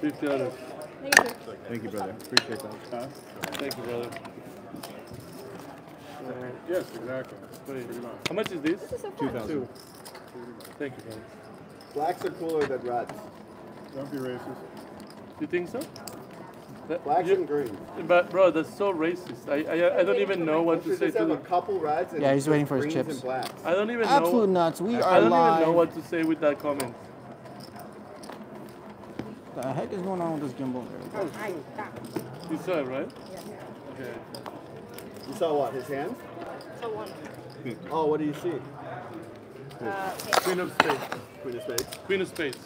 Fifty dollars. Thank you. Thank you, brother. Appreciate that. Huh? Thank you, brother. Uh, Yes, exactly. wait, how much is this? This is so Two fun. thousand. Thank you, brother. Blacks are cooler than reds. Don't be racist. You think so? That- Blacks you- and greens. but bro, that's so racist. I I, I don't even know what to Should say just to have a couple reds and Yeah, he's waiting for his greens chips. and. I don't even Absolute know. nuts. We I are don't live. even know what to say with that comment. The heck is going on with this gimbal? You saw it, right? Yeah. Okay. You saw what? His hand? So one. Oh, what do you see? Uh, okay. Queen of Spades. Queen of spades. Queen of Spades.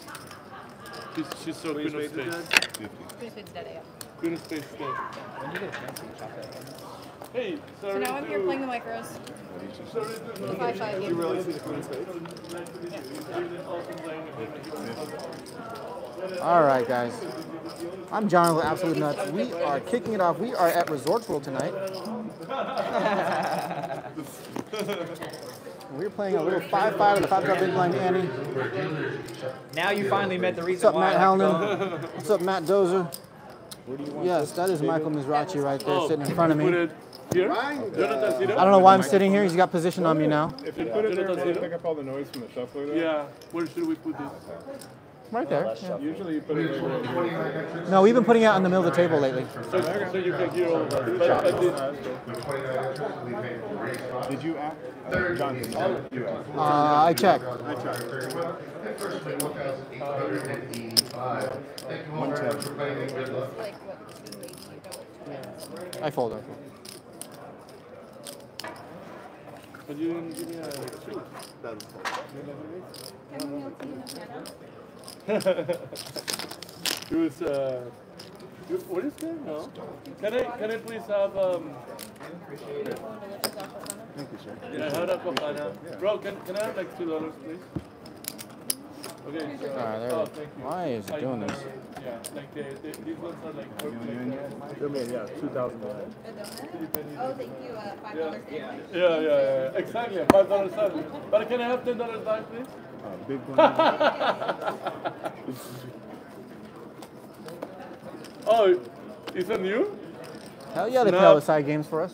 She's, she's so Queen, of Spades Spades. is Queen Spade's dead, yeah. Queen of Spades. dead. Hey. So now I'm here playing the micros. Sorry Five five. You really see the queen of spades? All right, guys. I'm John with Absolute Nuts. We are kicking it off. We are at Resort World tonight. We're playing a little 5-5 with 5 big blind ante. Now you finally met the reason What's up, why. Matt I like to go. Hellman? What's up, Matt Dozer? Yes, that is Michael Mizrachi right there Oh, sitting in front of me. here. Ryan, Jonathan, see that? I don't know why I'm sitting here. He's got position on me now. If you put it there, Jonathan, will see it pick up all the noise from the shuffler there? Yeah. Where should we put this? Ah, Right there. yeah. Usually you put it over No, we've been putting it out in the middle of the table lately. So, so you can hear all. But, but Did you ask? Uh, John, did you ask? Uh, I checked. Like what? two eighty, double I fold it. but you didn't give me a shoe. It was, uh, what is that? No. Can I, can I please have, um, Thank you, sir. yeah, I have a Copana. Bro, can, can I have like two dollars, please? Okay. So, All right, there oh, thank you. Why is it doing this? Yeah, like they, they, these ones are like perfect. yeah, two thousand dollars. Oh, thank you, uh, five dollars. Yeah, yeah, yeah, exactly. Five dollars seven. But can I have ten dollars back, please? Uh, big blind. Oh, is it new? Hell yeah, they play all the side games for us.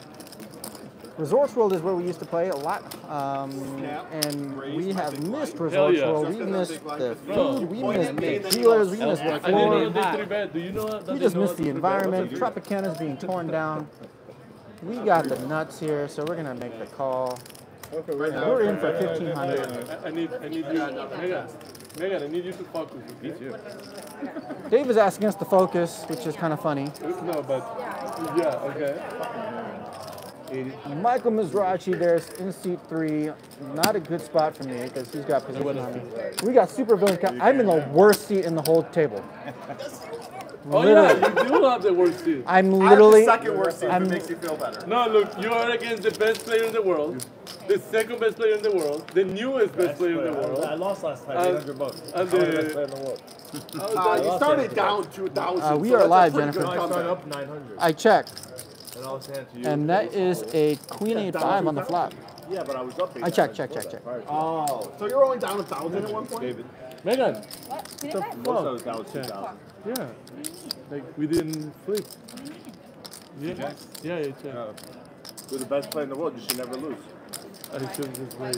Resorts World is where we used to play a lot, um, and we have missed Resorts yeah. World. We missed the food, we missed the dealers, we missed the I didn't know floor. that they three bed. Do you know that? We just missed the they three bed? environment. Tropicana is being torn down. We got the nuts here, so we're gonna make the call. Okay, we're, We're in for 1500 I, I need, I need you, Megan. Megan, I need you to focus. Okay? Dave is asking us to focus, which is kind of funny. No, but yeah, okay. Michael Mizrachi there's in seat three. Not a good spot for me because he's got position on me. We got super villain. I'm in the worst seat in the whole table. Oh Literally. yeah, you do have the worst seat. I'm I have literally. the second worst team if I'm- it makes you feel better. No, look, you are against the best player in the world, the second best player in the world, the newest best player in the world. I world, lost last time, And- 800 bucks. and I'm the best player in the world. Uh, you started down 2,000. Uh, we so are that's live, Jennifer. No, I started up 900. I checked, And I was saying to you. and that is a queen eight five on the flop. Yeah, but I was up I checked, check, check, check. Oh, so you're only down a thousand at one point? David. Megan. What? Queen of five? Most of was 2,000. Yeah, like we didn't flip. Yeah, yeah, yeah. check. Uh, You're the best player in the world. You should never lose. I should just wait.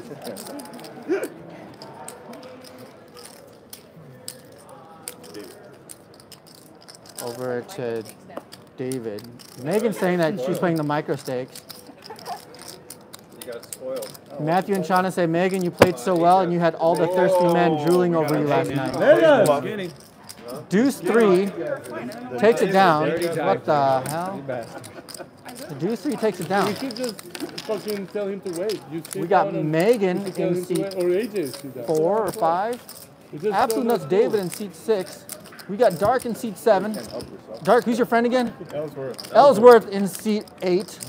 Over to David. Megan's saying that she's playing the micro stakes. You got spoiled. Matthew and Shauna say, Megan, you played so well, and you had all the thirsty men drooling over you last night. Megan. Deuce three takes it down. What the hell? The deuce three takes it You down. should just fucking tell him to wait. You We got Megan in seat wait, or AJ sit four or five. Absolute Nuts David in seat six. We got Dark in seat seven. Dark, who's your friend again? Ellsworth. Ellsworth in seat eight.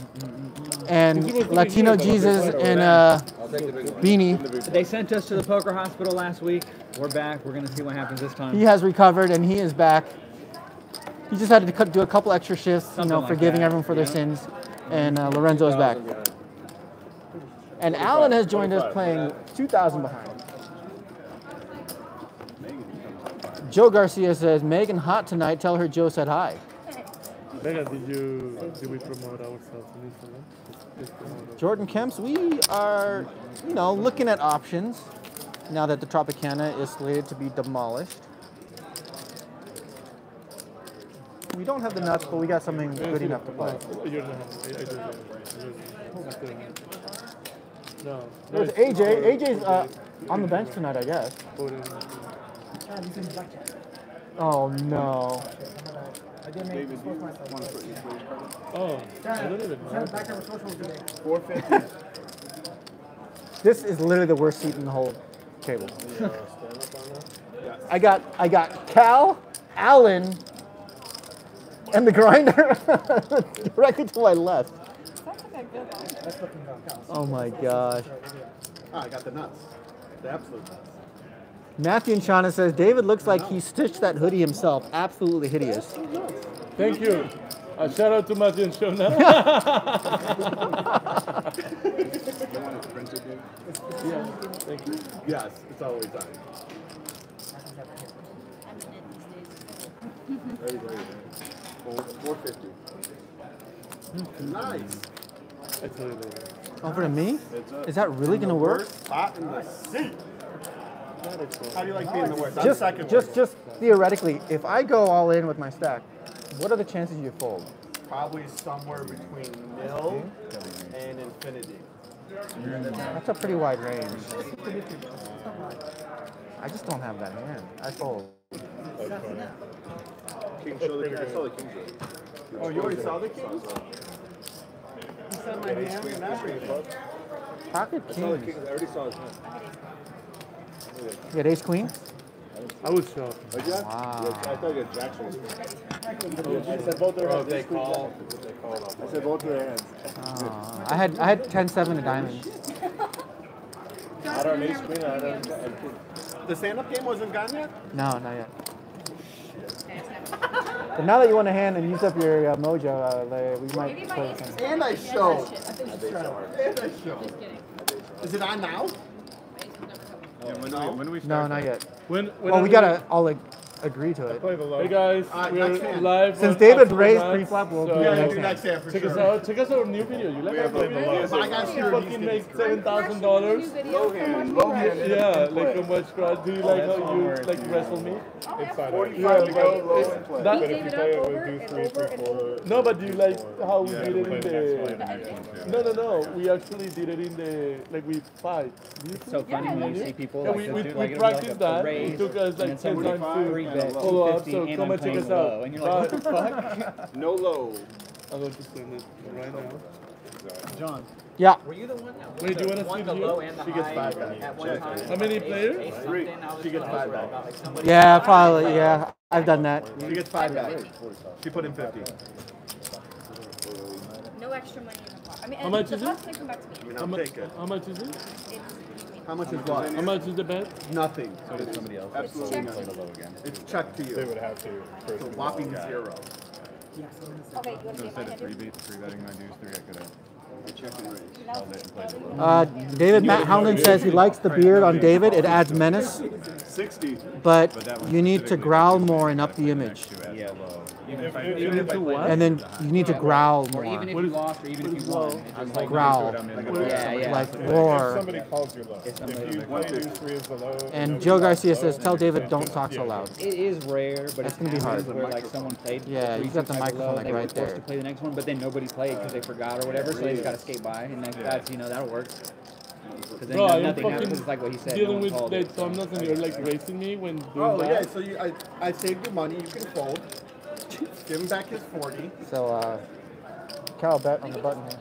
And Latino Jesus in uh, Beanie. They sent us to the poker hospital last week. We're back. We're gonna see what happens this time. He has recovered and he is back. He just had to do a couple extra shifts, you know, like forgiving that, everyone for their sins. And uh, Lorenzo is back. And Alan has joined us playing 2,000 behind. Joe Garcia says, Megan hot tonight. Tell her Joe said hi. Megan, did you did we promote ourselves promote us. Jordan Kemps, we are, you know, looking at options now that the Tropicana is slated to be demolished. We don't have the nuts, but we got something good enough to play. No, you don't have. I, I do. have. I still have. No. There's AJ. AJ's uh, on the bench tonight, I guess. Voting. Oh no. David, you want to put your please card? Oh, I don't 450. This is literally the worst seat in the whole table. I got I got Cal, Allen, and the grinder directly to my left. Sounds like a good one. Oh my gosh. Ah, I got the nuts. The absolute nuts. Matthew and Shauna says David looks like he stitched that hoodie himself. Absolutely hideous. Thank you. A shout out to Matthew and Shauna. You want it printed, David? yeah, thank you. Yes, it's always on. Four, 450. Nice. Oh, I tell you later. Over to me? It's. Is that really gonna work? Worst spot in the seat. How do you like being the worst? I'm Just, second just, worst. just theoretically, if I go all in with my stack, what are the chances you fold? Probably somewhere between nil and infinity. That's a pretty wide range. I just don't have that hand. I fold. King show the king. I saw the king show. Oh, you already saw the kings? You said my hand and everything. Pocket I saw the king. I already saw his hand. You got ace queen? I would show. Oh, yeah? Wow. Yeah, I thought you got Jackson. I said both their hands. they call. I said both their hands. Uh, I had I had 10-7 of diamonds. I don't ace queen. I don't. king. The stand-up game wasn't gone yet? No, not yet. But now that you want a hand and use up your uh, mojo, uh, like, we might Maybe my play ace some. is And I better than showed. that shit. And I showed. Just kidding. Is it on now? My ace would never come. Yeah, when, do we, when do we No, not yet. When, when Well, we gotta all like, agree to it. Play the low. Hey guys, Alright, we're live. Since David raised Nuts, pre-flop, we'll so do Yeah, the next do hand. next hand for Check sure. us out. Check us out new video. You like Yeah, our play the video? I got You sure fucking make seven thousand dollars. New video from Low watching hand. Yeah, like how much crowd do you like how you like you- wrestle me? Inside out. Forty-five to go, low and play. That- But if you play it with do three, three, four. No, but do you like how we did it in the next one. the? and the next one, too. No, no, no. We actually did it in the like we fight. It's So funny when you see people like we- this we- dude, we like it'll be like practiced a that. It raise, took us, like, and then 10 times to three and bet low. Follow up, so and come and check us out. low, and you're like, what the fuck? No low. I'm going to send it right now. John, Yeah. were you the one that Wait, do you want to won see the low and the She gets high five back. at one time? How many players? Three. something, I was She gets five right back. about, like, Yeah, probably. Yeah, I've done that. She gets five back. She put in fifty. No extra money in the pot. I mean, How and much the is it? pot's gonna come back to me. How, I'll mu- take it. how much is it? It's How much is what? How much is the bet? Nothing. So did somebody else. Absolutely check. nothing. Low again. It's checked to you. They would have to. It's a First whopping zero. okay. You want to So see instead my of three hand? beat, three betting my dues, three I could have it and played the low. Uh, David Matt Howland says he likes the beard on David. It adds menace, 60. but But that one you need to growl more and up the image. next Yeah. low. Even if I, You even need if I to play what? And then you need to growl Or even more. if you is- lost, or even if you low? won. It's just like, Growl. yeah, yeah. Like If roar. somebody calls you low, If if you play do three as the low, And Joe Garcia says, "Tell David don't talk so loud." It is rare, but it's gonna be hard. Where like someone played, Yeah, three you got the times microphone, low, like, they were right forced there. to play the next one, but then nobody played because they forgot or whatever, so they just got to skate by, and like, that's you know that'll work. Because then Bro, I am nothing happens. fucking It's like what he said. dealing no with one called the thumbnails and you're like racing me when oh, doing Oh yeah, so you, I, I saved your money. You can fold. Give him back his forty. So, uh, Cal bet on the button here.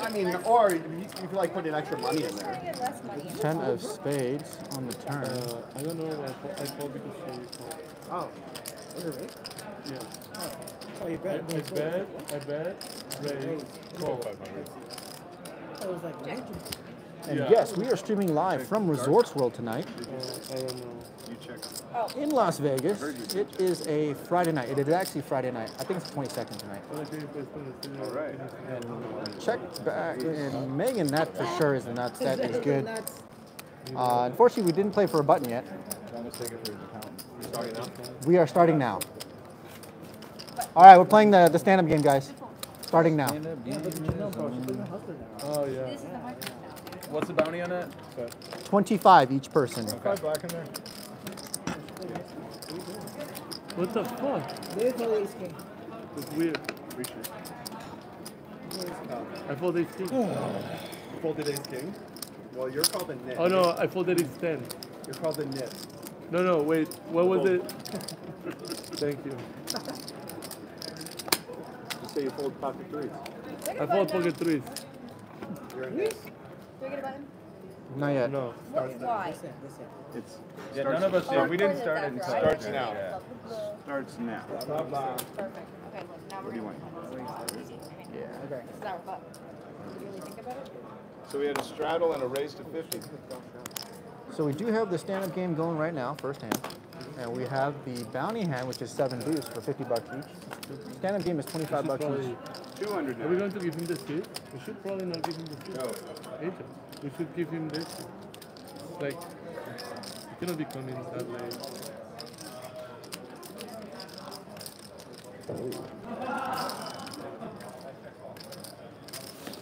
I mean, or you, you can like put in extra money in there. get less money. in. Ten of spades on the turn. Uh, I don't know. I called, I called because she called. Oh. Yeah. Oh, you bet. I, I bet. I bet. Raise. Call. 500. And Yeah. yes, we are streaming live from Resorts World tonight Uh, I don't know. You check. in Las Vegas. It is a Friday night. It is actually Friday night. I think it's the 22nd tonight. But I think it's gonna see you. Alright. And check back. And Megan, that for sure is the nuts. That is good. Uh, unfortunately, we didn't play for a button yet. Almost take it for his account. Starting now? We are starting now. All right, we're playing the, the stand-up game, guys. Starting now. Oh yeah. This is the microphone now. What's the bounty on that? 25 each person. Five black in there. What the fuck? This whole ace king. It's weird. I thought it's king. Folded ace king. Well, you're called a nit. Oh no, I thought that it's ten. You're called a nit. No, no, wait. What was it? Thank you. Just say you fold pocket threes. I get I a thought button pocket threes. You're a nit. Do I get a button? Not yet. No. What? Why? It's yeah. None of us did. We didn't start it until Starts yeah, now. Yeah. Starts now. Perfect. Okay, look, now we're do you gonna. want? Easy. Yeah. This is our button. Did you really think about it? So we had a straddle and a raise to 50. So we do have the stand-up game going right now, first hand. And we have the bounty hand, which is seven deuce for 50 bucks each. Stand-up game is 25 bucks each. 200 are we going to give him the seat? We should probably not give him the seat. No. Agent. We should give him this. Like, he cannot be coming that late.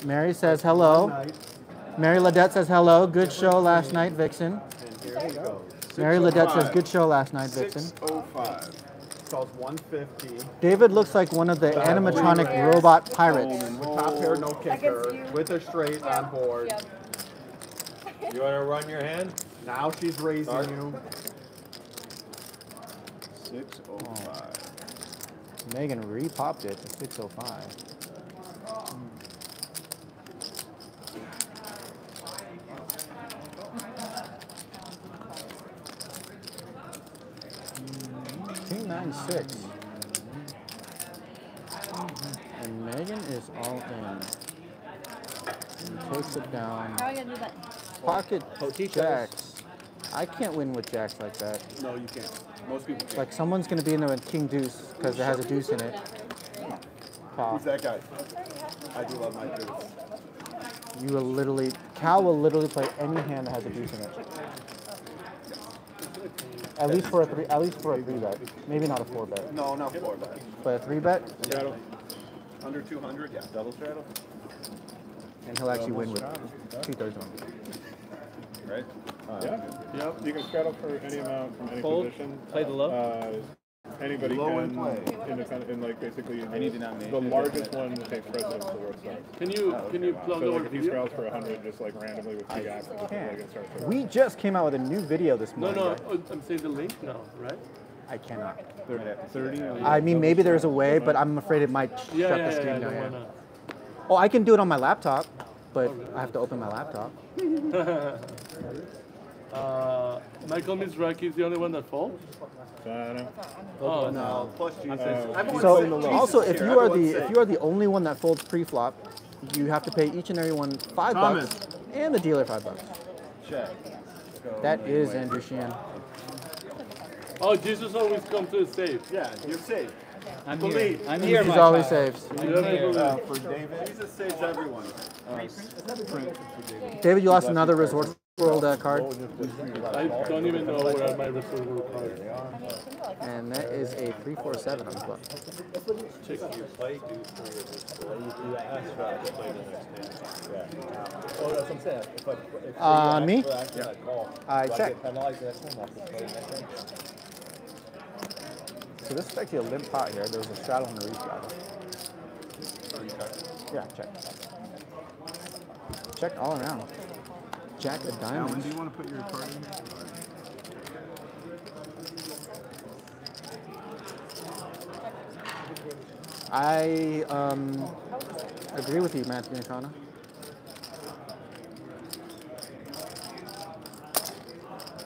Mary says hello. Mary Ladette says hello. Good show last night, Vixen. And here we go. Mary Ladette says good show last night, Vixen. 605. Calls 150. David looks like one of the animatronic robot pirates. With top pair, no kicker. With a straight on board. Yep. You want to run your hand? Now she's raising Start. you. 605. Megan re-popped it to 605. King nine six. And Megan is all in. And takes it down. How are you gonna do that? Pocket oh, jacks. I can't win with jacks like that. No, you can't. Most people can't. like someone's gonna be in there with king deuce because it has a deuce in it. Paw. Who's that guy? I do love my deuce. You will literally, Cal will literally play any hand that has a deuce in it. At least for a three, at least for a three bet. Maybe not a four bet, No, not four bet. but a three bet, Straddle. Under 200, yeah. Double straddle. and he'll actually win with two thirds of them. Right. Yeah. Yep. You can straddle for any amount from any Fold. position. Play the low. Uh, anybody Low can and play. independent and like basically Any the, denomination. the largest one takes precedence for what starts. Can you can you plug So over like if he here? straddles for 100 just like randomly with two gaps, it's like it starts We just came out with a new video this No, morning. no. guys. uh, I'm saying the link now, right? I cannot. 30. I mean, maybe there's a way, but I'm afraid it might Yeah, shut yeah, the yeah. screen yeah, down. yeah. Oh, I can do it on my laptop, but I have to open my laptop. Uh, Michael Mizrachi is the only one that falls. So, I don't know. Oh, No. Plus Jesus. Uh, So saying also, if you are the if you are the only one that folds pre-flop, you have to pay each and every one five Thomas. bucks, and the dealer five bucks. Check. Go That main is. Andrew Sheehan. oh, Jesus always comes to the safe. Yeah, you're safe. I'm Believe. here. I'm here, He's always child. saves. You have to here. believe. Uh, for David. Jesus saves everyone. David, you lost another Resort World uh, card, I don't even know where my reserve world card is. and that is a three four seven on the flop. Oh, that's what I'm saying. If I, if Uh, me? yeah. I call. I Do check. get penalized next time? I'll have to play next time? So this is actually a limp pot here. There's a straddle and a restraddle. Yeah, check. Check all around. Jack of Alan, do you want to put your card in? I um, agree with you, Matthew and Shauna.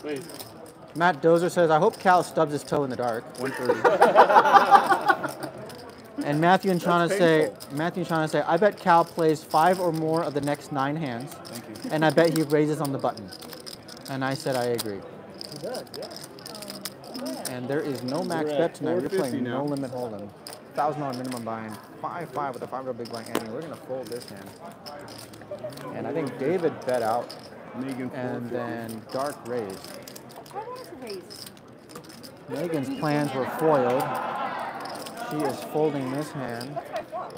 Wait, Matt Dozer says, I hope Cal stubs his toe in the dark. 130. and Matthew and Shauna say, Matthew and Shauna say, I bet Cal plays five or more of the next nine hands. Thank you. And I bet he raises on the button. And I said I agree. And there is no max bet tonight. We're playing now. no limit hold'em. Thousand dollar minimum buy-in. Five five with a five real big blind ante. We're gonna fold this hand. And I think David bet out, Megan, and then Dark raised. I raise. Megan's plans were foiled. She is folding this hand. That's my flop.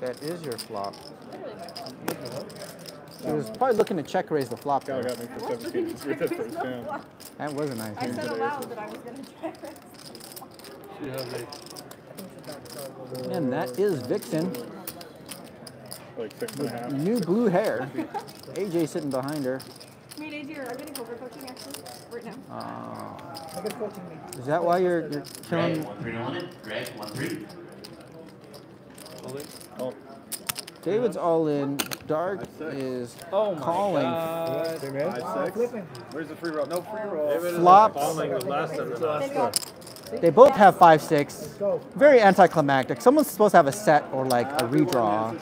That is your flop. Literally my flop. She was probably looking to check raise the flop Cal there. got me for 17. It's your first hand. That was a nice I said aloud that I was gonna try this. She has like And that is Vixen. Like six and a half. New blue hair. AJ sitting behind her. Me and AJ are getting poker coaching actually right now. Uh, is that why you're, you're killing? One three on it. Greg, one three. Oh, David's all in. Dark is calling. Five, six. Where's the free roll? No free roll. Flops. Calling the last of the last They've got They both have five six. Very anticlimactic. Someone's supposed to have a set or like a redraw.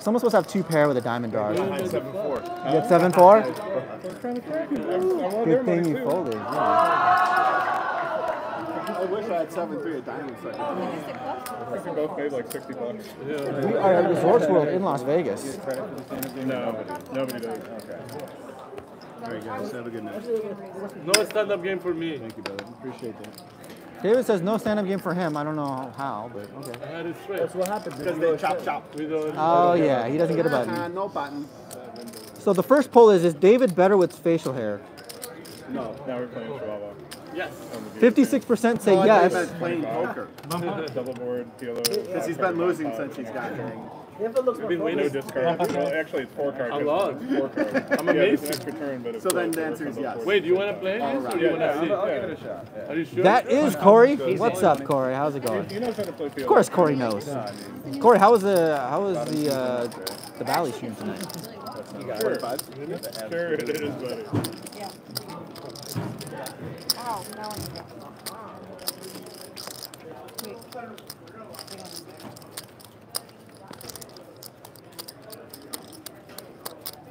Someone's supposed to have two pair with a diamond draw. You Behind seven four. get seven four. I was trying to crack it. I, I wanted their Good thing you folded. Yeah. I wish I had seven three of diamonds. So I could oh, they just stick I close. think we both made like 60 bucks. We are at Resorts World in Las Vegas. credit for the stand-up game. No, nobody does. Okay. All right, guys. Have a good night. No stand-up game for me. Thank you, brother. Appreciate that. David says no stand-up game for him. I don't know how, but okay. I had it straight. That's what happens. Because they chop chop. We don't. Oh yeah, he doesn't get a Uh, button. no button. So the first poll is: Is David better with facial hair? No. Now we're playing Chihuahua. Yes. Fifty-six percent say No, I he yes. meant playing poker. Double board, PLO. Because he's been losing since he's got hang. If it looks We've been more waiting. No discard. well, actually, it's four cards. A lot. It's four cards. I'm yeah, there's amazed. an extra turn, but So then four, the answer is double yes. Wait, do you want to play this or do you Yeah, want yeah, to see? I'll, I'll give it a shot. Yeah. Are you sure? That is Corey. What's up, Corey? How's it going? He knows how to play PLO. Of course, Corey knows. Corey, how was the how was the uh, the Valley stream tonight? Sure. Sure it is, buddy. Yeah. Ow, now I'm gonna Wait. Hang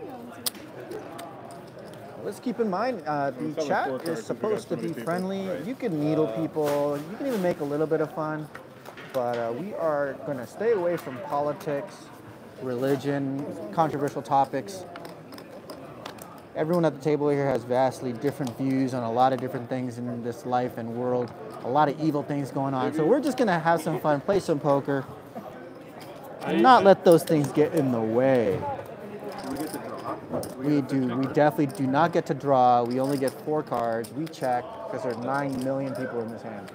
on. Let's keep in mind uh, the chat is supposed to be people. friendly. You can needle people. You can even make a little bit of fun. But uh, we are going to stay away from politics, religion, controversial topics. Everyone at the table here has vastly different views on a lot of different things in this life and world. A lot of evil things going on. So we're just going to have some fun, play some poker, and not let those things get in the way. We get to draw. We do. We definitely do not get to draw. We only get four cards. We check because there's nine million people in this hand.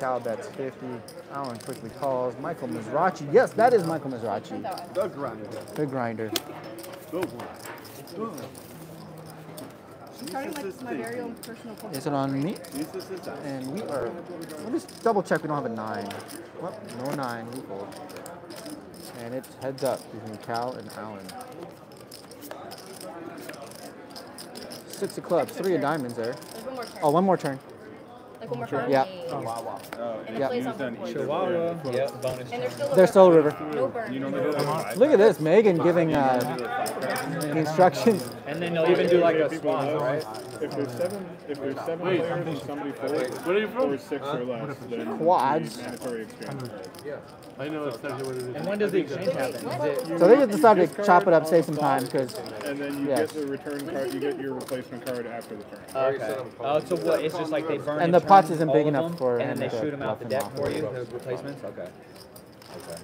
Cal bets 50. Alan quickly calls. Michael Mizrachi. Yes, that is Michael Mizrachi. The grinder. The grinder. Go starting like my very own personal poker. Is it on me? Jesus is down. And we are. Let me just double check. We don't have a nine. Well, no nine. We fold. And it's heads up between Cal and Alan. Six of clubs, three of diamonds there. There's one more turn. Oh, one more turn. Like one more turn. Yeah. Wow, wow. Oh, And it Yeah. plays on Used on one either. point. Chihuahua. Yeah, bonus. And there's still a There's still a river. No burn. You normally do. Look at this, Megan giving uh, instructions. And then they'll even do like a People swan, right? If there's seven, if there's seven Wait. players and somebody folds, Where are you from? or six or less, then Quads. the mandatory exchange. card. I know exactly what it is. And when does the exchange happen? So they just decided to chop it up, save some time five, because And then you Yes. get the return card, you get your replacement card after the turn. okay? Oh, so what? It's just like they burn. And the pots isn't big enough for And then they shoot them out the deck for you. The replacements. Okay. Okay.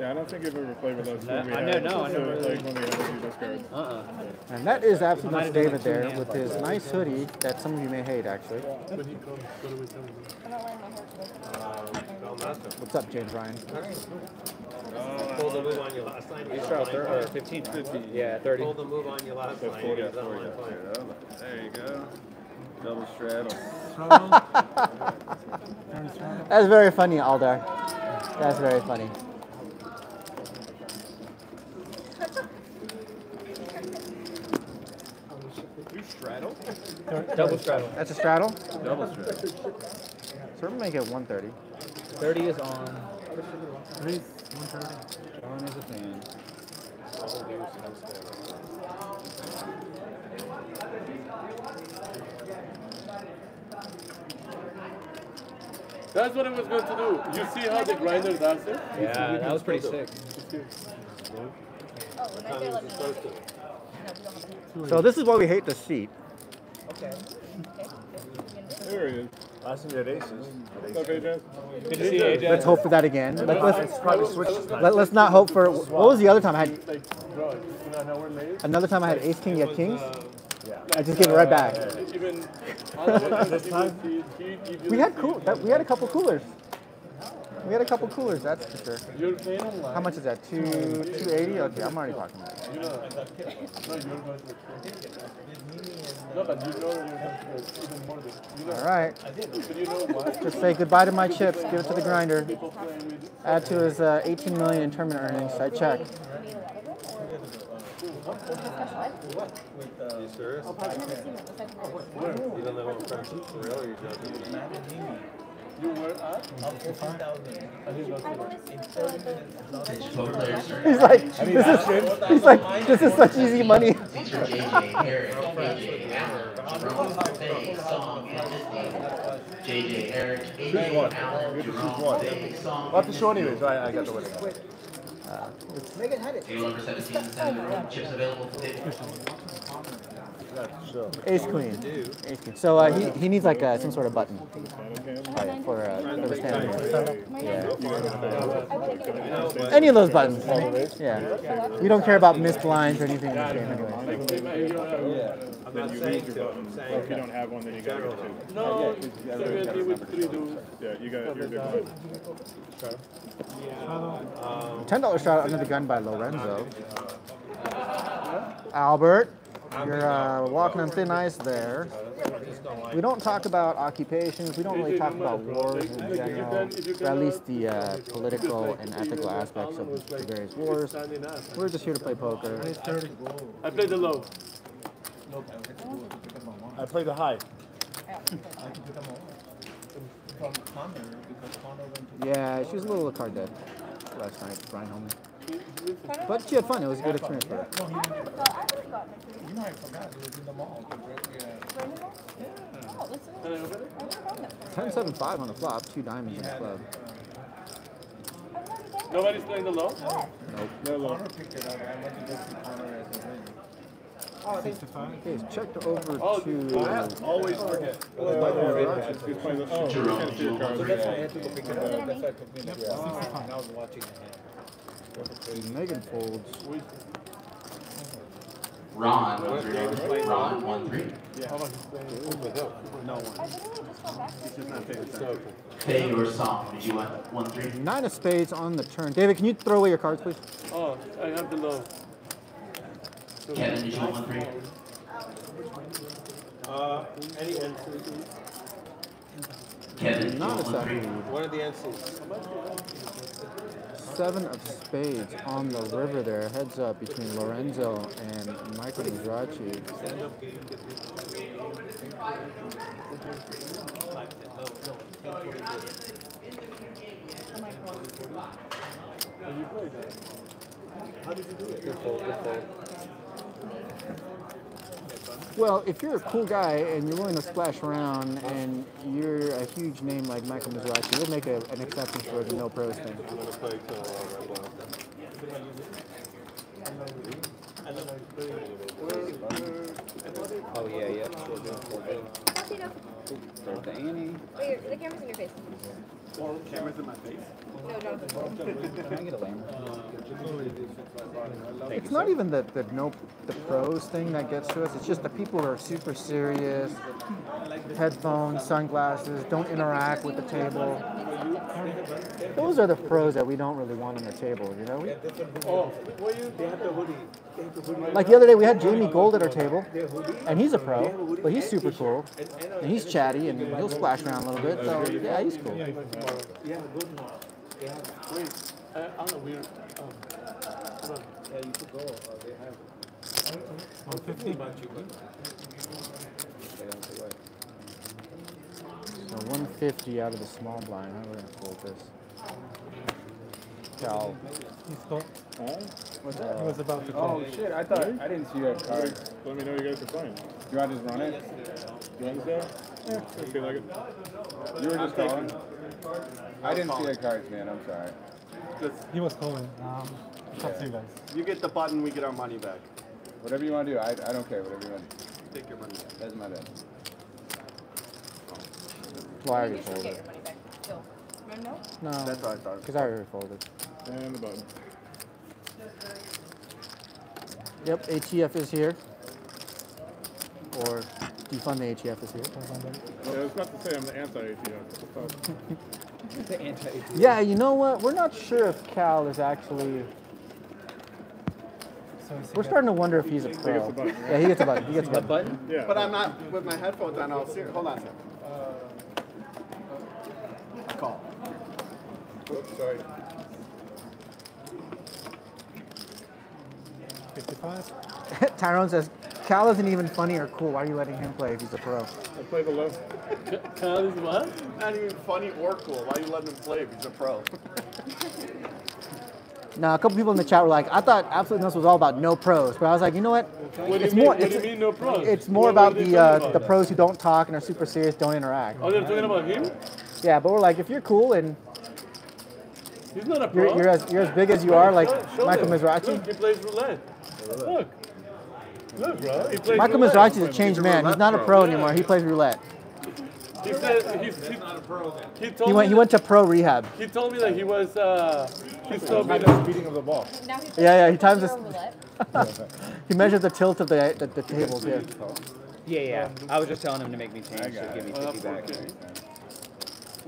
Yeah, I don't think you've ever played with us. No, I know, no, I so, never- Like when we had to do discards. Uh uh and that is absolutely Might Mr. have done David like there with like his that. nice hoodie that some of you may hate actually. When he comes, what are we telling him? I'm not wearing my hair today. What's up, James Ryan? Pull the move on you last night. You shot thir- or 15. Yeah, 30. Pull the move on you last That's night. 40, He was that's on 40, line that's fire. 40. There you go. Double straddle. That's very funny, Aldar. That's very funny. You straddle? Double straddle. That's a straddle. Double straddle. So we're gonna make it 130. 30 is on. John is a fan. That's what I was going to do. You see how the grinder does it? Yeah, that was pretty sick. Oh, when I say let me know. No, we don't have a So this is why we hate the seat. Okay. There he is. Last time you aces. What's up, AJ? Good to see you, AJ. Let's hope for that again. Let, let's probably switched this let, us not hope for. What was the other time I had? Like, bro, you know how we're late? Another time I had ace king, yet had kings. I just gave it right back. We had cool. That, we had a couple coolers. We had a couple coolers. That's for sure. How much is that? Two two eighty. Okay, I'm already talking about it. All right. Just say goodbye to my chips. Give it to the grinder. Add to his uh, 18 million in tournament earnings. I check. You serious? French for real you're joking? you were sir. He's like, this is. He's like, this is such easy money. JJ, Eric, AJ, Allen, Jerome, Song, have to show anyway, so I, I got the winning. Table number 17, seven in the room. Chips available for table. Sure. Ace queen. Ace queen. So uh, he, he needs like uh, some sort of button Right, for uh, for the stand. Yeah. Any of those buttons. Yeah. We don't care about missed blinds or anything in this game anyway. Then you lose your button. Or if you don't have one, then you gotta go two. No, 70 with three dudes. Yeah, you got you're good. Ten dollar shot under the gun by Lorenzo. Albert, you're uh, walking on thin ice there. We don't talk about occupations. We don't really talk about wars in general, or at least the uh, political and ethical aspects of the various wars. We're just here to play poker. I play the low. I play the high. Yeah, she was a little card dead last night, Brian Holman. But she had fun. It was a good experience for her. Ten seven five on the flop, two diamonds in the club. Nobody's playing the low? No low. Okay, it's checked over Oh, to Always forget. Oh, He's playing the, oh, you can't see your cards. Megan folds. Ron, Ron, one three. three. Yeah. How about No one three. Faye or Song, did you want one three? Nine of spades on the turn. David, can you throw away your cards, please? Oh, I have the low. Kevin, did you want one three? Uh, any NC? Kevin, did you Not a want one three? second. One of the NCs. Seven of spades on the river there. Heads up between Lorenzo and Michael Mizrachi. Well, if you're a cool guy and you're willing to splash around and you're a huge name like Michael Mizrachi, we'll make a, an exception for the no pros thing. I'm gonna play till uh, Red Black. Oh, yeah, yeah. Wait, the camera's in your face. Cameras in my face. No, Jonathan. Can I get a lane? It's not even the, the no the pros thing that gets to us. It's just the people who are super serious, headphones, sunglasses, don't interact with the table. Those are the pros that we don't really want on the table, you know? We- Oh, what you? They have the hoodie. They have the hoodie. Like the other day, we had Jamie Gold at our table, and he's a pro, but he's super cool, uh, and he's chatty, and he'll splash around a little bit. So yeah, he's cool. Yeah, good one. Wait, I, uh, I don't know. We're. Um, hold on. Yeah, you could go. Uh, they have. 150. So 150 out of the small blind. How are we gonna fold this? Cal. What's that? was about to call. Oh, shit. I thought, I didn't see you have cards. Let me know you guys are playing. You want to just run it? You want this out? Yeah, I feel like it. You were just calling? I didn't see your cards, man. I'm sorry. He was calling. Um, it's up to you guys. You get the button, we get our money back. Whatever you want to do. I, I don't care. Whatever you want to do. Take your money back. That's my bad. Well, I already You should folded. your money back. Still. No, no? No, That's what I thought. because I already folded. And the button. Yep, ATF is here. Or defund the ATF is here. Yeah, I was about to say I'm the anti-ATF. The anti Yeah, you know what? We're not sure if Cal is actually. So We're starting to wonder if he's a gets pro. a button, Yeah, he gets a button. He gets a A button. button? Yeah. But I'm not with my headphones on. I'll see. Hold on a second. Call. Uh, Oops, sorry. 55? Tyrone says, Cal isn't even funny or cool. Why are you letting him play if he's a pro? I play the low. Kyle is what? Not even funny or cool. Why are you letting him play if he's a pro? Now, a couple people in the chat were like, I thought Absolute Nuts was all about no pros. But I was like, you know what? What do you It's mean? more, what do it's, you mean no pros? it's more What- about what the uh, about the then? pros who don't talk and are super serious, don't interact. Oh, they're talking about him? Yeah, but we're like, if you're cool and He's not a pro. you're, you're, as, you're as big as you are, like Show- show Michael. Mizrachi. Look, he plays roulette. Look. Look, bro. He plays Michael roulette. Mizrachi's a changed man. He's not a pro anymore. He plays roulette. He said he's, he, not a pro then. He told He went, me he went to pro rehab. He told me that he was uh he's so Kind big. of speeding of the ball. Now he plays Yeah, yeah, he times zero this- He measured the tilt of the the, the tables here. Yeah, yeah. I was just telling him to make me change. So give me 50 back.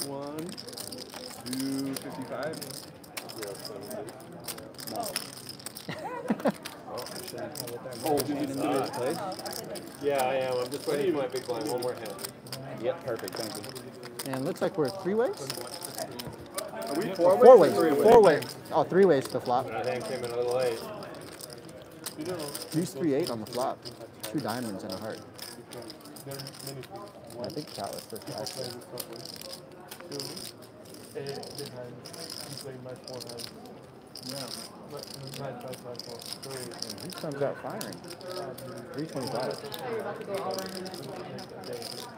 One. Two fifty-five. Oh, did you do his place? Yeah, I am. I'm just waiting for my big blind. One more hand. Yep, perfect. Thank you. And it looks like we're three ways? Are we four, Four ways? ways. or Three ways. Four ways. Oh, three ways to flop. That hand came in a little late. Deuce three eight on the flop. Two diamonds and a heart. there are many people. I think Cal is first People it behind, my. Yeah. But these times out firing. 325.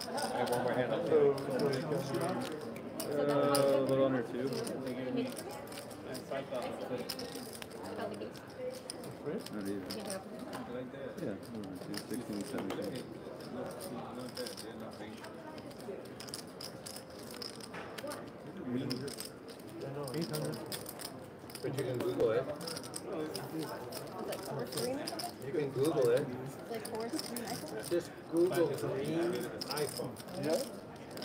I have one more hand up. So, uh, a little under two. Not even. Yeah, 16, 17. Eight hundred. But you can Google it. You can Google it. Just Google green iPhone. Yeah?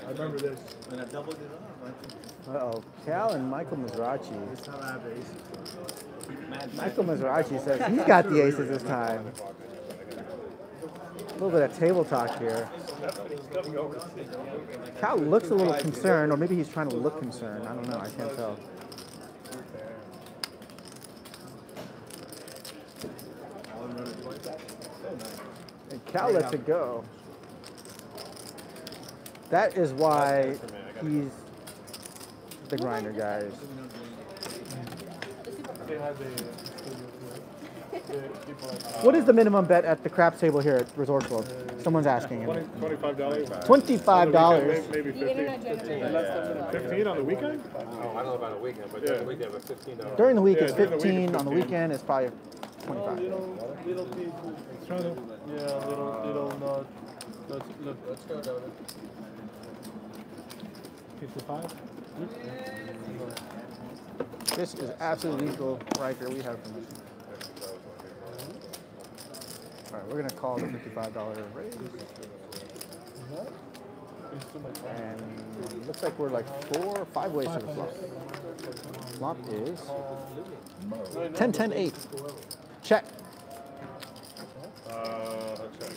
I remember this. When I doubled it up. Uh-oh. Cal and Michael Mizrachi. Michael Mizrachi says he's got the aces this time. A little bit of table talk here. Cal looks a little concerned, or maybe he's trying to look concerned. I don't know. I can't tell. And Cal lets it go. That is why he's the grinder, guys. They have a studio here. The people are- What is the minimum bet at the craps table here at Resort World? Someone's asking. Twenty- Twenty-five dollars. Twenty-five dollars. Maybe The fifty. internet generated. Fifteen on the weekend? Oh, I don't know about a weekend, but during the weekend, but fifteen dollars. During the week Yeah, it's during the week it's fifteen. On the 15. weekend it's probably twenty-five. little, little pieces. Try to. Yeah, little, little not. Let's look. Let's go down 55? This is absolutely legal right here. We have permission. All right, we're gonna call the fifty-five dollar raise, and looks like we're like four, or five ways to the flop. Flop is 10, 10, 8. Check. Uh, check.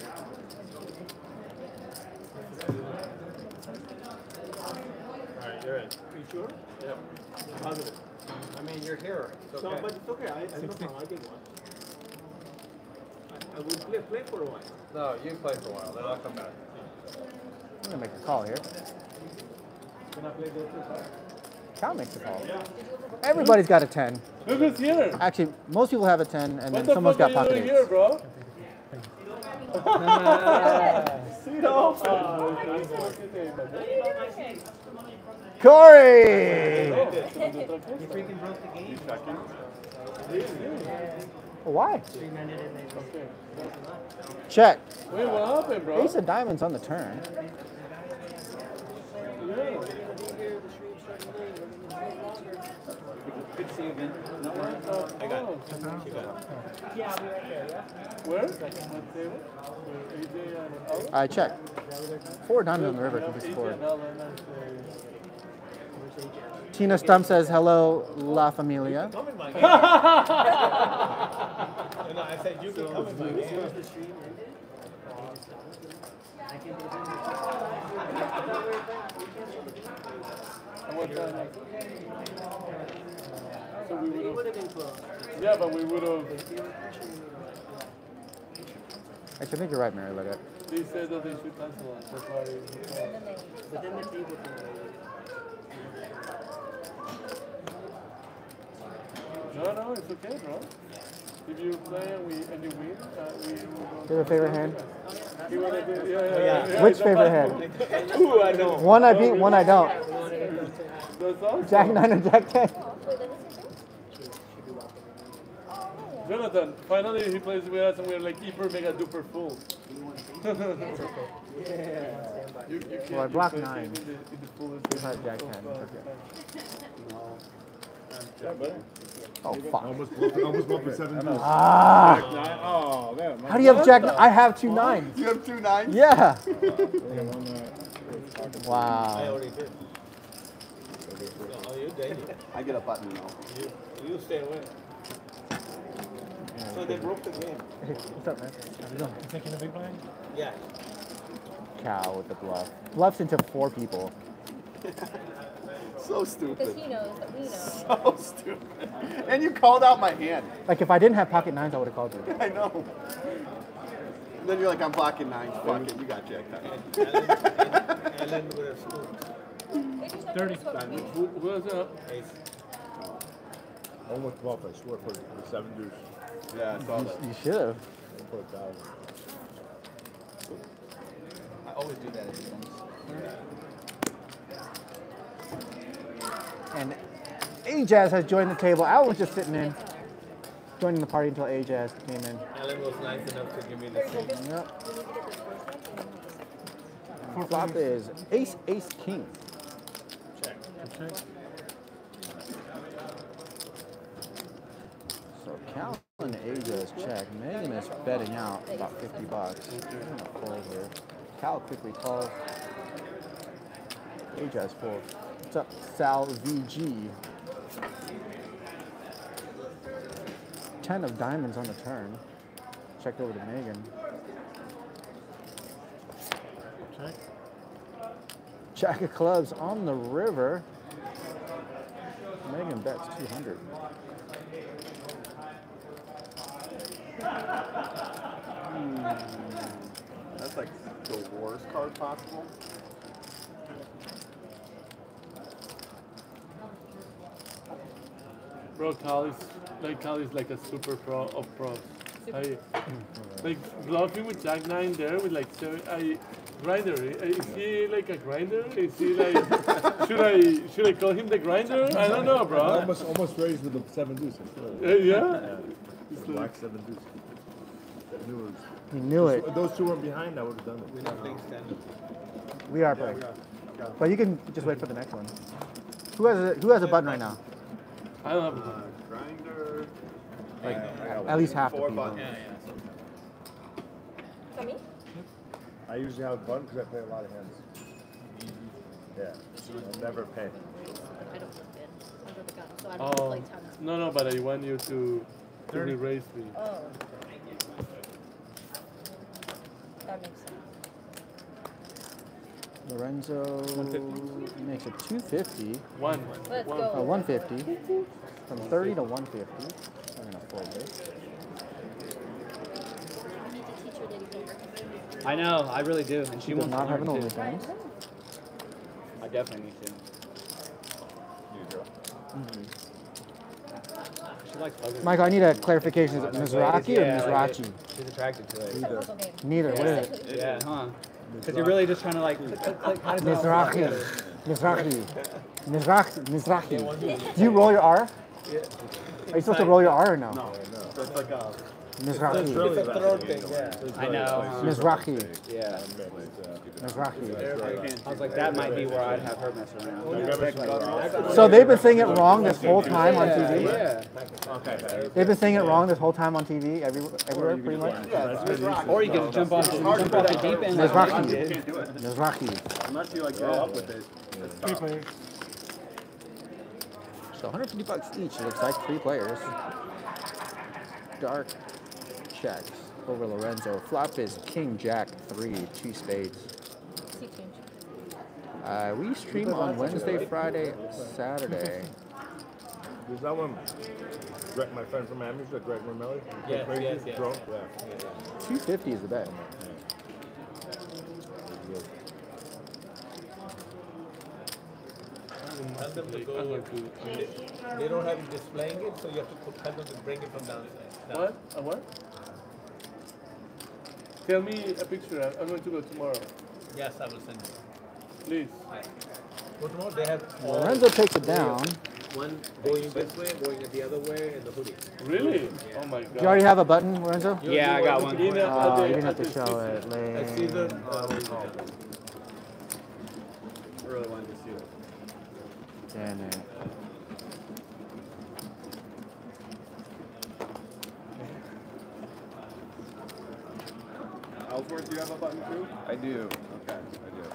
Alright, you're in. You sure? Yep. Positive. I mean, you're here. It's okay. but it's okay. I, I no problem. I get one. I, I will play, play for a while. No, you play for a while, then I'll come back. I'm gonna make a call here. Can I play the other Cal makes a call. Everybody's got a 10. Look who's here. Actually, most people have a 10, and What then the someone's fuck got pocket doing here, eights. bro? See the Corey! Why? Check. Wait, what happened, bro? Ace of diamonds on the turn. I I'll be right? Where? Check. Four diamonds on the river can be scored. Tina Stump says hello, La Familia. Come in my game. no, I said you can come in my game. And what time? So we would have. Yeah, but we would have. Actually, I think you're right, Mary. Look. They said that they should cancel it. That's why. But then the table No, no, it's okay, bro. If you play and we and you win, uh, we. will go- Do you have a favorite hand? You wanna do? Yeah, yeah, Oh, yeah. yeah, Which the favorite hand? Ooh, I know. One I beat, one I don't. Awesome. Jack nine or Jack ten. Jonathan, finally he plays with us and we're like hyper mega duper full. You, you Well, I you blocked nine. in the- in the He's not Jack ten. uh, Okay. Oh fuck. Almost, almost went for seven deuce. Ah. Jack. Oh, man. How do you have Jack? I have two nines. You have two nines? Yeah. I Wow. already. Oh, you did. I get a button now. You, you stay away. So they broke the game. What's up, man? How's it going? Thinking a big blind? Yeah. Cow with the bluff. Bluffs into four people. So stupid. Because he knows that we know. So stupid. And you called out my hand. Like if I didn't have pocket nines, I would have called you. I know. And then you're like, I'm blocking nines. Fuck it. You got Jack nine. Ellen with a school. Thirty. Who, who has a Ace. Almost bluff, I swear, for for seven deuce. Yeah, I saw that. You should have. For a thousand. I always do that at these ones. And Ajaz has joined the table. Al was just sitting in, joining the party until Ajaz came in. Ellen was nice enough to give me the seat. Yep. Flop is Ace, Ace, King. Check. Check. So Cal and Ajaz check. Megan is betting out about 50 bucks. I'm gonna fold here. Cal quickly calls. Ajaz fold. What's up, Sal VG? 10 of diamonds on the turn. Checked over to Megan. Check. Jack of clubs on the river. Megan bets 200. That's like the worst card possible. bro? Cal is like Cali's like a super pro of pros. I, like bluffing with Jack nine there with like seven. I grinder. eh, Is he like a grinder? Is he like? should I should I call him the grinder? I don't know, I bro. almost, almost raised with the seven deuce. I Uh, swear. yeah. It's Black seven deuce. I knew it was- You knew it. If those two weren't behind, I would have done We're it. not playing standard. We are playing. But you can just wait for the next one. Who has a, who has a button right now? I don't have. Uh, grinder. Like Uh, at least half the four people. buttons. For me? I usually have a button because I play a lot of hands. Yeah. I'll never pay. I don't flip it under the gun, so I don't Oh play tons. no no, but I want you to to re-raise me. Oh. That makes sense. Lorenzo makes it 250. One. Let's one. go. Uh, 150. From 30 to 150. I'm gonna fold this. I need to teach her Diddy poker. I know, I really do, and she She does wants not have an learn too. OnlyFans. I definitely need to. She likes. Michael, I need a clarification. Is it Mizraki or Yeah, like Mizrachi? It- She's attracted to it. It's a puzzle game. Neither. What is it? Yeah, huh? Because you're really just trying to like click, click, click. How does it all fit Mizrachi. together? Mizrachi. Mizrachi. Mizrachi. Do you roll your R? Yeah. Are you supposed to roll your R or no? No, that's like a Mizrahi. It's a throat thing, yeah. I know. Mizrahi. Yeah. Mizrahi. I was like, that might be where I'd have her mess around. So they've been saying it wrong this whole time on TV. Yeah. They've been saying it wrong this whole time on TV, every, everywhere pretty much. Yeah. Or you can jump off the, jump off the deep end like Mizrahi. Mike did. Mizrahi. Unless you like grow up with it. Three players. So 150 bucks each. Looks like three players. Dark checks over Lorenzo. Flop is King Jack three, two spades. Uh, we stream on Wednesday, Friday, Saturday. Is that one Greg, my friend from Miami, that Greg Mermelli? Yes, Crazy? yes, yes. Drunk? Yeah. 250 is the bet. Tell them to go. They, they don't have it displaying it, so you have to put, tell them to bring it from downstairs. down. What? A what? Tell me a picture. I'm- I'm going to go tomorrow. Yes, I will send you. Please. Go tomorrow. They have Lorenzo takes it down. one going this way, going the other way, and the hoodie. Really? Oh my god. Do you already have a button, Lorenzo? Yeah, I got one. You know, Oh, you didn't at have to show six- it. I see the. Lame. Uh, Really wanted to see it. Damn it. Ellsworth, do you have a button too? I do. Okay, I do.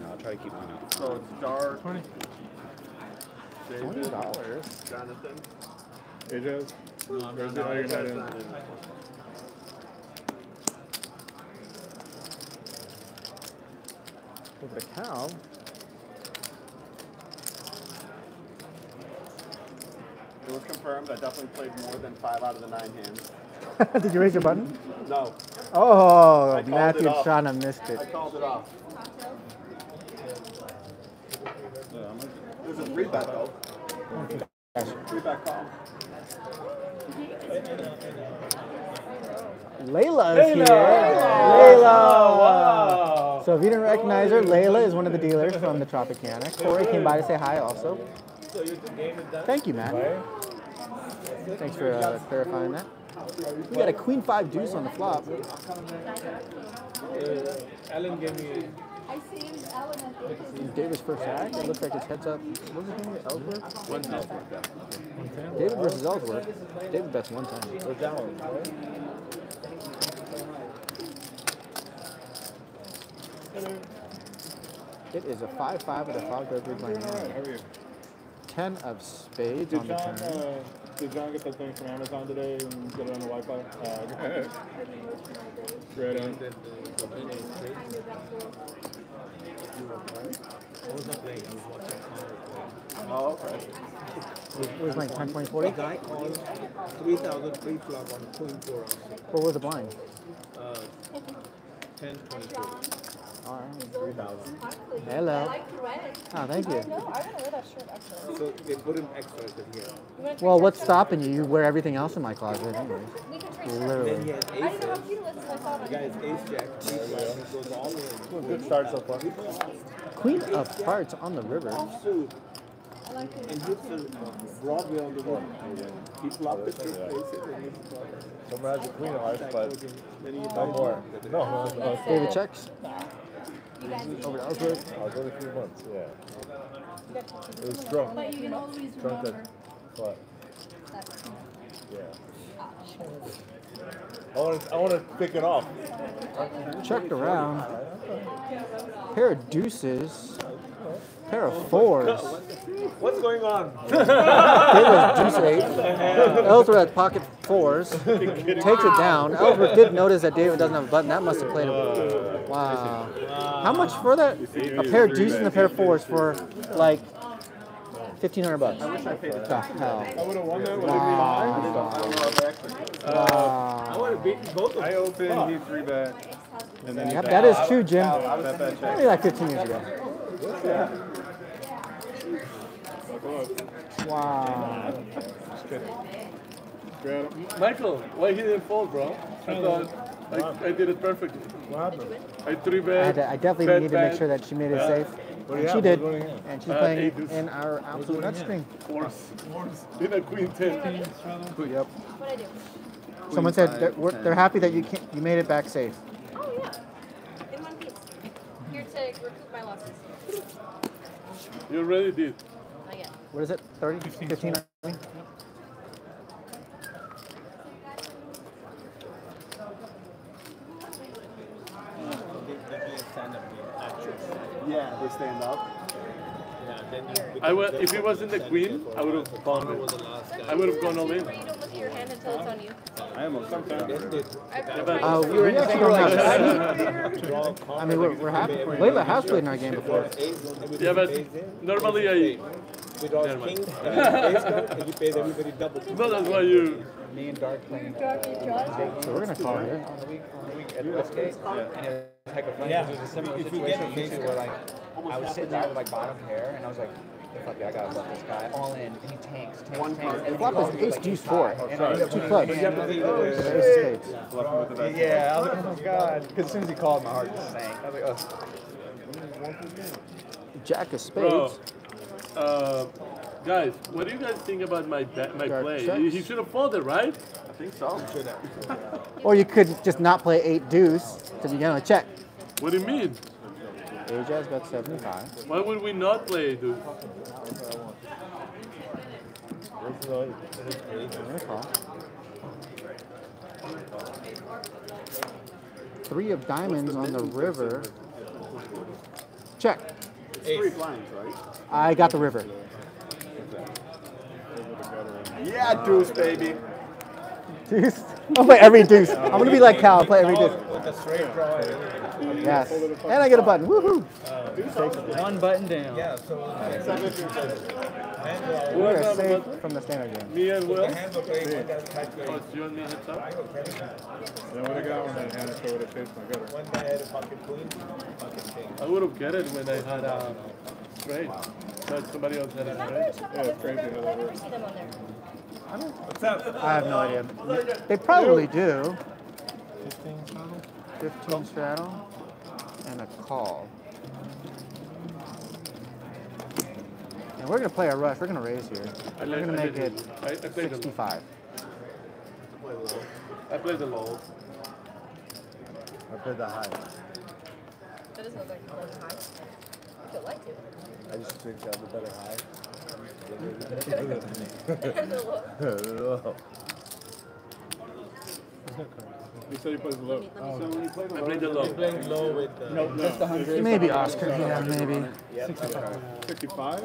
No, I'll try to keep mine up. So it's dark. Twenty. David, $20. Jonathan. AJ? no, I'm Or is not. it- oh, you're not in. not in. Over the cow. It was confirmed. I definitely played more than five out of the nine hands. Did you raise your button? No, Oh, I Matthew it off. Shauna missed I it. called it off. Yeah, I'm like, It was a three bet though. Three bet call. Layla is here. Layla. So if you didn't recognize her, Layla is one of the dealers from the Tropicana. Corey came by to say hi also. So your game is done. Thank you, Matt. Thanks for uh, clarifying that. We got a queen five deuce on the flop. Uh, Alan gave me. David's first act. It looks like it's heads up. What was his name? Ellsworth? One time. David versus Ellsworth. David bets one time. It is a 5-5 with a fog over blind. How are you? 10 of spades on the John, turn. Did John get that thing from Amazon today and get it on the Wi-Fi? Uh, right on. I was not playing. I was watching Oh, okay. It was like 10, 20, 40. The guy called 3,000 free flop on queen four. What was the blind? Uh, 10, 22. All right. 3,000. Hello. Oh, thank you. No, I want to wear that shirt actually. So they put him extra to here. Well, what's stopping you? You wear everything else in my closet, anyways. We can trade Then he Literally. has I didn't know how aces. cute it was, so I thought The guy has ace jack, three flop, he goes all in. Good start so far. Queen of hearts on the river. Suit. And hits the Broadway on the river. He flopped it through places and Someone has a queen of hearts, but no more. No, no, no. David checks. Guys Over to Ellsworth. I was only three months, yeah. It was drunk. But you can always Drunk remember at, what? Yeah. I want to, I want to pick it off. Checked around. Pair of deuces. Pair of fours. What's going on? David deuce eight. Ellsworth at pocket fours. Takes it down. Ellsworth did notice that David doesn't have a button. That must have played a. Wow. How much for that? A pair of deuces and a pair of fours for like fifteen hundred bucks. The hell. I would have won that. Would Wow. I would have beat both of them. I them. opened, he three bet. And then he Yep, bet. that is true, Jim. Bet that check. Only like 15 years ago. Wow. Michael, why he didn't fold, bro? I thought I, I did it perfectly. What happened? I three I, bet. had to, I definitely bet need to make sure that she made it Yeah. safe. And you she did, What do you have? and she's Uh, playing eight in our absolute nut stream. Force. In a queen ten. Yep. What Someone said they're, we're, they're happy that you can you made it back safe. Oh yeah. In one piece. Here to recoup my losses. You already did. Not yet. What is it? 30? 15? I mean? Yeah, they stand up. I would, if it wasn't the queen, I would have gone it. I would have gone all in. Where you don't look at your hand until it's on you. I almost sometimes. Uh, we, we actually don't have I mean, we're, we're happy. Layla has played in our game before. Yeah, but normally I. With all Never king uh, and ace card, and you paid everybody double. No, that's why you. Me and Dark playing So we're gonna call it here. on the week on the week at Westgate, and it was heck of fun. 'cause It was a similar situation with you where like I was sitting there with like bottom pair, and I was like. Fuck it, I gotta love this guy. All in, and he tanks, tanks, tanks. And Flop is ace like deuce four. five, and I ended up Two clubs. Oh, the game. Ace of spades. Bluffing with the best. Yeah, I was like, oh my god. Because as soon as he called, my heart just sank. I was like, oh. Jack of Bro, spades. Uh, guys, what do you guys think about my my Dark play? checks. He he should have folded, right? I think so. Or you could just not play eight deuce to begin a Check. What do you mean? Ajaz got 75. Why would we not play, dude? I'm gonna call. Three of diamonds on the river. Check. It's three blinds, right? I got the river. Yeah, deuce, baby. Deuce. I'll play every deuce. I'm gonna be like Cal. I'll play every deuce. With a straight draw. and- Yes. And I get a button. Woohoo! One button down. Yeah, so. We are safe from the standard game. Me and Will? Hands are playing with that type Oh, you and me heads up? Then what I got when that hand I would have faced my gutter. One guy had a pocket queen. I would have get it when I had a straight. But somebody else had a straight. Yeah, crazy how that I never works. see them on there. I have no idea. They probably do. 15 straddle and a call. And we're gonna play a rush. We're gonna raise here. I We're gonna make let it I- I 65. I played the low. I played the high. That doesn't look like you're high. I feel like to. I just think I have a better high. The low. You said he plays low. I played the low. Playing low with. uh, No, Just the hundred. Maybe Oscar. Yeah, maybe. 65?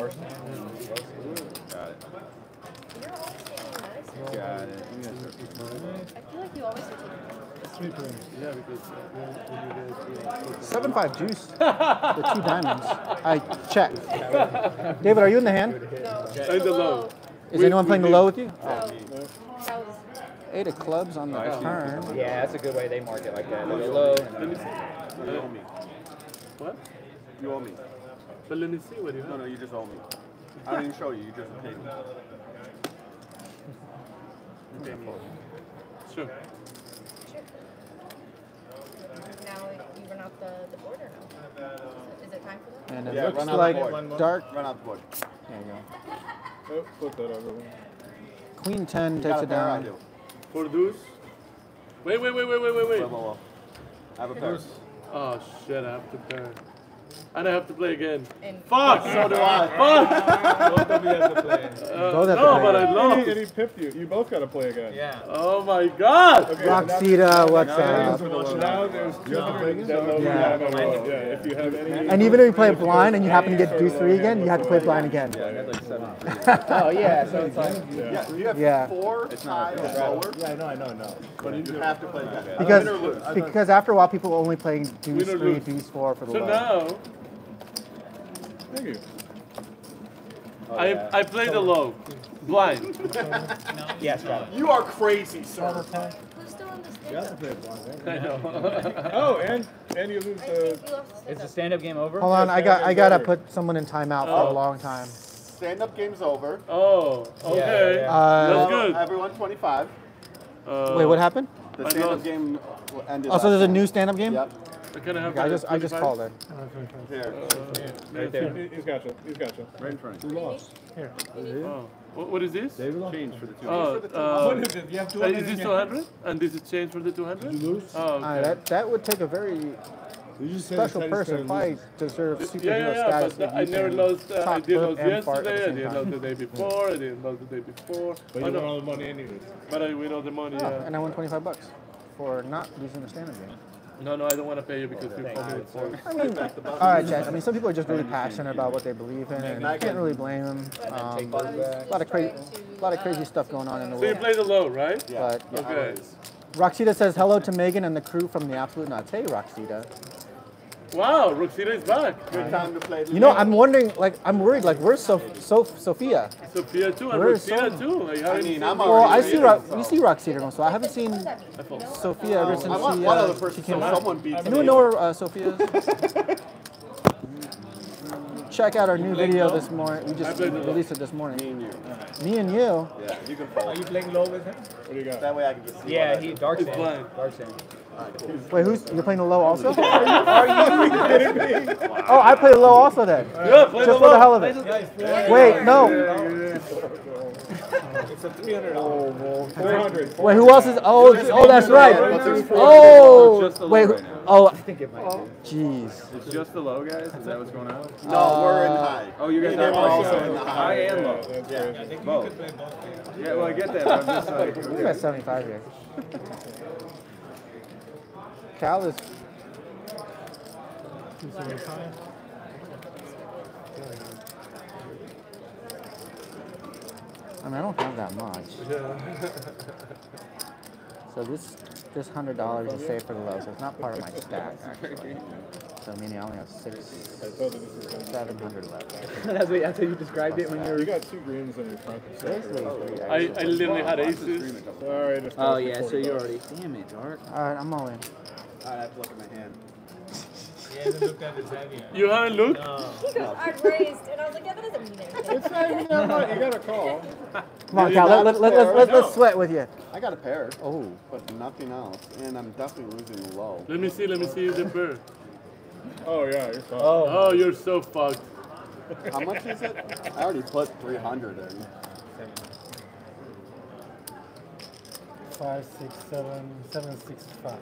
You're always taking medicine. Got it. I feel like you always are taking medicine. Yeah, because when, when you guys uh, Seven five juice. the two diamonds. I check. David, are you in the hand? No, And the low. Is anyone playing the low with you? So, that Eight of clubs on the turn. Yeah, that's a good way they mark it like that. They low. Let me see. You owe me. What? You owe me. But let me see what you No, have. no, you just owe me. I didn't show you. You just paid me. Sure. Now you run out the, the board or no? Is it time for that? And it Yeah, looks run out like the board. dark. Run out the board. There you go. Oh, flip that over. Queen 10 You takes it down. For deuce. Wait, wait, wait, wait, wait, wait, wait. I have a pair. Oh shit, I have to pair. And I have to play again. And Fuck! So do I. Fuck! Both of you have to play. Uh, Both have to no, play but I again. And he, and he pipped you. You both got to play again. Yeah. Oh my god! Roxita, what's Now up? there's, now there's 200 that low Yeah. yeah. Yeah, if you have any. And even if you play blind and you happen to get deuce three again, you have to play blind again. Yeah, I had like seven. oh yeah, so it's like Yeah, you have Yeah. four ties lower. Yeah, I know, I know, I know. But you have to play again. Because Win or lose. because after a while people are only playing deuce three, lose. deuce four for the So low. now Thank you. I I play the low. Blind. yes, got You are crazy, sir. who's still on the stand up? I know. Oh, and and you lose I the. think you lost the Is stand the up. stand-up game over? Hold on, I got I gotta put someone in timeout for Oh. a long time. Stand-up game's over. Oh, okay. Uh, That's good. Everyone 25. Uh, Wait, what happened? The stand-up lost. game ended. Oh, so there's a new stand-up game? Yep. Can I have I the just I just 25? called it. Here. Right there. He- He's got you. He's got you. Right in front. You lost. Here. Oh. What, what is this? Change for the two. Oh, uh, What is it? You have uh, 200 is this 200? And this is change for the 200? Did you lose? Oh, okay. Uh, that that would take a very You special person. gonna Probably lose. deserve superhero yeah, yeah, yeah, status. but if I you never lost. Uh, I did lose and fart at the yesterday. I didn't lose the day before. I didn't lose the day before. But Oh, you no, won all the money anyways. but I win all the money. Oh, Yeah. and I won 25 bucks for not losing the standard game. No, no, I don't want to pay you because you called me before. I mean, all right, Chad. I mean, some people are just really passionate about what they believe in, and you can't really blame them. Um, a lot of crazy, a lot of crazy stuff going on in the world. So you play the low, right? But yeah. Okay. Roxita says hello to Megan and the crew from the Absolute Nuts. Hey, Roxita. Wow, Roxita is back. Good time to play. You know, I'm wondering, like, I'm worried, like, where's Sof- Sof- Sophia? Sophia too, and Where's Roxita Sophia? too. Like, I mean, I'm Well. I see, here, Ro- so- we see Roxita, so I haven't seen Sophia ever since I want she, one uh, other she person, came so out. someone beats Anyone me. know where uh, Sophia is? Check out our new video this morning. We just released it this morning. Me and you. Me and you. Yeah, you can Are you playing low with him? What do you got? That way I can just see. Yeah, what I he do. dark He's sand. blind. Dark sand. Wait, who's you're playing the low also? Are you kidding me? Oh, I play the low also then. Yeah, play Just the for the hell of it. Guys, Wait, no. it's a 300 Four hundred. Wait, who else is? Oh, oh, that's right. Oh, just the low wait. right who- now. Oh, I think it might be. jeez. It's just the low guys. Is that what's going on? No, we're in high. Oh, you guys They're are also also in the high high. and low. That's Yeah. great. Both. Yeah, well, I get that. But I'm just like, We're at 75 here. Cal is. I mean, I don't have that much. So this this hundred dollars is saved for the low, so it's not part of my stack actually. So meaning I only have six, I told you this is gonna seven hundred left. that's, what, that's how you described it when you You were. got two greens in your front. Seriously. I, I literally had aces. Sorry, Oh yeah, so you already. Damn it, Dark. All right, I'm all in. I have to look at my hand. He hasn't looked at his hand yet. You haven't looked? No. He goes, I raised, and I was like, yeah, that doesn't mean anything. It's not even that much. You got a call. Come on, You're Cal. Let, let, let, let's let's, I know. let's sweat with you. I got a pair, Oh. but nothing else. And I'm definitely losing the low. Let me see, let me see the pair. Oh yeah, you're fine. Oh. oh, you're so fucked. How much is it? I already put 300 in. Five, six, seven, seven, six, five.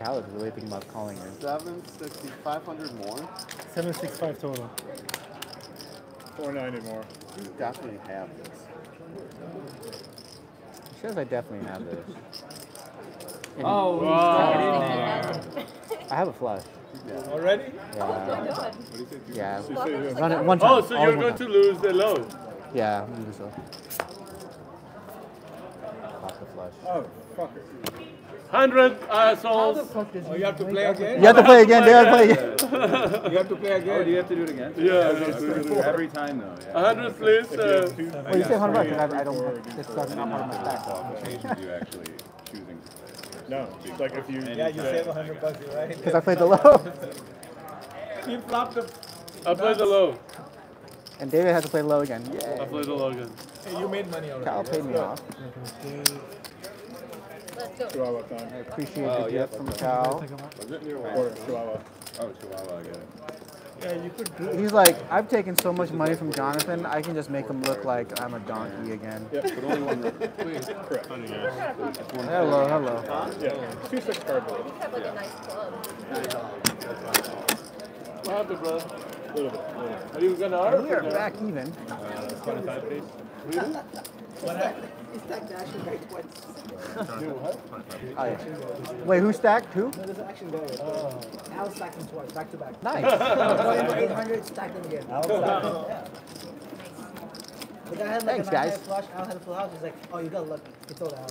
Khaled really thinking about calling her. 760, 500 more? 765 total. 490 more. You definitely have this. She says I definitely have this. And oh, wow. I have a flush. Yeah. Already? Yeah. Oh my god. What do you think? Yeah. Run it one time. Oh, so you're going to lose the load. Yeah, I'm lose the load. Pop the flush. Oh, fucker. 100 uh, souls. Oh, you have to play again? Oh, you have to play again. They have to play again. you have to play again. you have to do it again? Yeah. Okay. Every time, though. Yeah. 100, please. Uh, you you say 100 bucks. I, I don't. It's not on my back. you actually choosing. No. It's like if you. Yeah, you save 100 bucks, right? Because I played the low. he flopped the. I played the low. And David has to play low again. Yay. I played the low again. Hey, you made money already. Kyle paid me off. Let's. Chihuahua time. I appreciate Oh, the yeah, gift from Cal. Or Chihuahua. Oh, Chihuahua, I get it. Yeah, you could. He's like, I've taken so much money from Jonathan, I can just make him look like I'm a donkey again. Yeah, but only one. Correct. Hello, hello. Yeah, two six card You have like a nice club. What happened, bro? A little bit. A little bit. Are you gonna argue? We are back even. Uh, twenty-five piece. He's stacked actually right twice. Oh, yeah. Wait, who stacked? Who? There's an action going. Al stacked them twice, back to back. Nice. Going to 800, stacked them again. Al stacked them. Yeah. The guy had like Thanks, a guys. nice flush. Al had a full house. He's like, oh, you got lucky. He told Al.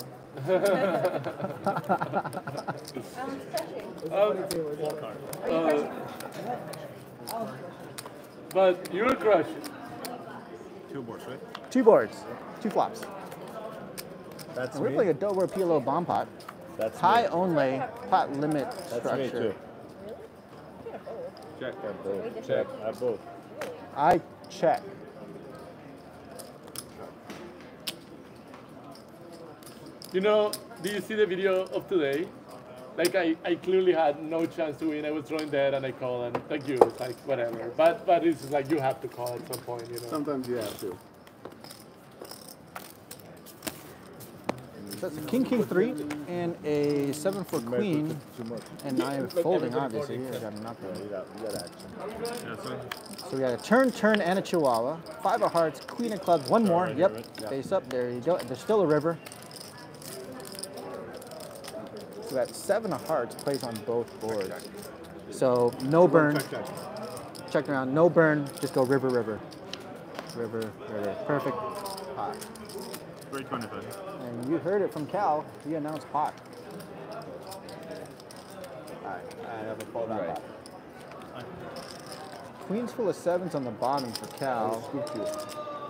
Alan's touching. Um, uh, but you're crushing. Two boards, right? Two boards, two flops. That's And we're me. playing a Dover PLO bomb pot. That's High me. only pot limit That's me structure. too. Check. Got both. Check. I both. I check. You know, do you see the video of today? Like I, I clearly had no chance to win. I was drawing dead and I call and thank you. It's like whatever. But but it's like you have to call at some point, you know. Sometimes you have to. That's a king, king three, and a seven for queen, and I am folding, obviously. I got nothing. So we got a turn, turn, and a chihuahua. Five of hearts, queen of clubs, one more. Yep, face up. There you go. There's still a river. So that seven of hearts plays on both boards. So no burn. Check, around. No burn. Just go river, river, river, river. Perfect. Pot. 325. And you heard it from Cal. He announced pot. Alright, I have a fold on that. Queens full of sevens on the bottom for Cal.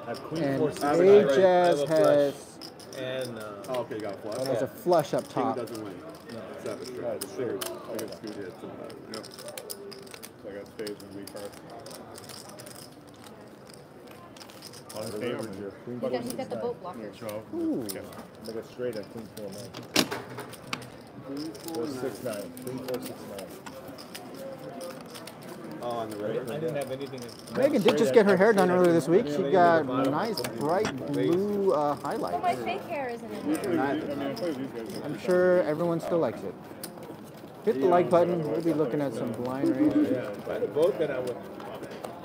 I have queen And four six. I have a A flush. Jazz I have a has, And uh, Oh, okay, you got a flush. has a flush up King top. doesn't win. Seven, Right, right. it's Figured, straight. figured Scooty had some, uh, yep. So I got spades and weak hearts. On his favorites here. He four got, he six got the boat blocker. Ooh. Make a straight at queen four nine. Four six nine. Queen four six nine. Oh, on the I river. didn't have anything. Megan did just get her hair done earlier this week. She got nice bright blue uh, Well, my highlights. fake hair isn't in there. I mean, I play these guys. I'm sure everyone still likes it. Hit the like button. We'll be looking at some blind ranges. Yeah, by the boat, then I would.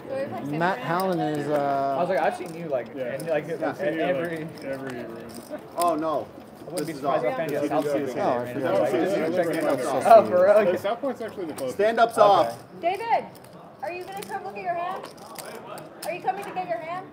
So we're playing Matt Hallen is I was uh, like, I've seen you like, Yeah. and like I see at every. like, every room. Oh, no. I wouldn't This is surprised all. if I found you at You South can Seas. Oh, I forgot. Like, See, just see, checking see, out see. South- Oh, for real? Hey, South Point's actually the closest. Stand up's off. David, are you gonna come look at your hand? Are you coming to get your hand?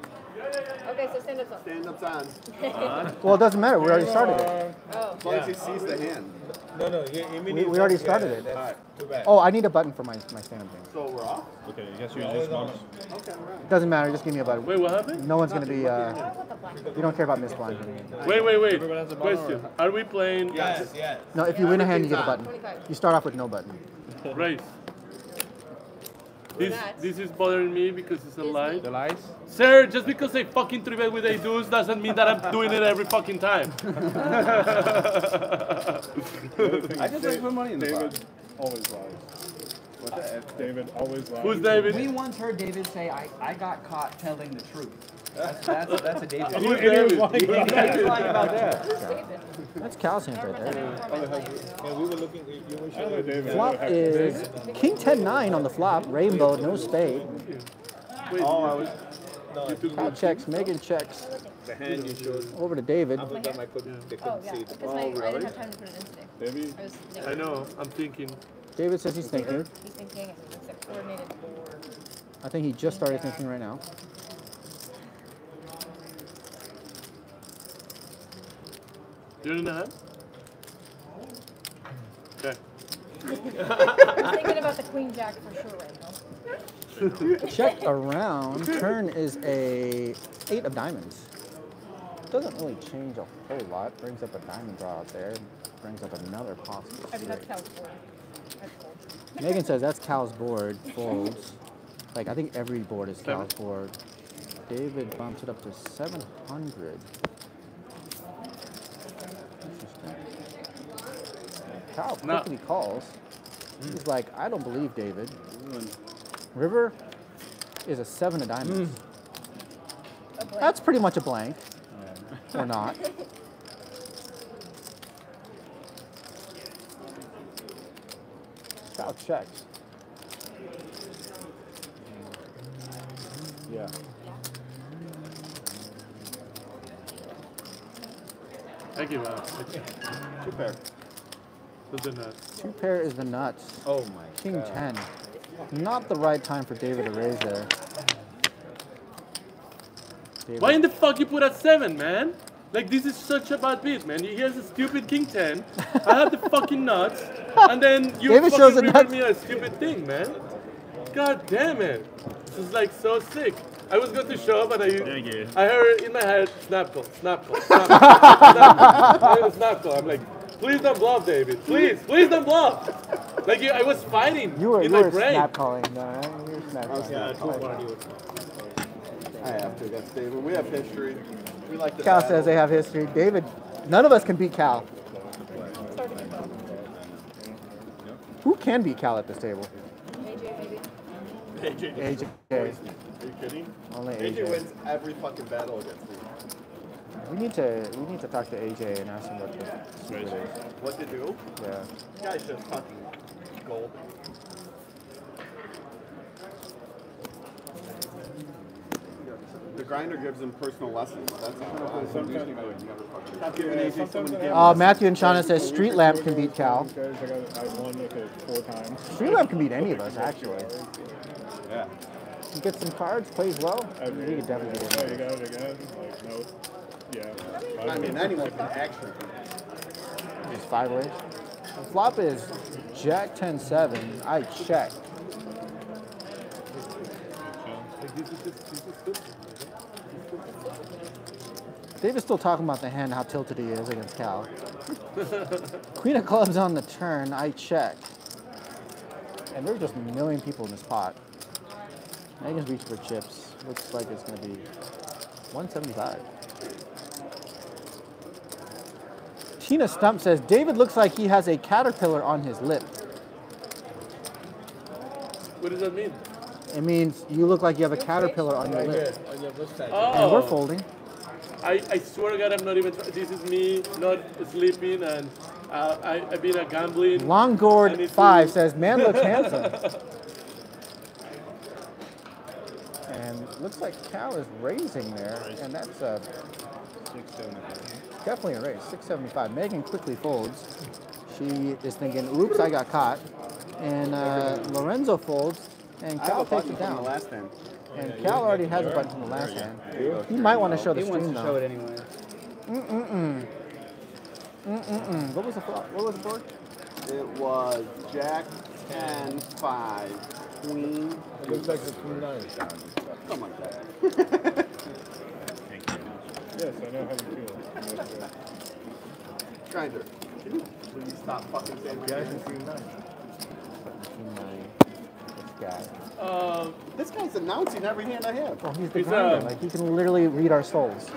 Okay, so stand up. Stand up's on. well, it doesn't matter. We already started it. Oh. As long as he sees the hand. No, no, you, you mean We- we already started it. Alright. too bad. Oh, I need a button for my my stand-up thing. So we're off? Okay, I guess you use this one. Okay, we're on. Doesn't matter. Just give me a button. Wait, what happened? No one's gonna be. Uh, What you don't care about Miss Blind. Wait, wait, wait. Has a bottle Question. Are we playing Yes, yes. No, if you win a hand, you get a button. 25. You start off with no button. race? This this is bothering me because it's a lie. The lies? Sir, just because I fucking three bet with a deuce doesn't mean that I'm doing it every fucking time. I just like put money in the pot. David always lies. What's that? David always lies. Who's David? We once heard David say, I, I got caught telling the truth. That's, that's, that's a David. And he, and he about that. lying about that. Who's David? That's Cal's hand right there. Yeah, we were looking. You, you wish I know David. Flop is King 10-9 on the flop. Rainbow, no spade. Oh, I was. Cal checks. Megan checks. the hand you showed. Over to David. Half of them I couldn't. They Oh, couldn't yeah. see. Because The, my, I really? didn't have time to put it in today. Maybe. I I know. I'm thinking. David says he's thinking. He's thinking it's a coordinated board. I think he just started thinking right now. You're in the hand? Okay. I'm thinking about the queen jack for sure right now. Check around. Turn is a eight of diamonds. Doesn't really change a whole lot. Brings up a diamond draw out there. Brings up another possible I mean, that's straight. Cal's board. That's cool. Megan says that's Cal's board. Folds. Like I think every board is Seven. Cal's board. David bumps it up to 700. Cal No. quickly calls. He's mm. like, I don't believe David. River is a seven of diamonds. Mm. A blank. That's pretty much a blank. or not. Cal checks. Yeah. Thank you, uh, man. Two pair. Doesn't that. Two pair is the nuts. oh my King God. 10. Not the right time for David to raise there. David, Why in the fuck you put at seven, man? Like this is such a bad beat, man. He has a stupid king ten. I have the fucking nuts, and then you David fucking shows the nuts. me a stupid thing, man. God damn it! This is like so sick. I was going to show up, and I Thank. I heard in my head snap call, snap call, snap call, snap call. I heard a snap call. I'm like, please don't bluff, David. Please, please don't bluff. Like you, I was fighting you were, in you my were brain. snap calling. No, you were snap calling. Yeah, uh, two party would. I have to. That's David. We have history. We like the Cal battle. says they have history. David, none of us can beat Cal. Who can beat Cal at this table? AJ, maybe. AJ. AJ. Are you kidding? Only AJ AJ. wins every fucking battle against me. We need to we need to talk to AJ and ask him what the secret is. What to do? Yeah. This guy's just fucking gold. The grinder gives him personal lessons. That's how Sometimes- Stop giving AJ so many damn Uh, Matthew and Shauna says Street Lamp can beat Cal. Guys, I got I won like a four times. Street Lamp can beat any of us actually. Yeah. He gets some cards, plays well. I He could definitely Oh, get you in. got it again? Like, no. Yeah. I mean, anyone can actually. It's five ways. The flop is Jack 10 7. I check. Like is just this is stupid. David's still talking about the hand, how tilted he is against Cal. Queen of clubs on the turn, I check. And there's just a million people in this pot. Megan's reached for chips. Looks like it's gonna be 175. Tina Stump says, David looks like he has a caterpillar on his lip. What does that mean? It means you look like you have a caterpillar on your lip. On your left side. And we're Oh, folding. I, I swear to God, I'm not even. This is me not sleeping, and uh, I I've been a gambling. I Longgourd need 5 says, man looks handsome. And looks like Cal is raising there, and that's a definitely a raise. 675. Megan quickly folds. She is thinking, oops, I got caught. And uh, Lorenzo folds, and I have Cal a takes button it from the down. last hand. And Cal already has a button from the last hand. He might want to show the He wants stream to show it anyway. Mm-mm-mm. Mm-mm-mm. What was the flo- what was the board? It was Jack 10, 5, Queen. It looks like the queen nine sound. Something like that. Yes, I know how you feel. Yes, yes. Grinder. Can you please stop fucking saying my name? and queen nine. This guy. Um, This guy's announcing every hand I have. Well, he's the He's, grinder. um, like he can literally read our souls.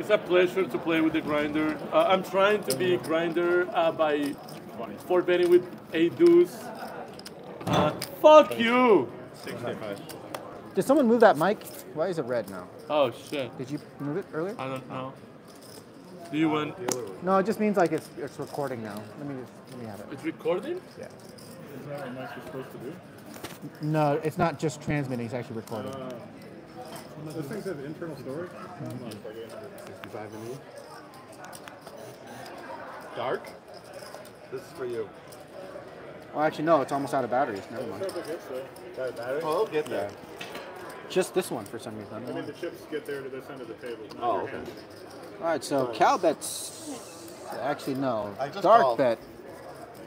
it's a pleasure to play with the grinder. Uh, I'm trying to be grinder uh, by four betting with a deuce. Uh, fuck you! Did someone move that mic? Why is it red now? Oh shit! Did you move it earlier? I don't know. Do you want? No, it just means like it's it's recording now. Let me just let me have it. It's recording. Yeah. Isn't that what Max is supposed to do? No, it's not just transmitting. It's actually recording. Uh, those things have internal storage? Mm-hmm. It's like 865 in Dark? This is for you. Well, actually, no. It's almost out of batteries. Never mind. if it gets there. Got a battery? Oh, get there. Just this one for some reason. I mean, the chips get there to this end of the table. Oh, okay. hand. All right, so Cal bets. Actually, no. Dark called. bet,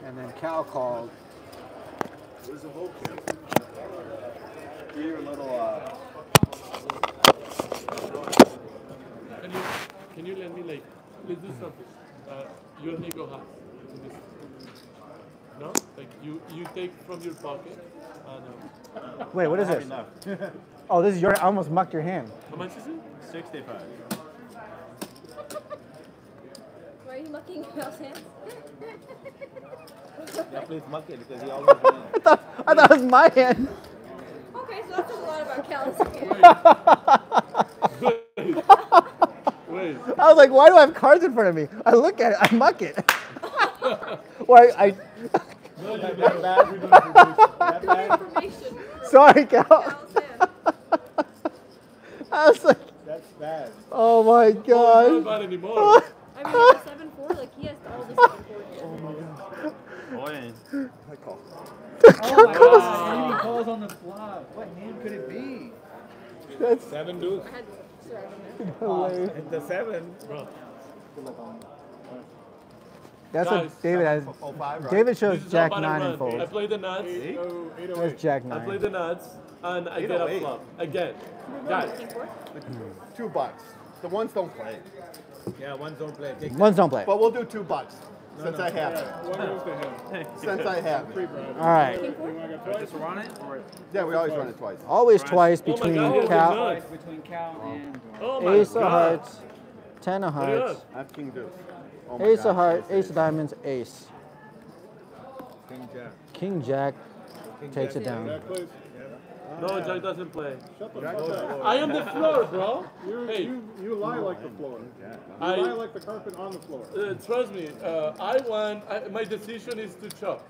and then Cal called. Where's the whole kid? Do your little, uh... Can you can you let me like let's do something. Uh, you and me go half. in this. No, like you you take from your pocket. Uh, no. Wait, what is this? Oh, this is your. I almost mucked your hand. How much is it? 65. Why are you mucking Cal's hands? Yeah, please mark it because he always wins. I thought, I thought it was my hand. Okay, so that says a lot about Cal's hands. Wait. I was like, why do I have cards in front of me? I look at it, I muck it. Why? I, That bad? That bad? Information. sorry, Cal. Cal's hand. I was like, That's bad. oh my Not god. bad anymore. I mean, the seven four, like he has all the seven four here. Boy. Oh my god, oh he calls on the flop. What hand could it be? That's Seven deuce. I had sorry, I don't know. hilarious. Hit the seven. Bro. That's Guys, what David has. Oh, five, right? David shows Jack how bad I nine run. and folds. I play the nuts. Oh, eight oh That's eight. Jack I play the nuts, and I get a 808. flop again. Guys, Two bucks. The ones don't play. Yeah, ones don't play. Take Ones don't play. But we'll do two bucks. Since I have it. One goes to. Since I have it. All right. You wanna go twice? Just run it or Yeah, we always run it twice. Always twice Oh between God, here's Cal, the nuts. between Cal oh. and uh, oh my Ace of Hearts, Ten of What do you Hearts. I have king deuce. Oh Ace God, of Hearts, ace, Ace of Diamonds, Ace. King Jack. King Jack King takes Jack. it down. Jack plays. No, Jack doesn't play. Shut the Jack fuck doesn't play. I am the floor, bro. You, Hey. you, you lie like the floor. You I- lie like the carpet on the floor. Uh, trust me, uh, I want. I, my decision is to chop.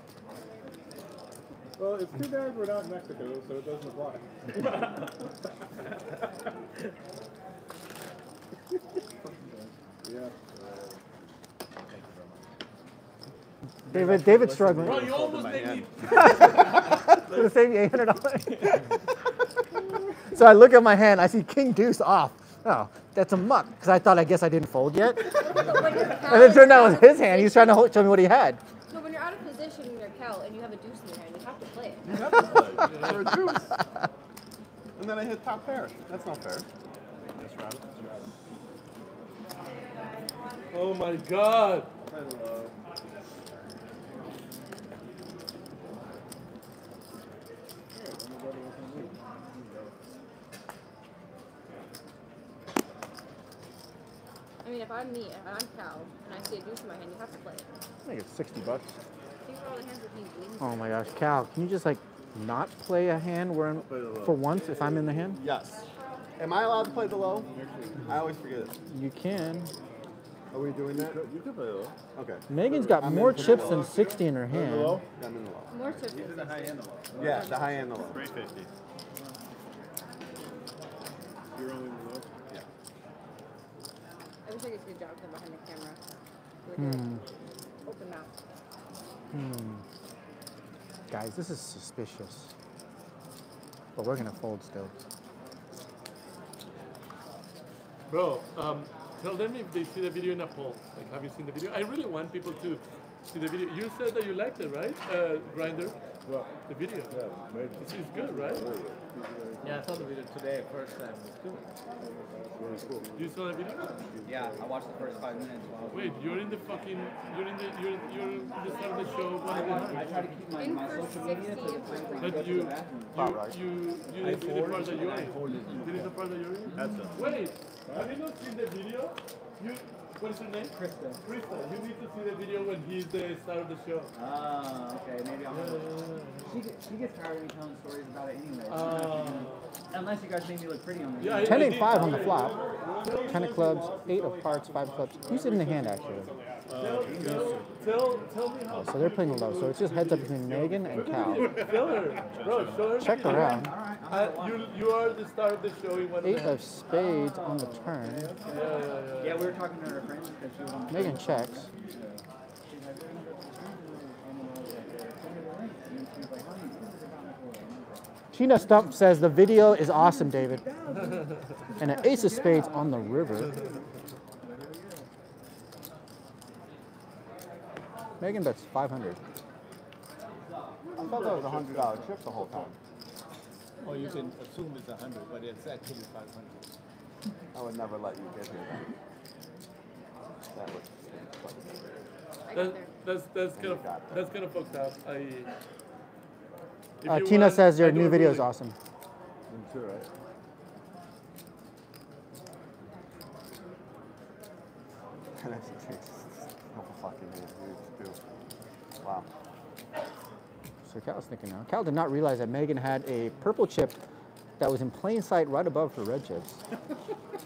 Well, it's too bad we're not in Mexico, so it doesn't apply. yeah. David, David's struggling. Bro, you almost make me. to save you eight hundred dollars. so I look at my hand, I see King Deuce off. Oh, that's a muck because I thought I guess I didn't fold yet, and it turned out it was his hand. He was trying to hold, show me what he had. So when you're out of position in your cow and you have a deuce in your hand, you have to play it. You have to play. For a deuce. And then I hit top pair. That's not fair. That's right. Oh my god. I mean, if I'm me, if I'm Cal, and I see a deuce in my hand, you have to play it. I think it's sixty bucks. These are all the hands that need wins. Oh my gosh, Cal, can you just like not play a hand where I'm, for once if I'm in the hand? Yes. Am I allowed to play the low? I always forget it. You can. Are we doing that? You could play the low. Okay. Megan's got I'm more chips than sixty in her hand. Yeah, I'm in the low. More chips. The high end of it. Yeah, the high end, the low. 350. You're only in the low. Yeah. I wish I could see Jonathan behind the camera. With Hmm. Open mouth. Hmm. Guys, this is suspicious. But we're gonna fold still. Bro, um, tell them if they see the video in a poll. Like, have you seen the video? I really want people to see the video. You said that you liked it, right? Uh, Grinder? What? The video. Yeah, maybe. It's, it's good, right? Yeah, I saw the video today, first time. It's good. Very cool. You saw the video? Yeah, I watched the first five minutes. While Wait, you're in the fucking, you're in the, you're, you're in the start of the show. I, watch, I try to keep my, In my social media 60 to if like, But go you, the bathroom. you, you, you didn't see the part that you're in. This is the part that you're in? That's it. Wait, have you not seen the video? You, what is your name? Krista. Krista, you need to see the video when he's the star of the show. Ah, okay, maybe I'll. Yeah, yeah, yeah. She, gets- she gets tired of me telling stories about it anyway. Ah. Unless you guys make me look pretty on the Yeah, video. I- 10 I 8 did- 5 on the flop. 10 of clubs, 8 of hearts, 5 of clubs. Who's in the hand actually? Tell, tell, tell, tell me how. Oh, so they're playing low. So it's just heads up between Megan and Cal. Tell her, bro, show her. Check around. Uh, you, you are the star of the show in Eight of spades on the turn. Yeah, yeah, yeah. Yeah, we were talking to her friends because she was. Megan checks. Tina Stump says the video is awesome, David. And an ace of spades on the river. Megan bets 500. I thought that was a hundred dollar chip the whole time. Or you can assume it's a 100, but it's actually 500. I would never let you get here. That would. That, that's that's kind of that's kind of fucked up. I. Uh, you Tina want, says your new a video is ruling. awesome. Me too, right? That's no fucking dude, dude. Wow. So Cal's thinking now. Cal did not realize that Megan had a purple chip that was in plain sight right above her red chips.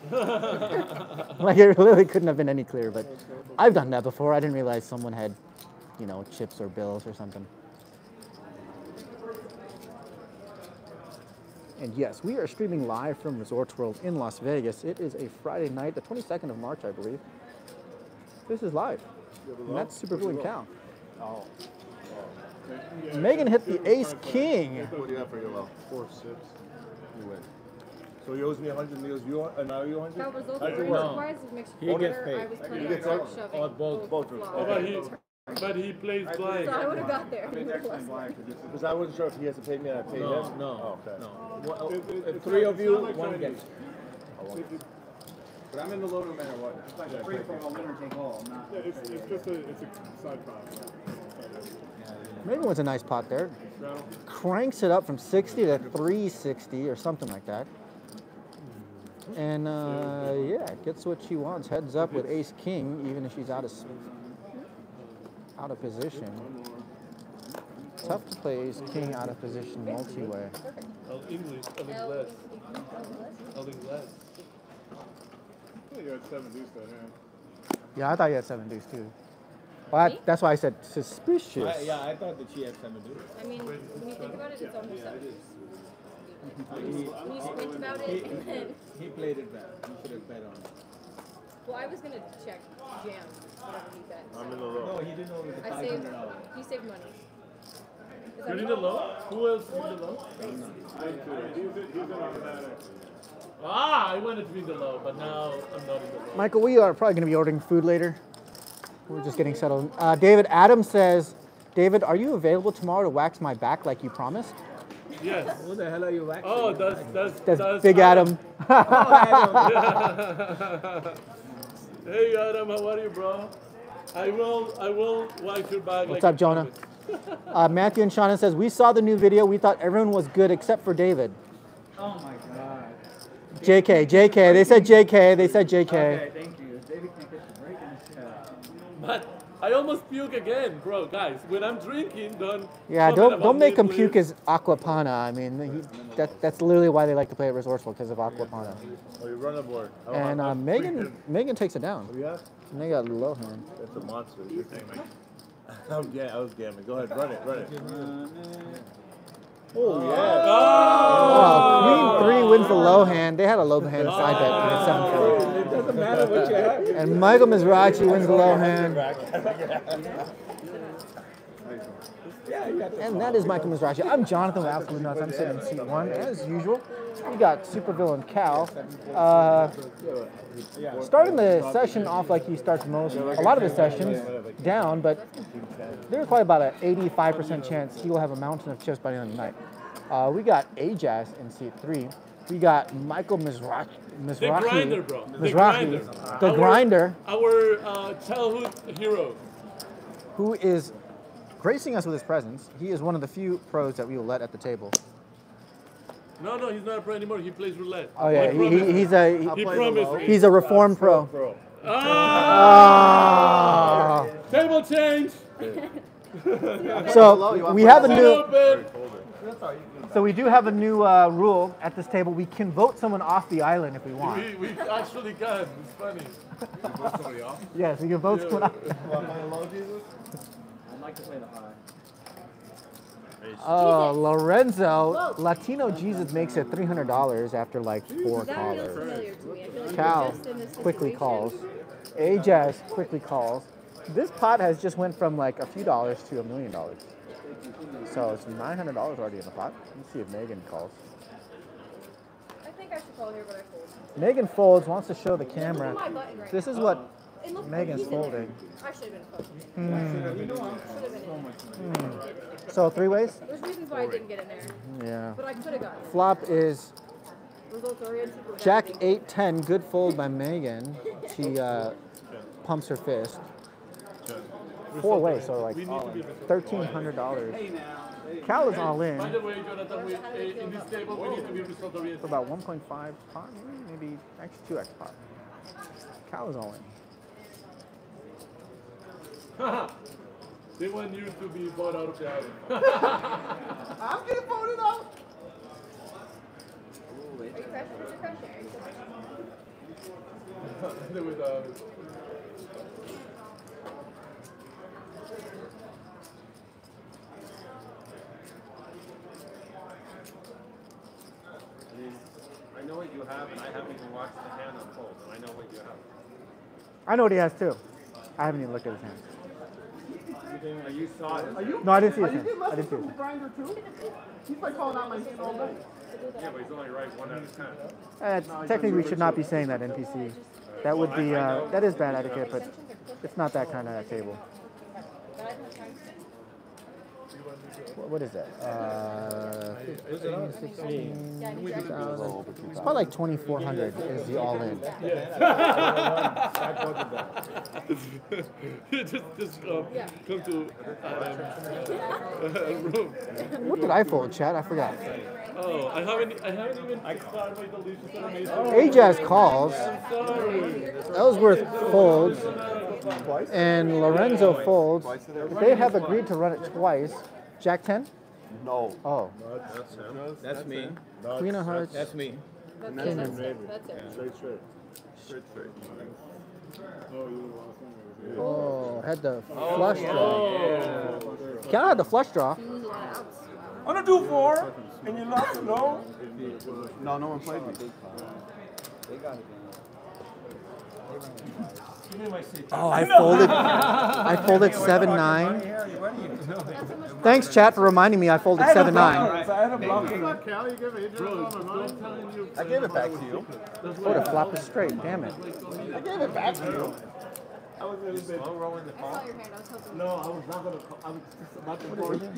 like it really couldn't have been any clearer, but I've done that before. I didn't realize someone had, you know, chips or bills or something. And yes, we are streaming live from Resorts World in Las Vegas. It is a Friday night, the 22nd of March, I believe. This is live. And that's Supervillain Cal. Oh. Megan hit the ace king. What do you have for your low? Four six. You win. So he owes me hundred and he owes you, and now you hundred? That was How'd also you work? surprised with mixed He gets paid. I was He planning gets on paid. shoving Oh, both- both flops. Oh, but he, but he plays blind. So I would have got there. Because I wasn't sure if he has to pay me and I pay No, him. no, Oh, okay. no. It- One- it- if three of you, like one trying- gets. But I'm in the low no matter what. It's like Yeah, free for all, winner take all. I'm not. Yeah, it's, it's just a, it's a side product. Megan was a nice pot there. Cranks it up from 60 to 360 or something like that. And uh, yeah, gets what she wants. Heads up with ace king, even if she's out of out of position. Tough to play ace king out of position multi-way. Oh, English, of English. Of English. I think you had seven deuce that hand. Yeah, I thought you had seven deuce too. Well, I, that's why I said suspicious. I, yeah, I thought that she had seven deuce. I mean, when you think about it, it's almost up. He, When you squint about it, and then, he played it bad. He should have bet on it. well, I was gonna check jam, whatever he bet. I'm in the low. No, he didn't know it was a I five saved, hundred dollars. he saved money. Is You're in the low? Who else is in the low? He's in, he's in automatic. Ah, I wanted to be the low, but now I'm not in the low. Michael, we are probably going to be ordering food later. We're just getting settled. Uh, David Adams says, David, are you available tomorrow to wax my back like you promised? Yes. What the hell are you waxing? Oh, that's that's That's Big Adam. hey Adam, how are you, bro? I will I will wipe your back. What's like up, Jonah? Uh, Matthew and Shauna says, we saw the new video. We thought everyone was good except for David. Oh my god. JK, JK. They said JK. They said JK. Okay, thank you. David can get the break in this chat. But I almost puke again, bro. Guys, when I'm drinking, don't. Yeah, don't don't make me, him puke please. as Aquapana. I mean, he, that that's literally why they like to play it Resorts World because of Aquapana. Oh, you run the board. Oh, And uh, Megan Megan takes it down. Oh, yeah? And they got low hand. That's a monster. You're I was, ga- I was gambling. Go ahead, run it, run it. Oh, yeah. Oh, queen three wins the low hand. They had a low hand side bet at seven four. It doesn't matter what you have. And Michael Mizrachi wins the low hand. Yeah, you got the And that is Michael Mizrachi. I'm Jonathan with Absolute Nuts. I'm sitting in seat one as usual. We got Supervillain Cal. Uh, starting the session off like he starts most, a lot of his sessions down, but there's probably about an 85% chance he will have a mountain of chips by the end of the night. Uh, we got Ajaz in seat three. We got Michael Mizrachi. The grinder, bro. The grinder. the Our- Our uh, childhood hero. who is gracing us with his presence. He is one of the few pros that we will let at the table. No, no, he's not a pro anymore. He plays roulette. Oh yeah, He he, he, he's a He he- promised he's a reformed pro. Ah! Ah. Table change. So we have a new. So we do have a new uh, rule at this table. We can vote someone off the island if we want. We, we actually can. It's funny. Yes, we can vote someone off. I'd like to play the high. Oh, Lorenzo, Latino Jesus makes it three hundred dollars after like four That feels callers. familiar to me. I feel like Cal we're just in this quickly calls. Ajaz quickly calls. This pot has just went from like a few dollars to a million dollars. So it's nine hundred dollars already in the pot. Let's see if Megan calls. I think I should call here, but I fold. Megan folds, wants to show the camera. Look at my button right This now. is what It looks Megan's he's in there. folding. I should have been folding. You know, I should have been in. Hmm. So three ways? There's reasons why I didn't get in there. Yeah. But I could have gotten it. Flop is Results oriented. were Jack everything. 8 10. Good fold by Megan. She uh, pumps her fist. Four ways, so like $1,300. Cal is all in By the way, Jonathan, we, in this table, we need to be result for about 1.5 pot, maybe, maybe actually 2x pot. Cal is all in. they want you to be bought out of the island. I'm getting voted out. Are you fresh? What's your fresh air? Uh, I I know what you have, and I haven't even watched the hand unfold, and I know what you have. I know what he has too. I haven't even looked at his hand. You, you saw it. Are you? No, I didn't see Are you getting I lessons didn't see from his Grinder too? He's been calling out my hand all night. Yeah, but he's only right one out of ten. Uh, technically, we should not be saying that NPC. That would be uh, that is bad etiquette, but it's not that kind of a table. But I don't have time. What, what is that? Uh, 15, 16, Yeah, I need your 2000. It's probably like 2400 is the all in. just, just um, come to um, room. What did I fold, Chad? I forgot. Oh, I haven't, I haven't even started my delicious animation. Ajaz calls. I'm sorry. Ellsworth folds. And Lorenzo folds. They have agreed to run it twice. Jack 10? No. Oh. That's him. That's me. Queen of Hearts. That's me. That's King That's it. That's it. Straight, straight. Straight, straight. Oh, you lost. Oh, had the flush draw. Oh. Cal had the flush draw. On a do four, and you lost. No. No, no one played me. They got it. Oh, I folded. I folded seven nine. Thanks, chat, for reminding me. I folded seven nine. I had a blocking. Cal, you give Adrian all my money? I gave it back to you. Oh, the flop is straight. Damn it. I gave it back to you. I was a little bit. rolling the I saw. I was. No, I was not gonna. Call, I was just about to call you.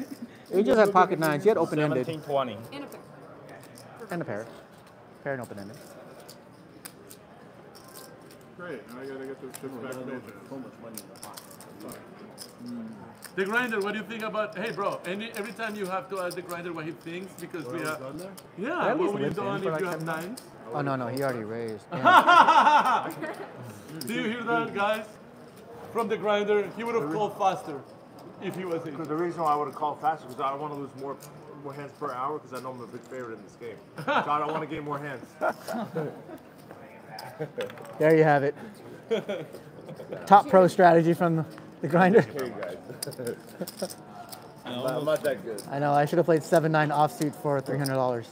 He just had pocket nines. He had open ended 1720. And a pair. and a pair. Pair and open ended. Great. Now I gotta get this shit back made. So much money in the pot. The grinder, what do you think about? Hey, bro, any, every time you have to ask the grinder what he thinks because we have. Yeah, At what least would you lift done if like you have seven nines? Oh no no, he already raised. Do you hear that, guys? From the grinder, he would have called faster if he was in. Because the reason why I would have called faster because I don't want to lose more more hands per hour because I know I'm a big favorite in this game. So I don't want to gain more hands. There you have it. Top pro strategy from the, the grinder. Here you guys. I'm, not, I'm not that good. I know. I should have played seven nine offsuit for three hundred dollars.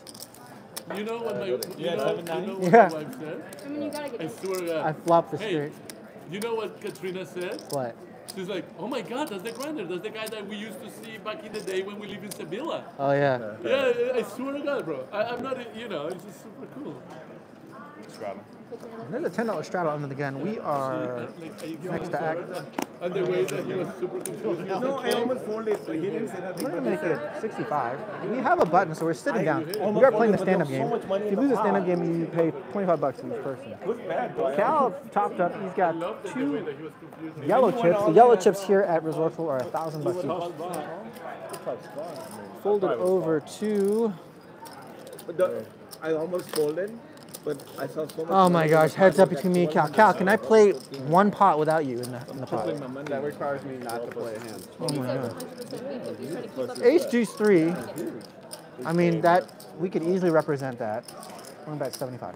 You know what my, you Yeah, know, seven, you nine? know what Yeah. my wife said? I mean, you gotta get I swear to God. I flopped the Hey, straight. You know what Katrina said? What? She's like, oh my God, that's the grinder. That's the guy that we used to see back in the day when we lived in Sevilla. Oh yeah. Yeah, I swear to God, bro. I, I'm not, you know, it's just super cool. There's a ten dollar straddle under the gun. We are next to act. And way that he was super confused. No, I almost folded, but he didn't say. We're gonna make it 65. We have a button, so we're sitting down. We are playing the stand-up game. so If you lose the stand-up game, you pay 25 bucks to each person. Cal topped up. He's got two yellow chips. The yellow chips here at Resorts World are a thousand bucks each. Folded over to. I almost folded, so much. Oh my gosh! Heads up between me and Cal. Cal, can I play one pot without you in the in the pot? putting my money That requires me not to play a hand. Oh my god. 100% me, but he's trying to keep up. Ace Deuce three. I mean that we could easily represent that. Going back 75.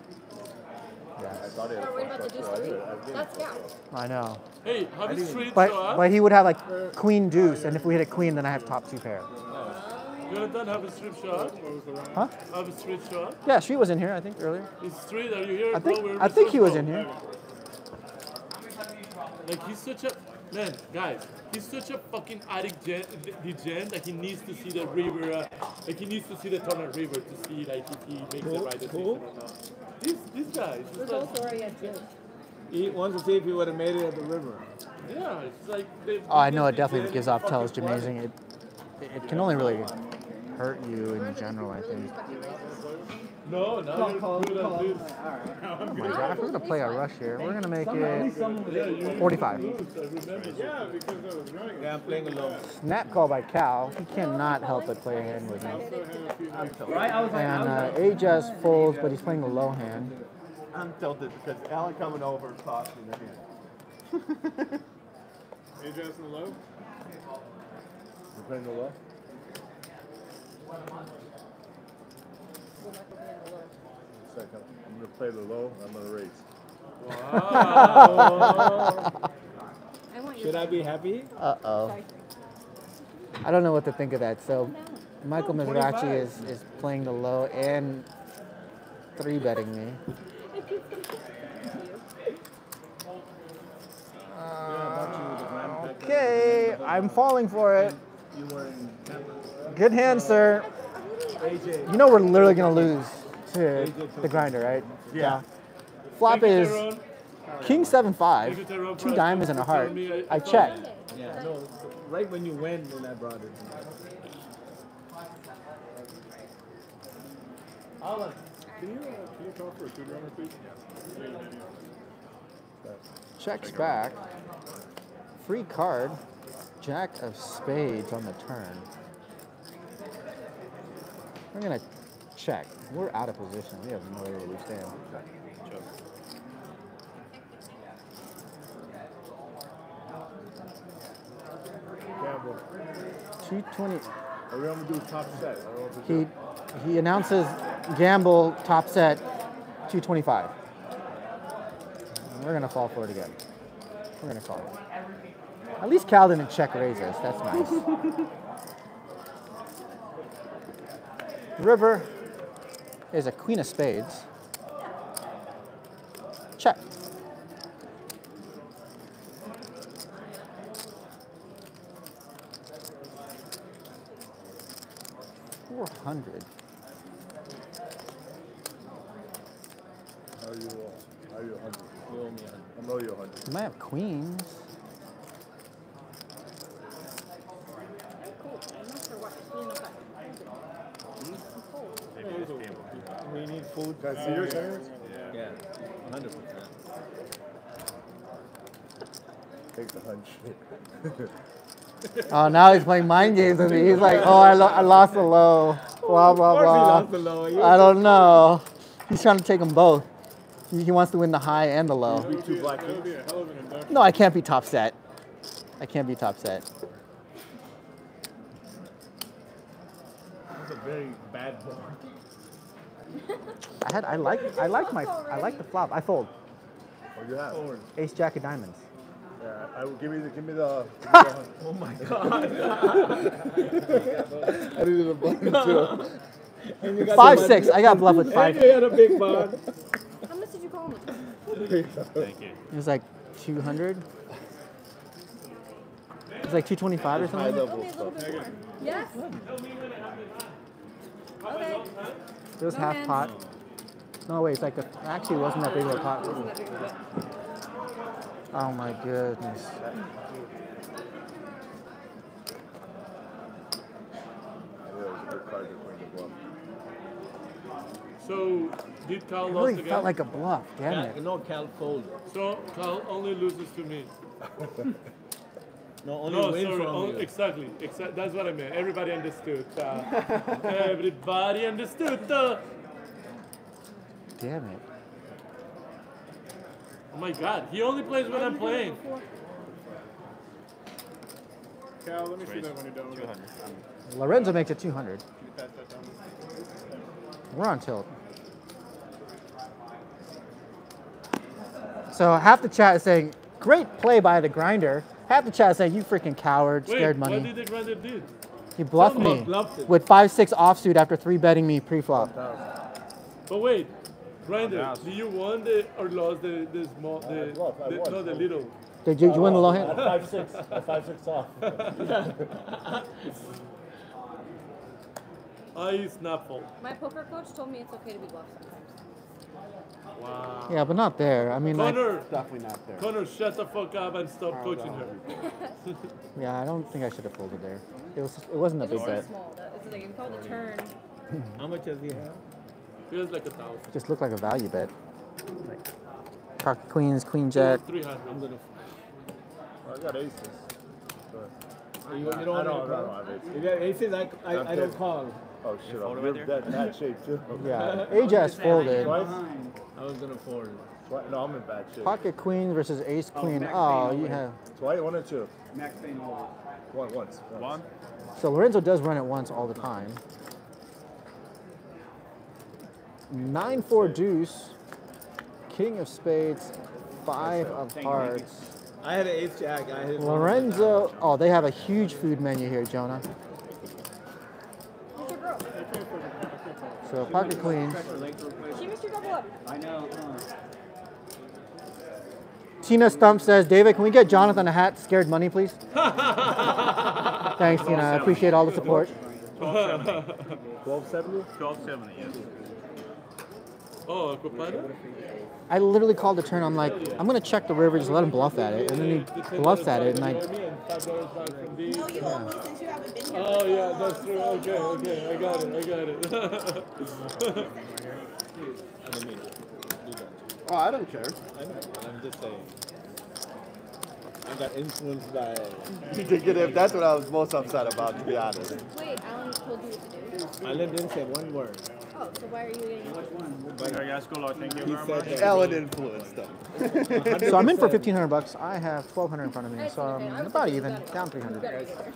Yeah, thought he had Not about the. That's yeah. I know. Hey, have you street But up? but he would have like queen deuce, and if we hit a queen, then I have top two pair. Jonathan, have a strip shot? Huh? Have a street shot? Yeah, she was in here, I think, earlier. Is street, are you here, I think We're I think he was Resourceful. in here. Like he's such a man, guys. He's such a fucking addict gen, the gen that he needs to see the river. Uh, like he needs to see the Turner River to see like if he makes the right decision or not. This this guy, is There's just also already a. He wants to see if he would have made it at the river. yeah, it's like. They, Oh, I know it definitely gives off tells Jamazing. It it can only really hurt you in general, I think. No, now you're good at this. Oh my god, if we're gonna play a rush here, we're gonna make it 45. lose, I remember. Yeah, because I was running. Yeah, I'm playing alone. Snap call by Cal. He cannot help but play a hand with me. Right? I was like, And was uh, like, folds, but he's playing a low hand. I'm tilted because Alan coming over cost me the hand. Hey, Justin Lowe. The low? Second. I'm gonna play the low. I'm gonna raise. Wow. Should I be happy? Uh oh. I don't know what to think of that. So, Michael Mizrachi is, is playing the low and three betting me. Okay, I'm falling for it. You were in Good hand, sir. AJ. You know we're literally gonna lose to the grinder, right? Yeah. Flop Thank is Tyrone. king seven five, Thank you, Tyrone, two diamonds and a heart. telling I check. Yeah, no, right when you win, when I brought it. Alan, Can you, uh, can you call for a two runner, please? Checks back. Free card. Jack of spades on the turn. We're gonna check. We're out of position. We have no idea where we stand. Gamble. 220. Are we gonna do top set? I don't know if it's He he announces gamble top set 225. We're gonna fall for it again. We're gonna call it. At least Cal didn't check raises. That's nice. River is a queen of spades. Check. Four hundred. How are you? How are you? 100? You owe me a hundred. I know you're 100. You might have queens. We need food. Can I see yours, anyways? Yeah, hundred percent. Take the hunch. Oh, now he's playing mind games with me. He's like, oh, I, lo- I lost the low. Blah, blah, Of course he blah. lost the low. I don't know. He's trying to take them both. He he wants to win the high and the low. Two black That would be kings. a hell of an induction. No, I can't be top set. I can't be top set. That's a very bad board. I had I like I like my I like the flop. I fold. What do you have? Ace jack of diamonds. Yeah, I will give me the give me the. Give me the Oh my god. I needed a button too. And you got Five six. I got bluff with And five. you had a big bond. How much did you call me? Thank you. It was like two hundred. It was like two twenty five or High something. level stuff. Yes. Okay. It was No half hands. pot. No, wait, it's like a, actually it wasn't that big of a pot. Wasn't that big of a bet. Oh my goodness. Yeah, it was a good card to bring the bluff. So did Carl It lost really again? felt like a bluff. Damn Cal, it. no, Cal folded. So Carl only loses to me. No, only no, win sorry, from on- you. exactly, exactly. That's what I meant. Everybody understood. Uh, everybody understood. Uh, Damn it. oh my God, he only plays when I'm playing. Cal, let me see that when you're done with it. Lorenzo makes it 200. Can you pass that down? We're on tilt. So half the chat is saying, great play by the grinder. Half the chat is saying, you freaking coward, Wait, scared money. what money. did the grinder do? He bluffed Someone me bluffed with 5-6 offsuit after 3 betting me pre-flop. But wait, grinder, do you won the or lost the the small the, lost, the no the little? Did you, you win the low hand? Five six. Five six off. I snap fold. My poker coach told me it's okay to be bluffed sometimes. Wow. Yeah, but not there. I mean, like, Connor, Definitely not there. Connor, shut the fuck up and stop oh, coaching her. yeah, I don't think I should have folded there. It was it wasn't a It was big so bet. small. That- It's like you called the turn. How much does he have? Feels like a thousand. Just looked like a value bet. Like, pocket queens, queen jack. Three hundred. I'm gonna. I got aces. You, you don't I want don't, I to don't have aces. You got aces, I, I, I don't call. Oh shit, I'm in that bad shape too. Yeah, Ajaz folded. Twice? I was gonna fold. Twi- No, I'm in bad shape. Pocket queen versus ace queen. Oh, you have. Twice, one or two? Max Payne over. One, once. One? So Lorenzo does run it once all the time. Nine four deuce, king of spades, five of hearts. I had an ace jack. I hit Lorenzo. Oh, they have a huge food menu here, Jonah. Where's your girl? So pocket queens. She missed your double up. I know. Tina Stump says, David, can we get Jonathan a hat? Scared money, please. Thanks, Tina. I appreciate all the support. 1270? 1270, 1270, yes. Oh, Aquapana? I literally called the turn. I'm like, I'm gonna check the river, just let him bluff at it, and then he bluffs at it, and I. No, you Oh yeah, that's true. Okay, okay, I got it, I got it. Oh, I don't care. I know. I'm just saying. I got influenced by. That's what I was most upset about, to be honest. Wait, Alan told you what to do. Alan didn't say one word. Oh, so why are you getting Very yes, good. Thank you very much. that. Ellen influenced them. So I'm in for 1,500 bucks. I have 1,200 in front of me, so. I I'm was about thinking even, gotta go. down You 300.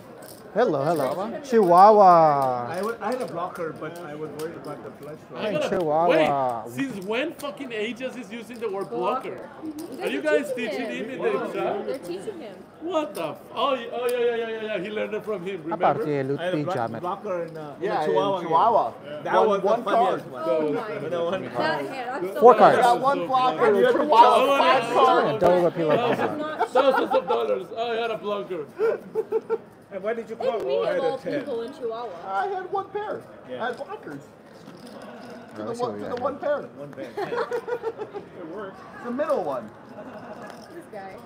Gotta go there. Hello, hello. Chihuahua. I, wa- I had a blocker, but I was worried about the flush draw. I gotta- Chihuahua. Wait, since when fucking Ajaz is using the word blocker? Blocker. Are you guys teaching him in the exam? They're teaching him. What the? F- oh, y- oh yeah, yeah, yeah, yeah, yeah. He learned it from him. Remember? I had a Lutti block, Jamet. blocker in, uh, Yeah, the in Chihuahua. game. Chihuahua. That One- was one the card. one. Oh my know, one That I'm Four cards. Got one blocker And you and had triple to out Oh, five yeah. cards. Double repeal Thousands, of dollars. Oh, I had a blocker. And why did you They call? Oh, mean I of had all a 10. people in Chihuahua. I had one pair. Yeah. I had blockers. Oh, to the let's one, what to the one pair. One band. It worked. The middle one. This guy.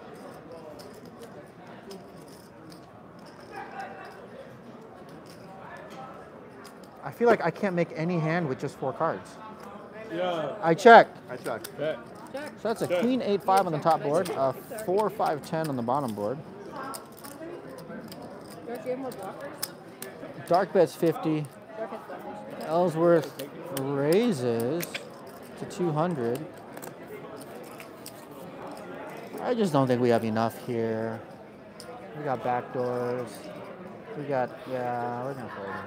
I feel like I can't make any hand with just four cards. Yeah. I check. I checked. Yeah. Check. So that's a queen eight five on the top board, a four five ten on the bottom board. Don't you have more blockers? Dark bets fifty. Dark has blockers. Ellsworth raises to two hundred. I just don't think we have enough here. We got backdoors. We got yeah, we're gonna fold him.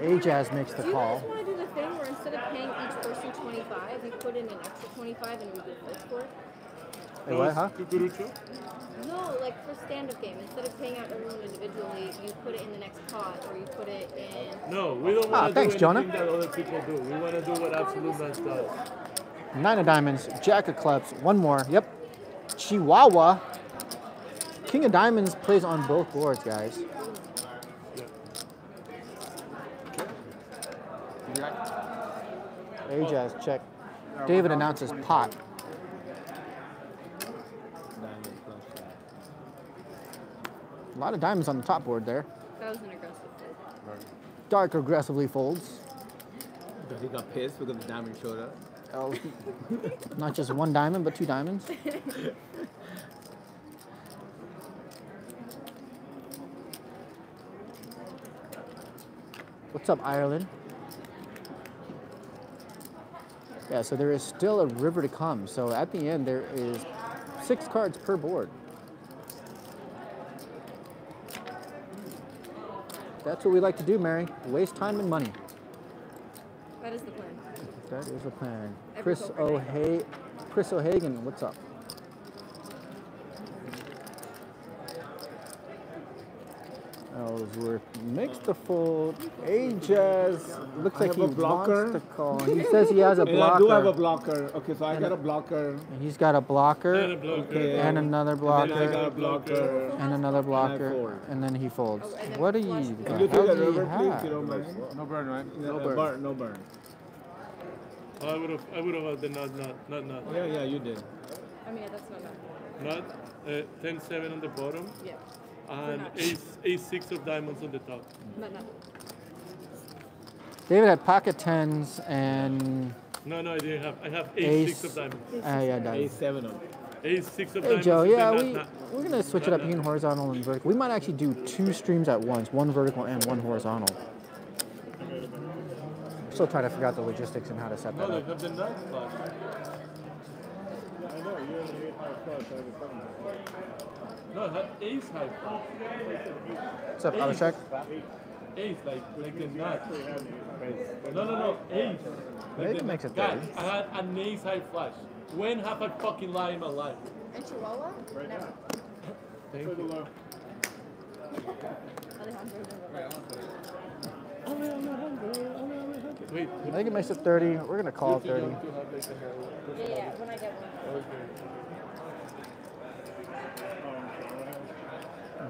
Ajaz makes the Do you call. guys want to do the thing where instead of paying each person 25, you put in an extra 25 and we do full score? Hey, what, huh? Cucurucho? No, like for stand-up game, instead of paying out everyone individually, you put it in the next pot or you put it in. No, we don't Ah, want to thanks, do Jonah. anything that other people do. We want to do what Absolute Nuts does. Nine of diamonds, jack of clubs, one more. Yep. Chihuahua. King of diamonds plays on both boards, guys. Ajaz, check. David announces pot. A lot of diamonds on the top board there. That was an aggressive fold. Dark aggressively folds. Because he got pissed because the diamond showed up. Oh, Not just one diamond, but two diamonds. What's up, Ireland? Yeah, so there is still a river to come. So at the end, there is six cards per board. That's what we like to do, Mary. Waste time and money. That is the plan. That is the plan. Every Chris poker Chris O'Hagan, what's up? Ellsworth makes the fold. Ajaz looks I like have he a blocker. wants to call. He says he has a And I do have a blocker. blocker. Okay, so I And got a- a blocker. And He's got a blocker And a blocker. Okay. and another And then I got blocker a blocker. and another blocker fold. and then he folds. Oh, and then What do you? flush. The Can you take a do you river, please, you don't mind? No burn, right? No, burn. burn. No burn. I would have, I would have had the nut, nut, nut, nut. Yeah, yeah, you did. I mean, that's not bad. Nut, uh, 10 7 on the bottom, Yeah. And Nut. ace, ace 6 of diamonds on the top. Not not. David had pocket tens and No, no, I didn't have. I have Ace. ace 6 of diamonds. uh, yeah, diamonds. A7 of them. Ace 6 of Hey diamonds. Joe, yeah, then we, nut, we're gonna switch it up between horizontal and vertical. We might actually do two streams at once, one vertical and one horizontal. Still trying to figure out the logistics and how to set No, that they up. have the nut flush. I know. You have an eight high flush. I have a seven high flush. No, I had ace high flush. What's up, Abhishek? Ace, like, like the nut. No, no, no, ace. Like Maybe the- makes it Guys, 30. I had an ace high flush. When have I fucking lie in my life? And Chihuahua? Never. Thank you. Wait, I think it makes it 30. We're gonna call it 30. Yeah, yeah, when I get one.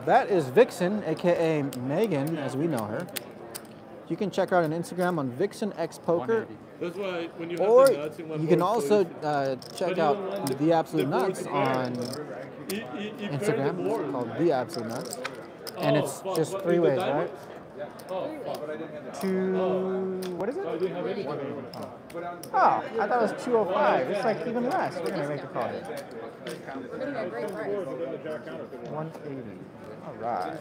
That is Vixen, aka Megan, as we know her. You can check her out on Instagram on Vixen X Poker. That's why when you have Or the nuts in one you can board, also so uh, check out the- the Absolute the Nuts on pair. He- he- he paired the Instagram. board. It's called the Absolute Nuts, and Oh, it's fuck, just what, three ways, right? diamonds? Oh, fuck. Two. What is it? I didn't have anything. Oh, I thought it was 205. It's like even less. We're gonna make the call. We're getting a great price. 180. All right.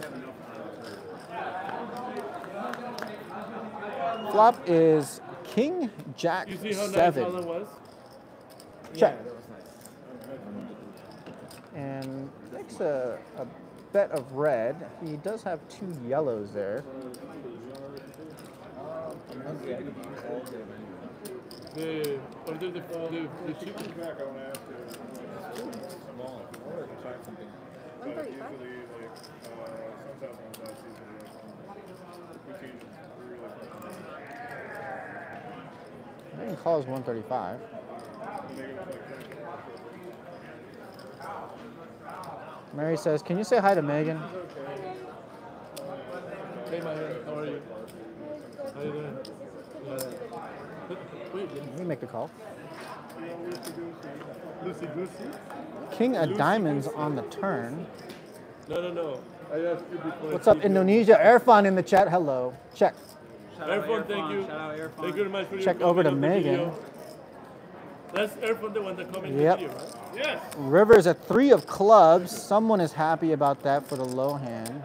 Flop is King Jack You see how nice seven. Was? Check. and makes a, a bet of red. He does have two yellows there. The the the, the chip. Back, I want to ask you. Small. I want to try something. But usually, like, uh, sunset ones, that's usually like, um, routine, really I think calls 135. Mary says, "Can you say hi to Megan?" Hey, my man, how are you? How are you doing? Yeah. Wait, You make the call. Lucy Goosey? King of Lucy diamonds Goosey. on the turn. No, no, no. I asked you before. What's up, Indonesia? Irfan in the chat. Hello. Check. Erfan, thank you. Thank you very much for your Check over to comment on the Megan. That's Erfan, the one that commented Yep. here, right? Yes. Rivers a three of clubs. Someone is happy about that for the low hand.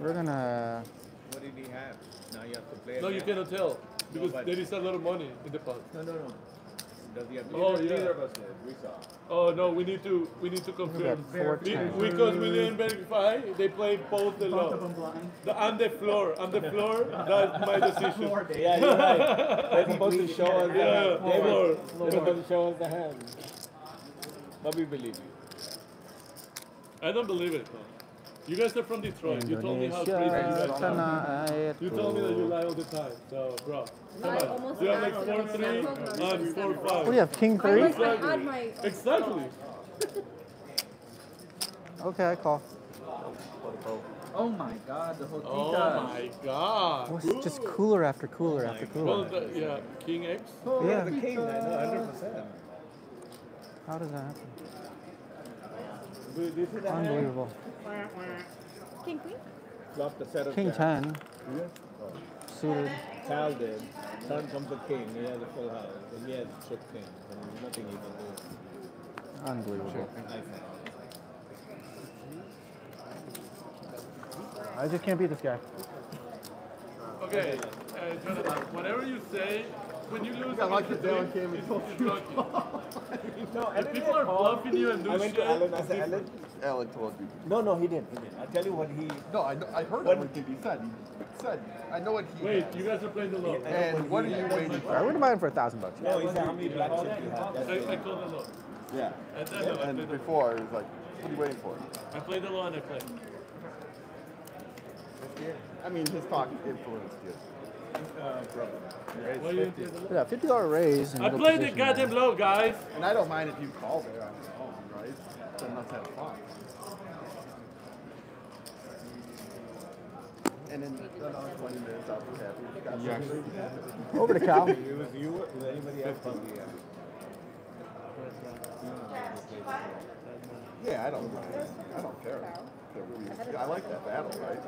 We're gonna. What did he have? Now you have to play No, you again. cannot tell because but- there is a lot of money in the pot. No, no, no. Does he have Oh, yeah. neither of us did. We saw. Oh no, we need to we need to confirm. got four Be- times. because we didn't verify, they played both the Both low. of them blind. The, I'm the floor. I'm the floor. That's my decision. Yeah, you're right. They're supposed to show us the Yeah, hand. floor. David, Floor. They're supposed to show us the hand. But we believe you. I don't believe it. Man. You guys are from Detroit. You told me how crazy Indonesia you guys are. tonight. You told me that you lie all the time. So, bro, come on. You have like four three not Pokemon, and it's four five. What do you have? King I three? was- I had my. Exactly. Okay, I call. Oh my god, the Oh my God. Well, it's just cooler after cooler oh after Well, cooler. the, yeah, King X. Oh, yeah. The king, I know, 100%. How does that happen? Do you see the hand? Unbelievable. King Queen? Flopped a set of King jacks. 10. Suited. Cal did. Turn comes a king. He has a full house. And he has shook king. And nothing he can do. Unbelievable. I think. I just can't beat this guy. Okay, uh, Jonathan, whatever you say, when you lose, I like against that Darren the came team, and told you. it's lucky. No, If people are bluffing you and do I went shit, to Alan. I said. Alan. Alan told you. No, no, he didn't. He didn't. I tell you what he. No, I, know- I heard What- everything he said. He said, I know what he Wait, you guys are playing the low. And what are you waiting for? right, we're gonna buy for a thousand bucks. No, he said how many black chips you have. I, I it. the low. Yeah. And then I play And before, it was like, what are you waiting for? I play the low and I play. I mean, his talk influenced you. Uh, brother. Raised What do you 50. Yeah, fifty dollar raise. And I middle played the goddamn low, guys. And I don't mind if you call there on your own, right? Then let's have fun. And in another 20 minutes, I'll be happy. Yes. Over to Cal. It was you. Was anybody else probably? Yeah. Yeah, I don't mind. I don't care. I like that battle, right?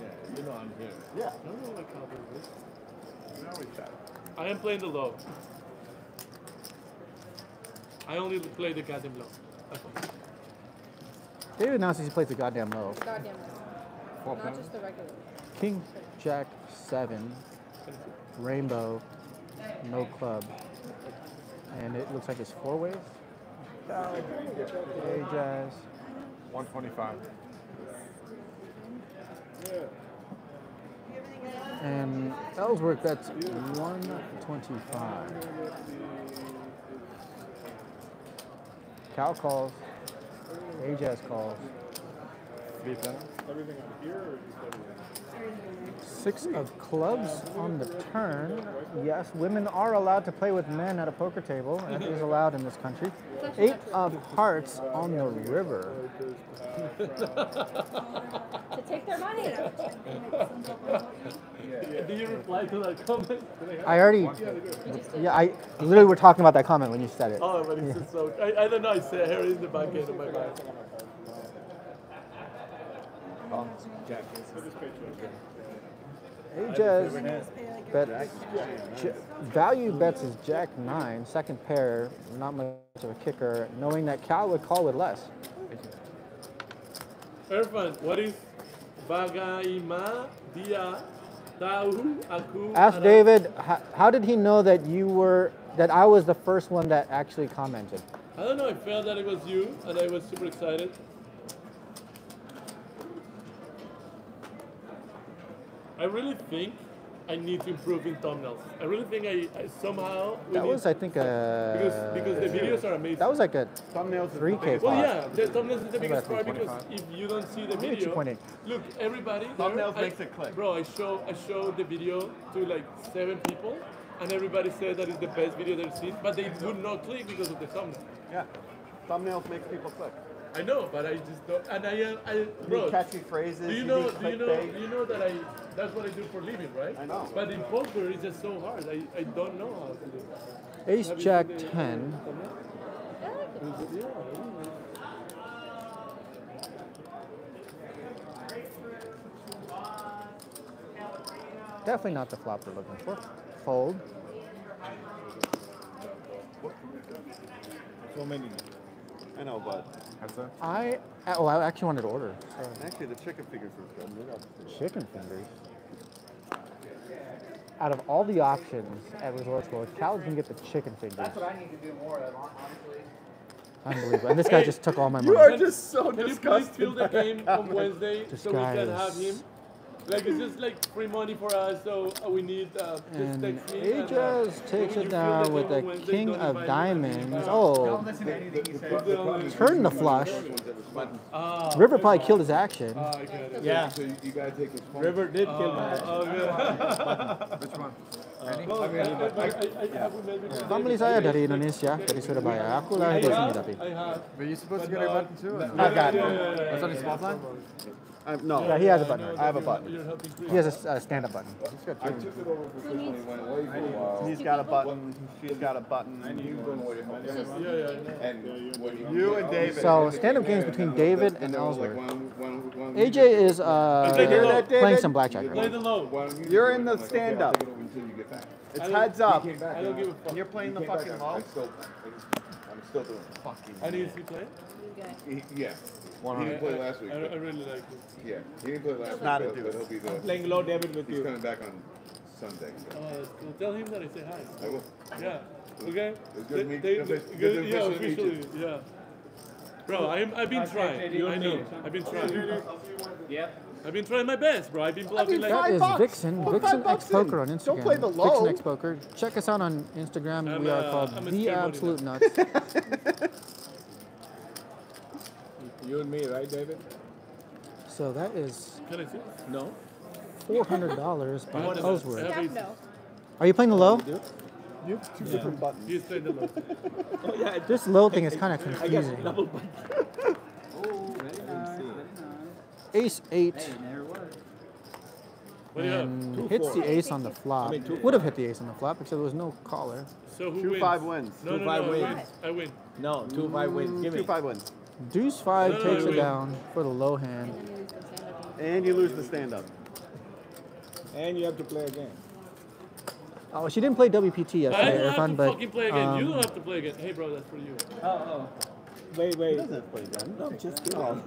Yeah. You know I'm here. Yeah. I don't know what Cowboys is. We always chat. I am playing the low. I only play the goddamn low. That's all. David announces he plays the goddamn low. The goddamn Four Not pounds? just the regular. King, Jack, seven, Rainbow, no club, and it looks like it's four ways. Cal, A Jazz. 125. Um, and Ellsworth, that's 125. Cal calls. Ajaz calls. Everything up here or just everything? Six of clubs on the turn. Yes, women are allowed to play with men at a poker table. That is allowed in this country. Eight of hearts on the river. To take their money. Do you reply to that comment? I already, yeah, I literally were talking about that comment when you said it. Oh, but it's just so. I, I don't know. I said hair in the back end of my mind. Jack. Ajaz bet J- value bets is Jack nine, second pair, not much of a kicker, knowing that Cal would call with less. Irfan, what is Bagaima Dia Tahu Aku? Ask David, how, how did he know that you were that I was the first one that actually commented? I don't know. I felt that it was you, and I was super excited. I really think I need to improve in thumbnails. I really think I, I somehow. That was, I think, a. because because the videos are amazing. That was like a Thumbnails. 3K Well, file. yeah, the thumbnails is the biggest part because if you don't see the video, look, everybody. there, Thumbnails I- makes it click. Bro, I show I show the video to like seven people, and everybody said that is the best video they've seen, but they would not click because of the thumbnail. Yeah. Thumbnails makes people click. I know, but I just don't. And I am, I, You bro. need catchy phrases. Do you you know? need Do you know? clickbait. Do you know that I? That's what I do for a living, right? I know. But in poker, it's just so hard. I, I don't know how to do it. Ace Have Jack seen the 10. Yeah. Definitely not the flop we're looking for. Fold. So many. I know, but I oh I actually wanted to order. Sorry. actually the chicken fingers were good. Chicken fingers. Out of all the options at Resorts World, Cal can get the chicken fingers. That's what I need to do more of, hon- honestly. Unbelievable. And this guy just took all my money. You are just so Can you please disgusted. fill the game on. Wednesday This so we guy can have him? Like it's just like free money for us, so uh, we need uh, just And text me. and, uh, Ajaz takes it down with game on a king of diamonds. Uh, Oh, Don't listen to anything he says. turn the flush. Ah, River probably killed his action. ah, I get it. Yeah. So you, you gotta take his phone. River did kill my Oh, good. Which one? Well, I, I, I, I have maybe Family saya dari Indonesia, dari Surabaya. Aku lahir di sini tapi. I have. But you supposed to get a not- button too? I've got yeah, one. yeah, yeah, That's on his yeah, small yeah. sign? I, no. Yeah, he has a button. know I have a button. He has a stand-up button. I took it over for Chris when he went away for a while. He's got a button. He's got a button. He was going away to help them. Yeah, yeah. And when You and David. So stand-up games between David and there Ellsworth. AJ is uh, Play playing some blackjack. Play Right? the low. You're in the I'm like, okay, I'll stand-up. take it over until you get back. It's heads up. He came back I don't and give a And fuck. you're playing the he came back fucking and low? I still, I'm still doing it. Fucking. And is he playing? Yeah. He 100. didn't play last week. I, I really like it. Yeah, he didn't play last week. Not a but, deuce. but he'll be the. Playing low debit with He's you. coming back on Sunday. So. Uh, That's cool. Tell him that I say hi. I will. Yeah. Okay. It's good to meet- They- they- good- good yeah, officially meet you. officially. Yeah. Bro, I'm, I've been trying. I know. I've been trying. Yep. I've been trying my best, bro. I've been bluffing like. That Five is bucks. Vixen. Put Vixen X bucks in. Poker on Instagram. Don't play the Vixen low. X Poker. Check us out on Instagram. I'm we are called I'm The. Absolute Nuts. You and me, right, David? so that is Can I see? No. four hundred dollars by What is it? Ellsworth. Yeah. Staff no. Are you playing the low? You have two different buttons. He's playing the low. Oh yeah. This low thing is kind of I got confusing. double button. Oh, very nice, very nice. Ace eight Hey, never was. What do you have? and Two hits the ace on the flop. I mean, two Would have hit the ace on the flop except there was no caller. So who Two wins? five wins. No, Two no, five no, I wins. win. I win. No, two five wins. Give Two me. five wins. Deuce five No, no, takes no, it down for the low hand. And you lose the stand-up. And you have to play again. Oh, she didn't play WPT I yesterday, don't have Irfan, to but fucking play again. you don't um, have to play again. Hey, bro, that's for you. Oh, oh. Wait, wait. Doesn't play again. No, just get off.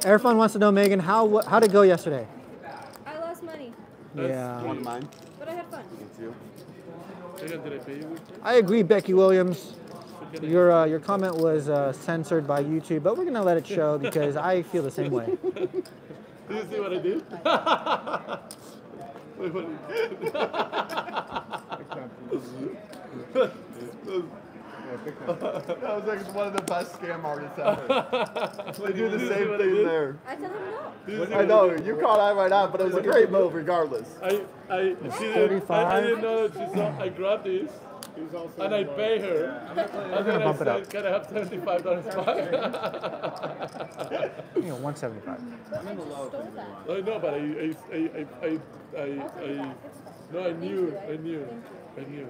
Irfan wants to know, Megan, how wh- how'd it go yesterday? I lost money, Yeah. One of mine. but I had fun. It's you. Megan, did I pay you? I agree, Becky Williams. Your uh, your comment was uh, censored by YouTube, but we're gonna let it show because I feel the same way. Did you see what I did? Wait, what? That was like one of the best scam artists ever. they do the Did you see same what I thing there. I tell him no. Did you see I know, you caught eye right out, but it was a great move regardless. I, I, she didn't, I, I didn't know that she saw, I grabbed this, and I pay her, and then I bump it up. said, can I have seventy-five dollars back? You know, 175. Stole. I know, but I, I, I, I, I, I, I, no, I knew, I knew, I knew.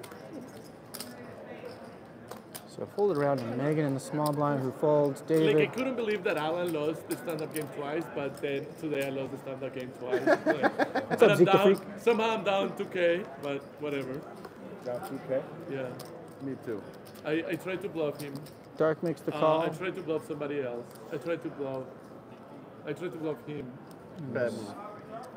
So folded around to Megan in the small blind who folds. David. Like, I David. couldn't believe that Alan lost the stand-up game twice, but then today I lost the stand-up game twice. Like, What's up, I'm Zeke down, Freak? somehow I'm down 2K, but whatever. Got two K. Yeah. Me too. I, I tried to bluff him. Dark makes the Uh, call. I tried to bluff somebody else. I tried to bluff. I tried to bluff him. Bad move.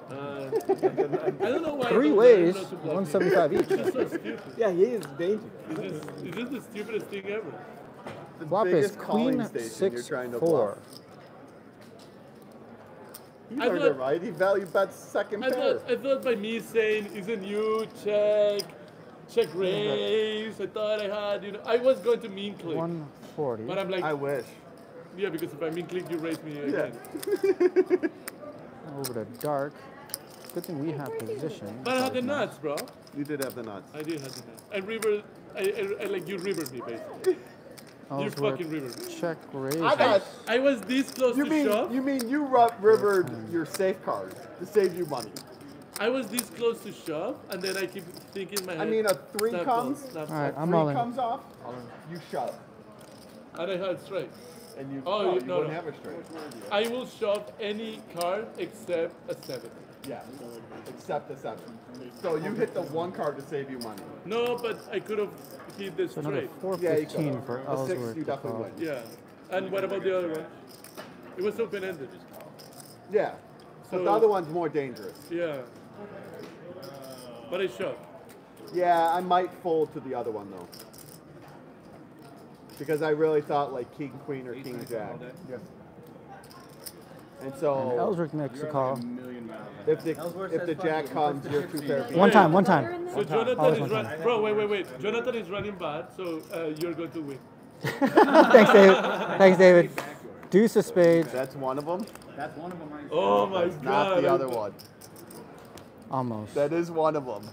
Uh, I don't know why. Three ways, learn not to bluff 175 each. It's just so stupid. Yeah, he is dangerous. It's just, it's just the stupidest thing ever. the Flop is queen station six you're four. He I thought- right. He value bets second I pair. thought, I thought by me saying, isn't you check, check raise, I thought I had, you know, I was going to min click. One forty. But I'm like, I wish. yeah, because if I min click, you raise me Yeah. again. Over to dark. Good thing we have position. But I had the Dark nuts, bro. You did have the nuts. I did have the nuts. I river, I, I, I like you rivered me basically. You Ellsworth, fucking rivered me. Check raise. I got. I was this close You to mean shove. you mean you ru- rivered your safe card to save you money? I was this close to shove, and then I keep thinking my head. I mean, a three snap comes. ball, snap All right. I'm three all in. comes off. You shove, And I had straight. and you. Oh, no, you- you no, wouldn't no. have a straight. I will shove any card except a seven. Yeah, except the seven. So you hit the one card to save you money. No, but I could have hit the So straight. four Yeah, you fifteen could. for The six, Ellsworth. you definitely win. Yeah. And what about the other one? It was open ended. Yeah. But the other one's more dangerous. Yeah. But it shoved. Yeah, I might fold to the other one though. Because I really thought like king queen or king jack. Yeah. And And so Ellsworth makes the call. million miles. if the Ellsworth if the jack comes, you're two pair. One time, one time. So One time. Jonathan Always is running. Bro, wait, wait, wait. Jonathan is running bad, so uh, you're going to win. Thanks, David. Thanks, David. Deuce of spades. That's one of them. That's one of them. I Oh my That's god. not the other one. Almost. That is one of them.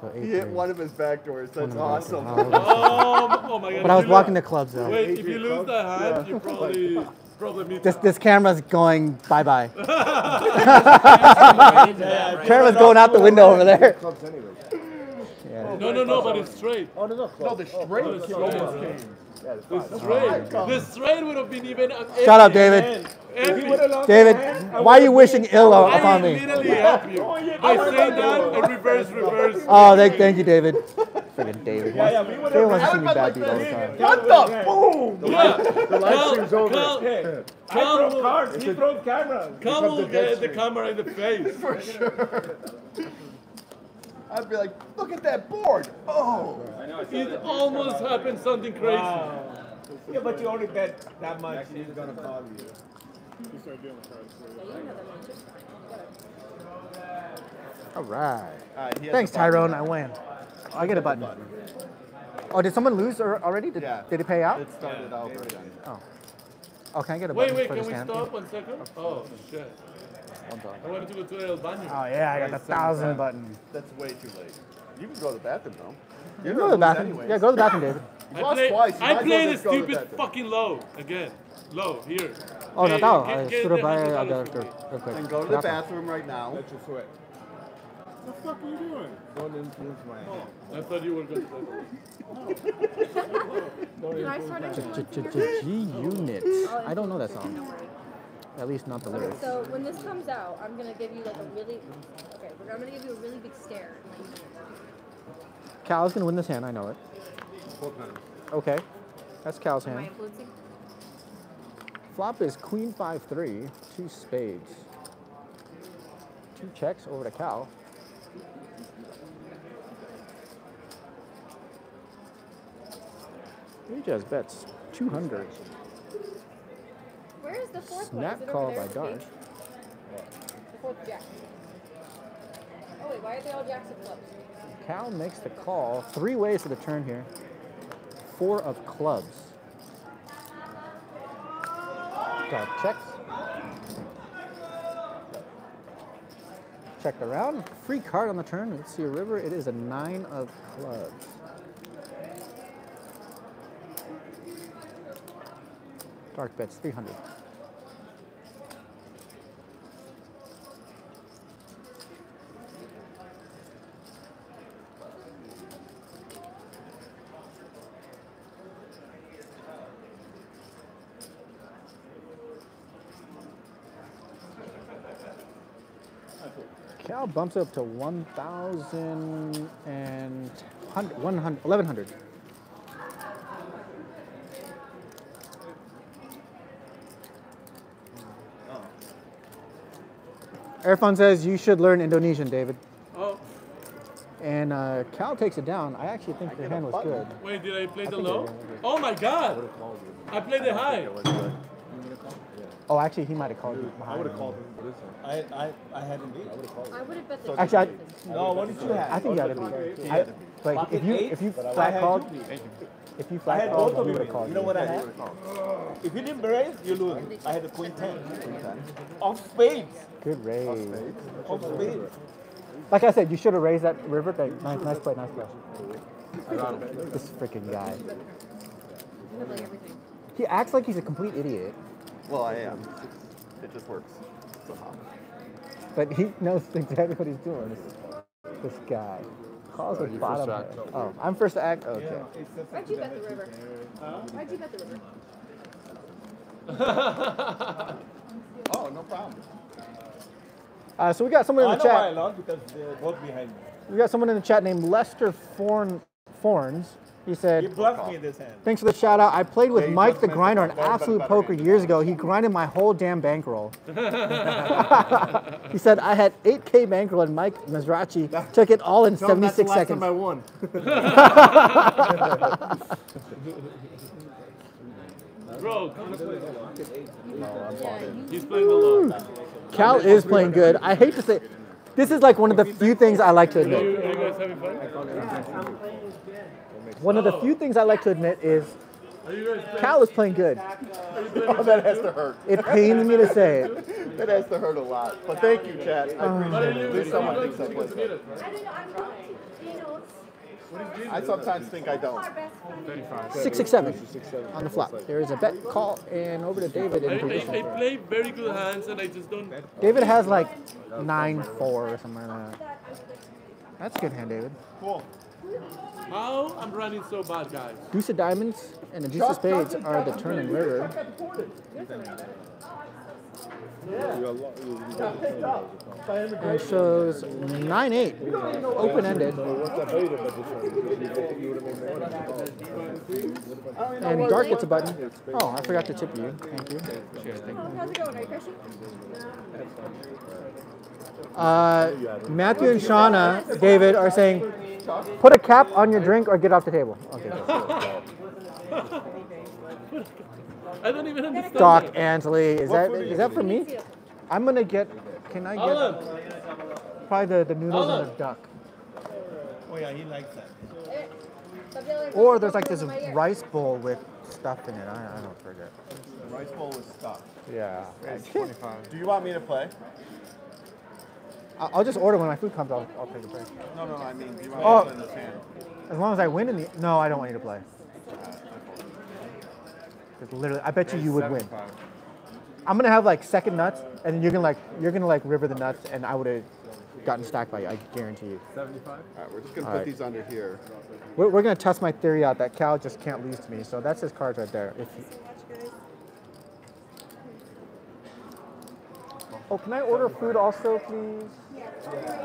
So eight He hit three. one of his back doors. That's One of the back awesome. Oh, oh, oh my god. But I was walking lose- the clubs though. Wait, if you lose the hand, you probably probably. This this camera's going bye bye. camera's going out the window over there. Yeah. No, no, no, but it's straight. Oh, no, no. No, the straight Oh, the kill almost came. Yeah, it's The fine. straight. The straight would have been even. Shut up, David. David, why are you wishing ill I upon will me? literally help you. By saying that, I reverse, reverse. Oh, thank, thank you, David. Friggin' David. David wants to see me bad beat all the time. What the boom? Yeah. The live Cal- stream's over. Cal- Yeah. Cal will- Cards, he broke cameras. Cal will get the camera in the face. For sure. I'd be like, look at that board. Oh. I know. I It almost happened something crazy. Yeah, but you only bet that much. He's gonna call you. You start dealing with cards. Yeah, you know that one too. All right. Alright, he Thanks, a. Tyrone. I win. I get a button. Oh, did someone lose al- already? Did, Yeah. did it pay out? It started out again. Oh. Oh, can I get a Wait, button wait, for can this we hand? stop one second? Oh, shit. One dollar. I wanted to go to El Baño. Oh yeah, I got the thousand button. That's way too late. You can go to the bathroom though. You You're go to the bathroom. anyways. Yeah, go to the bathroom, David. You I lost play, twice. You I might as well played the just the stupid fucking low again. Low, here. Oh, Hey, Natal. get- I get stood the up by $100 uh, the for me. real quick. And go to the Rafa. bathroom right now. Let you sweat. What the fuck are you doing? Don't influence my hand. I thought you were going to Can I start it? Ch- ch- ch- G Unit. I don't know that song. At least not the lyrics. So when this comes out, I'm gonna give you like a really okay. We're I'm gonna give you a really big stare. Cal's gonna win this hand. I know it. Okay. That's Cal's hand. Flop is queen five three, two spades. Two checks over to Cal. He just bets 200. Where is the fourth one? Snap Is over call by Dark. The fourth jack. Oh wait, why are they all jacks of clubs? Cal makes the call. Three ways to the turn here. Four of clubs. Dark checks. Check around. Free card on the turn. Let's see a river. It is a nine of clubs. Dark bets 300. Cal bumps up to 1,000 and 100, 100, 1,100. Erfan says you should learn Indonesian, David. Oh. And uh, Cal takes it down. I actually think your hand was good. Wait, did I play the think low? Oh my god! I played the high. Oh, actually, he might have called you. I would have called him for. I, I, I had him beat. I would have called him. I would have bet the Actually, I, No, what did you have? I think you had to be. I, like, if you if you I flat had called, you beat. If you I had called, both he of would you. have called You know what I had? If you didn't raise, you lose. I had a queen ten. Of spades. Good raise. Of spades. Like I said, you should have raised that river. Like, nice, nice play, nice play. I got him. This freaking guy. I'm gonna play everything. He acts like he's a complete idiot, Well, I am. It just works somehow. but he knows exactly what he's doing. This, this guy. Calls Oh, with bottom. first act. pair. Oh, I'm first to act. Okay. Why'd you bet the river? Why'd you bet the river? Oh, no problem. Uh, so we got someone in the chat. I the know why I chat. lost because they're both behind me. We got someone in the chat named Lester Forn, Forns. He He said, bluffed me this hand. Thanks for the shout out. I played with Yeah, Mike the Grinder to on better, better, Absolute Poker years ago. He grinded my whole damn bankroll. he said I had 8K bankroll and Mike Mizrachi took it all in Tell him that's the 76 last seconds. time I won. Bro, come play. Yeah, you He's playing the low. Mm. Cal is playing good. I hate to say, this is like one of the few things I like to Are you, admit. One of the few things I like to admit is Are you guys playing? Cal is playing good. Oh, that has to hurt. It pains me to say it. That has to hurt a lot. But thank you, Chad. I But are appreciate you, it. At are least you someone going thinks to I play submit good. it, right? I don't know. I'm going to. You know, I sometimes think I don't. our best friend. 667 on the flop. There is a bet call and over to David I, in I, position. I play very good hands and I just don't. David has like 9 4 or something like that. That's a good hand, David. Cool. How I'm running so bad, guys. Deuce of diamonds and the deuce of spades are the turn and river. And shows 9 8, open ended. And Dark gets a button. Oh, I forgot to tip you. Thank you. How's it going? Are you crushing? Uh, Matthew and Shauna, David, are saying, put a cap on your drink or get off the table. Okay. I don't even understand. Doc that. Ansley, is that is that for me? I'm gonna get. Can I Alan, get probably the, the noodles and the duck? Oh yeah, he likes that. Stop yelling. Or there's like this in my ear. rice bowl with stuff in it. I, I don't forget. The rice bowl with stuff. Yeah. Do you want me to play? I'll I'll just order when my food comes. I'll, I'll take a break. No, no, I mean, do you want Oh. me to play this hand? As long as I win in the. No, I don't want you to play. 'Cause literally, I bet you you would win. I'm gonna have like second nuts, and then you're gonna like you're gonna like river the nuts, and I would have gotten stacked by you. I guarantee you. 75? All right, we're just going to All put right. these under here. We're, we're gonna test my theory out that Cal just can't lose to me. So that's his cards right there. If he- oh, can I order food also, please?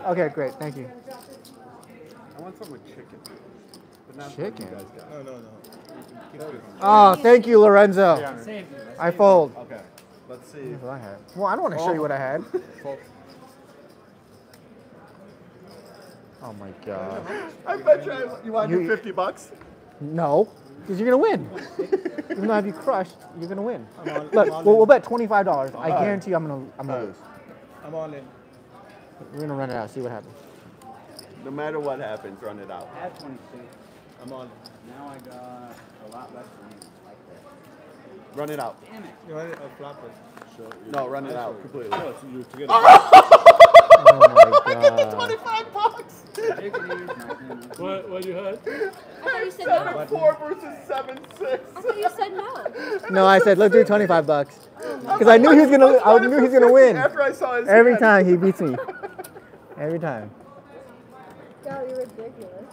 Okay, great. Thank you. I want some with chicken. But not Chicken? You guys got. No, oh, no, no. Oh, thank you, Lorenzo. Yeah. I fold. Okay, let's see. What I had. Well, I don't want to show you what I had. Oh, oh my god. I bet you I, you want to You- do 50 bucks? No, because you're gonna win. Even though if you crushed, you're gonna win. I'm on- Look, I'm on we'll, we'll bet twenty-five dollars. I Alright. guarantee you I'm gonna I'm gonna lose. I'm all in. We're gonna run it out. See what happens. No matter what happens, run it out. I have 22. I'm on. Now I got a lot less than like that. Run it out. Damn it. You want it a flopper? No, run it out completely. Oh, so you together. Oh my god. 25 bucks! What, what you had? I thought you said no. 7 4 versus 7 6. I thought you said no. No, I said let's do twenty-five bucks because I knew he was gonna. I knew he was gonna win. After I saw his Every hand. time he beats me. Every time. No, you're ridiculous.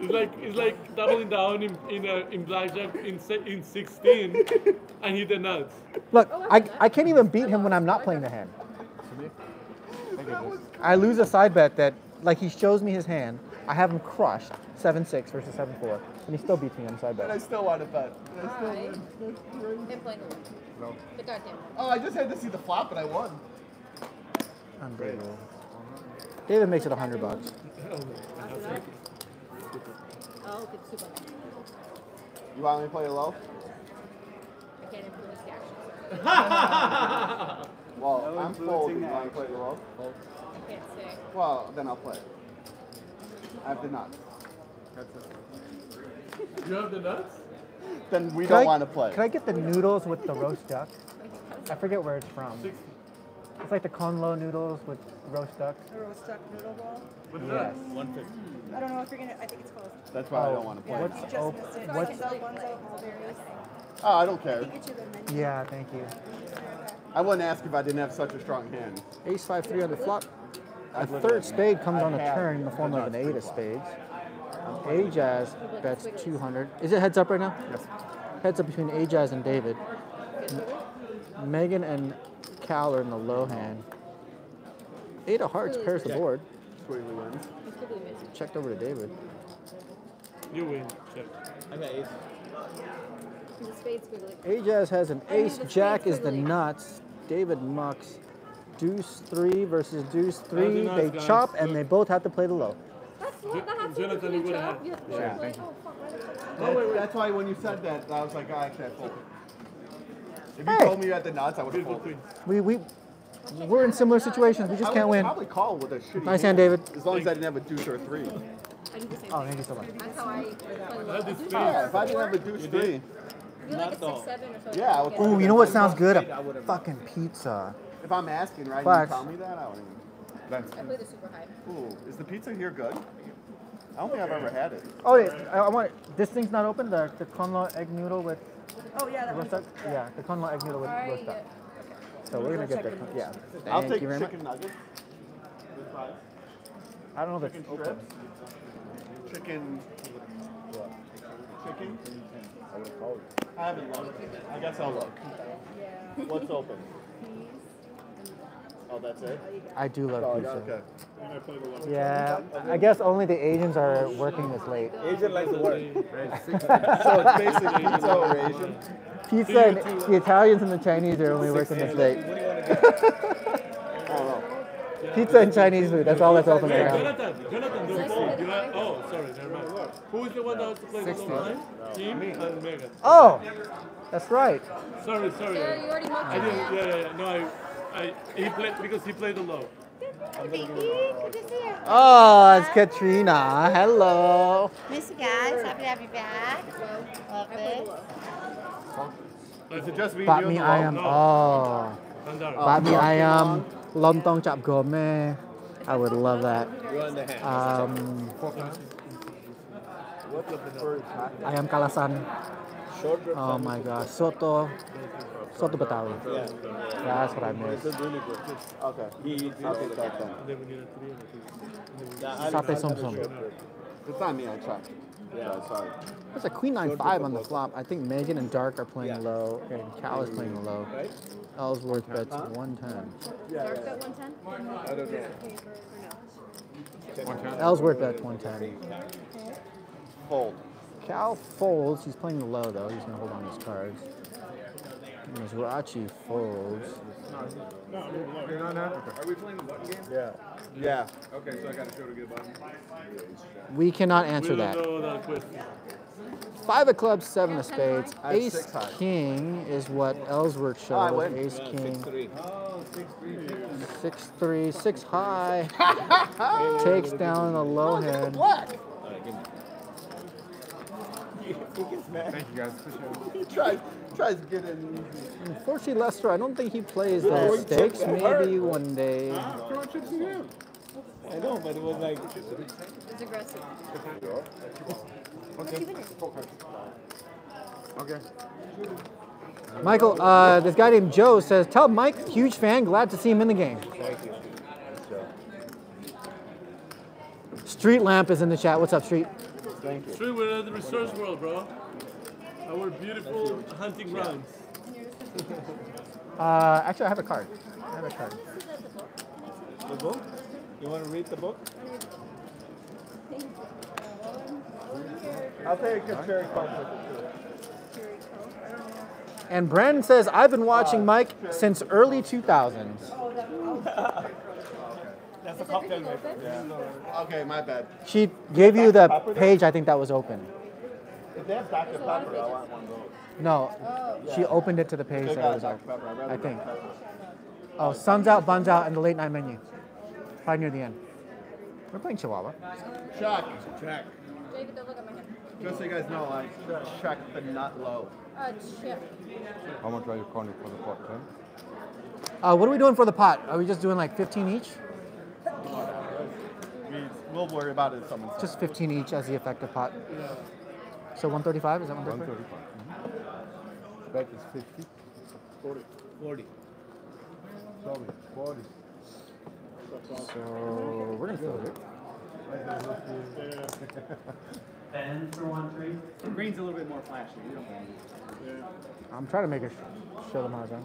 It's like it's like doubling down in in, uh, in blackjack in in 16, and hit the nuts. Look, I, I can't even beat him when I'm not playing the hand. I lose a side bet that, like, he shows me his hand. I have him crushed, 7 6 versus 7 4, and he still beats me on the side And I bet. still want to bet. And I still Alright. win. That's great. Him playing alone. No. The goddamn. Oh, I just had to see the flop and I won. Unbelievable. David makes it 100 bucks. Oh, okay, super. You want me to play it low? I can't influence the action. Well, No I'm full. You influencing want to play it low? I can't say. Well, then I'll play. I have the nuts. You have the nuts? Then we Could don't I- want to play. Can I get the noodles with the roast duck? I forget where it's from. It's like the conlo noodles with roast duck. A roast duck noodle bowl. Yes. I don't know if you're gonna. I think it's closed. That's why I don't oh, want to play. Yeah, What's you just op- missed it. what's- One's out, one's out. Oh, I don't care. can get you. Yeah, thank you. I wouldn't ask if I didn't have such a strong hand. Ace five three on the flop. A I'd live third spade comes on I'd a turn in the form of an eight of spades. Ajaz bets 200. Is it heads up right now? Yes. Heads up between Ajaz and David. M- Megan and Cal are in the low hand. Eight of hearts pairs the board. Checked over to David. You win. Check. I got ace. The spade squiggly. Ajaz has an I mean, ace. Jack is the nuts. David mucks. Deuce three versus deuce three. nuts, They guys. chop and they both have to play the low. That's what that has to Jonathan, you with would your have- job. You have to Yeah, play- oh, fuck, why did wait, wait. That's why when you said that, I was like, oh, actually, I folded. If you Hey. told me you had the nuts, I would have Beautiful folded. We we we're in similar situations. We just can't win. probably call with a shitty Nice hand, David. As long as I didn't have a deuce or a three. I do the same Oh, thing. thank you so much. That's how I play low. Had I this do spade. Yeah, if I didn't have a before. deuce three. You're like a six, seven or something. Yeah, I would- Ooh, you know what sounds good? A fucking pizza. If I'm asking, right, and you tell me that, I wouldn't even. I play the super high. Ooh, is the pizza here good? I don't think I've ever had it. Oh, yeah, I, I want this thing's not open. The the conlo egg noodle with Oh yeah, that roast one's. duck. Yeah, the conlo egg noodle with Alright, roast duck. yeah. So we're gonna get the Chicken. yeah. I'll Thank take you very much. chicken nuggets. with fries. I don't know if Chicken it's open. strips. Chicken. Chicken. I haven't looked. I guess I'll look. What's open? Oh, that's it? I do love Oh, pizza. okay. Yeah, I guess only the Asians are working this late. Asian likes to work. So it's basically pizza or Asian? Pizza and the Italians and the Chinese are only working this late. What do you want to get? I don't know. Pizza and Chinese food. That's all that's open Hey, right now. Jonathan, Jonathan, don't fold. You are, oh, sorry, never mind. Who is the one that has to play the low line? Kim and Megan. Oh, that's right. Sorry, sorry. Sarah, you already mugged I didn't, yeah, yeah, yeah. No, I, I, he played, because he played the low. Hi. Good to see you. Oh, it's Katrina. Hello. Miss you guys. Happy to have you back. Love it. Is it just me Bak and mi you on the ayam. Oh. Sandara. Bak mi ayam. Lontong cap gome. I would love that. The. Um, the ayam kalasan. Oh my gosh. Soto. Soto Betawi. That's what I miss. Okay. I'll that a three and a two. Yeah, I'll- Satay I'll som have a som. short rib. It's not me, I checked. Yeah, sorry. There's a queen nine five on the flop. I think Megan and Dark are playing Yeah. low, and Cal is playing low. Right? Ellsworth uh-huh. bets 110. Dark bet 110? I don't know. Ellsworth bets 110. Fold. Cal folds. He's playing low though. He's gonna hold on his cards. And Mizrachi folds. You're not now? Are we playing the button game? Yeah. Yeah. Okay, so I got to show to get a button. We cannot answer We that. don't that question. Five of clubs, seven of spades. I have Ace six high. king is what Ellsworth Oh, I shows. win. Ace uh, king. six three. Six three, six high. Takes down the low hand. Black. All right, give me. Thank you guys. Appreciate it. He tries, tries to get in. Unfortunately, Lester, I don't think he plays the we stakes. took that Maybe one day. Throw chips again. I know, but it was like. It's aggressive. Okay. Okay. Michael, uh, this guy named Joe says, "Tell Mike, huge fan, glad to see him in the game." Thank you. Street Lamp is in the chat. What's up, Street? Thank you. True, we're at the Resorts World, bro. Our beautiful hunting grounds. Uh, actually, I have a card. I have a card. The book? You want to read the book? I'll take a cherry coke with it And Brandon says, "I've been watching Mike since early 2000s." That's a Is cocktail everything maker. Yeah. Okay, my bad. She gave you the page. I think that was open. If they have Dr. Pepper, I want one of those. No, Oh. she opened it to the page that got was Dr. Pepper. I'd I think. Oh, sun's out, buns out, and the late night menu. Probably near the end. We're playing Chihuahua. Check. Check. David, don't look at my hand. Just so you guys know, I check the nut low. Uh, chip. How much are you calling for the pot, 10? Uh, what are we doing for the pot? Are we just doing like 15 each? We, we'll worry about it someone Just 15 each as the effective pot. So 135? Is that 135? 135. Back is 50. 40. 40. Sorry, 40. So we're gonna fill it. Ben for one three. Green's a little bit more flashy. You don't want it. I'm trying to make it sh- show them how it's done.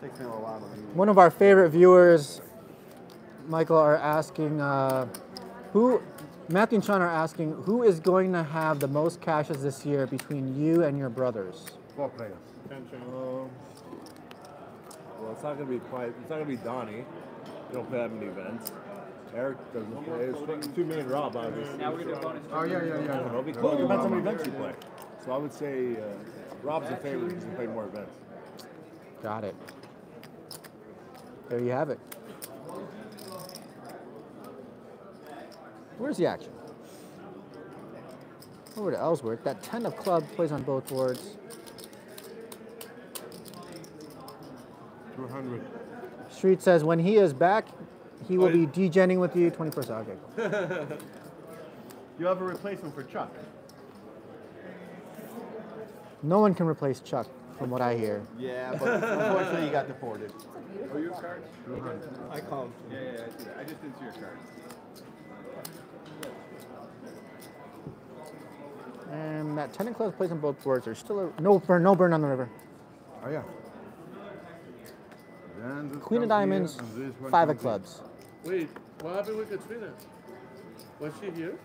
Takes me a while to. One of our favorite viewers, Michael, are asking uh, who. Matthew and Sean are asking who is going to have the most cashes this year between you and your brothers. Four players. Um, well, it's not gonna be quite. It's not gonna be Donnie. We don't play that many events. Eric doesn't play. It's two me and Rob, obviously. Now we're gonna do bonus. Oh, yeah, yeah, yeah. It'll be close. Depends how many events you play. So I would say uh, Rob's a favorite because he played more events. Got it. There you have it. Where's the action? Over to Ellsworth. That 10 of club plays on both boards. 200. Street says when he is back, he will be degenning with you 20%. Okay. You have a replacement for Chuck. No one can replace Chuck, from what I hear. Yeah, but unfortunately, you got deported. Oh, your card? I called. Yeah, yeah, I see. I just didn't see your card. And that 10 of clubs plays on both boards. There's still a no burn, no burn on the river. Oh, yeah. Then Queen of diamonds, and this one five of clubs. Wait, what happened with Katrina? Was she here?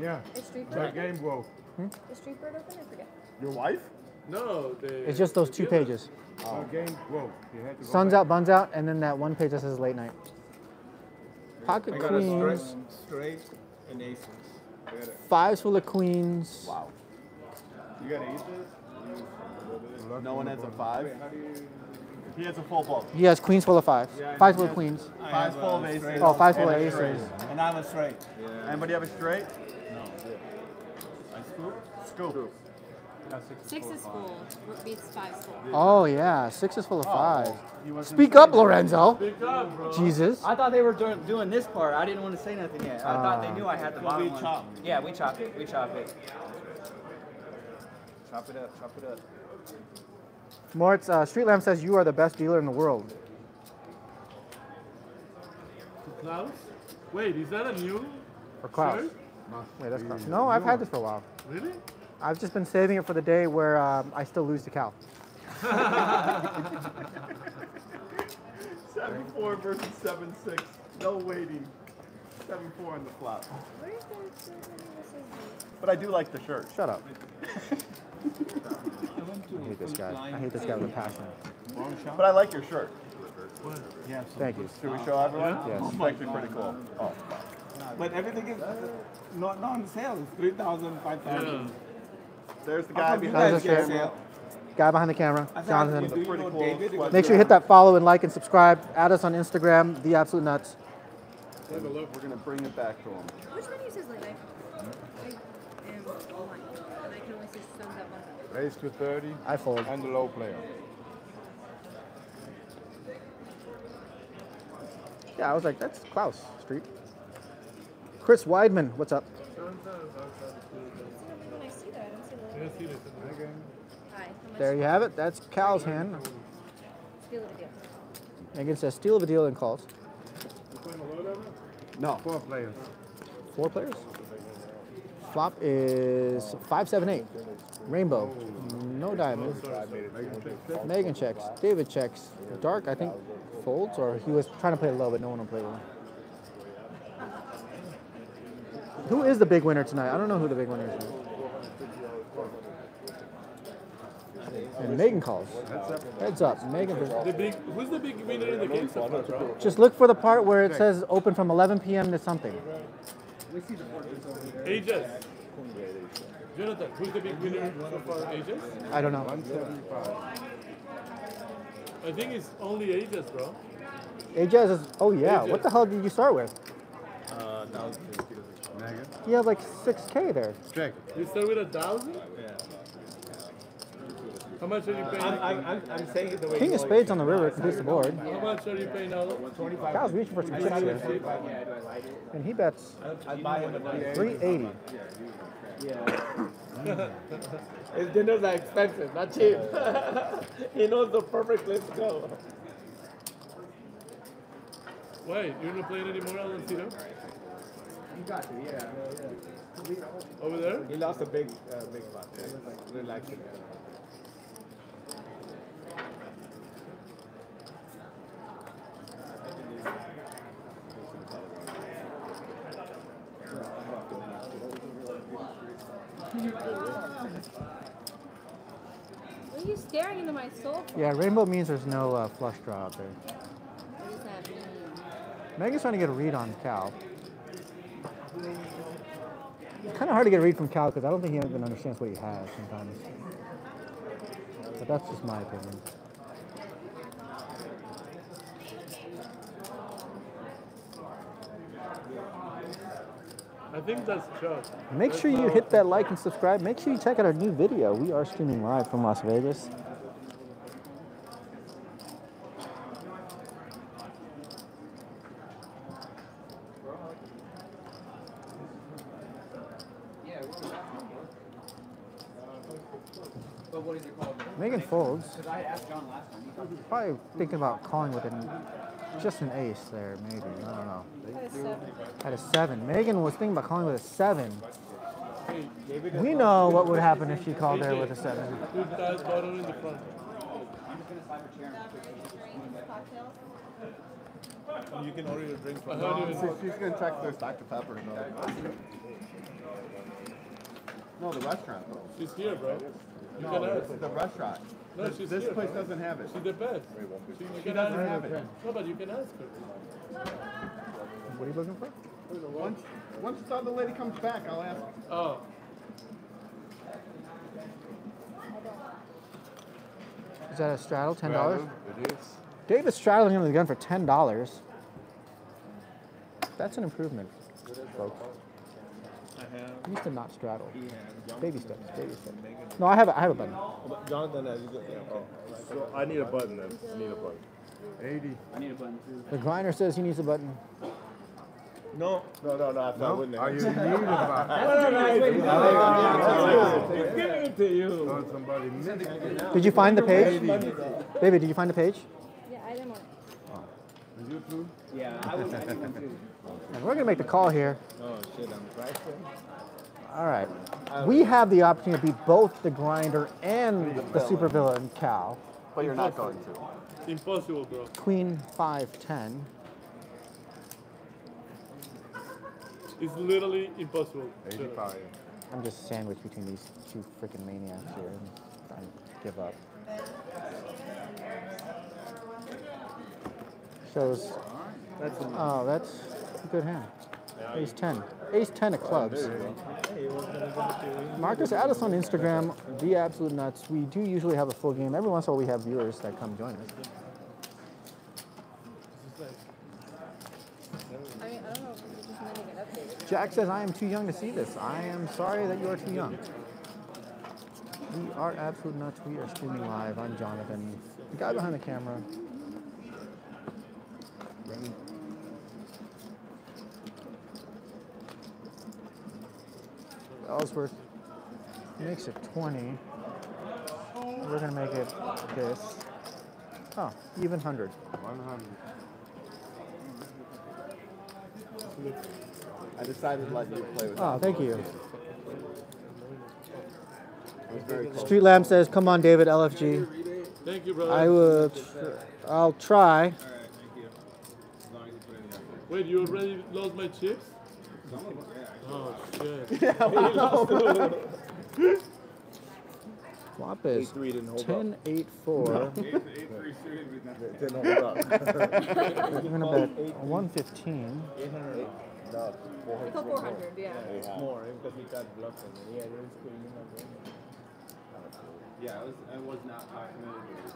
Yeah. Is Street The Bird game broke. Hmm? Is Street Bird open? I forget. Your wife? No, the. It's just those two pages. The game broke. You had to Sun's out, buns out, and then that one page that says late night. Pocket I got a straight, queens, straight and aces. Fives full of queens. Wow. You got aces? No one has a five? He has a full ball. He has queens full of fives. Uh, fives full of queens. I Fives have full of aces. straight Oh, fives full and of a straight. aces. And I'm a straight. Anybody have a straight? No. I scoop. Scoop. Six is full. What beats five is full? Oh yeah, six is full of Oh, fives. he wasn't Speak up, Lorenzo. Big up, bro. Jesus. I thought they were doing, doing this part. I didn't want to say nothing yet. I thought they Ah. knew I had the So bottom we one. chop. Yeah, we chop it. We chop it. Chop it up. Chop it up. Moritz, uh, Street Lamp says you are the best dealer in the world. Klaus? Wait, is that a new? For Klaus. shirt? Wait, that's Klaus. No, I've had this for a while. Really? I've just been saving it for the day where um, I still lose to Cal. Seven four versus seven six. No waiting. Seven four on the flop. Where is the so many misses? But I do like the shirt. Shut up. I went to I hate this guy. I hate this guy with a passion. But I like your shirt. Yeah, Thank you. Should we show everyone? Yes. It's actually pretty cool. Oh. But everything is not not on sale. It's 3,000, 5,000. There's the guy behind the camera. Guy behind the camera, I Jonathan. you do you Pretty know cool Make sure you hit that follow and like and subscribe. Add us on Instagram, The Absolute Nuts. Take a look. We're gonna bring it back to him. Which menu says late night? I am blind, and I can only see sun's up, buns. Raise to 30. I fold. And the low player. Yeah, I was like, that's Klaus Street. Chris Weidman, what's up? When I see that, I don't see the Yes, he is. Hi. how much- There you have it. That's Cal's hand. Steal it again. Megan says, steal of a deal and calls. No. Four players. Four players. Flop is five, seven, eight. Rainbow. No diamonds. Megan checks. David checks. Dark, I think, folds, or he was trying to play low, but no one will play low. Who is the big winner tonight? I don't know who the big winner is. And Megan calls. Heads up. Heads up. Megan. The big, who's the big winner in the game so far, bro? Just look for the part where it says open from 11 p.m. to something. Ajaz. Jonathan, who's the big winner so far? Ajaz? I don't know. I think it's only Ajaz, bro. Ajaz is. Oh yeah. Ajaz. What the hell did you start with? Uh, now it's You have like 6k there. Check. You start with a thousand? Yeah. How much are you paying? I'm, I'm, I'm, I'm saying it the way King of spades on the river completes the board. How much are you paying now? Cal's reaching for some chips here. And he bets I'd buy him 380. Yeah. His dinners are expensive, not cheap. he knows the perfect place to go. Wait, you're not playing anymore, Aloncito? You got to, yeah. Over there? He lost a big, uh, big spot. Relaxing. What are you staring into my soul for? Yeah, rainbow means there's no uh, flush draw out there. What does that mean? Megan's trying to get a read on Cal. It's kind of hard to get a read from Cal because I don't think he even understands what he has sometimes. But that's just my opinion. I think that's Chuck. Make sure you hit that like and subscribe. Make sure you check out our new video. We are streaming live from Las Vegas. But what is it called? Megan folds. Because I asked John last time. He Probably thinking about calling with an, just an ace there, maybe. I don't know. At a seven. At a seven. Megan was thinking about calling with a seven. We know what would happen if she called there with a seven. Put that bottle in the front. I'm just gonna slide my chair? You can order your drink from haven't She's gonna check there's Dr. Pepper. No, no the restaurant though. She's here, bro. You No, can the, the restaurant. No, This- she's this here, place bro. doesn't have it. She's the best. She, you She can doesn't have her. it. No, but you can ask her. What are you looking for? Once, once the other lady comes back, I'll ask. Oh. Is that a straddle? Ten dollars? It is. David's straddling him with the gun for ten dollars. That's an improvement, folks. He used to not straddle. Baby steps, baby steps. No, I have a, I have a button. Jonathan has a good oh, So I need a button then. I need a button. 80. I need a button too. The grinder says he needs a button. No, no, no, no. I thought I wouldn't. Are oh, you in need of a- No, no, no. He's giving it to you. Oh, somebody missed it. Did you find the page? David, did you find the page? Yeah, I didn't want it. Oh. Is you too? Yeah, I would. I need one too. And we're gonna make the call here. Oh shit, I'm pricing. All right. We have the opportunity to beat both the grinder and the supervillain Cal. But you're not going to. Impossible, bro. Queen five ten. It's literally impossible. 85. I'm just sandwiched between these two freaking maniacs here and trying to give up. Shows. That's Oh, that's a good hand. Ace 10. Ace 10 of clubs. Marcus, add us on Instagram, the Absolute Nuts. We do usually have a full game. Every once in a while, we have viewers that come join us. Jack says, I am too young to see this. I am sorry that you are too young. We are Absolute Nuts. We are streaming live. I'm Jonathan, the guy behind the camera. Ellsworth makes it 20. We're going to make it this. Oh, even 100. 100. I decided to let you play with Oh, thank you. It was very close. Street Lamp says, "Come on, David, LFG." Thank you, brother. I will. Tr- I'll try. Wait, you already lost my chips? Oh, shit. Yeah, we lost Flop is 8-3 didn't hold 10 up. 8 4. It didn't hold up. We're going to bet 115. 800. No, We go 400, yeah. More, eh, because he got bluffed in it. Yeah, it was cool. You eh. Yeah, it was, it was not documented.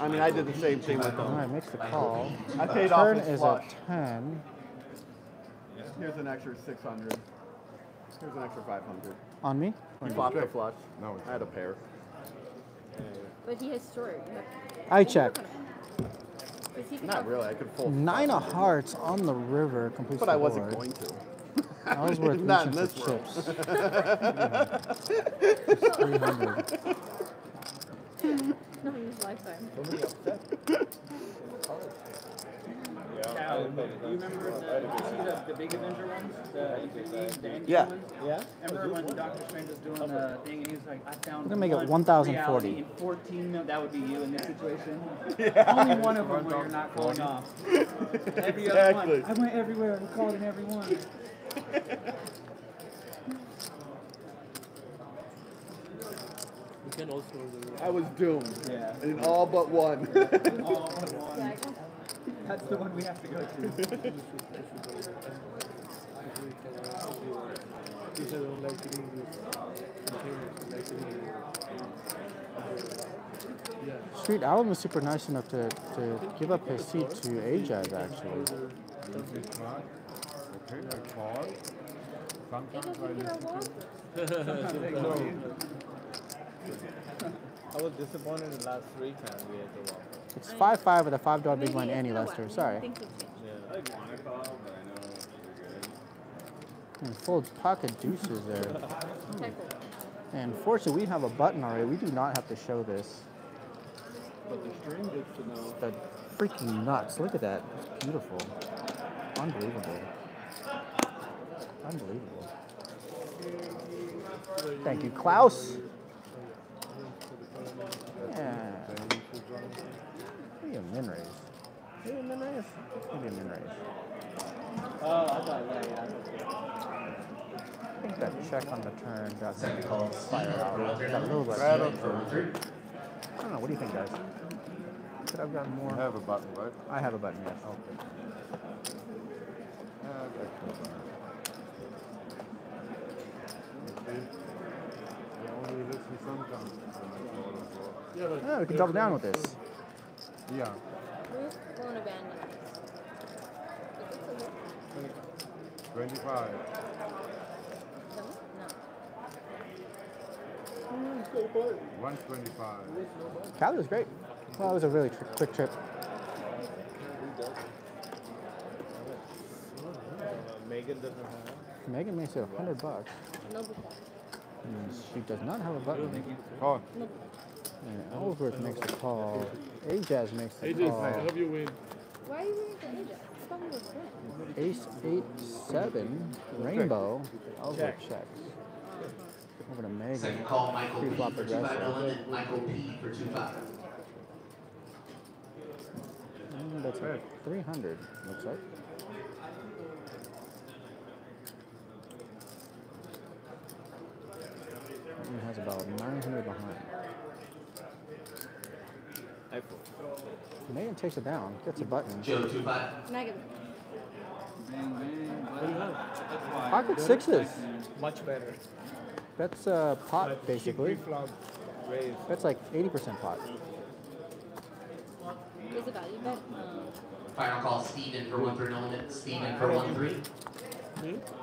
I mean, I did the same thing with All them. right, makes the call. I paid off Turn his is flush. a 10. Here's an extra 600. Here's an extra 500. On me? You flopped the flush. No, I had a pair. But he has short. You I check. Not really. I could fold. Nine of hearts on the river completes But I wasn't board. going to. That was worth Not in reaching this world. chips. It's 300. Not in his lifetime. Cal, do you remember the, you see the, the big Avenger ones? The APC, the Endgame Yeah. ones? Yeah? Remember when Doctor Strange was doing the thing and he was like, I found We're gonna make it 1,040. reality in 14 mil, that would be you in this situation. Yeah. Only one of them where you're not calling off. Every other Exactly. one. I went everywhere and called in every one. We can also order. I was doomed. Yeah. In all but one. All but one. That's the one we have to go to. Because I don't like it English. Containers, like it English. Yeah. Street Allen was super nice enough to, to give up his seat to Ajaz, actually. Okay, I call. Sometimes I listen to I was disappointed the last three times we had to walk. It's 5 5 with a $5 big one, Annie Lester. Sorry. Things have changed. Yeah. I like wanna but I know you're good. And folds pocket deuces there. Hmm. And fortunately, we have a button already. We do not have to show this. but the stream gets to know. The freaking nuts. Look at that. It's beautiful. Unbelievable. Unbelievable. Thank you, Klaus. Yeah. Maybe a min raise. Maybe a min raise. Maybe a min raise. Oh, I thought, yeah, yeah. I think that check on the turn got some Second call, fire out. for. Got a little bit. Steve for one three. I don't know. What do you think, guys? Could I've got more? You have a button, right? I have a button, yes. Oh, okay. Ah, yeah, that's no button. I only listen sometimes when I call as well. Yeah, Yeah, we can double down with this. Yeah. Ruth won't abandon us. Is it 25. No? No. 125. Cali was great. Well, it was a really tri- quick trip. Megan doesn't have. Megan makes it a hundred bucks. No mm, she does not have a button. Call. No. And Ellsworth makes the call. Ajaz makes the Hey, just I call. hope you win. Why are you waiting for Ajaz? I thought he was winning. Ace eight seven rainbow. Ellsworth checks. Over to Megan. Second call, Michael P for two five aggressive. element, Michael P for two five. That's a three hundred. Looks like. He has about nine hundred behind. Megan takes it down, gets a button. Joe two five. Megan. Pocket sixes. Much better. That's uh, pot basically. That's like 80% pot. Is it value bet? No. Final call, Steven for one three element, Steven for one three.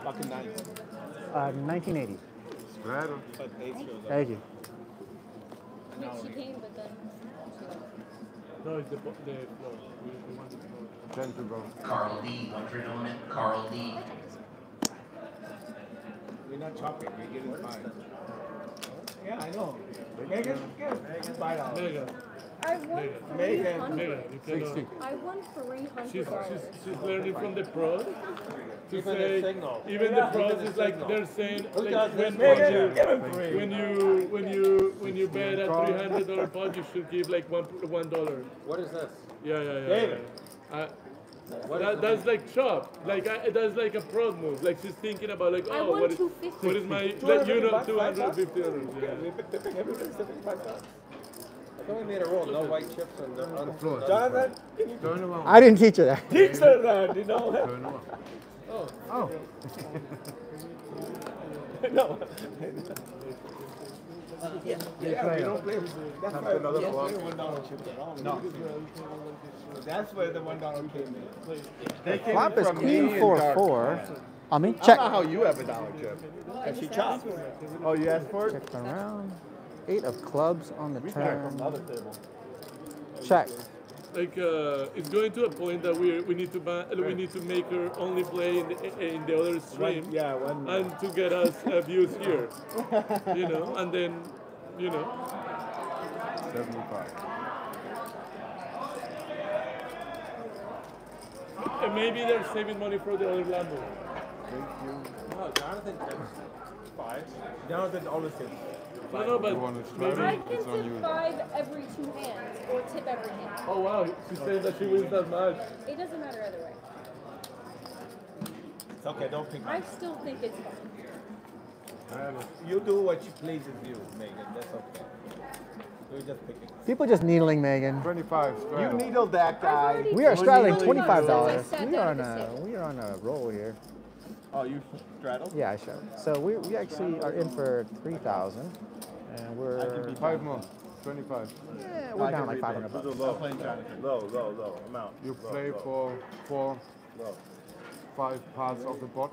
Fucking nine. Uh, 1980. Straddle. But eight shows up. Thank you. I she came, but then she left. No, it's the, bo- the floor. We, we want the floor. 10 to go. Carl D, one three element, Carl D. We're not chopping. We're getting fine. Yeah, I know. Megan, good. Megan, five dollars. Megan, I won three Megan. hundred. Megan, you 60. I won three She's, dollars. she's, she's learning from the pros. To Give her the say, even Yeah, the give her pros the is like they're saying like when, when Megan, you give him free. when you when you when you bet a three hundred dollar pot you should give like one one dollar. What is this? Yeah, yeah, yeah. David. yeah. Uh, That, that's like chop. Like I, that's like a prod move. Like she's thinking about like, oh, what is, what is my, like, you know, bucks, two five hundred bucks? fifty dollars. Yeah, Yeah. they pick- they pick everything 75 bucks. I thought we made a rule, no white chips on the, on the floor. Jonathan, can you Turn around. I didn't teach you that. teach her that, you know? Turn around. Oh. Oh. no. Yeah, Yeah, we don't play. That's Have why another we don't one dollar chips at all. No. That's where the one dollar came in. They came Flop is queen four four. I mean, I check. don't know how you have a dollar chip. And she chopped. Oh, you asked for it? Check around. Eight of clubs on the We got it from turn. the other table. Check. Like uh, it's going to a point that we we need to ban, we need to make her only play in the, in the other stream. yeah, one. and to get us uh, views here, you know, and then, you know, 75. and maybe they're saving money for the other landlord. Thank you. No, Jonathan five. Jonathan always says. No, no, but You want to maybe. I can tip five every two hands or tip every hand. Oh wow, she said that she wins that much. It doesn't matter either way. It's okay, don't pick. I still think it's fine. You do what you pleases you, Megan. That's okay. You're just picking. People just needling Megan. 25. You needled that guy. We are straddling twenty-five you. dollars. Since I sat We are on a we are on a roll here. Oh, you straddled? Yeah, I showed. So we, we actually are in for three thousand, and we're Five more. 25. yeah, we're down like five hundred bucks. I'm playing Jonathan. Low, low, low. I'm out. You Low, play low. for four, Low. five parts of the pot?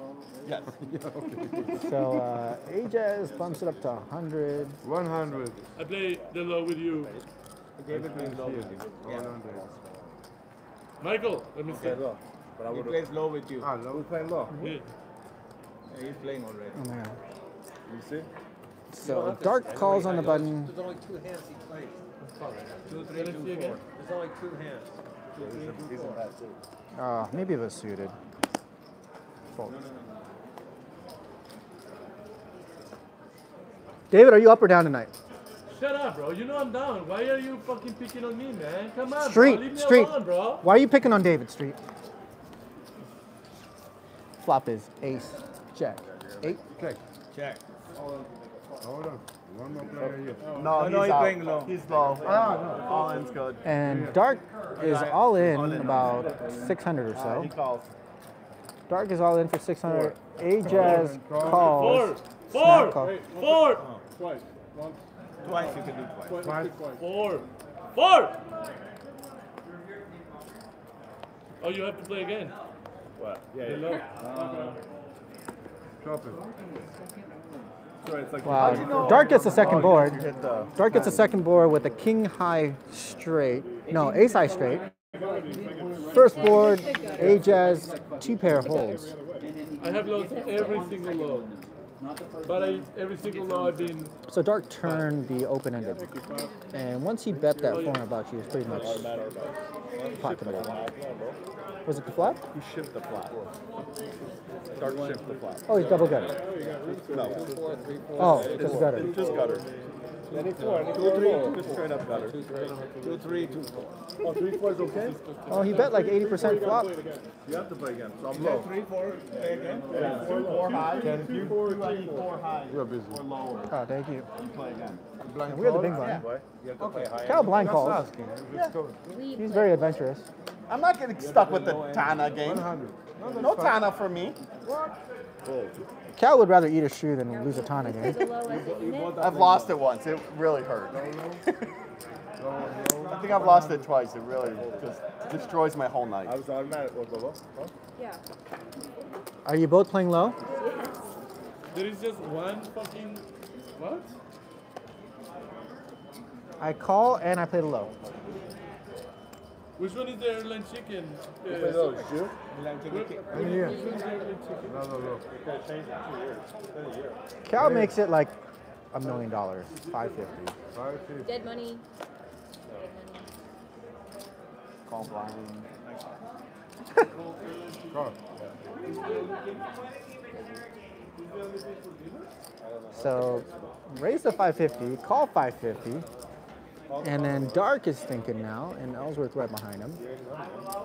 Yes. yeah, okay. So uh, Ajaz bumps it up to hundred. 100. I play the low with you. I gave it to him low. Here. Yeah. 100. Michael, let me see. low. But I He plays low with you. Ah, low. We play low. Yeah. Yeah, he's playing already. Oh my god. You see? So Dark calls on the button. There's only two hands he plays. Two, three, Let me two, see four. again. There's only two hands. Two, three, two, He's in four. that too. Uh, maybe it was suited. Fold. David, are you up or down tonight? Shut up, bro. You know I'm down. Why are you fucking picking on me, man? Come on, Street, bro. Leave me street. alone, bro. Why are you picking on David Street? Flop is ace, jack, eight. Check. Check. Hold on. One more player here. No, No, he's no, he's out. playing low. He's low. All in's good. And Dark is all in about 600 or Uh, he so. calls. Dark is all in for 600. Ajaz calls. Four, Snap four, call. four, Twice. Once, Twice you can do twice. twice, twice. four, four. Oh, you have to play again. What? Yeah, The low. Drop it. Sorry, it's like Wow. Dark gets the second Oh, board. you Dark gets the second board with a king high straight. No, ace high straight. First board, a Ajaz, two pair holds. I have lost every single low. But I, every single low I've been. So Dark turned the open ended. And once he bet that 400 bucks, he was pretty much pocketable. Was it the flop? He shipped the flop. Dark shipped the flop. Oh, he's double gutted. No. Oh, just gutter. Just gutter. Four, any Two, four. Two, three, two, three, two, four. Oh, three, four is okay? Oh, he bet like 80% flop. You have to play again, so I'm low. three, four, play again. Yeah, two, four high. Ten. You do any four high You're busy. or lower. Oh, thank you. You play again. Blind And we're the big blind. What? Play high. Cal blind calls. asking. He's very adventurous. I'm not getting stuck with the Tana game. 100. No, No. Tana for me. Cal would rather eat a shoe than lose a ton again. low as a unit. I've lost it once. It really hurt. I think I've lost it twice. It really just destroys my whole night. Yeah. Are you both playing low? Yes. There is just one fucking. What? I call and I play the low. Which one is the airline chicken? Uh, Play those, you? wh- How many years? which one's the airline chicken? No, no, no. Cal makes it like a million dollars, 550. Five, fifty. Dead money. Call blind. Call. So raise the 550, call 550, And then Dark is thinking now, and Ellsworth right behind him.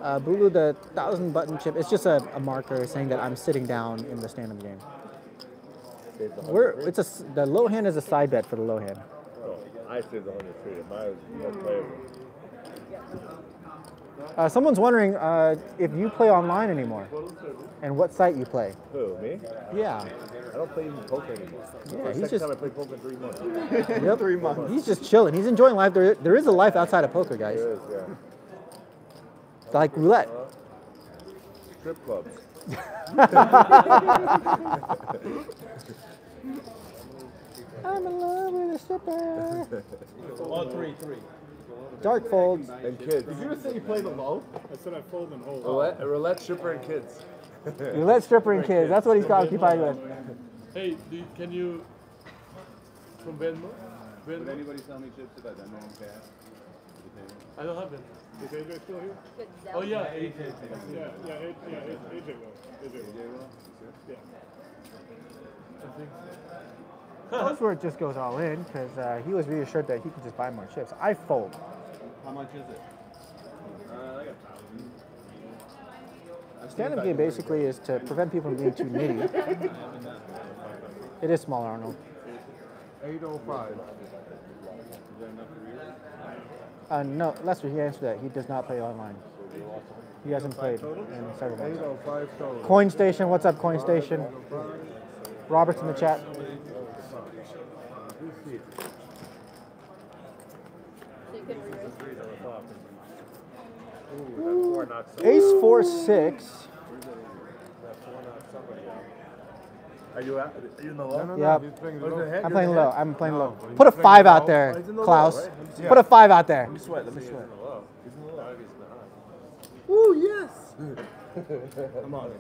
Uh, Bulu, the thousand button chip, it's just a, a marker saying that I'm sitting down in the stand-up game. The We're, 100 it's a, the low hand is a side bet for the low hand. Oh, I saved the 100 free. Mine was playable. Uh, someone's wondering uh, if you play online anymore and what site you play. Who, me? Yeah. I don't play even poker anymore. Yeah, he's second just- time I played poker in three months. Yep. Three months. He's just chilling. He's enjoying life. There, there is a life outside of poker, guys. There is, yeah. It's like roulette. Strip clubs. I'm in love with a stripper. All three, three. Dark folds. And kids. Did you just say you play the low? I said I fold and hold. Roulette, roulette, stripper, and kids. Roulette, stripper, and kids. That's what he's occupied with. Hey, do you, can you from Venmo? Would anybody sell me chips if I done on cash? I don't have Venmo. Is AJ still here? Oh yeah, Yeah, yeah, yeah, A- yeah, A- AJ will. AJ will. Yeah. I think. Ellsworth just goes all in because uh, he was reassured that he could just buy more chips. I fold. How much is it? Uh, like a thousand. Stand-up game basically is to prevent people from being too nitty. It is small, Arnold. 805. Uh, no, Lester, he answered that. He does not play online. He hasn't played in several months. 805 total. Coin Station, what's up, Coin Station? Robert's in the chat. Ace four six. Are you out? Are you in the low? Yep. Where's the head? I'm playing low. head? I'm playing low. Oh, Put a five out there, he's low, Klaus. right? Yeah. Put a five out there. Let me sweat. Let me sweat. He's in the low. Ooh, yes. Come on.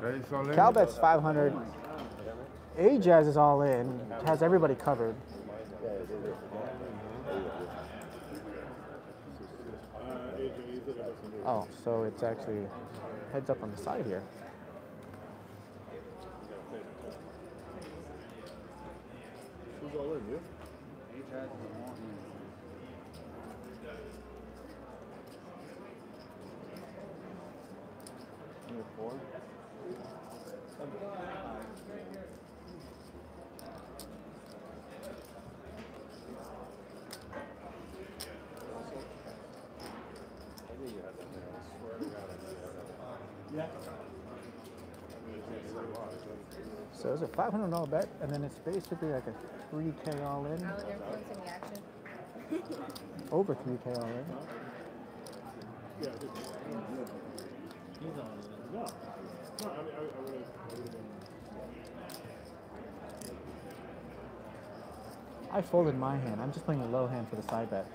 Ready, so let Cal bets 500. Ajaz is all in. Has everybody covered. Oh, so it's actually heads up on the side here. Who's all in? You? Four. So it's a $500 bet, and then it's basically like a 3K all in. Alan influencing the action. Over 3K all in. Yeah. He's on. No. No, I mean, I, I would have. I would have been. I folded my hand. I'm just playing a low hand for the side bet.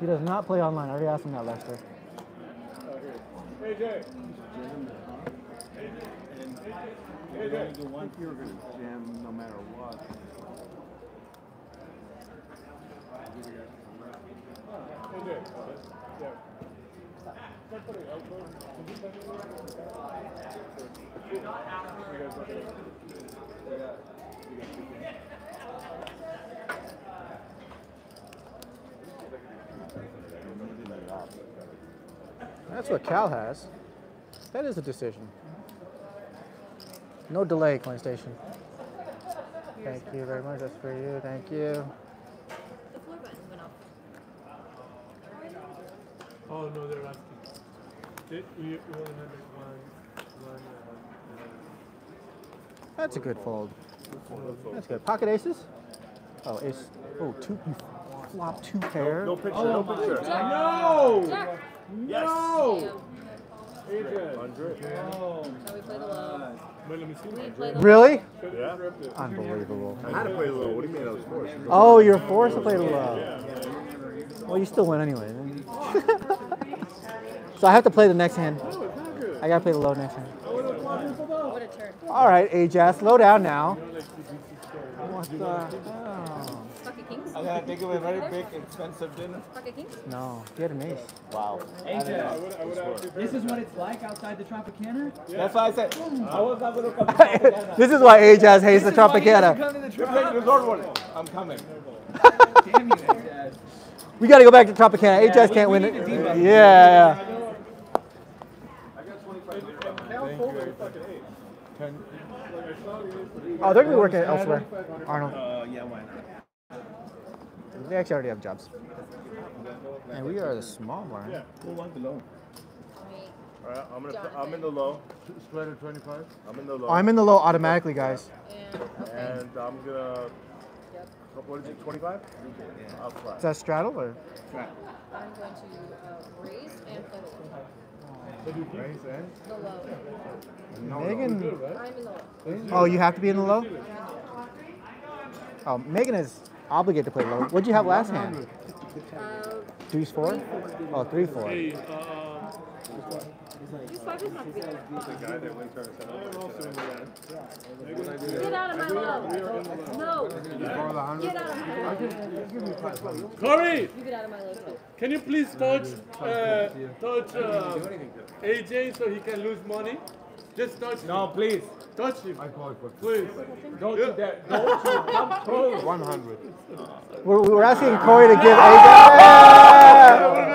He does not play online. I already asked him that, Lester. AJ. Only do one, you're gonna jam no matter what. AJ. Yeah. Start putting outdoor. Did you send me that? You guys look at it. We got- we got two things. That's what Cal has. That is a decision. No delay, Coin Station. Thank you very much. That's for you. Thank you. The floor buttons went off. Oh no, they're asking. They, we, we only have one, one. Uh, That's a good fold. That's good. Pocket aces? Oh, ace. Oh, two. You flop two pair. No picture. Oh, no picture. No! Jack. No! Damn. AJ. Hundred. So we play the low. Wait, let me see. We play the Really? Yeah. Unbelievable. I had to play low. What do you mean I was forced? Oh, you're forced to play the low. Well, you still win anyway. so I have to play the next hand. Oh, I gotta play the low next hand. Oh, what a turn. All right, Ajaz, slow down now. What the hell? Pocket kings? I'm gonna think of a very big, expensive dinner. Kings? No, he had an ace. Wow. AJ, this is what it's like outside the Tropicana? That's why I said I was not gonna come. to Tropicana. this is why Ajaz hates the This is why he doesn't Tropicana. come to the You're resort. I'm coming. Damn you, AJ. We got to go back to Tropicana. Yeah, Ajaz can't we win need it. to debuff. Yeah, yeah. Oh, they're gonna be working elsewhere. Arnold. Uh, yeah, why not? They actually already have jobs. And we are the small bar. Yeah. Who wants the loan? All right, I'm gonna. I'm in the low. Spreader 25. I'm in the low. Oh, I'm in the low automatically, guys. And I'm gonna. What is it? 25? I'll. Is that straddle or? I'm going to uh, raise and play the low. Raise and? The low. Megan. I'm in the low. Oh, you have to be in the low. Oh, Megan is obligated to play low. What'd you have last hand? Uh, Three's four. Oh, three four. Hey, uh, these five is not big. The guy that went to Get out of my low. No. Get out of my low. Corey, You get out of my low can you please touch, uh, touch uh, AJ so he can lose money? Just touch him. No, him. please. Touch him. I call it Please. Don't you dare. Don't you come close. 100. We're, we're asking Corey to give AJ.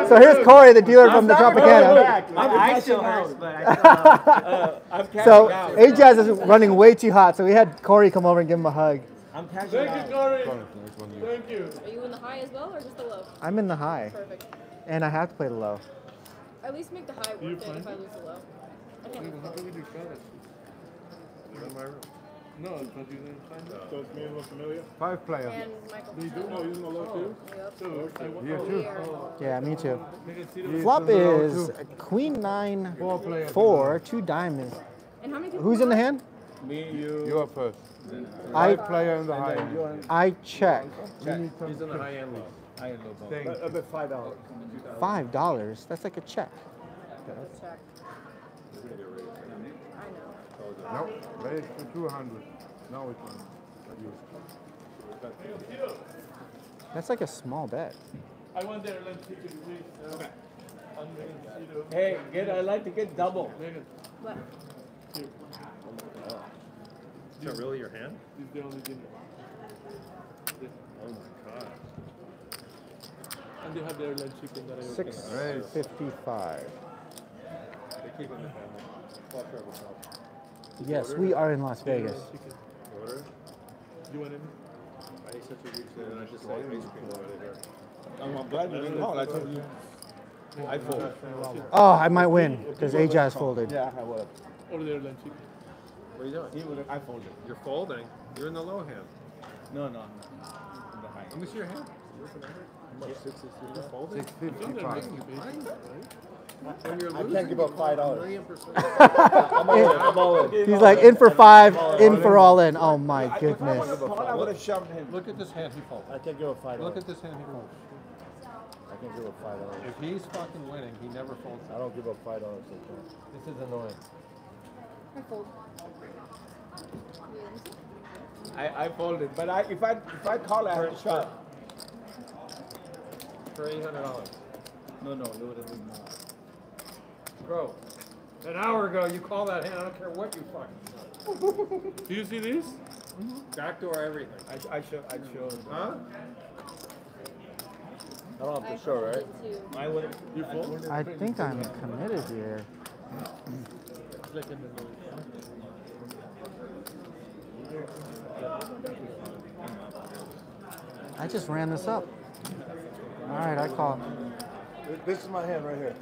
So here's Corey, the dealer from the Tropicana. I'm still hurt, but I still uh, I'm So out. Ajaz is running way too hot, so we had Corey come over and give him a hug. I'm cashing Thank out. you, Corey. Thank you. Are you in the high as well or just the low? I'm in the high, Perfect. and I have to play the low. At least make the high worth it if I lose the low. I can't lose the low. No, but you didn't find out. So it's me and La Familia? Five players. And Michael. They do? No, using the low too? Yep. So, I want we are- Yeah, me too. Make it see the- Flop is queen nine four, two diamonds. And how many Who's in the hand? Me, you. You are first. I player in the high And then you and I check. He's in the high end low. High end low. Thank A bit five dollars. Five dollars. That's like a check. Check. I know. No, raise to 200. Now it's on. That's like a small bet. I want their lunch chicken, please. Okay. I'm going to see the- Hey, get. I like to get double. Megan, What? here. Is that really your hand? This is the only thing. Oh my god. And they have their lunch chicken that I Six ordered. fifty-five. They keep it in the family. Watch over top. Yes, we are in Las Vegas. Order. You want? I ate such a rich and I just say ice cream over there. I'm glad you didn't call. I told you. I fold. Oh, I might win because Ajaz folded. Yeah, I would. Order their lunch chicken. What are you doing? He would have. I folded. You're folding. You're in the low hand. No, no, no. In the high. Let me see your hand. How much? Six, six, you're folding? It's on their menu, basically, right? When you're I can't give up five dollars. I'm all in. I'm all in. He's like in for five, in for all in. Oh my goodness. would have called, I would have shoved him. Look at this hand he folds. I can't give up five dollars. Look at this hand he folds. I can't give up five dollars. If he's fucking winning, he never folds. I don't give up five dollars. This is annoying. I fold. I, I folded, but I if I if I call, I have to shove. For eight hundred dollars. No, no, it would have been more. Bro, an hour ago you call that hand, I don't care what you fucking Do you see this? Mm-hmm. Backdoor everything. I I show I showed. Huh? I don't I have to show, right? I would have. You fold? I think I'm committed here. It's like in the middle. I just ran this up. All right, I call. This is my hand right here.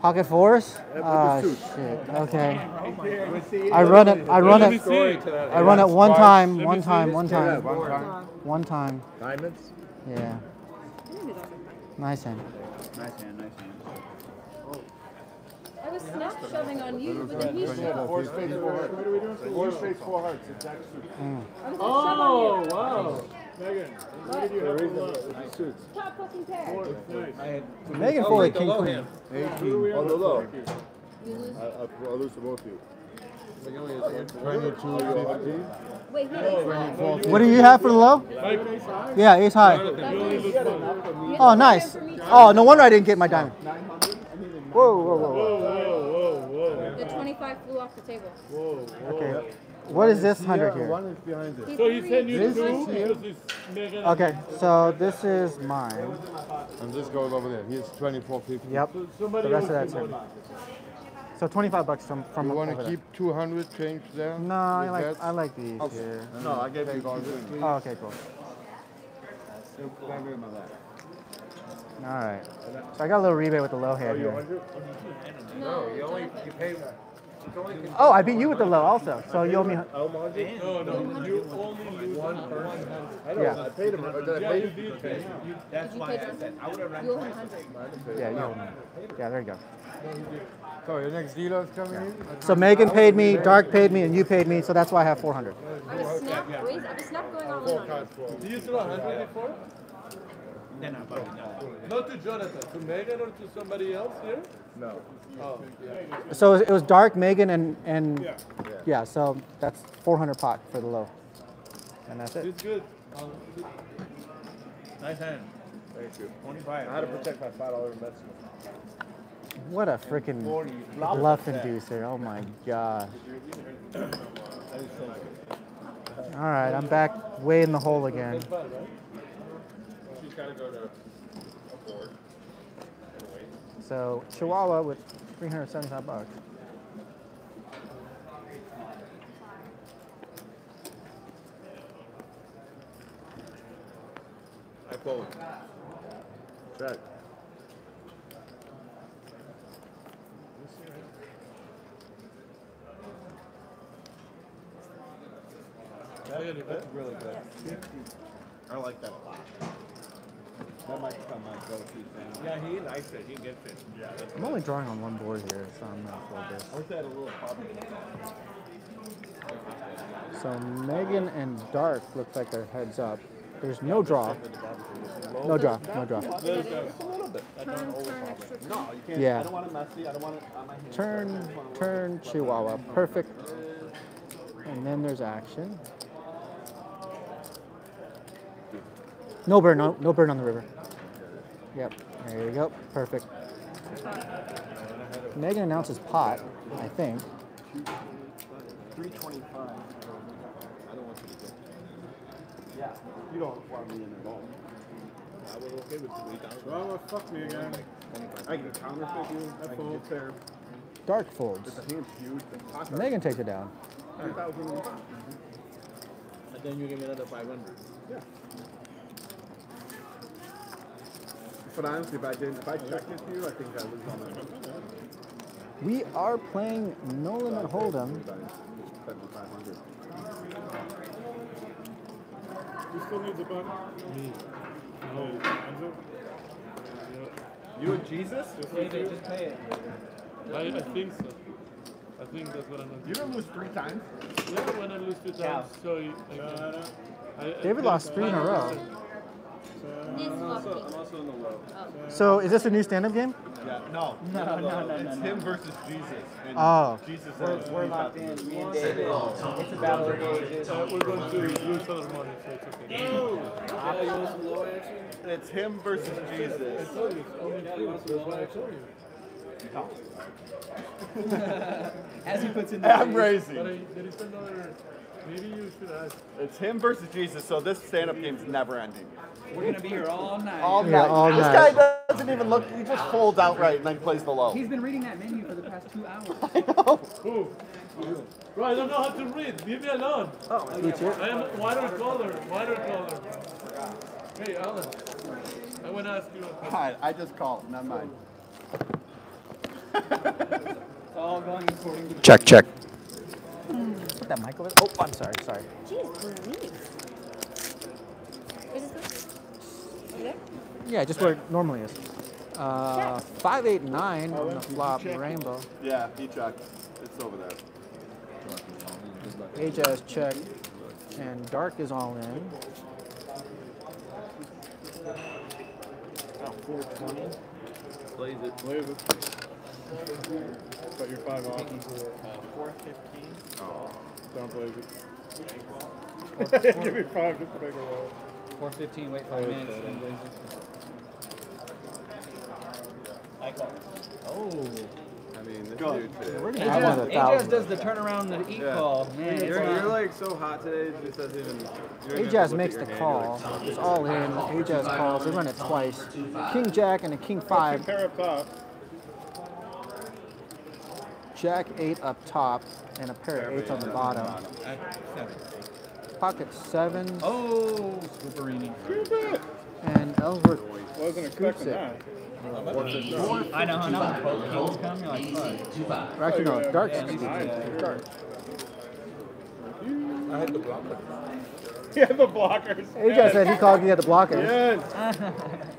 Pocket fours? with the Oh shit. Okay. I run it. I run it. I run it one time. One time. One time. one time. Diamonds. Yeah. Nice hand. Nice hand, nice hand. I was snap shoving on you, but then he shoved. Four spades, four hearts. Four spades, four hearts. Exact suit. I was gonna Oh, wow. Megan, you. what did you have for lunch? What? Top fucking pair. Nice. Megan folded the king queen. hand. Eighteen. On the low. I, I, I'll lose to both of you. Like only has one. Twenty-two, fifty. Wait, who is What do you have for the low? Yeah, ace high. Oh, nice. Oh, no wonder I didn't get my diamond. Whoa, whoa, whoa, The 25 flew off the table. whoa. Okay. What is this hundred here? One is behind it. So he sent you This two is here. because it's. Okay, so this is mine. And this goes over there. He's 24.50. Yep. The rest of that's him. So 25 bucks from from You want to keep 200 change there? No, I like that? I like these Okay. here. No, I gave you all this. Oh, okay, cool. All right. So I got a little rebate with the low hand oh, here. No, you only you pay. Oh, I beat you with the low also. So you owe me. No, no, you only lose one person. I know, Yeah. I paid him. Or did I Yeah, pay you him? did pay. You, That's why I said I would have run You owe him twice. 100. Yeah, you owe me. Yeah, there you go. So your next dealer is coming in? So Megan paid me, Dark paid me, and you paid me. So that's why I have 400. I was snap raised. I was snap going all in on. Did you throw a hundred before? No, no, probably not. Not to Jonathan, to Megan or to somebody else here? No. Oh, So it was Dark, Megan, and and yeah. So that's 400 pot for the low, and that's it. it's good. Um, Nice hand. Thank you. 25. I had to protect my $5 investment. What a freaking bluff inducer! Oh my god! All right, I'm back way in the hole again. She's got to go to a board. So Chihuahua with 375 bucks. I fold. Check. Got it, That's really good. I like that a lot. That might become my go-to thing. Yeah, he likes it. He gets it. Yeah, I'm only drawing on one board here, so I'm gonna fold this. I wish I had a little pub. So Megan and Dark look like they're heads up. There's no draw. No draw. No draw. Just a little bit. I don't always. No, you can't. Yeah. I don't want it messy. I don't want it on my hands. Turn, wanna turn, Chihuahua. Perfect. And then there's action. No burn, no, no burn on the river. Yep, there you go. Perfect. Megan announces pot, I think. 325. I don't want you to go. Yeah, you don't want me in the ball. I was okay with 3,000. Well, fuck me again. I can counterfeit you. I can get there. Dark folds. The hand's huge. The pocket. Megan takes it down. 3,000. And then you give me another 500. Yeah. But honestly, if I didn't, if I checked it to you, I think I lose on that. We are playing No Limit Hold'em. Who still needs a button? Me. No. Enzo? You and Jesus? Just Hey, like just pay it. I, I think so. I think that's what I'm gonna do. You didn't lose three times? Yeah, when I lose two times, so I, I, No, no, no. I, I David lost three in a row. So is this a new stand-up game? Yeah, no. No, no, no, It's no, him no. versus Jesus. And Oh. Jesus We're, says we're locked not- in. Me and David. It's a battle of ages. uh, we're going to lose other money, so it's okay. Yeah, you want some low action? It's him versus Jesus. I told you, it's only two, that's why I told you. As he puts in the I'm raise. raising. But I, there is another, maybe you should ask. It's him versus Jesus, so this stand-up game's never ending. We're gonna be here all night. All Yeah, night. all this night. guy doesn't even look, he just folds outright and then plays the low. He's been reading that menu for the past two hours. I know. Who? Bro, I don't know how to read. Leave me alone. Oh, I am watercolor, watercolor. Hey, Alan. I want to ask you a question. Alright, I just called, not mine. It's all going according to Check, check. Put that mic over. Oh, I'm sorry, sorry. Jeez, Louise. Is this good? Yeah, just where it normally is. Uh, five, eight, nine on the flop, rainbow. Yeah, he checked. It's over there. Age has checked, and dark is all in. Oh, 420. Blaze it. Blaze it. Got your five off. Uh, 415. Oh. Don't blaze it. Give me five just to make a roll. 415, wait five minutes. and then- Oh. I mean, this Go. dude today. We're gonna have one of the does the turnaround, the eat Yeah. call. Man, you're, it's you're not- like so hot today. It just doesn't even. you don't even Ajaz have to makes look the your call. hand, you're It's all in. Ajaz calls. They run it twice. King Jack and a King five. Pair up top. Jack eight up top and a pair of eights on the bottom. Pocket seven. Oh, Scooperini. And Ellsworth Wasn't scoops expecting it. that. I know, I know. When both kings come, you're like, fuck. Or actually, no, dark Yeah, scoops Dark. I had the blocker. Yeah, the blockers. Ajaz said he called you at the blockers. Yes.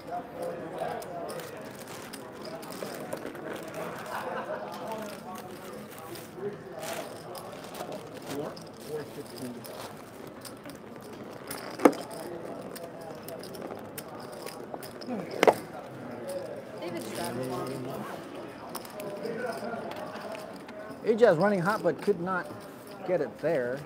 Ajaz running hot, but could not get it there.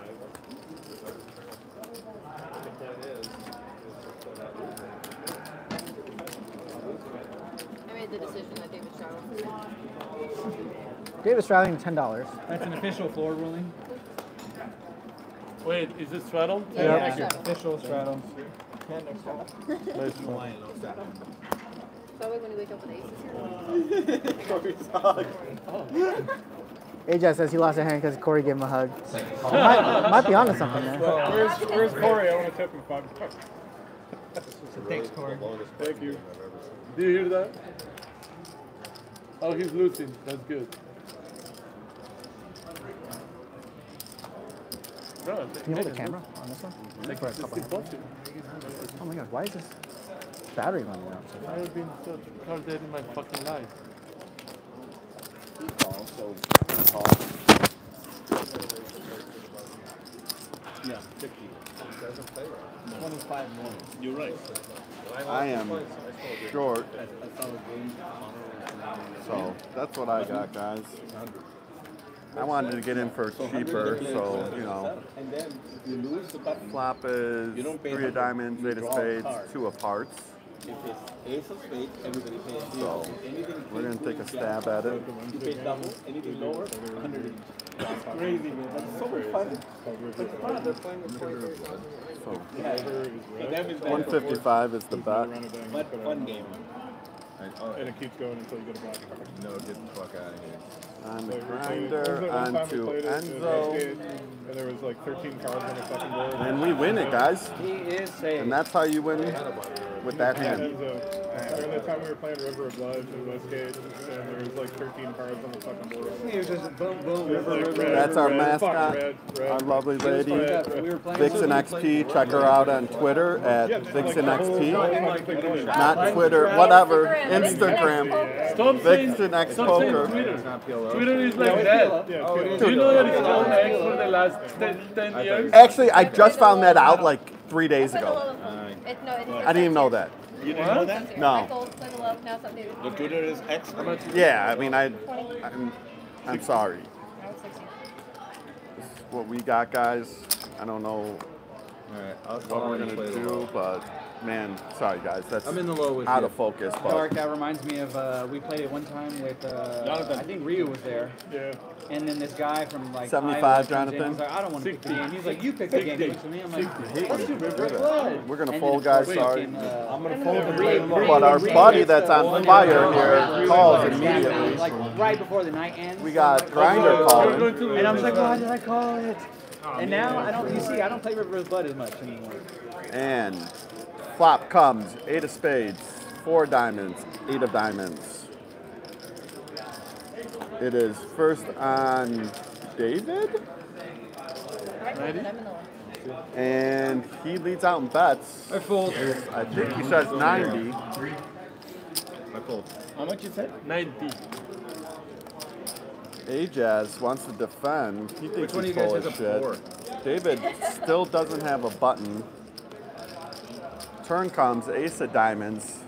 I made the decision that David Stratton. David Stradling, ten dollars. That's an official floor ruling. Wait, is it straddle? Yeah. Yeah, official straddle. Nice one. So when you wake up with aces Ajaz says he lost a hand because Corey gave him a hug. might, might be onto something there. Where's, where's Corey? I want to tip him five bucks. Thanks, Corey. Thank you. Do you hear that? Oh, he's losing. That's good. Bro, Can you hold the camera on this one? Like, For a couple. Oh my god, why is this battery running out? so I have been so called dead in my fucking life. Yeah, 50. Doesn't play right. 25 more. You're right. I am short, so that's what I got, guys. I wanted to get in for cheaper, so you know. And then you lose the button. Flop is three of diamonds, eight of spades, two of hearts. If it's ace of spades, everybody pays So. Anything we're gonna take a stab jack, at it. You pay double. Anything lower, 100. That's crazy, man. That's so much fun. It's fun. They're playing with 23. So Yeah. For them, it's 155 is the bet. But fun game. And it keeps going until you get a black card. No, get the fuck out of here. On So the we grinder, one time onto played it, it Enzo. And there was like 13 cards on the second board. And we win it, guys. He is safe. And that's how you win with that hand. Enzo. During the time we were playing River of Blood in Westgate, and there was like 13 cards on the second board. He was just boom, boom, It was river, like river, That's our red, mascot, red, red. our lovely It lady, red, red. We were playing Vixen XP. Check her out on Twitter at Yeah, Vixen like XP. Not Twitter, whatever, Instagram. Stop saying, Vixen X stop Poker. Twitter. It's not PLO. Twitter is like it's that. PLO. Yeah, Oh, it's Do you know that it's called X for the last 10, 10 years? Actually, I just found that out like three days ago. It, no, it, I didn't even know that. You didn't know that? No. I told Play the Love, now it's updated. The Twitter is X. Yeah, I mean, I, I'm, I'm sorry. Now it's 16. This is what we got, guys. I don't know Alright, what we're gonna do, but man, sorry guys, that's I'm in the low with out you. of focus. Dark, But that reminds me of, uh, we played it one time with, uh, Jonathan. I think Ryu was there. Yeah. And then this guy from like 75, Iowa comes in, Jonathan? He's like, I don't want to pick the game. He's like, you pick the game. He looks at me. I'm like, let's do River of Blood. We're gonna fold, guys, course, sorry. fucking, uh, I'm gonna fold the Ryu- game. Ryu- But our Ryu buddy that's on fire and here Ryu calls immediately. Like right before the night ends. We got Grinder like, calling. And I was like, why did I call it? And now I don't. You see, I don't play River of Blood as much anymore. And flop comes eight of spades, four diamonds, eight of diamonds. It is first on David, I'm in the one. and he leads out in bets. I fold. I think he says 90. I fold. How much you said? 90. Ajaz wants to defend. He Which thinks one of he's you guys full has of a shit. four? David still doesn't have a button. Turn comes ace of diamonds.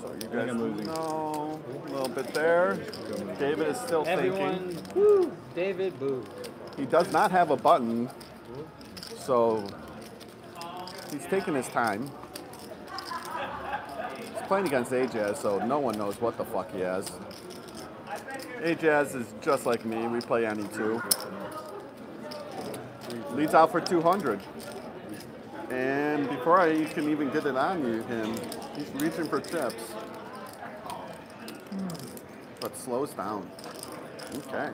So you guys know. A little bit there. David is still Everyone, thinking. woo, David, boo. He does not have a button, so he's taking his time. He's playing against Ajaz, so no one knows what the fuck he has. Ajaz is just like me. We play any two. Leads out for 200. And before I can even get it on you, him, he's reaching for chips. But slows down. Okay.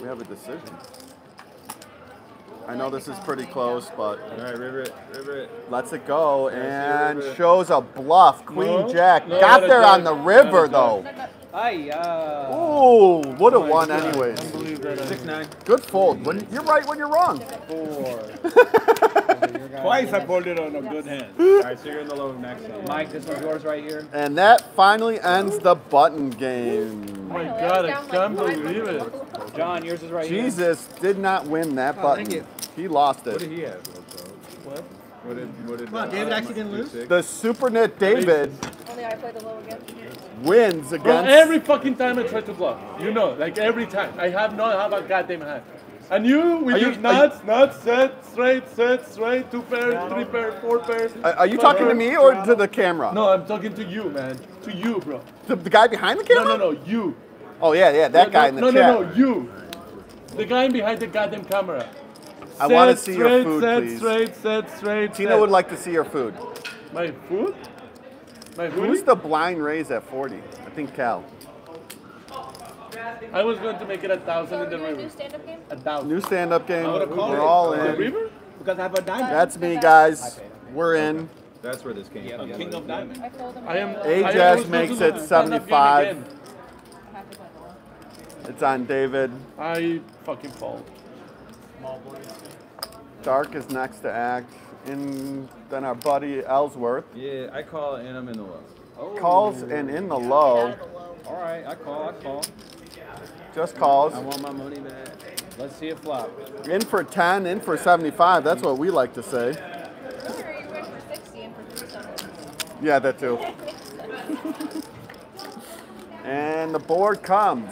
We have a decision. I know this is pretty close, but All right, river it, river it. lets it go and shows a bluff. Queen No, Jack no, got there on the river though. Hi, uh. Ooh, would have Oh my won God, anyways. can't believe that I- Six nine. Good fold. When you're right when you're wrong. Four. Twice I pulled it on a good hand. All right, so you're in the low next time. Mike, this one's yours right here. And that finally ends the button game. Oh my god, I can't believe it. John, yours is right here. Jesus did not win that Oh, button. thank you. He lost it. What did he have? What? What did, what did, Come on, uh, David actually didn't lose? The Super Nit David Only I play the low again. wins Bro, against every fucking time I try to bluff. You know, like every time. I have not have a goddamn hand. And you, with Are your you- are nuts, nuts, set, straight, set, straight, two pairs, three pairs, four pairs. Are are you five talking to me or to the camera? No, I'm talking to you, man. To you, bro. The, the guy behind the No, camera? no, no, no, you. Oh yeah, yeah, that No, guy no, in the no, chat. No, no, you. The guy behind the goddamn camera. I wanna Set see your food, set please. straight, set straight. Tina set. would like to see your food. My food? My food? Who's the blind raise at 40? I think Cal. I was going to make it a thousand in the Do a new river. stand-up game? A thousand. New stand-up game. I would've called We're it. all The in. river? Because I have a diamond. That's me, guys. We're in. That's where this came from. yeah, King of diamonds. I fold them I am. all. I am- I Ajaz makes it do stand-up game 75. again. Have to play the low. It's on David. I fucking fall. Dark is next to act. And then our buddy Ellsworth Yeah, I call and I'm in the low. Oh. calls and in the low All right, I call, I call. just calls. I want my money back. Let's see it flop. In for 10, in for 75. That's what we like to say. Earlier you went for 60 and for. Yeah, that too. And the board comes.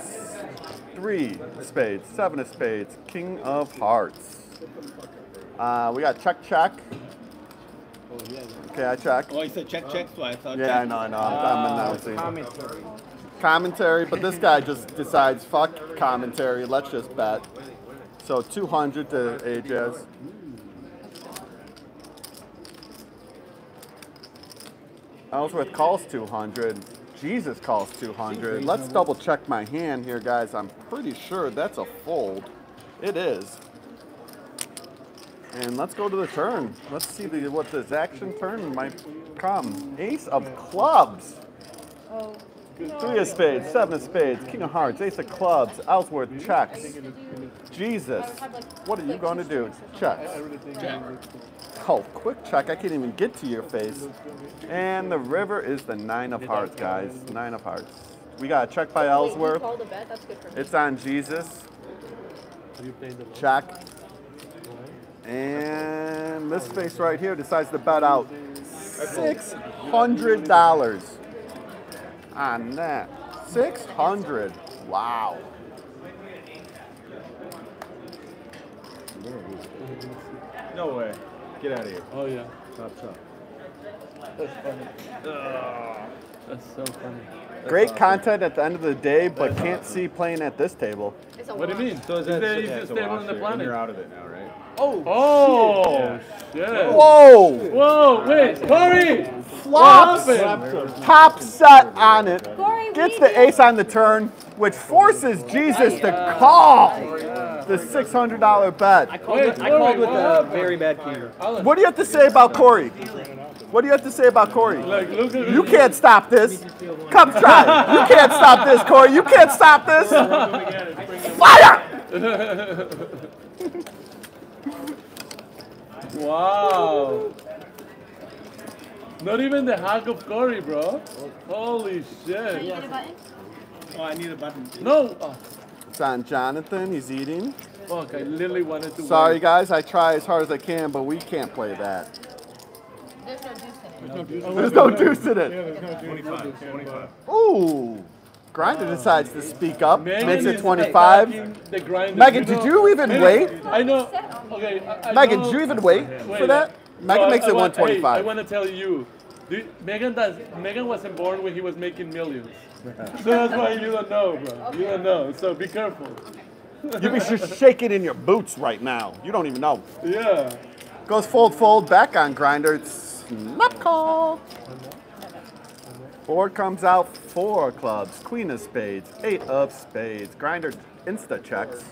Three spades, seven of spades, king of hearts. Uh, we got check, check. Okay, I check. Oh, he said check, check, so I thought Yeah, I check. know, I know. I'm, announcing. commentary. Commentary, but this guy just decides, fuck commentary, let's just bet. So 200 to Ajaz. Ellsworth calls 200. Jesus calls 200. Let's double check my hand here, guys. I'm pretty sure that's a fold. It is. And let's go to the turn. Let's see the, what this action turn might come. Ace of clubs. Oh. Three of spades, seven of spades, king of hearts, ace of clubs, Ellsworth checks. Jesus, what are you going to do? Checks. Oh, quick check. I can't even get to your face. And the river is the nine of hearts, guys. Nine of hearts. We got a check by Ellsworth. called a bet? That's good for me. It's on Jesus. Check. And this face right here decides to bet out $600 on that. 600 Wow. No way. Get out of here. Oh yeah. Chop, chop. That's funny. That's so funny. Great content at the end of the day, but can't see playing at this table. What do you mean? So is Is that the easiest table on the here, and planet. you're out of it now, right? Oh, oh shit. shit. Whoa! Whoa, wait, Corey! Flops! Top set on it. Corey, Gets the ace on the turn, which forces Jesus to call the $600 bet. I called, with, I called with a very bad king. What do you have to say about Corey? What do you have to say about Corey? Like, look at You can't stop this. Come try. You can't stop this, Corey. You can't stop this. Fire! wow. Not even the hack of Corey, bro. Holy shit. You get a button? Oh, I need a button. No. Oh, It's on Jonathan. He's eating. fuck, I literally wanted to Sorry, win. guys. I try as hard as I can, but we can't play that. There's no juice in it. There's no deuce in it. Yeah, there's no juice. 25. 25. Ooh. Grinder decides to speak up, Megan makes it 25. The grinder. Megan, did you even Megan, wait? I know. Okay. I, I Megan, know- did you even wait for that? Megan So makes I it want- hey, 125. I want to tell you, do, Megan does. Megan wasn't born when he was making millions. so that's why you don't know, bro. You don't know. So be careful. You be just shaking in your boots right now. You don't even know. Yeah. Goes fold, fold, back on grinder. It's snap call. Board comes out four clubs, queen of spades, eight of spades. Grinder insta checks.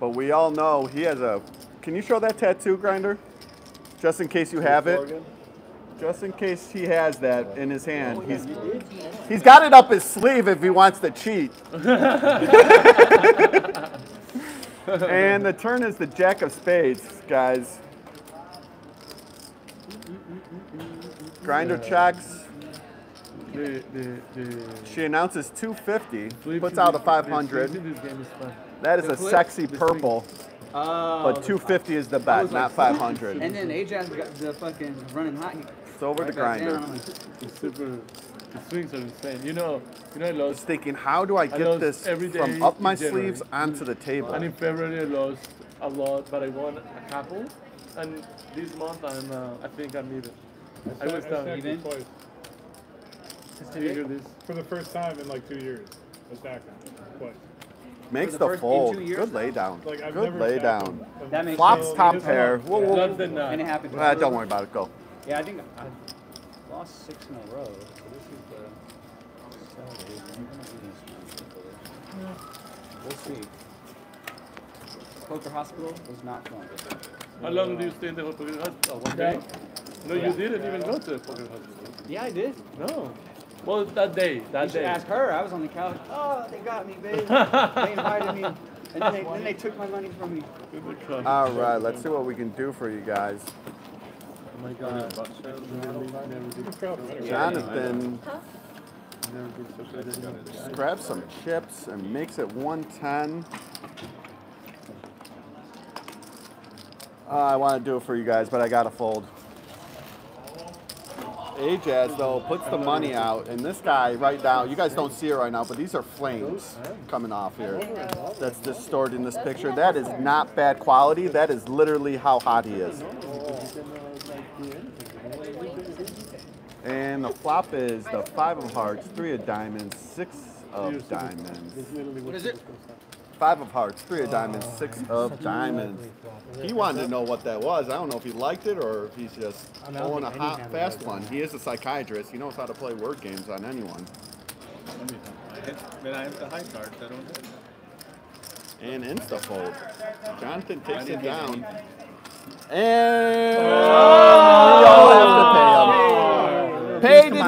But we all know he has a. Can you show that tattoo, grinder? Just in case you have it. Just in case he has that in his hand. He's, he's got it up his sleeve if he wants to cheat. and the turn is the jack of spades, guys. Grinder checks. The, the, the She announces 250, puts out a 500. this- this game is fun. That is a sexy purple. Oh, But 250 is the I bet, not 500. And then Ajaz got the fucking running hot. It's over right the grinder. It's super. The swings are insane. You know, you know, I I was thinking, how do I I get lost this from up my January. sleeves onto the table? And in February I lost a lot, but I won a couple. And this month I'm, uh, I think I'm even. I was down. stacked it twice. Did you hear this? For the first time in like two years. I stacked them twice. Makes the the, fold. two years? Good lay down. Like, Good never lay stacked down. That makes Flops sense. top pair. Whoa, whoa, whoa. did not. And it happened. Ah, don't worry about it. Go. Yeah, I think I lost six in a row. So this is the. seventh. I'm do this one. We'll see. Poker Hospital was not fun. How long do you stay in the poker hospital? One day? No, you didn't even go to the poker hospital. Yeah, I did. No. Well, that day. That You should day. ask her. I was on the couch. Oh, they got me, babe. they invited me, and then they, then they took my money from me. All right, let's see what we can do for you guys. Oh my god. Jonathan grabs some chips and makes it 110. Uh, I want to do it for you guys, but I got to fold. Ajaz, though, puts the money out, and this guy right now, you guys don't see it right now, but these are flames coming off here. That's distorted in this picture. That is not bad quality. That is literally how hot he is. And the flop is the five of hearts, three of diamonds, six of diamonds. What is it? Five of hearts, three of diamonds, six of diamonds. He wanted to know what that was. I don't know if he liked it or if he's just throwing a hot, fast one. He is a psychiatrist. He knows how to play word games on anyone. Then I have the high cards. I don't hit. And insta fold. Jonathan takes it down. And we all have to pay him.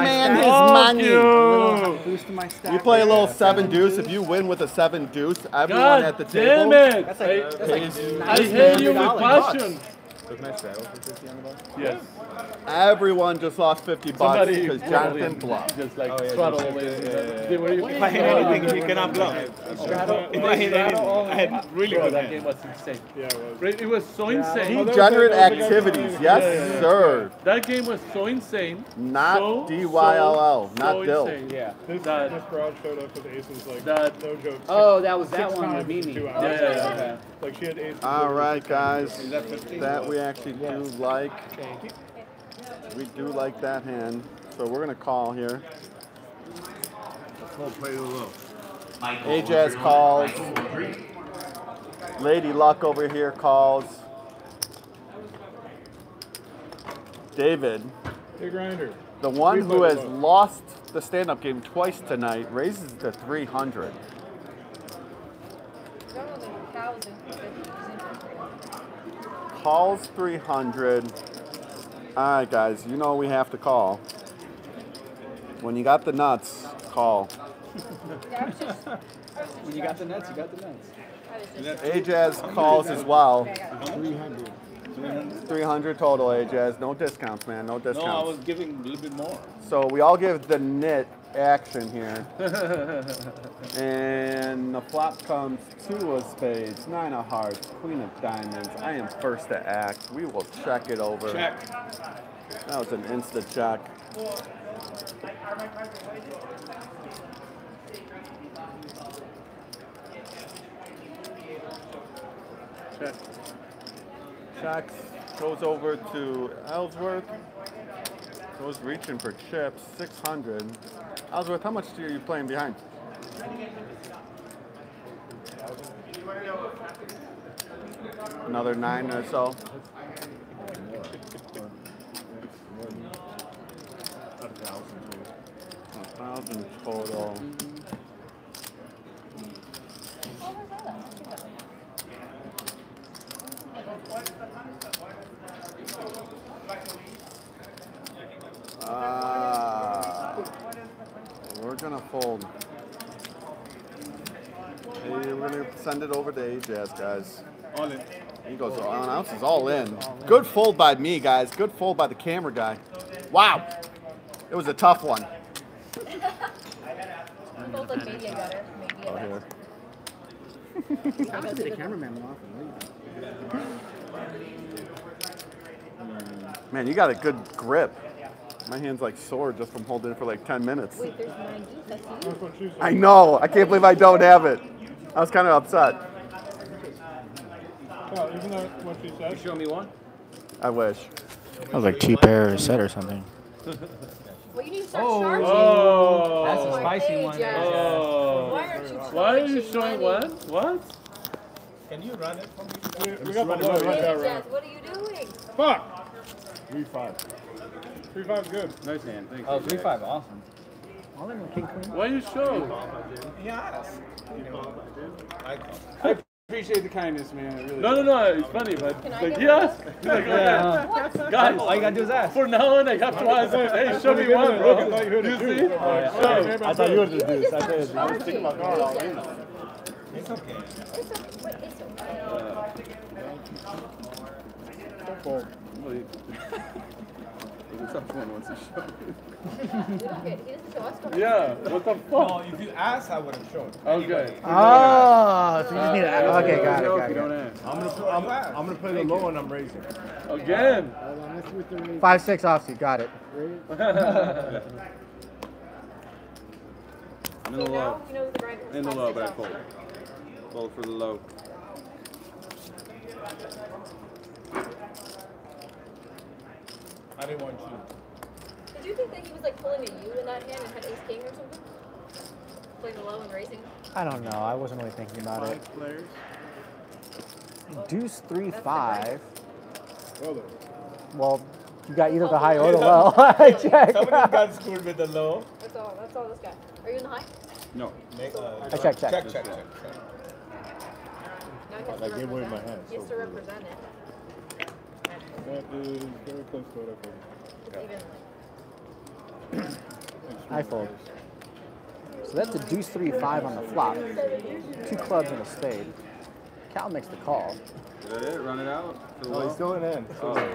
Pay the man his money. Boost to my stack. We play a little seven deuce. If you win with a seven deuce, everyone God at the damn table. it! That's like, that's like pays- I hate you with passion. Does my straddle for 50 on the ball? Yes. Everyone just lost 50 bucks because probably Jonathan bluffed. Just like Oh, yeah, straddle just- away. yeah, yeah, yeah, They If I hit anything, he cannot bluff. If I hit anything, I had really Bro, good that hand. game was insane. Yeah, it was. It was so insane. Degenerate activities, yes, Yeah, yeah, yeah. sir. That game was so insane. Not so, DYLL, so, not so Dill. Insane. Yeah. This, That- this broad showed up with aces like That- no joke. Oh, that was that one with times Mimi. two Yeah, hours. yeah, yeah. Like she had aces. All over right, six guys. that 50? That we actually do like. We do like that hand. So we're going to call here. Ajaz calls. Lady Luck over here calls. David, Hey, grinder. the one who has lost the stand-up game twice tonight, raises to 300. Calls 300. All right, guys, you know we have to call. When you got the nuts, call. When you got the nuts, you got the nuts. Ajaz calls as well. 300 total, Ajaz. No discounts, man. No discounts. No, I was giving a little bit more. So we all give the nit action here. and the flop comes two of spades, nine of hearts, queen of diamonds. I am first to act. We will check it over. Check. That was an insta check. Check. Checks. Goes over to Ellsworth. Goes reaching for chips. 600. Ellsworth, how much are you playing behind? Another nine or so. A thousand total. Ah, we're gonna fold. Hey, we're gonna send it over to Ajaz, guys. All in. He goes, oh, an ounce is all in. Good fold by me, guys. Good fold by the camera guy. Wow. It was a tough one. Both like maybe I got it. Maybe I Oh, here. I have to the cameraman more. Man, you got a good grip. My hand's like sore just from holding it for like 10 minutes. Wait, there's nine. That's you. I know. I can't believe I don't have it. I was kind of upset. Oh, isn't that what she said? You show me one? I wish. That was like cheap air set or something. Well, you need to start Oh. charging. Oh. That's a my spicy age, one. yes. Oh. Why aren't you Why are you showing money? what? What? Can you run it for me? We, we got the running low right right there, there, Jazz, what are you doing? Fuck! Three five. Three five's good. Nice hand. Thank Oh, you. three five, awesome. All in with king queen. Why you show? Yes. I I appreciate the kindness, man. I really No, no, no. It's funny, but Can I like get yes. one? Like, Yeah. What? Guys, All you gotta do is ask. for now on, I have to ask. Hey, show me one, bro. You see? Show. I thought you were You do need this. I start did. I was thinking about charging. going all in. It's okay. It's okay. Wait, it's okay. What's up, one wants to show? We don't get, he doesn't show us. don't we? Yeah. What the No, fuck? if you ask, I would have shown. Okay. Oh, so you just need to. Uh, Okay, got it, got it. you got don't it. ask. I'm gonna, put, I'm, I'm gonna play the low and I'm raising. Again. Five six offsuit, got it. I'm in the low. you know the grinder was In the low, six but I fold. Fold for the low. I didn't want you. Did you think that he was like pulling a U in that hand and had ace king or something? Playing the low and raising? I don't know. I wasn't really thinking about it. Players. Deuce three five. Well. Well, you got either the high or the low. I check. Somebody got schooled with the low. That's all. That's all this guy. Are you in the high? No. Make, uh, I check, check. Check, check, check. check. Now he has I to gave away my represent. hand, He has so to good. represent it. That is very close to what I figured. It's. I fold. So that's a deuce three five on the flop. Two clubs and a spade. Cal makes the call. Is that it? Run it out? For the Oh, low? he's still in hand. Oh.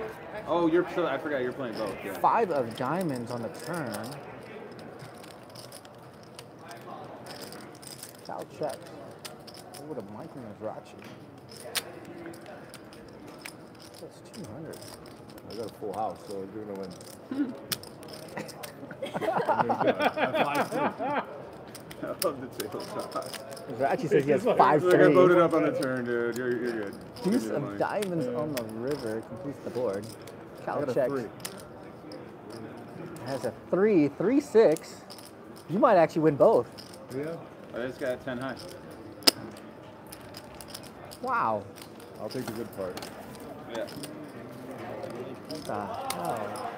oh, you're still, I forgot you're playing both. Yeah. Five of diamonds on the turn. Cal checks. What would a Mike Mizrachi? That's 200. I got a full house, so you're gonna win. I love the tail shot. Mizrachi says he has Look, five I three. voted up on the turn, dude. You're, you're good. Deuce Give me the of money. diamonds on the river completes the board. Cal got a checks. Has a three, three six. You might actually win both. Yeah. I just got 10 high. Wow. I'll take the good part. Yeah. What the hell?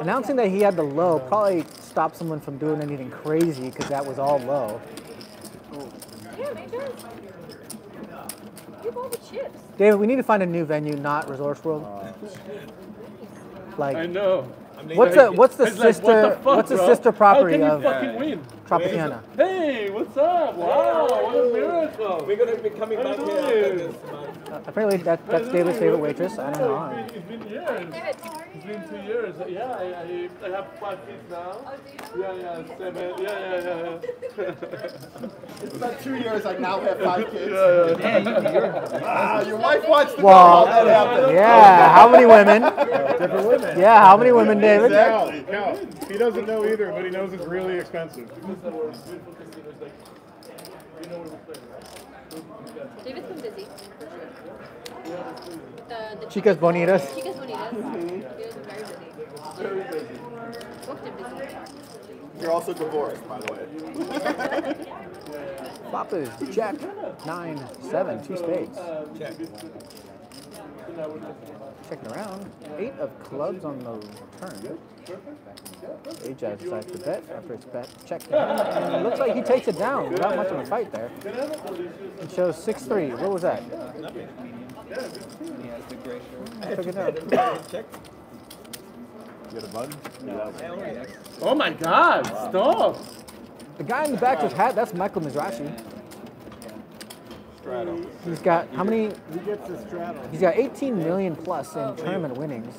Announcing that he had the low probably stopped someone from doing anything crazy because that was all low. Yeah, make. You have all the chips. David, we need to find a new venue, not Resorts World. Like, I know. what's the what's the It's like, sister what the fuck, what's the bro? sister property How can of fucking win? Tropicana? Hey, what's up? Wow, what a miracle. We're gonna be coming How back you here after doing? this month. Apparently, that, that's David's favorite waitress. I don't know. It's been, it's been years. It's been two years. Yeah, I, I, I have five kids now. Yeah, yeah, seven. Yeah, yeah, yeah. yeah. It's about two years. I now have five kids. Yeah, yeah. Yeah, you- you're- ah, your wife wants to Well, know how that happened. yeah. How many women? Different women. Yeah, how many women, David? Exactly. Cal, he doesn't know either, but he knows it's really expensive. David's been busy. The, the Chicas bonitas. Chicas bonitas. Mm-hmm. David's been very busy. Very busy. Booked and busy. You're also divorced, by the way. Flop is jack, nine, seven, two spades. Check. Checking around. Eight of clubs on the turn. Ajaz decides to bet after it's bet check to him, and it looks like he takes it down without much of a fight there. It shows 6-3. What was that? I took it down. Check. You got a button? Yeah. Oh my God! Stop! The guy in the back with hat, that's Michael Mizrachi. Straddle. He's got how many? He gets the straddle. He's got 18 million plus in oh, tournament winnings.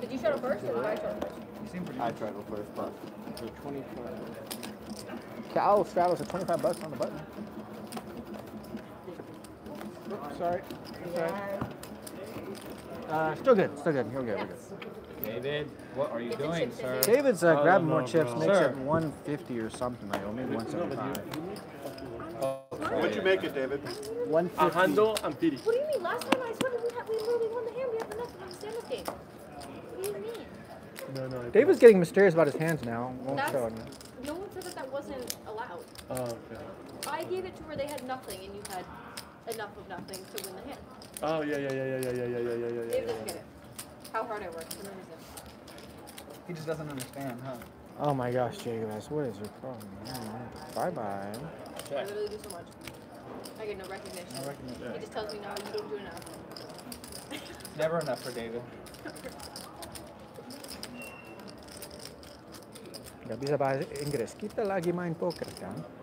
Did you straddle first or did I straddle first? I tried to first, but 25. Cal straddles at 25 bucks on the button. Sorry. Sorry. Uh, still good, still good. You're good. We're good. David, what are you doing, sir? David's uh, I grabbing don't more know, chips, bro. makes Sir. it 150 or something like, or maybe 175. what'd you make it, David? A 150. handle and pity. What do you mean? Last time I swear we, had, we literally won the hand. We had the next one stand-up game. What do you mean? No, no. David's getting mysterious about his hands now. Won't That's, show it. no one said that that wasn't allowed. Oh, okay. I gave it to where they had nothing and you had enough of nothing to win the hand. Oh, yeah, yeah, yeah, yeah, yeah, yeah, yeah, yeah, yeah, yeah, Dave yeah. doesn't get it. How hard I work for no reason. He just doesn't understand, huh? Oh my gosh, Jacobs, what is your problem? Bye bye. I literally do so much. I get no recognition. No recognition. He just tells me, no, you don't do enough. Never enough for David. Gak bisa bahasa Inggris. Kita lagi main poker kan?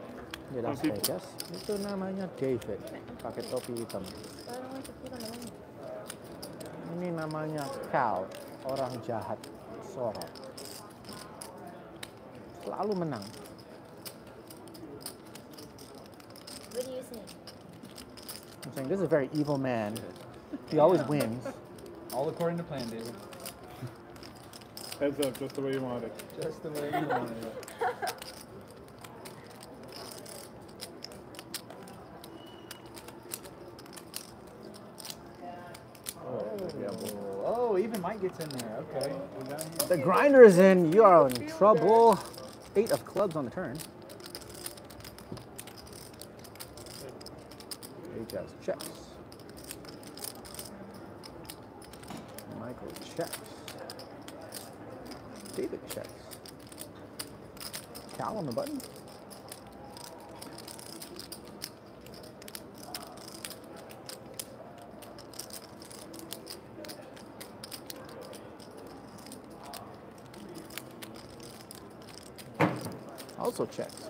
Di Las Vegas. Itu namanya David. Pakai topi hitam. Ini namanya Cal. Orang jahat. Sorot. Selalu menang. What do you say? I'm saying this is a very evil man. He always wins. All according to plan, David. Heads up, just the way you want it. Just the way you wanted it. Gets in there. Okay. The grinder is in. You are in trouble. Eight of clubs on the turn. Eight has checks. Michael checks. David checks. Cal on the button. Also checks.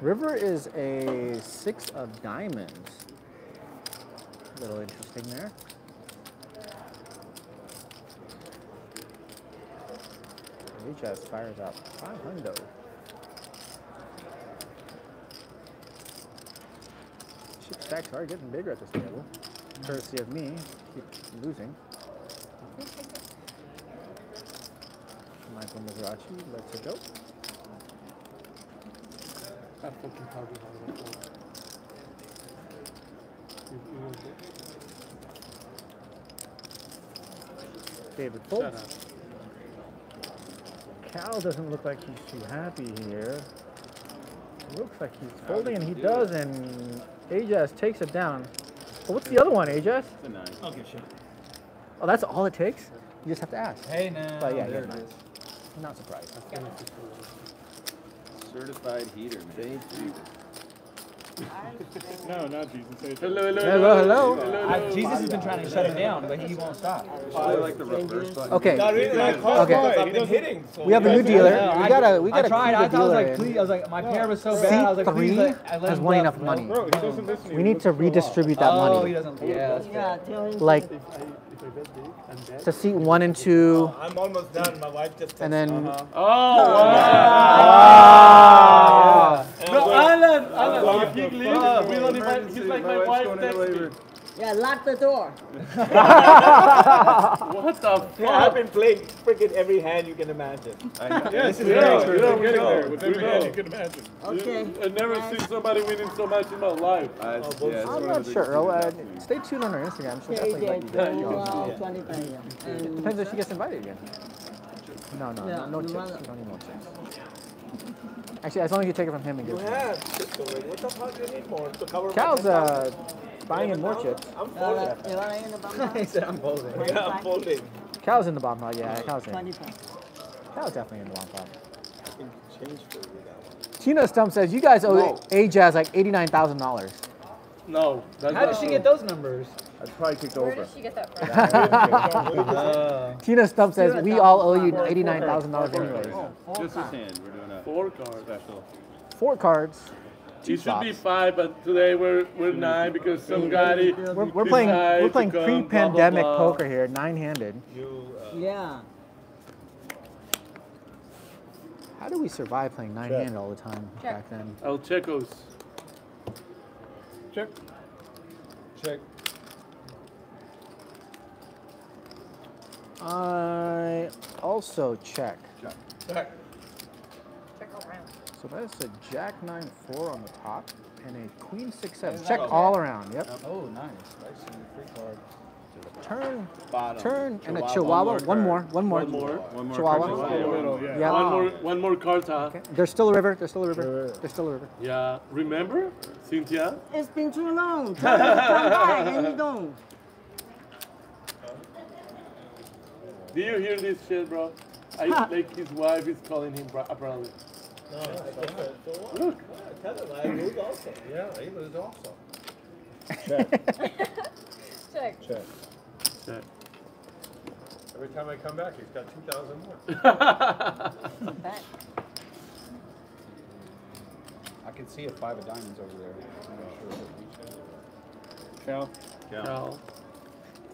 River is a six of diamonds. A little interesting there. HS fires out 500. Chip stacks are getting bigger at this table. Courtesy of me, keep losing. Michael Mizrachi lets it go. That fucking hard to hold up. You- you? David Shut folds. up. Cal doesn't look like he's too happy here. Looks like he's folding, and he does, and Ajaz takes it down. Oh, what's the other one, Ajaz? a nine. I'll give you. Oh, that's all it takes? You just have to ask. Hey now. But yeah, there yeah, it nice. is. I'm not surprised. Certified heater, man. Thank you. No, not Jesus. Hello, hello, Hello, hello. I, Jesus has been trying to shut him down, but he won't stop. Probably like the reverse button. Okay. Not really, like, Okay. I've been hitting. So We have a new dealer. We gotta, we gotta I tried. key I the thought I was dealer like, please. I was like, my pair was so bad. I was like, please. C3 Let, has him way enough money. Bro, he doesn't listen to. We need to redistribute that Oh, money. he doesn't. Yeah, that's Yeah, tell him. Like If I, if I bet big, I'm dead. to seat one and two, I'm almost done. My wife just. and then. Oh, wow. Ah. No, Alan, Alan, if he the leaves, we don't even, he's like my wife's wife going me. Labor. Yeah, lock the door. What the fuck? Yeah, I've been playing freaking every hand you can imagine. Yes, This is we very know, true. we know, We getting know. there with We every hand you can imagine. Okay. I've never seen somebody winning so much in my life. Uh, it's- yeah, I'm not sure, biggest Earl. Uh, stay tuned on her Instagram. She'll Okay, definitely let then you go know. out 25. And Depends if she gets invited again. No, no, Yeah, no, no the chips. You don't need no chips. Actually, as long as you take it from him and You give it to me. have chips already. What the fuck do you need more to cover? Cal's 10,000? uh, buying in more chips. I'm Uh, folding. you want to in the bumper? he said I'm folding. Yeah, I'm folding. Cal's in the bomb pot. Yeah, Cal's in. 25. Cal's definitely in the bomb pot. I can change for you that Tina Stump says you guys owe No. Ajaz like eighty-nine thousand dollars. No, that's How not did she get those numbers? I'd probably kicked Where over. did she get that from? Uh, Tina Stump says Zero we thousand all owe you eighty-nine thousand dollars anyways. Just his hand. We're doing a Four cards. special. Four cards. Two It should be five, but today we're we're nine because some guy. We're, we're playing we're playing come, pre-pandemic blah, blah, blah. poker here, nine-handed. You, uh, Yeah. How do we survive playing nine-handed all the time Check. back then? El Checos. Check. check. I also check. Check. Check around. So that's a Jack nine four on the top and a Queen six seven. Check all around. Yep. oh, nice. Nice see free card. Turn, Bottom. turn, and a Chihuahua. Chihuahua. One more. One more. One more. One more. Chihuahua. card. In the middle, yeah. Yeah. One more one more card. huh? Okay. There's still a river. There's still a river. There's still a river. Yeah. Remember, Cynthia? It's been too long. Tell him to come back and you don't. Do you hear this shit, bro? I like his wife is calling him bra- apparently. No, I think so. So what? Look. Tell him I lose also. Yeah, I lose also. Check. Check. Check. Every time I come back, he's got 2,000 more. Back. I can see a five of diamonds over there. I'm not sure. Cal. Cal.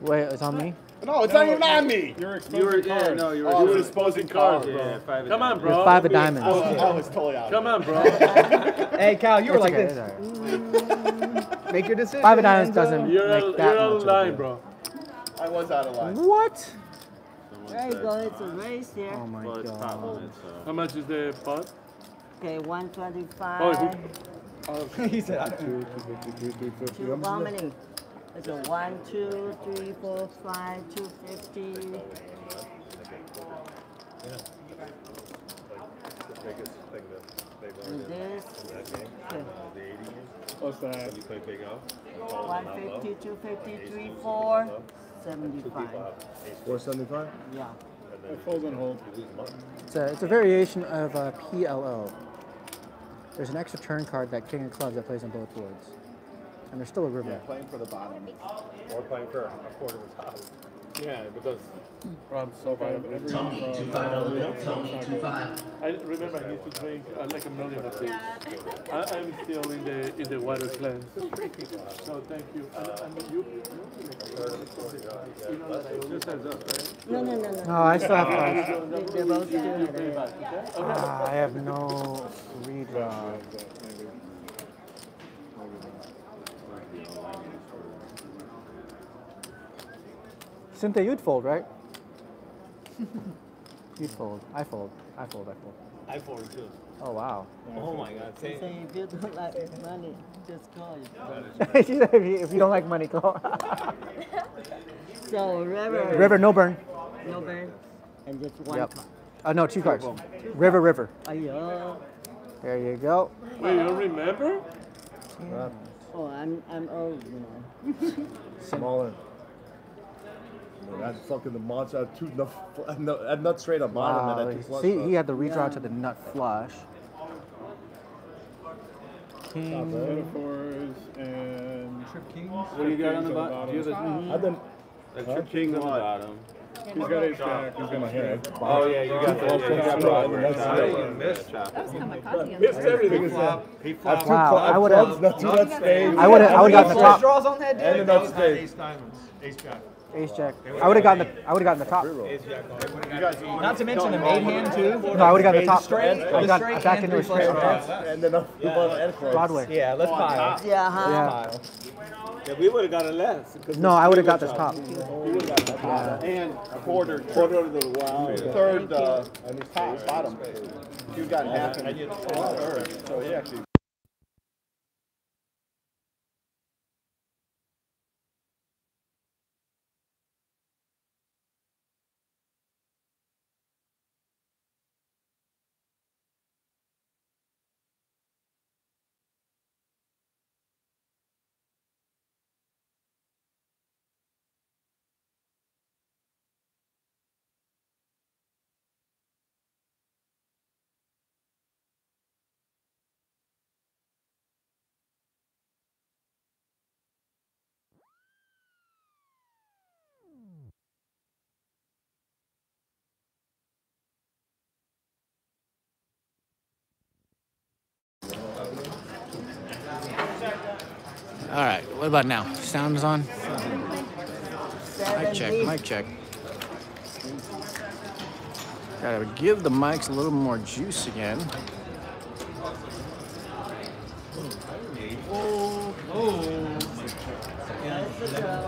Wait, it's on me. No, it's not even on me. You're You were, exposing yeah, cards. no, you were, You were exposing cards, Yeah, bro. five Come on, diamonds. bro. There's five of diamonds. I was, I was totally out. Come on, bro. Hey, Cal, you were like okay, this. it's all right. Make your decision. Five of diamonds doesn't You're make out, that you're out of of line, bro. I was out of line. What? There you go. It's a race here. Oh my Well, god. limit, so. How much is the pot? Okay, 125. Oh, who- he said, I don't Two, oh, two fifty, two, three fifty. Two, how many? It's a one, two, three, four, five, two fifty. And this, okay, What's that? one fifty, two fifty, three, four, seventy-five. Four seventy-five. Yeah. I fold and hold. It's a, it's a variation of uh, PLO. There's an extra turn card that King of Clubs that plays on both boards. And there's still a river. Playing for the bottom. Or playing for a quarter of the top. Yeah, because I'm so bad. Every Tony, two five dollar Tony, two five. I remember I used to drink uh, like a million of these. I, I'm still in the in the water cleanse. So thank you. And, and you, you, you know that I always have right? No, no, no, no. No, I still have cards. They- They're both doing You pay it. back, okay? Ah, I have no redraw. Cynthia, you'd fold, right? you'd fold. I fold. I fold. I fold. I fold too. Oh wow. Oh my god. They Say, say if you don't like money, just call if, you, if you- if you don't like money, call. So river. river, no burn. No burn. And just one Yep. card. Uh, no, two cards. River, river. Ayo. There you go. Wait, you don't remember? Oh, I'm I'm old, you know. Smaller. Man, That fucking the monster had two nut, nut, had nut straight on bottom and Wow. had two flush See, draws. he had the redraw to the nut flush. King. Metaphors and Trip Kings. What do you got on the bottom? Do you have a- I've been. That's your king on the bottom. He's got ace jack. He's got my hand. Oh, yeah, you got the- you got the offering. Ah, missed. That was kamikaze. Missed everything. He flopped. Wow, I would have. Not two nuts spades. I would have. I would have gotten the top. Draws on that, dude. And the nuts spades. Ace diamonds. Ace jack. Ace jack. I would have gotten the. I would have gotten the top. Not to mention the main hand too. No, I would have gotten the top. Straight, I got straight back and into a three straight. flush Yeah. And then up. Broadway. Yeah, let's pile. Yeah, huh? Yeah. Pile. Yeah, we would have got it less. 'cause No, I would have got this top. You would have got the top. And a quarter, quarter of the wow, third, uh, top, bottom. You got half and a third, so he actually. All right. What about now? Sound is on. Mic check. Mic check. Gotta give the mics a little more juice again. Oh.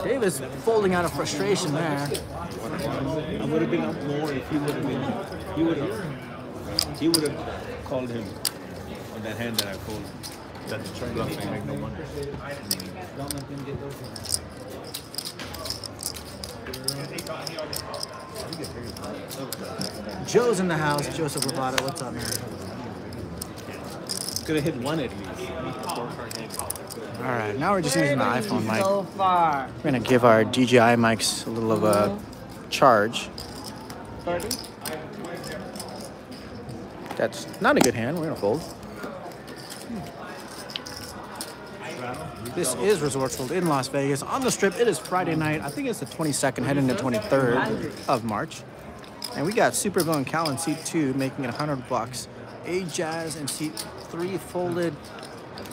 Dave is folding out of frustration there. I would have been up more if he would have been. He would have. He would have called him on that hand that I called. That's bluffing, make no wonder. Don't let them get those. Joe's in the house. Joseph Bravado. What's up, man? Could have hit one at least. All right. Now we're just using the iPhone mic. So far. We're gonna give our DJI mics a little of a charge. That's not a good hand. We're gonna fold. This is Resorts World in Las Vegas. On the strip, it is Friday night. I think it's the 22nd, heading to 23rd of March. And we got Supervillain Cal in seat two, making it 100 bucks. Ajaz in seat three, folded.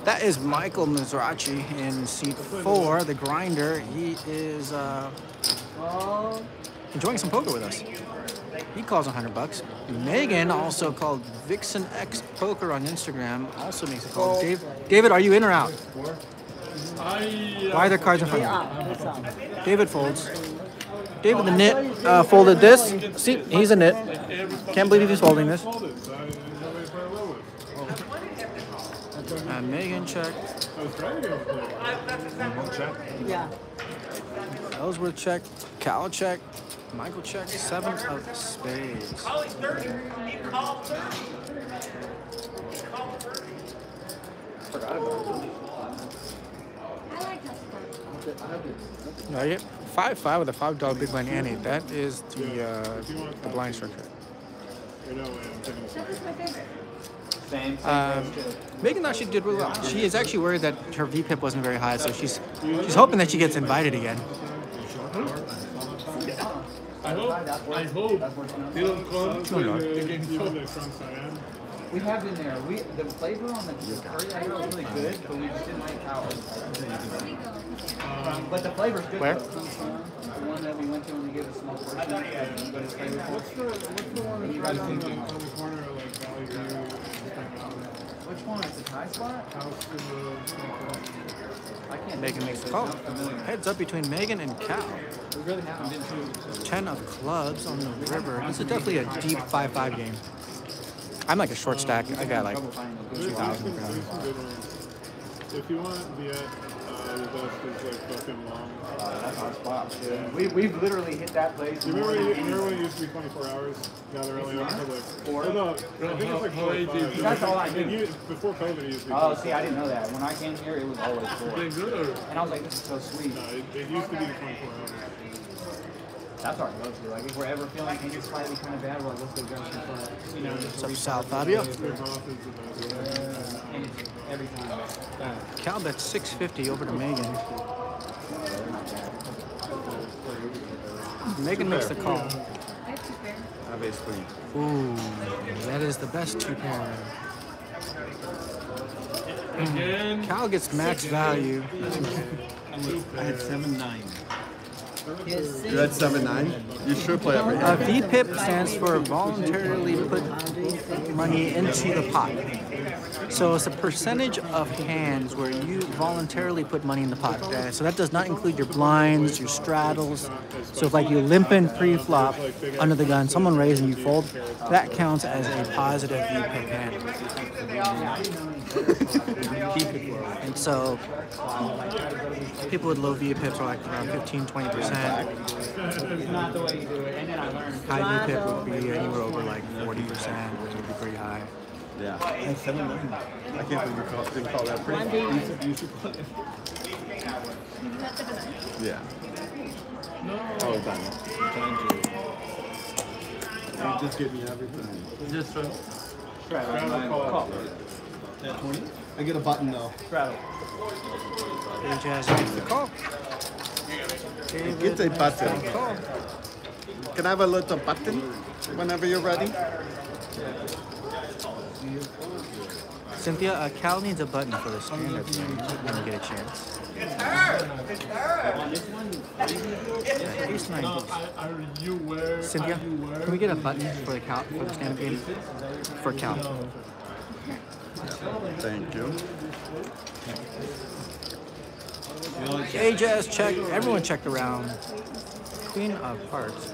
That is Michael Mizrachi in seat four, the grinder. He is uh, enjoying some poker with us. He calls 100 bucks. Megan, also called Vixen X Poker on Instagram, also makes a call. Dave, David, are you in or out? I, Why are there cards in front of you? David folds. David the nit uh, folded this. See, he's a nit. Can't believe he's folding this. And Megan checked. Yeah. Ellsworth check. Cal check. Michael check. Seven of spades. No, yeah, five five with a five dollar big blind ante. That is the uh, the blind structure. Same. Um, Megan thought she did really well. She is actually worried that her VPIP wasn't very high, so she's she's hoping that she gets invited again. I hope, I hope they don't come to No, no. The We have in there. We the flavor on the curry I know is really good, but we just didn't like how. it was. Um, but the flavor's good. Where? though. The one that we went to and they gave us small portion. But it's flavorful. What's the, what's the one that's You right gotta on the, on the corner of like Valley View? Which one? It's a Thai spot? House in the, I can't. Megan makes the call. Heads up between Megan and Cal. Really haven't been to. Ten of clubs on the river. This is definitely a deep five-five game. I'm like a short stack. I got like two thousand. If you want the, uh, the best is like fucking long. That's our spot. We, we've literally hit that place. Do you remember, you remember when it used to be 24 hours? Now they're only open till like Four? Oh, no, I think it's like How 45. That's all I It do. used- Before COVID, it used to be. Oh, see, I didn't know that. When I came here, it was always four. Been good or? And I was like, this is so sweet. No, it, it used to be the 24 hours. That's our go-to. Like if we're ever feeling any slightly kind of bad, we're like, let's go grab some fun. You know, just What's up, Sal Fabio? And it's every time. Uh, Cal bets 650 over to Megan. Megan makes the call. I basically. Ooh, that is the best two pair. Again. Cal gets max value. I had seven nine. Seven nine. You should play every Uh, hand. VPIP stands for voluntarily put money into the pot. So it's a percentage of hands where you voluntarily put money in the pot. Uh, so that does not include your blinds, your straddles. So if like you limp in pre-flop under the gun, someone raises and you fold, that counts as a positive VPIP hand. And so people with low VPIPs are like around 15, 20%. It's not the way you do it. And then I learned. High VPIP would be anywhere over like 40%, which would be pretty high. Yeah. And seven nine. I can't believe you call, didn't call that pretty. You should, you should call it. Yeah. Oh, done. Trying to. You just give me everything. Just try. Call. Yeah, 20? I get a button though. Straddle. Hey, Jazz makes the call. Get a button. Can I have a little button whenever you're ready? Cynthia, uh, Cal needs a button for the standard thing when you get a chance. Yeah, ace nine. No, I, are you where? Cynthia, are you where? can we get a button for the Cal for the standard game? For Cal. Thank you. Hey, Jazz, check. Everyone checked around. Queen of Hearts.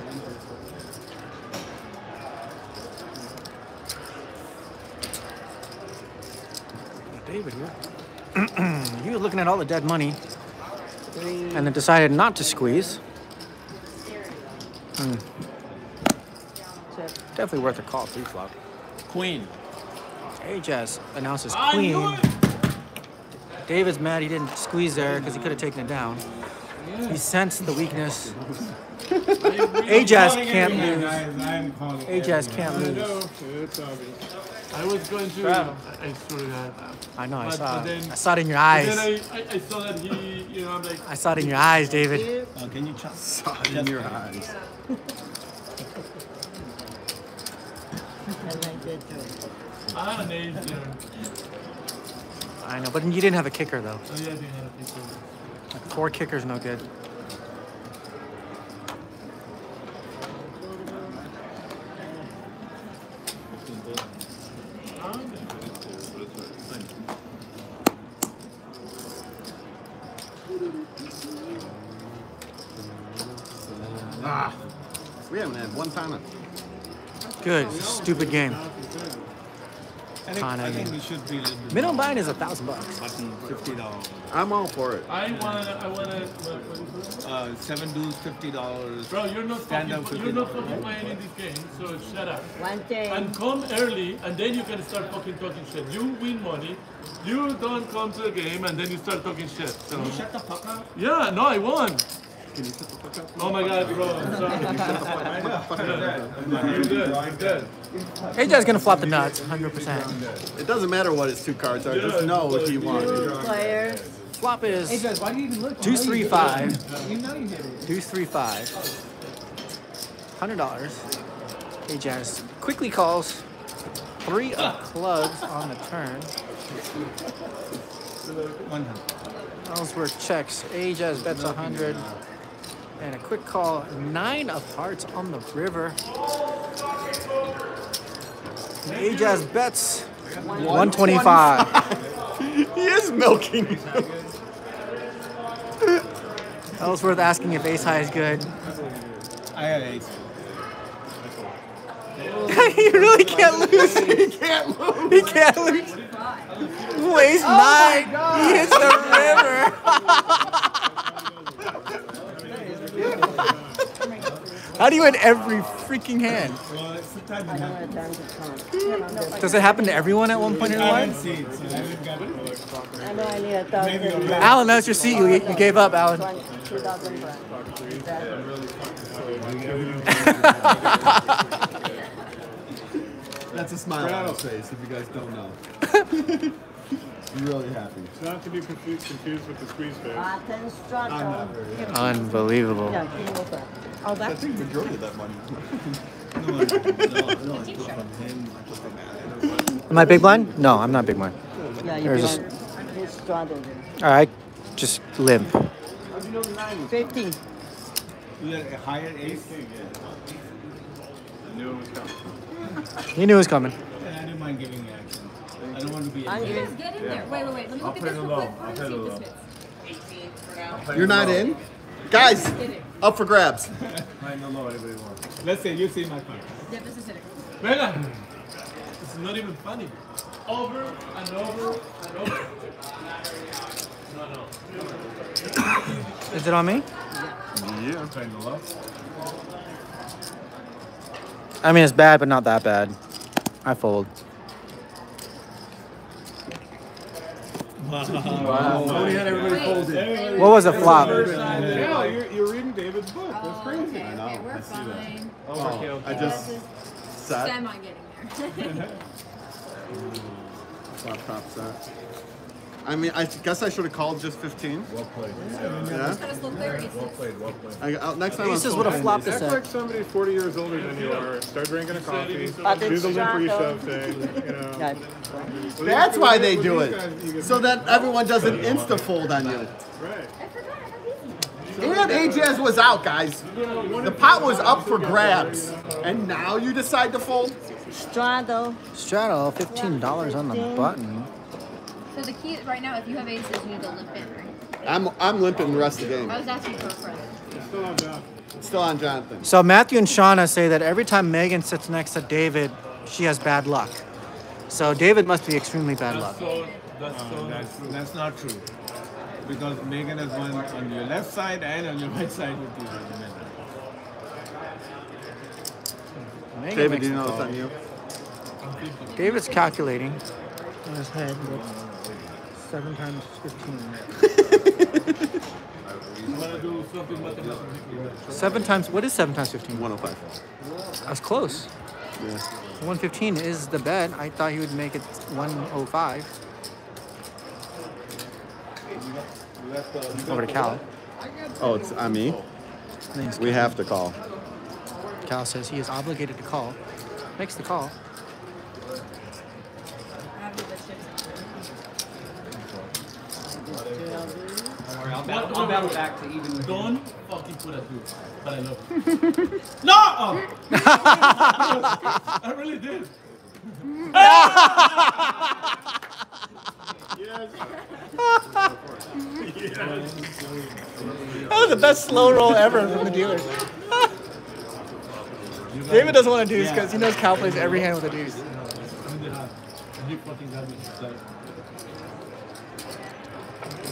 David here. he was looking at all the dead money and then decided not to squeeze. Hmm. Definitely worth a call three flop. Queen. Ajaz announces queen. David's mad he didn't squeeze there because he could have taken it down. He sensed the weakness. Ajaz can't lose. Ajaz can't lose. It's obvious. I was going to. Bravo. I, I swear to God. I know, I saw but it. then- I saw it in your but eyes. Then I, I, I saw that he, you know, I'm like. I saw it in your eyes, David. Uh, can you chop? Saw it in your eyes. I had an ace. I know, but you didn't have a kicker though. Oh yeah, I didn't have a piece of it. Four kickers, no good. Good, stupid game. I think, Fine, I I think mean. we should be a Minimum more buy-in is a thousand bucks. Fifty dollars. I'm all for it. I wanna, I wanna. what- what- Uh, seven dues fifty dollars. Bro, you're not stand up fucking, fifty you're not fucking playing in this game, so shut up. One thing. And come early, and then you can start fucking talking shit. You win money, you don't come to the game, and then you start talking shit. So. Can you shut the fuck up? Yeah, no, I won. Can you shut the fuck up? Oh my god, bro, I'm sorry. You're good, you're good. Ajaz's gonna flop the nuts, 100%. It doesn't matter what his two cards are. Just know what he won. Player. Flop is Hey, Judge, why do you even look? deuce. You know you hit it. Deuce. Hundred dollars. Ajaz quickly calls three of clubs on the turn. One hundred. Ellsworth checks. Ajaz bets a hundred. And a quick call, nine of hearts on the river. Ajaz bets 125. he is milking. Ellsworth asking if ace high is good. I had ace. he really can't lose. He can't lose. He can't lose. Waste Oh nine. He hits the river. How do you hit every freaking hand? Does it happen to everyone at one point in their life? I know I need a thousand. Alan, that's your seat. You, you gave up, Alan. That's a smile on his face if you guys don't know. You're really happy. Not to be confused, confused with the squeeze face. Not very happy. Unbelievable. Yeah, give that. Oh, I that's. think majority of that money. Am I big blind? No, I'm not big blind. Yeah, you There's can. just- All right, just limp. Fifty. You had a higher ace? I knew it was coming. He knew it was coming. Yeah, I didn't mind giving you action. I don't want to be. I'm in. Get in there. Wait, wait, wait. Let me look at this real quick. We're gonna see if this fits. You're not in? Guys, up for grabs. I don't know what anybody wants. Let's say you see my card. Yeah, this is it. Venga. It's not even funny. Over and over and over. No, no. Is it on me? Yeah. Kind of love. I mean, it's bad, but not that bad. I fold. Wow. Tony had everybody folded. What was a flop? Yeah, you're, you're reading David's book. Oh, That's crazy. I know. Okay, we're I see that. fine. Oh, oh I just sat. Sam on getting there. Flop top set. I mean, I guess I should have called just 15. Well played. Yeah. Kind of slow player. It's- Well played, well played. I, I'll- next time Aces I'm would have folding. flopped this Act like somebody 40 years older than you are. Start drinking a coffee. Do the limp straddled. re-shove thing. You know. That's why they do it, so that everyone doesn't insta fold on you. Right. And Ajaz was out, guys. The pot was up for grabs, and now you decide to fold. Straddle. Straddle, fifteen dollars on the button. So the key right now, if you have aces, you need to limp in, right? I'm I'm limping the rest of the game. I was asking for a friend. It's still on John. It's still on Jonathan. So Matthew and Shauna say that every time Megan sits next to David, she has bad luck. So David must be extremely bad luck. So that's Uh, so. that's, that's not true. Because Megan has one on your left side and on your right side with you. at the minute. Megan David, do you know it's on you? David's calculating in his head. Seven times fifteen. You wanna do something mathematical? Seven times. What is seven times fifteen? 105. That's close. Yeah. One fifteen is the bet. I thought he would make it one oh five. Over to Cal. Oh, it's on me. We have to call. Cal says he is obligated to call. Makes the call. Don't worry, I'll battle, I'll battle back to even with you. Don't fucking put a two. But I love you. no! Oh. I really did. That was the best slow roll ever from the dealer. David doesn't want to deuce because he knows Cal plays every hand with a deuce.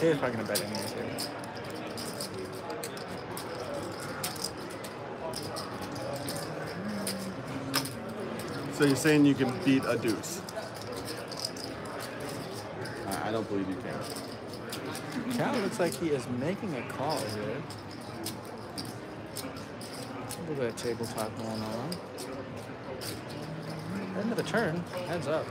You fucking got me. Like, David's probably gonna bet anyways. here. So you're saying you can beat a deuce? I- I don't believe you can. Cal looks like he is making a call here. A little bit of table talk going on. End of the turn, heads up.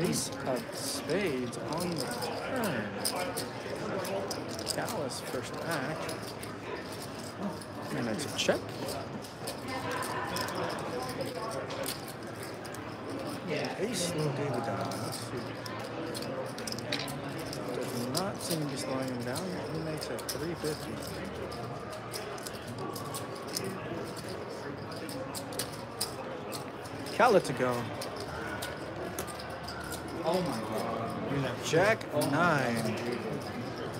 Ace of spades on the turn. Cal's first act. Oh, and it's a check. Ace slow David down. Does not seem to be slowing him down. He makes a 350. Cal lets it go. Oh my god. Jack nine.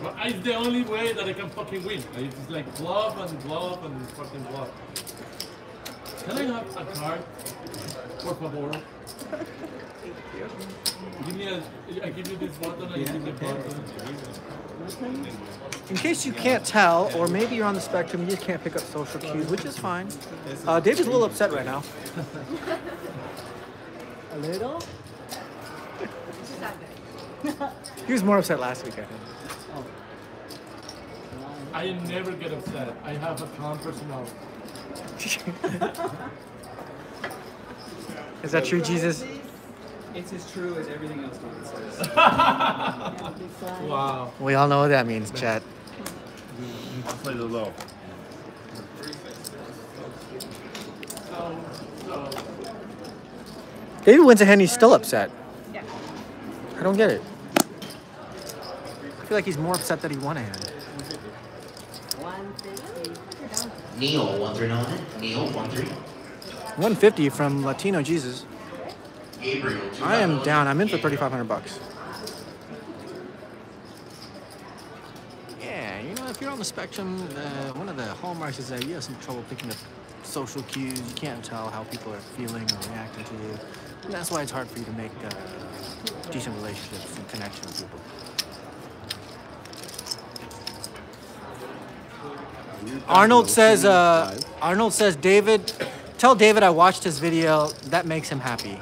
But It's the only way that I can fucking win. It's just like bluff and bluff and fucking bluff. Can I have a card? Por favor. Give me a, I give you this button, I give you the button. In case you can't tell, or maybe you're on the spectrum, you just can't pick up social cues, which is fine. Uh, David's a little upset right now. A little? He was more upset last week, I think. I never get upset. I have a calm personality. Is that true, Jesus? It's as true as everything else David says. wow. We all know what that means, Chad. I'll play the low. David wins a hand, he's still upset. Yeah. I don't get it. I feel like he's more upset that he won a hand. Neil, one three nine. Neil, one three. 150 from Latino Jesus. Gabriel, I am down. I'm in for 3,500 bucks. Yeah, you know, if you're on the spectrum, uh, one of the hallmarks is that you have some trouble picking up social cues. You can't tell how people are feeling or reacting to you. And that's why it's hard for you to make uh, decent relationships and connections with people. Arnold says, uh, Arnold says, David, tell David I watched his video. That makes him happy.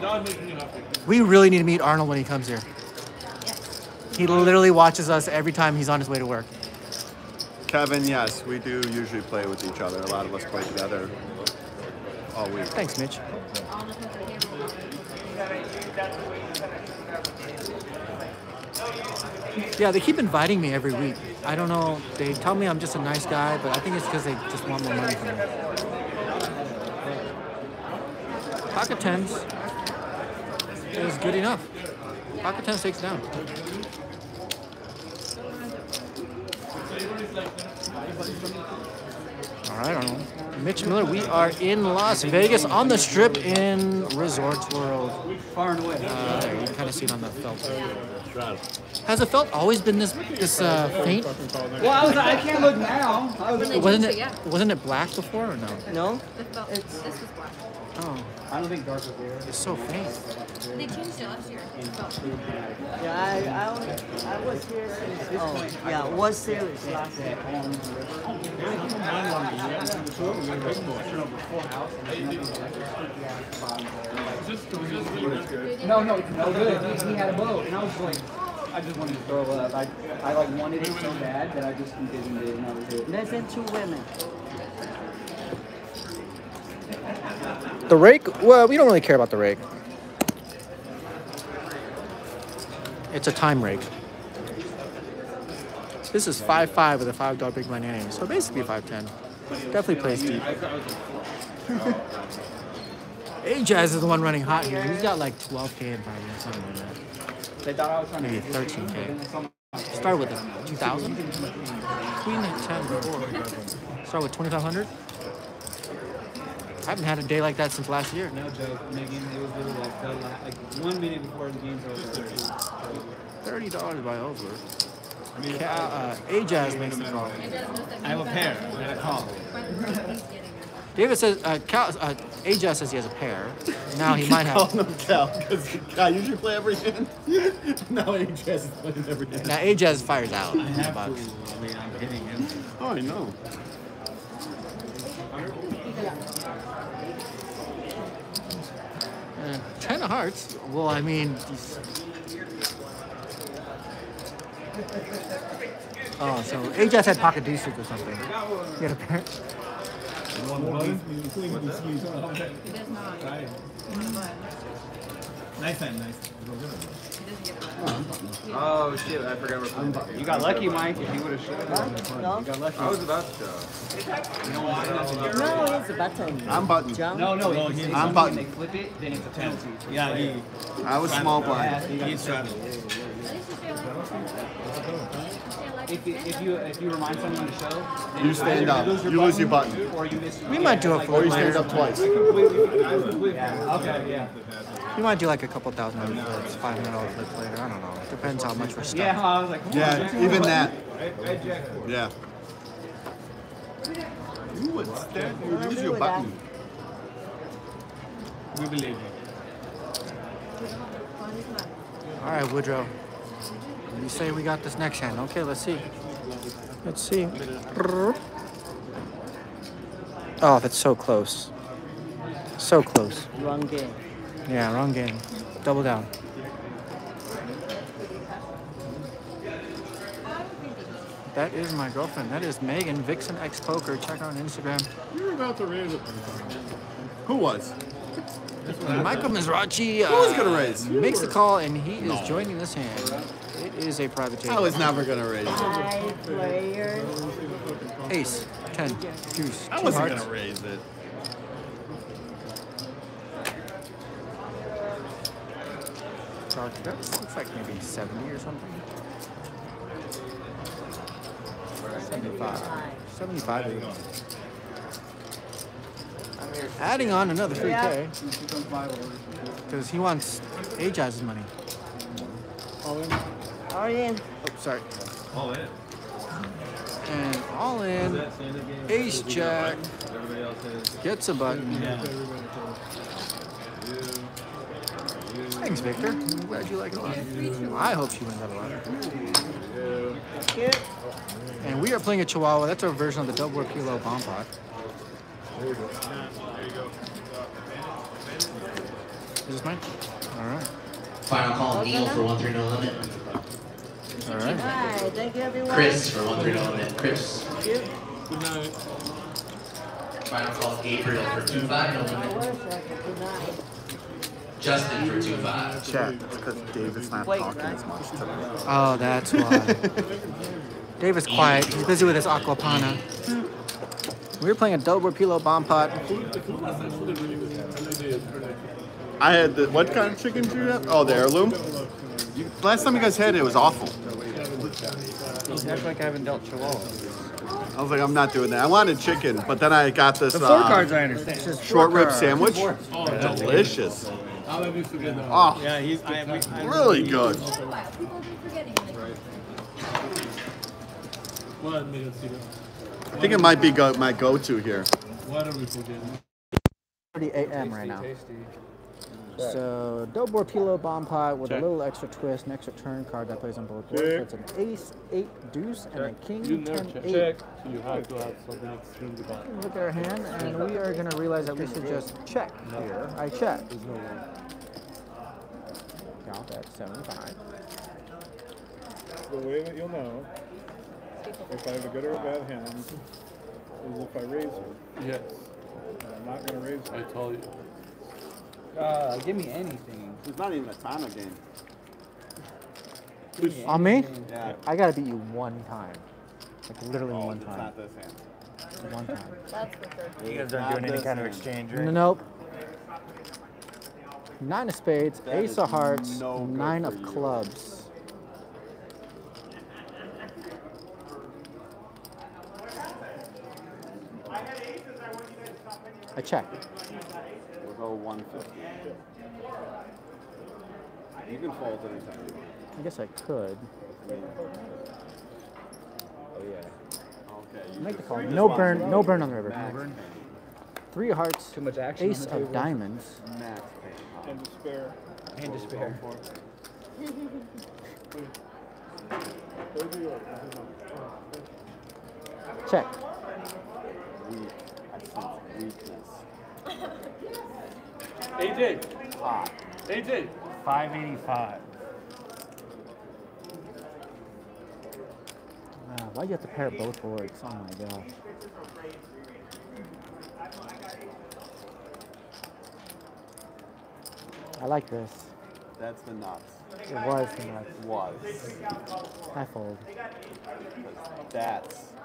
Not making you happy. We really need to meet Arnold when he comes here. He literally watches us every time he's on his way to work. Kevin, yes, we do usually play with each other. A lot of us play together all week. Thanks, Mitch. Yeah, they keep inviting me every week. I don't know. They tell me I'm just a nice guy, but I think it's because they just want more money from me. Pocket tens is good enough. Pocket tens takes down. All right, Arnold. Mitch Miller, we are in Las Vegas on the strip in Resorts World. Far and away. Uh, you can kind of see it on the felt. Has the felt always been this this uh, faint? Well, I was I can't look now. I was Wasn't it wasn't it black before or no? No? It's, this was black. Oh, I don't think dark was there. it's so faint. They changed it last year. Yeah, I, I, only, I was here since, oh, yeah, World Series last year. No, no, no good. He, he had a boat, and I was like, I just wanted to throw up. I, I like wanted it so bad that I just envisioned it, and that was it. Less than two women. The rake? Well, we don't really care about the rake. It's a time rake. This is 5'5 with a $5 big ante, so basically 5'10. Definitely plays deep. Ajaz is the one running hot here. He's got like 12k in value something like that. Maybe 13k. Start with a 2,000? Queen at 10 before. Start with 2,500? I haven't had a day like that since last year. No joke, Megan. It was literally like, the like one minute before the game's over. Thirty dollars by over. Ca- uh, Ajaz makes the call. I have a pair. I got a call. David says, uh, Cal, uh, Ajaz says he has a pair. Now he might have. Calling him Cal, because I usually play every hand. now AJ is playing every hand. Now Ajaz fires out. I have to. I mean, I'm hitting him. Oh, I know. Uh, Ten of hearts. Well, I mean. he's- Oh, so Ajaz had pocket deuces or something. He had a pair. Nice time, nice. Oh shit! I forgot we're playing. You got lucky, Mike. If you would have shot. up. No? You got lucky. I was about to show. No, it's a button. I'm button. Jump. No, no. No, if he- it's I'm something button. They flip it, then it's a penalty. Yeah, he. I was small blind. He's straddled. If you, if you if you remind someone to show, then You stand either up. lose your You lose your button. or you miss. We might do a Or you stand up twice. Completely, I was completely. Yeah. Okay. Yeah. We might do like a couple thousand dollars flips, five hundred dollars flips later. I don't know. It Depends how much we're stuck. Yeah. I was like, come on, Yeah, let's do even it. that. Yeah. You would stand, you I'm use good your with that. button. We believe you. All right, Woodrow. You say we got this next hand. Okay, let's see. Let's see. Oh, that's so close. So close. Wrong game. Yeah, wrong game. Double down. That is my girlfriend. That is Megan Vixen X Poker. Check her on Instagram. You were about to raise it. Who was? Michael Mizrachi uh, Who was gonna raise? makes the call, and he No. is joining this hand. It is a private table. I was never gonna raise. Five players. Ace, ten, deuce, I wasn't gonna raise it. So that looks like maybe 70 or something. 75. 75. maybe. Adding on another 3K. Because he wants Ajaz's money. Oh, All in. All in. Oh, sorry. All in. And all in. Ace Jack. Gets a button. Thanks, Victor. I'm glad you like it a lot. I hope she wins that a lot. And we are playing a Chihuahua. That's our version of the double kilo bomb pot. There you go. Is this mine? All right. Final call, Neil for one three no limit. All All right. right. Thank you, everyone. Chris for one three no limit. Chris. Thank you. Good night. Final call, Gabriel for two five no limit. Good night. Justin for two five. Chat, that's because David's not Wait, talking right? as much today. Oh, that's why. David's quiet. He's busy with his Acqua Panna. We were playing a double kilo bomb pot. I had the, what kind of chicken did you have? Oh, the heirloom? You, last time you guys had it, it was awful. You act like I haven't dealt Chihuahua. I was like, I'm not doing that. I wanted chicken, but then I got this The four uh, cards I understand. Short rib sandwich. Oh, that's Delicious. I'll have you forget. Oh, Yeah, he's. I, we, I, really good. What made us see that? I think it might be go, my go-to here. What are we forgetting? 30 a.m. right now. So, double kilo bomb pot with Check. a little extra twist, an extra turn card that plays on both boards. So it's an ace, eight, deuce, and a king, You never ten, check. eight. check. So you have to have something extremely bad. Look at our hand, and we are going to realize that we should just check here. I check. There's no way. Count at 75. The way that you'll know if I have a good or a bad hand is if I raise her. Yes, And I'm not gonna raise I tell you. Uh, give me anything. It's not even a Tana game. On me? Yeah. I got to beat you one time. Like, literally Oh, one it's time. not this hand. One time. That's the third. You guys aren't doing any kind of exchange, Nope. Nine of spades, That ace is of hearts, no good nine for of you. clubs. I check. We'll go 150. You can fold anytime you want. I guess I could. Oh yeah. Okay. Make the call. No want burn. No burn on the river. max burn. Three of hearts. Too much action Ace of diamonds. Max pain. And despair. And despair. Those are yours. Check. Weak. I sense weakness. AJ. Hot. AJ. 585. Uh, why do you have to pair both boards? Oh my gosh. I like this. That's the nuts. It was the nuts. Was. I fold. That's the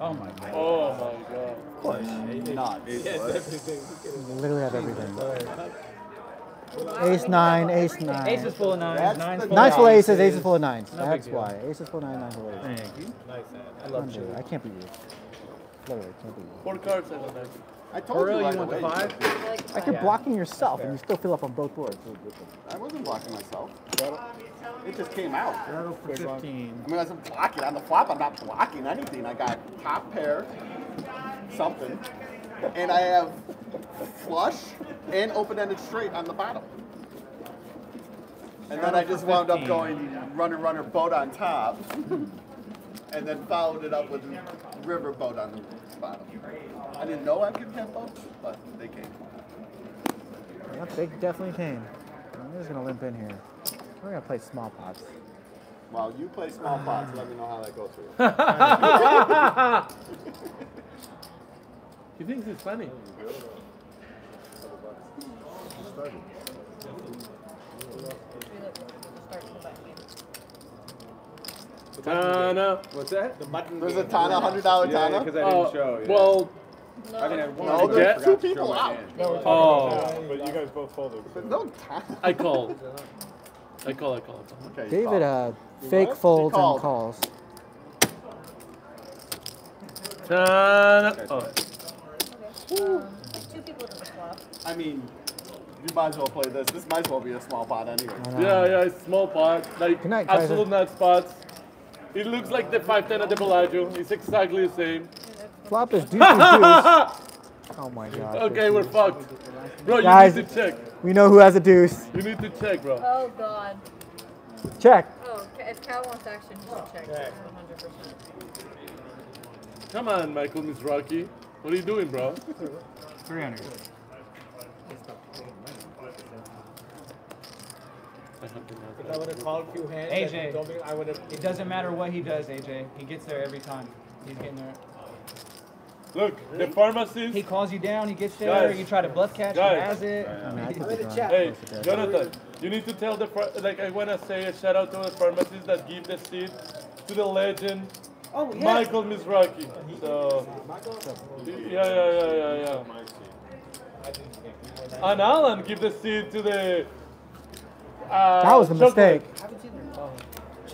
Oh my god. Oh my god. push. Nuts. Literally have everything. Ace nine, ace nine. Ace is full of nines. That's Nines full Nine's of full of aces. aces, aces full of nines. No That's deal. why. Aces full of nine, nines full of aces. Thank you. I love you. I can't beat you. Literally, I can't beat you. Four cards I don't like. I told For real, you right you want the away. five? Like you're blocking yourself and you still fill up on both boards. I wasn't blocking myself. It just came out. That'll for 15. I mean, I wasn't blocking on the flop. I'm not blocking anything. I got top pair, something, and I have flush and open-ended straight on the bottom. And then I just wound up going runner, runner, boat on top, and then followed it up with river boat on the bottom. I didn't know I could have boats, but they came. Yep, they definitely came. I'm just gonna limp in here. We're gonna play small pots. Well, you play small pots. Let me know how that goes for you. He thinks it's funny. Tana. What's that? The button. There's a Tana, hundred dollar Yeah, Tana. because I didn't Oh, show. Yeah. Well, I mean, I one No, there's two forgot to show people out. No, we're Oh. talking about but you guys both folded. But no Tana. I call. I call, I call, I call. Okay, David uh, fake what? folds and called. calls. Tana. Oh. Like two people to the flop. I mean, you might as well play this. This might as well be a small pot anyway. Yeah, yeah, it's small pot. Like Good night, Kaiser. absolute nut spots. It looks like the 510 at the Bellagio. It's exactly the same. Flop is deuce deuce. Oh my god. Okay, we're fucked. Bro, you Guys, need to check. we know who has a deuce. You need to check, bro. Oh god. Check. Oh, if Cal wants action, he should check. Check. 100%. Come on, Michael Mizrachi. What are you doing, bro? 300. I have to If I would have called a few hands, AJ. and told me, I would have. It doesn't matter what he does, AJ. He gets there every time. He's getting there. Look, the pharmacist. He calls you down, he gets there, Guys. you try to bluff catch, Guys. he has it. I mean, I could I'm be in the drawing chat. Hey, close to death. Jonathan, you need to tell the like I wanna say a shout out to the pharmacist that give the seed to the legend Oh, yeah. Michael Mizrachi. So yeah, yeah, yeah, yeah, yeah. And Alan give the seed to the. Uh, That was a chocolate. mistake.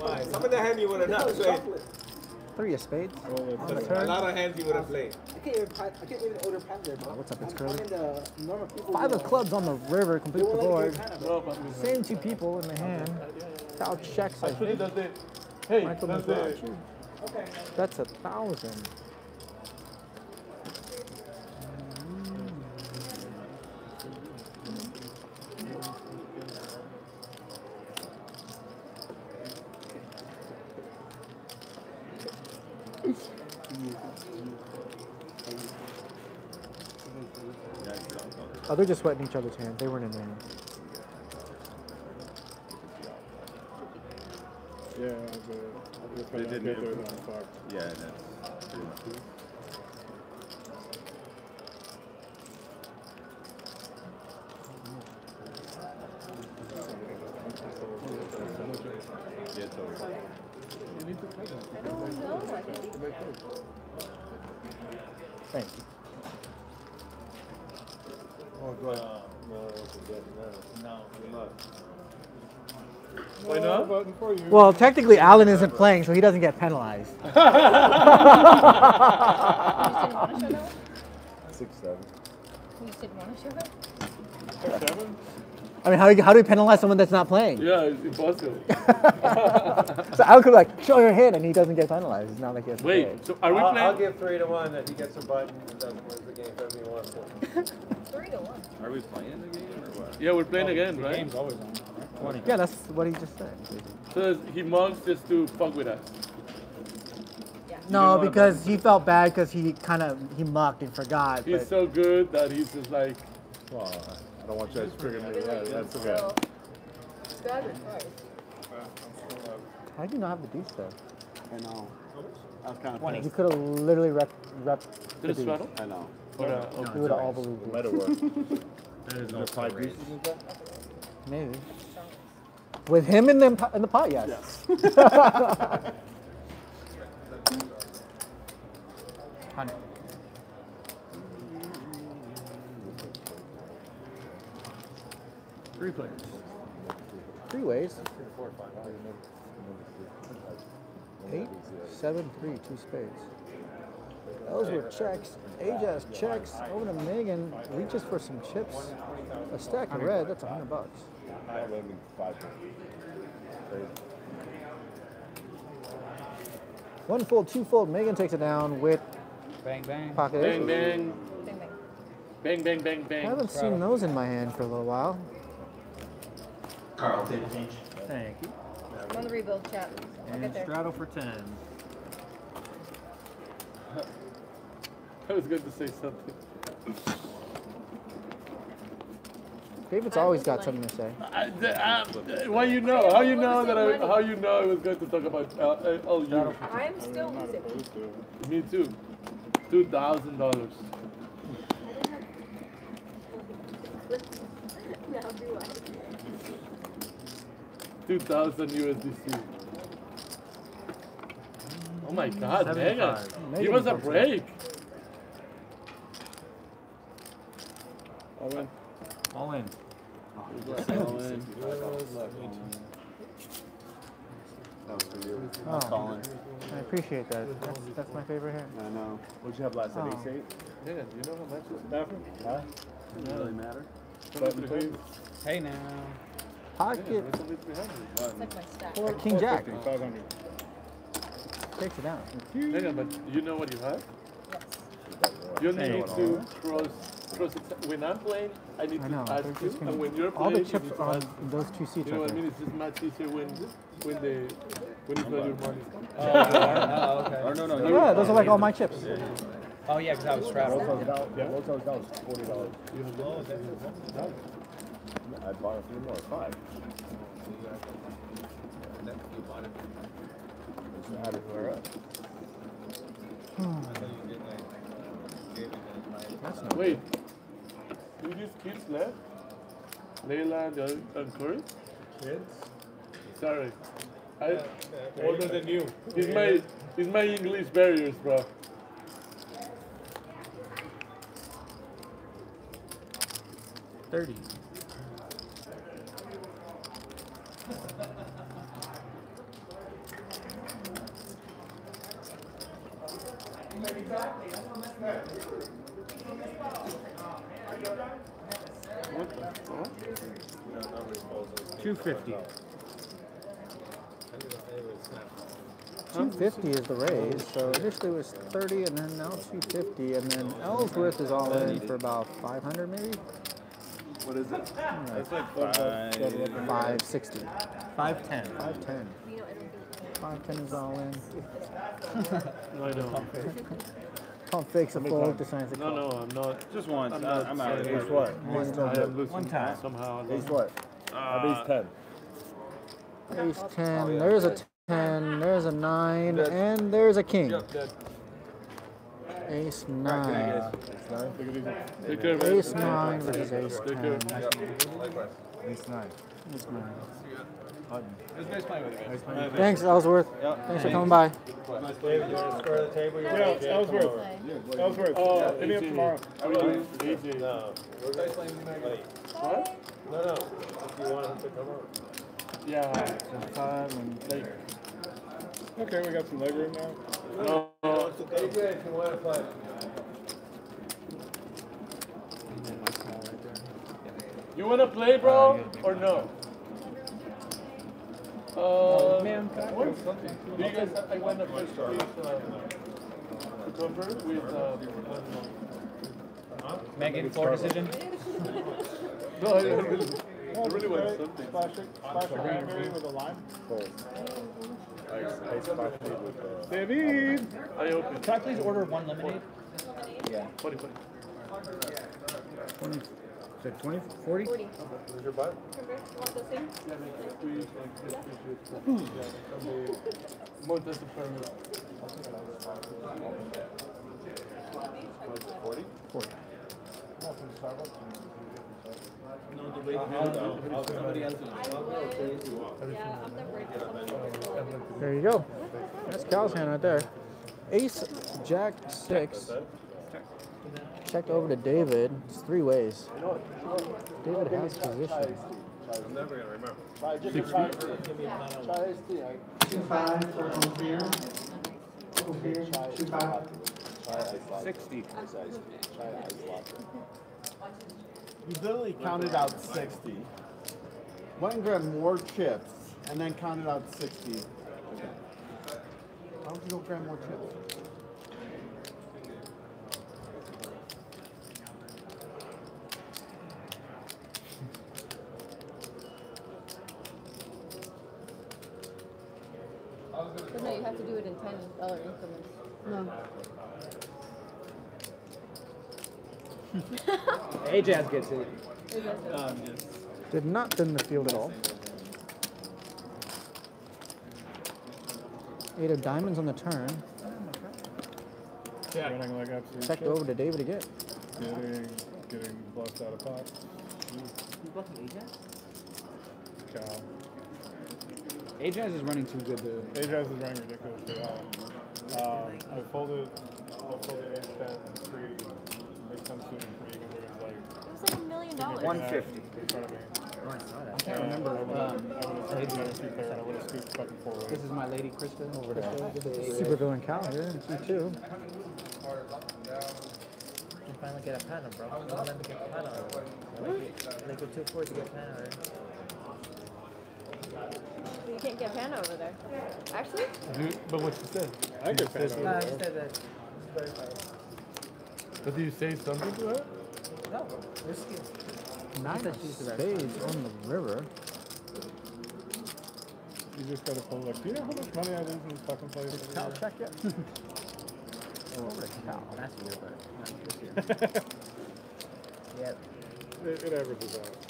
Why? Some of the hand you would have not played. Three of spades. Oh, on the A turn. lot of hands you would have played. I can't even, I can't even order pound there, bro. What's up, it's Curly? I'm in the normal people. Five of clubs on the river, complete the won't let me board. get Tana, No, bro. but Same two people in the hand. Cal checks, I Actually, think. does hey, Michael does the Mizrachi. That's a thousand. Oh, they're just sweating each other's hands. They weren't in there. Yeah, but if I They don't didn't get there, then I'm fucked. Yeah, that's true. Yeah, it's over. I don't. I think. Thank you. Oh, uh, good. No. Why not? Button for you. Well, technically, Alan isn't playing, so he doesn't get penalized. You just didn't want to show that one? Six, seven. You just didn't want to show it? Six, seven? I mean, how do, you, how do we penalize someone that's not playing? Yeah, it's impossible. So Alan could like, show your hand, and he doesn't get penalized. It's not like he has to play. Wait, so are we I'll, playing? I'll give three to one that he gets a button and doesn't win the game if he wants to. Three to one. Are we playing the game or what? Yeah, we're playing again, The right? game's always on. Right? Yeah, that's what he just said. So he mugs just to fuck with us. No, because he felt bad because he kind of he mucked and forgot. He's But so good that he's just like. Well, I don't want you guys triggering me. Yeah, that's okay. So, grab your card. how do you not have the deuce though? I know. I was kind of You could have literally rep rep the Did it deuce. straddle? I know. Or, We okay. would have all believed It it. might have. There is Is there no five raise. pieces in that? Maybe. With him in the po- in the pot, yes. Hundred. Three players. Three ways. Eight, seven, three, two spades. Those were checks. Ajaz checks. Over to Megan. Reaches for some chips. A stack of red. That's a hundred bucks. I have only five. Crazy. One fold, two fold. Megan takes it down with Bang bang. Pocket Bang aces. bang. Bang, bang. Bang bang bang I haven't seen those in my hand for a little while. Carl, take change. Thank you. I'm on the rebuild chat. I'll And get there. straddle for 10. I was going to say something. David's always got something to say. I, the, uh, why you know? How you know that I? How you know I was going to talk about uh, uh, LU? I'm still losing. Me too. Two thousand dollars. now do I? Two thousand USDC. Oh my God, Megan! 75. Give us a Megan break. All in. All in. That was for you. Oh, Colin. I appreciate that. That's, that's my favorite hand. I know. What'd you have last night? Oh. Ace eight? Megan, do you know how much is Stafford? Huh? Doesn't really matter. Button please. Hey now. Pocket It's only 300. It's like my stack. king jack. 500. Takes it down. Megan, but you know what you have? Yes. You only need to cross cross. Exa- when I'm playing, I need I to know. ask they're you, and when you're all playing, the you chips need to are on those two seats You know what I mean? It's just much easier when when the when it's not your money. Oh, okay. Oh, or no, no. Yeah, those are like all my chips. Oh yeah, because I was straddled. Roll down, yeah, roll down was forty dollars. I bought a few more. Five. Just added her up. That's not Wait, do these kids left? Leila and, the other- and Corey? Kids? Sorry. I, Older than you. It's my it's my English barriers, bro. Thirty. Two fifty. Two fifty is the raise, so initially it was thirty, and then now two fifty, and then Ellsworth is all in for about five hundred maybe. What is it? Hmm. That's like five. Five sixty. Five ten. Five ten. Five ten is all in. No, I know. Pump fakes a fold to signs the No, no, I'm not. Just once. I'm not I'm out. saying Ace what? One time. am losing One time. somehow. Ace what? Uh, Ace ten. Ace ten. There's a ten. There's a nine, and there's a king. Ace nine. Take care. Ace nine versus ace ten. Ace nine. Ace nine. It was nice playing with you guys. Thanks, Ellsworth. Thanks for coming by. David, you want to the table? Yeah, okay. Ellsworth. Ellsworth, Oh, hit me up tomorrow. You? Easy. No, we're guys playing tonight. What? No, no. If you want to come over. Yeah, and. Okay, we got some leg room now. No. Adrian, if you want to play. You wanna play, bro, or no? Uh, what? Do you guys? I went the first place uh, to cover with. Uh, Megan, floor decision. no, I really, I really want something. Splash it, splash a cranberry with a lime. David! I open. Can I please order one lemonade? Yeah. Funny, funny. Twenty. Is it twenty? Forty? Forty. Where's your butt? Remember? You want those things? Squeeze like this, this, this. Yeah, and the Montes de Permit. Forty? Forty. There you go. That's Cal's hand right there. Ace, Jack, six. Checked over to David. It's three ways. David has position. I'm never going to remember. Two five for Ophir. Ophir, two five. Sixty. You literally counted out 60. Went and grabbed more chips, and then counted out 60. Why would you go grab more chips? Ten dollar increments. No. Ajaz gets it. Um, Did not thin the field at all. Eight of diamonds on the turn. Running like absolute Check shit. over to David again. Getting, getting bluffed out of pot. You bluffing Ajaz? Cow. Ajaz is running too good, dude. Ajaz is running ridiculously high. Um, I folded, I folded ace ten and three, big some suit and three, because it was like. It was like a million dollars. 150. In front of me. I can't And remember. I would've- Um, I would've turned another two player and I would've scooped fucking four ways. this is my lady Krista. Over Yeah. Supervillain Cal here in G2. You finally get a panel, bro. You don't let me get a panel. Like, like with two fours, you get a panel. You can't get Panda over there. Actually? Do- But what she said? I Did get you say Panda something? No, he said that. it's very fine. But do you say something to her? No, risky. Nine said of she's the best. spades on the river. You just gotta pull like, do you know how much money I lose in this fucking place? every Cal check yet? Oh, over to Cal. Last year, but not this year. yep. It, it averages out.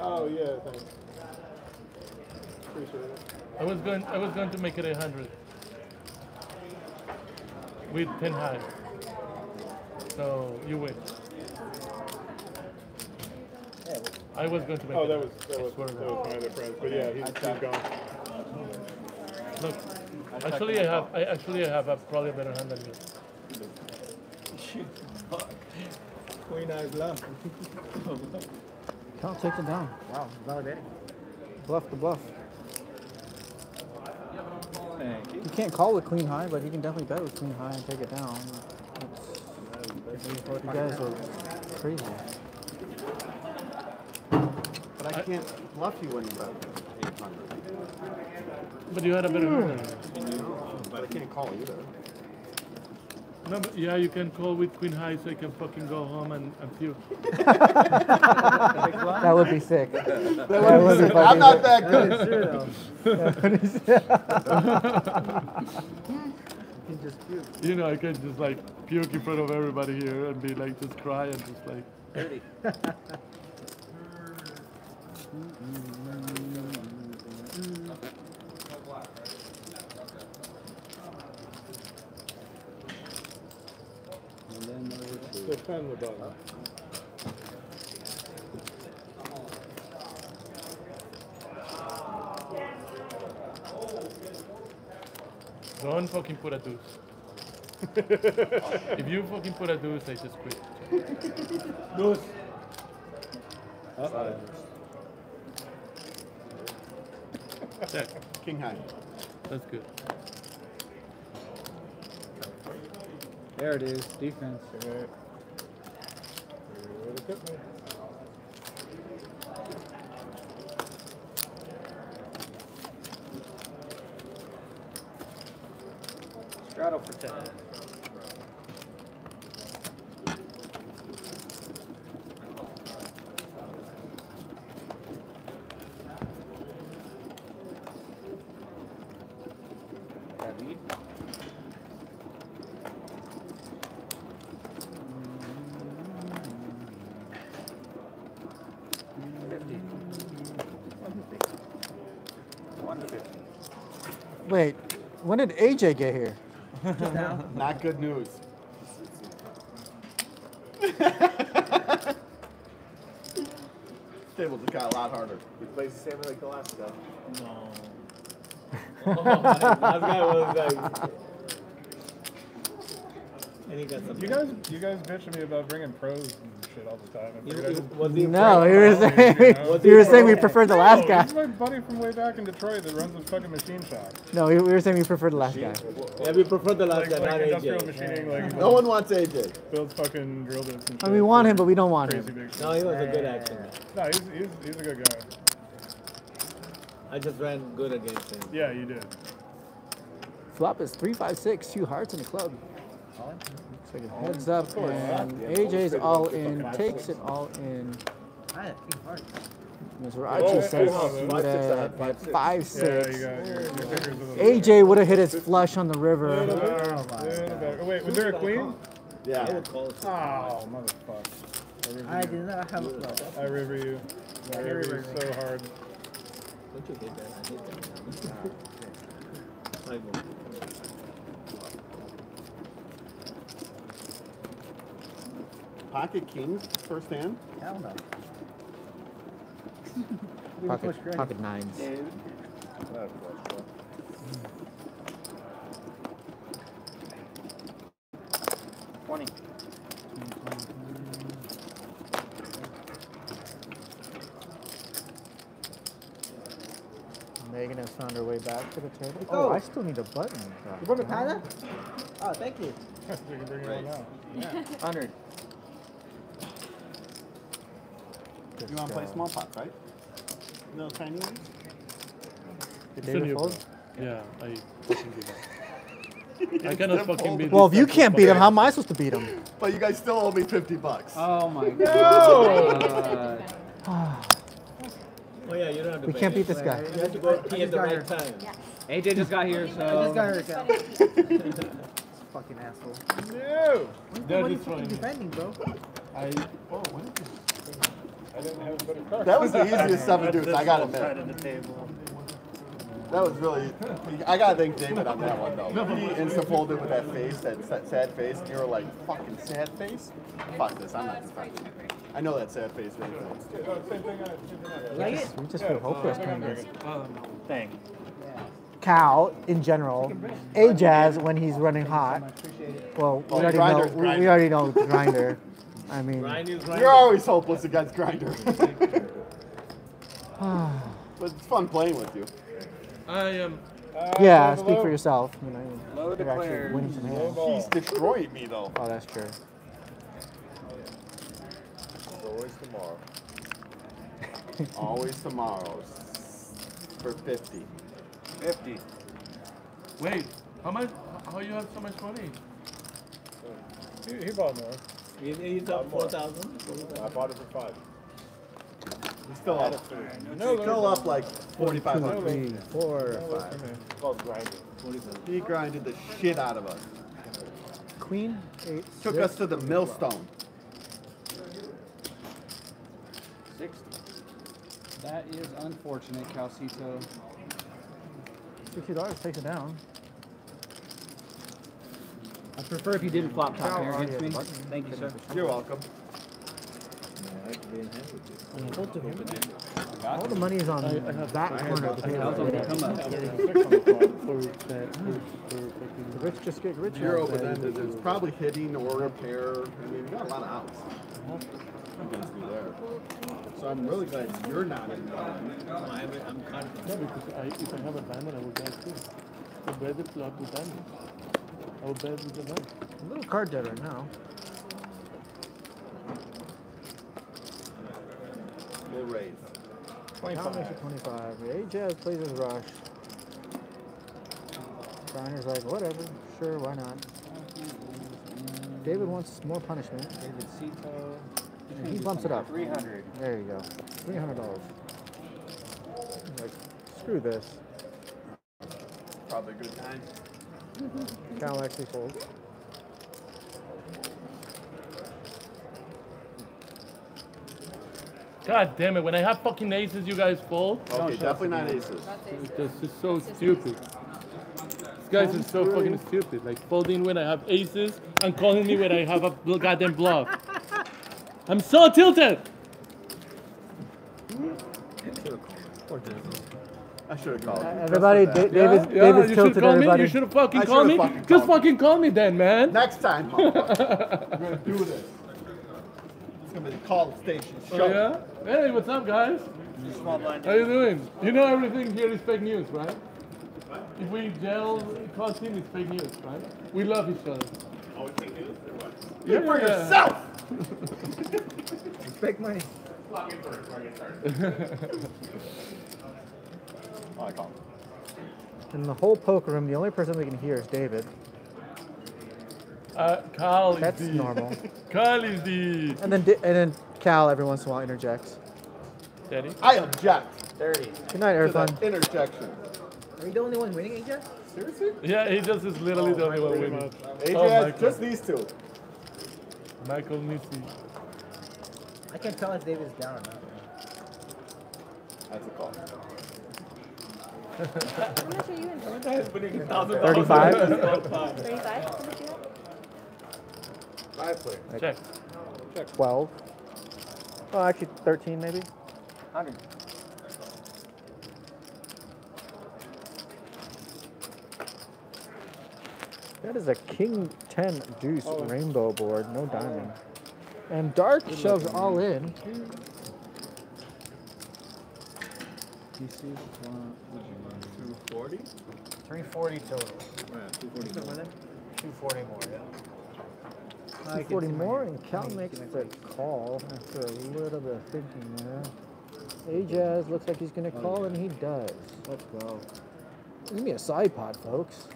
Oh yeah, thanks. Appreciate it. I was going. I was going to make it a hundred with ten high. So you win. I was going to make Oh, it. that was that was, swear that to God. was my other friend. But yeah, he's, he's gone. Look, actually, I have. I actually I have a, probably a better hand than you. Queen eye bluff. Cal takes it down. Wow, validating. Bluff the bluff. Thank you. You can't call with queen high, but he can definitely bet with queen high and take it down. It's, you guys are crazy. But I can't bluff you when you bet 800. But you had a better hand. But I can't call either. No, but yeah, you can call with queen high, so I can fucking go home and, and puke. That would be sick. That would be sick. I'm not that good. That is true, though. That would be sick. You can just puke. You know, I can just like puke in front of everybody here and be like, just cry and just like. Dirty. Defend the button. Don't fucking put a deuce. if you fucking put a deuce, I just quit. Deuce. Uh-oh. Check. King high. That's good. There it is. Defense. Okay. Would've hit me. Straddle for 10. Got lead? Fifty. One fifty. Wait, when did AJ get here? Not good news. Table just got a lot harder. We played the same like the last guy. No. last guy was like. And he got some. You guys, you guys bitching me about bringing pros and shit all the time. I You- you- was he No, you were saying Was you he were saying we pro? preferred the No, last guy. He's my buddy from way back in Detroit that runs a fucking machine shop. No, we we were saying we preferred the last guy. Yeah, we prefer the last Like, guy, like not AJ. machining, like No one wants AJ. builds fucking drill bits and I mean, we want him, but we don't want crazy him. big. No, he was a good action. No, he's, he's, he's a good guy. I just ran good against him. Yeah, you did. Flop is three, five, six, two hearts in the club. Take a heads up, and AJ's all in, takes it all in. I had Mizrachi Oh, says he five, six, I had have five, six. Yeah, you got your- your fingers in the- AJ would have hit his flush on the river. Yeah, in the back. Oh, wait, was there a queen? Yeah. I would call it. Oh, motherfucker. river I did not have a flush. I river you. I Yeah, river you so hard. Don't you hate that? I hate that. I go. Pocket kings, first hand. Hell no. Pocket, pocket nines. Twenty. Megan has found her way back to the table. Let's Oh. I still need a button. You brought me Tyler? Oh, thank you. You can bring it on now. Yeah. Honored. Good You want to play job. small pots, right? No tiny ones? Did David fold? Yeah, I fucking beat him. I cannot fucking beat him. Well, if you can't beat him, how am I supposed to beat him? But you guys still owe me 50 bucks. Oh my No! Oh yeah, you don't have to We can't beat this guy. You have to go pee at the right time. AJ just got here, so. I just got here, so. Fucking asshole. No! They're What are you fucking defending, bro? I. Oh, what is this? I didn't have a better card. That was the easiest seven deuce, I gotta admit. of the table. That was really, I gotta thank David on that one though. He insta folded with that face, that sa- sad face, and you were like, fucking sad face? Fuck this, I'm not defending. I know that sad face really well. Same thing I, same thing I did. Like it? We just feel hopeless playing this. Thing. Cal, in general, Ajaz when he's running hot. Well, we already know. We, we already know Grinder. I mean, You're always hopeless against Grinder. Ah. but it's fun playing with you. I am. Yeah, uh, speak for yourself. You know, Low you're actually declared. winning some hands. He's destroyed me though. Oh, that's true. Always tomorrow. Always tomorrows. For 50. 50. Wait, how much? How you have so much money? He, he bought more. You, you thought four thousand? I bought it for five. He's still up. No, Still up like Two, 4,500. three, four, No, five. It's called grinding. He grinded the shit out of us. Queen, eight, Took six. us to the millstone. Sixty. That is unfortunate, Calcito. Sixty dollars takes it down. I prefer if you didn't flop top Cal pair against me. has a button. Thank you, sir. You're welcome. All the money is on I- I have- that I have- corner of the I have- table. I have- Come up. I have six on the card for that- for- for The rich just get richer. You're open ended. There's probably hitting or repair. I mean, we got a lot of outs against me there. So I'm really glad you're not in there. I'm confident. No, because I, if I have a diamond, I would bet too. I bet the flop with diamond. I would bet with the diamond. A little card dead right now. We'll raise. Cal makes it 25. Ajaz plays his rush. Grinder's like, whatever, sure, why not? David wants more punishment. David Cito. And he bumps it up. 300. There you go. Three hundred dollars. Like, screw this. Probably a good time. Cal actually folds. God damn it! When I have fucking aces, you guys fold. Okay, definitely not aces. This is so stupid. These guys are so fucking stupid. Like folding when I have aces and calling me when I have a goddamn bluff. I'm so tilted. I should have called you. Everybody, Just for Da- David's, Yeah, David's you should tilted call me. everybody. You should have fucking I called me. fucking Just called fucking call me then, man. Next time, motherfucker. We're gonna do this. It's gonna be the call station Oh, yeah? Hey, what's up, guys? Small blind. How you doing? You know everything here is fake news, right? If we gel call team, it's fake news, right? We love each other. Oh, it's fake news? You're for yourself! It's fake money. Oh, I call. In the whole poker room, the only person we can hear is David. Uh, Kyle is That's the. normal. Kyle is the. And then and then Cal every once in a while interjects. Daddy. I object. 30. Good night, to that Interjection. Are you the only one winning, AJ? Seriously? Yeah, he just is literally the only one winning. AJ Oh, has Michael. just these two. Michael Nisi. I can't tell if David's down or not. That's a call. How much are you in? Thirty-five. Thirty-five? How much you have? Five player. Check. Twelve. Oh, actually thirteen maybe. 100. That is a King Ten Deuce oh. rainbow board, no oh. diamond. And Dark shoves all in. Pieces, one, two forty? 340 total. Yeah, two forty. 240 more, yeah. Two forty more, and Cal makes the call after a little bit of thinking there. Ajaz looks like he's gonna oh, call, and he does. Let's go. Give me a side pot, folks.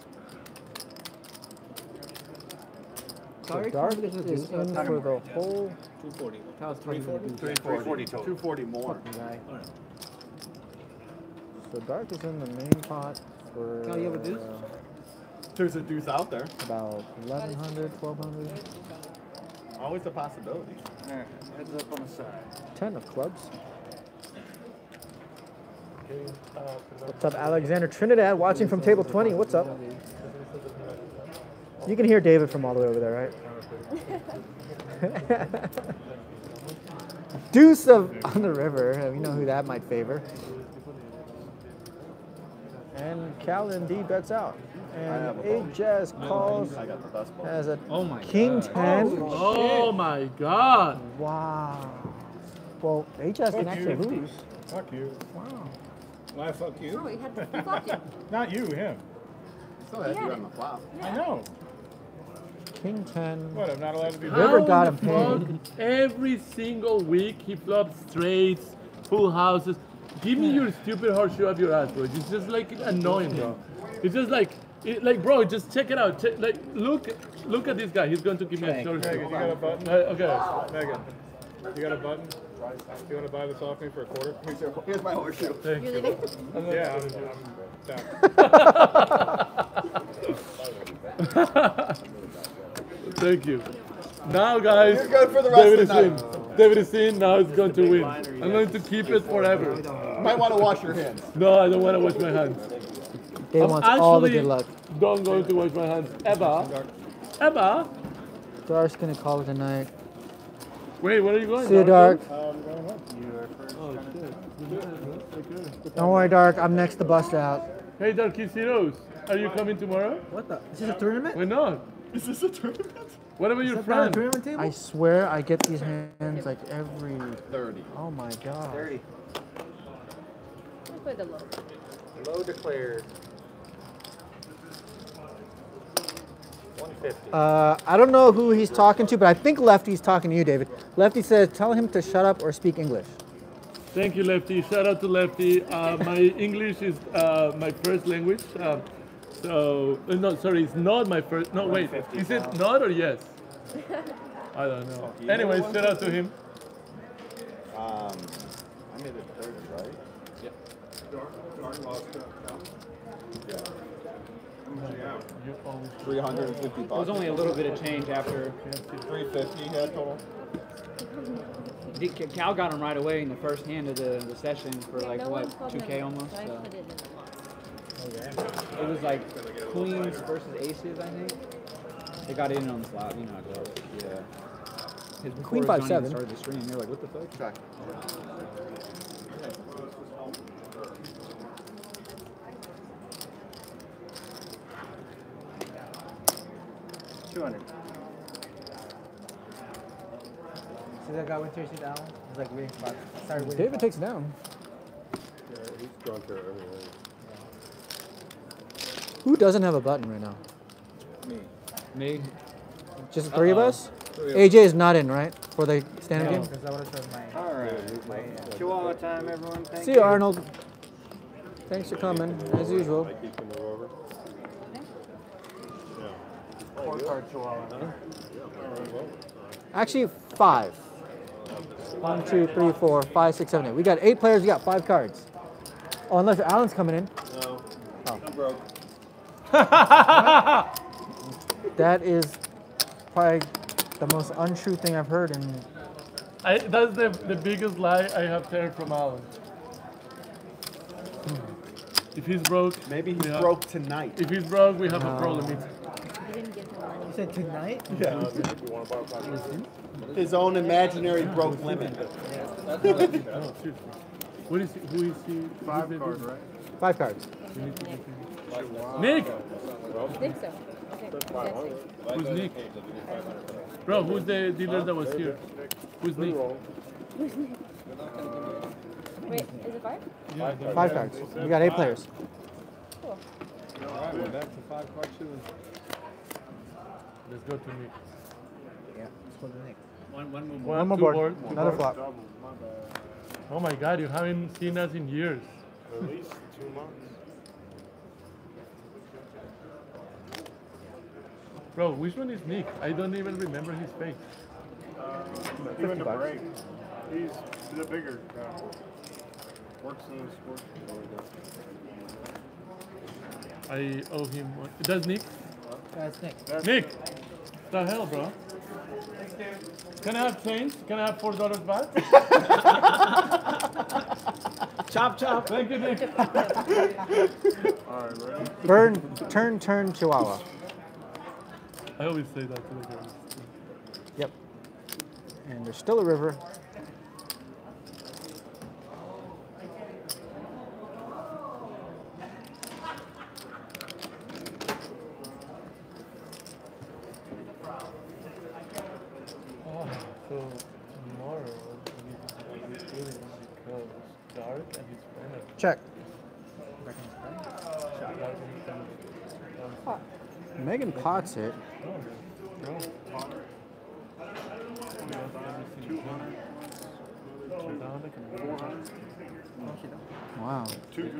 So Sorry, Dark Carl, is there's a deuce. in for the whole. Two forty. Kyle's Three forty. 340 total. 240 more. Fucking guy. So Dark is in the main pot for. Cal, you have a deuce? uh, There's a deuce out there. About 1100, 1200. Always a possibility. Alright, heads up on the side. 10 of clubs. Uh, What's up, Alexander Trinidad, watching from table 20. What's up? You can hear David from all the way over there, right? Deuce of on the river. We know who that might favor. And Cal indeed bets out. And have a A vote. Jazz calls I got the best ball. has a Oh my King God. 10. Oh, oh my god. Wow. Well, Ajaz can actually you. lose. Fuck you. Wow. Why fuck Oh, you? he had to, you. Not you, him. Still had Yeah. you on the flop. I know. King 10. What, I'm not allowed to be River How got the him fuck Every single week he flops straights, full houses. Give me your stupid horseshoe up your ass, bro. It's just like annoying, bro. It's just like, it, like, bro, just check it out. Check, like, look, look at this guy. He's going to give me a horseshoe. Megan, you got a button? Uh, okay. Megan, you got a button? You want to buy this off me for a quarter? Here's, my horseshoe. Thank You're you. leaving? Yeah, I'm, I'm down. Thank you. Now, guys, You're good for the rest David of is the in. night. David is in. Now he's going to win. I'm going to keep it forever. Might want to wash your hands. No, I don't want to wash my hands. Dave I'm wants all the actually good luck. Don't going to wash my hands ever. Ever. Dark's gonna call it a night. Wait, where are you going? See you, Dark. I'm going home. Oh, shit. Okay. Don't worry, Dark. I'm next to bust out. Hey, Dark Darkisiros, are you coming tomorrow? What the? Is this a tournament? Why not? Is this a tournament? What about Is your that not friend? tournament table? I swear I get these hands like every. 30. Oh my god. 30. Let's play the low. Low declared. 150. Uh, I don't know who he's talking to, but I think Lefty's talking to you, David. Lefty says, "Tell him to shut up or speak English." Thank you, Lefty. Shout out to Lefty. Uh, my English is uh, my first language. Um, so, uh, no, sorry, it's not my first. No, wait. Is it not or yes? I don't know. Anyway, shout out to him. Um, I made it 30, right? Yep. Yeah. 350 It was only a little bit of change after. 350 had total. Cal got him right away in the first hand of the, the session for Yeah, like no what, 2K almost. so I so. put it in the box. It was like queens versus aces, I think. They got in on the flop, you know how it goes. Yeah. His Queen before five, Johnny seven. Started the stream. They're like, what the fuck? Check. Two hundred. See that guy went to see that one? It was like waiting for Sorry, waiting David for- takes it down. Yeah, he's drunk or everything. Who doesn't have a button right now? Me. Me. Just the three of Uh-oh. us. Three AJ is not in, right? For the stand-up No, game. because I would have said my. All right. My Chihuahua time, everyone. Thank See you, Arnold. Thanks for coming, as usual. Like he can move over. Yeah. Four card chihuahua. Actually, five. One, two, three, four, five, six, seven, eight. We got eight players. We got five cards. Oh, unless Alan's coming in. No. Oh. I'm broke. That is probably the most untrue thing I've heard in I, that's the, the biggest lie I have heard from Alan. Hmm. If he's broke, maybe he's we have- broke tonight. If he's broke, we have No. a problem. Ah. It's, You said tonight? Yeah. His own imaginary broke limit. Oh, what is he, who is he? Five who's the- right? five cards. We need to get him. Nick! I think so. Okay. Who's Nick? Bro, who's the dealer that was here? Who's Nick? Who's Nick? Wait, is it five? Yeah, Five cards. We got eight players. Cool. All right, we're back to five card shooting. Let's go to Nick. Yeah, let's go to Nick. One, one more. One, One more two board. board, Another flop. Oh my god, you haven't seen us in years. At least two months. Bro, which one is Nick? I don't even remember his face. Uh, he went to break. He's, the bigger guy. Works in the sports. I owe him one. That's Nick? That's Nick. Nick! The hell, bro? Can I have change? Can I have four dollars back? chop, chop. Thank you, Nick. All right, ready? Burn, turn, turn, Chihuahua. I always say that to the girls. Yep. And there's still a river. Oh, so tomorrow we need to do it because dark and his friend are Check. Dark and his friend are- Pot. Megan pots it. No, no. Wow. Two.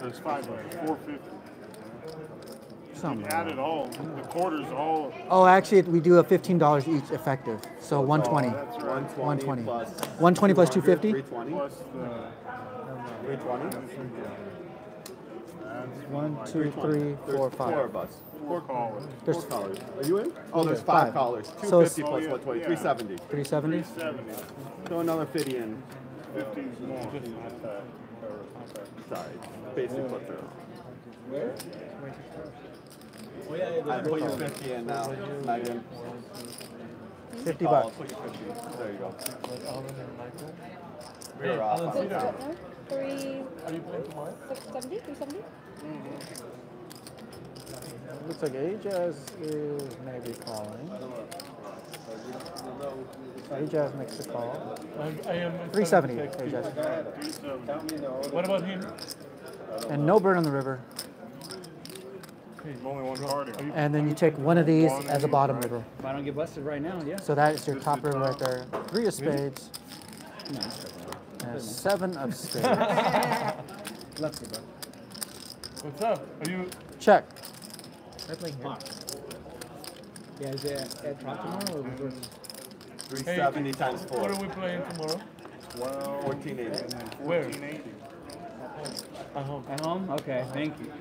There's five of them. Four fifty. Something. You add it all. The quarters all. Oh, actually, we do a fifteen dollars each effective, so one twenty. That's right. 120. 120 plus 250? 320. Plus the. 320. One, two, three, four, Four five. of us. Four callers. There's Four callers. Are you in? Oh, there's five, five. callers. So it's- 250 plus 120. 370. 370? 370. Throw another 50 in. 50's more. Sorry. Basic put through. Oh, yeah, yeah, I put your 50 in now, Megan. 50 Oh, bucks. Put your 50. There you go. Alan and Michael. We're off. On that. What now? Three, Are you playing tomorrow? six seventy, three seventy? Looks like Ajaz is maybe calling. Ajaz makes the call. I'm, I am 370, starting to text Ajaz. What about him? And no bird on the river. Only one. And then you take one of these as a bottom river. If I don't get busted right now, yeah. So that is your top river right there. Three of spades. And a seven of spades. Let's go. What's up? Are you? Check. They're playing here. Yeah, is it at Prop tomorrow or was it- 370 times 4. What 4. are we playing tomorrow? 12. 1480. Where? 1480. At home. At home? Okay, thank you.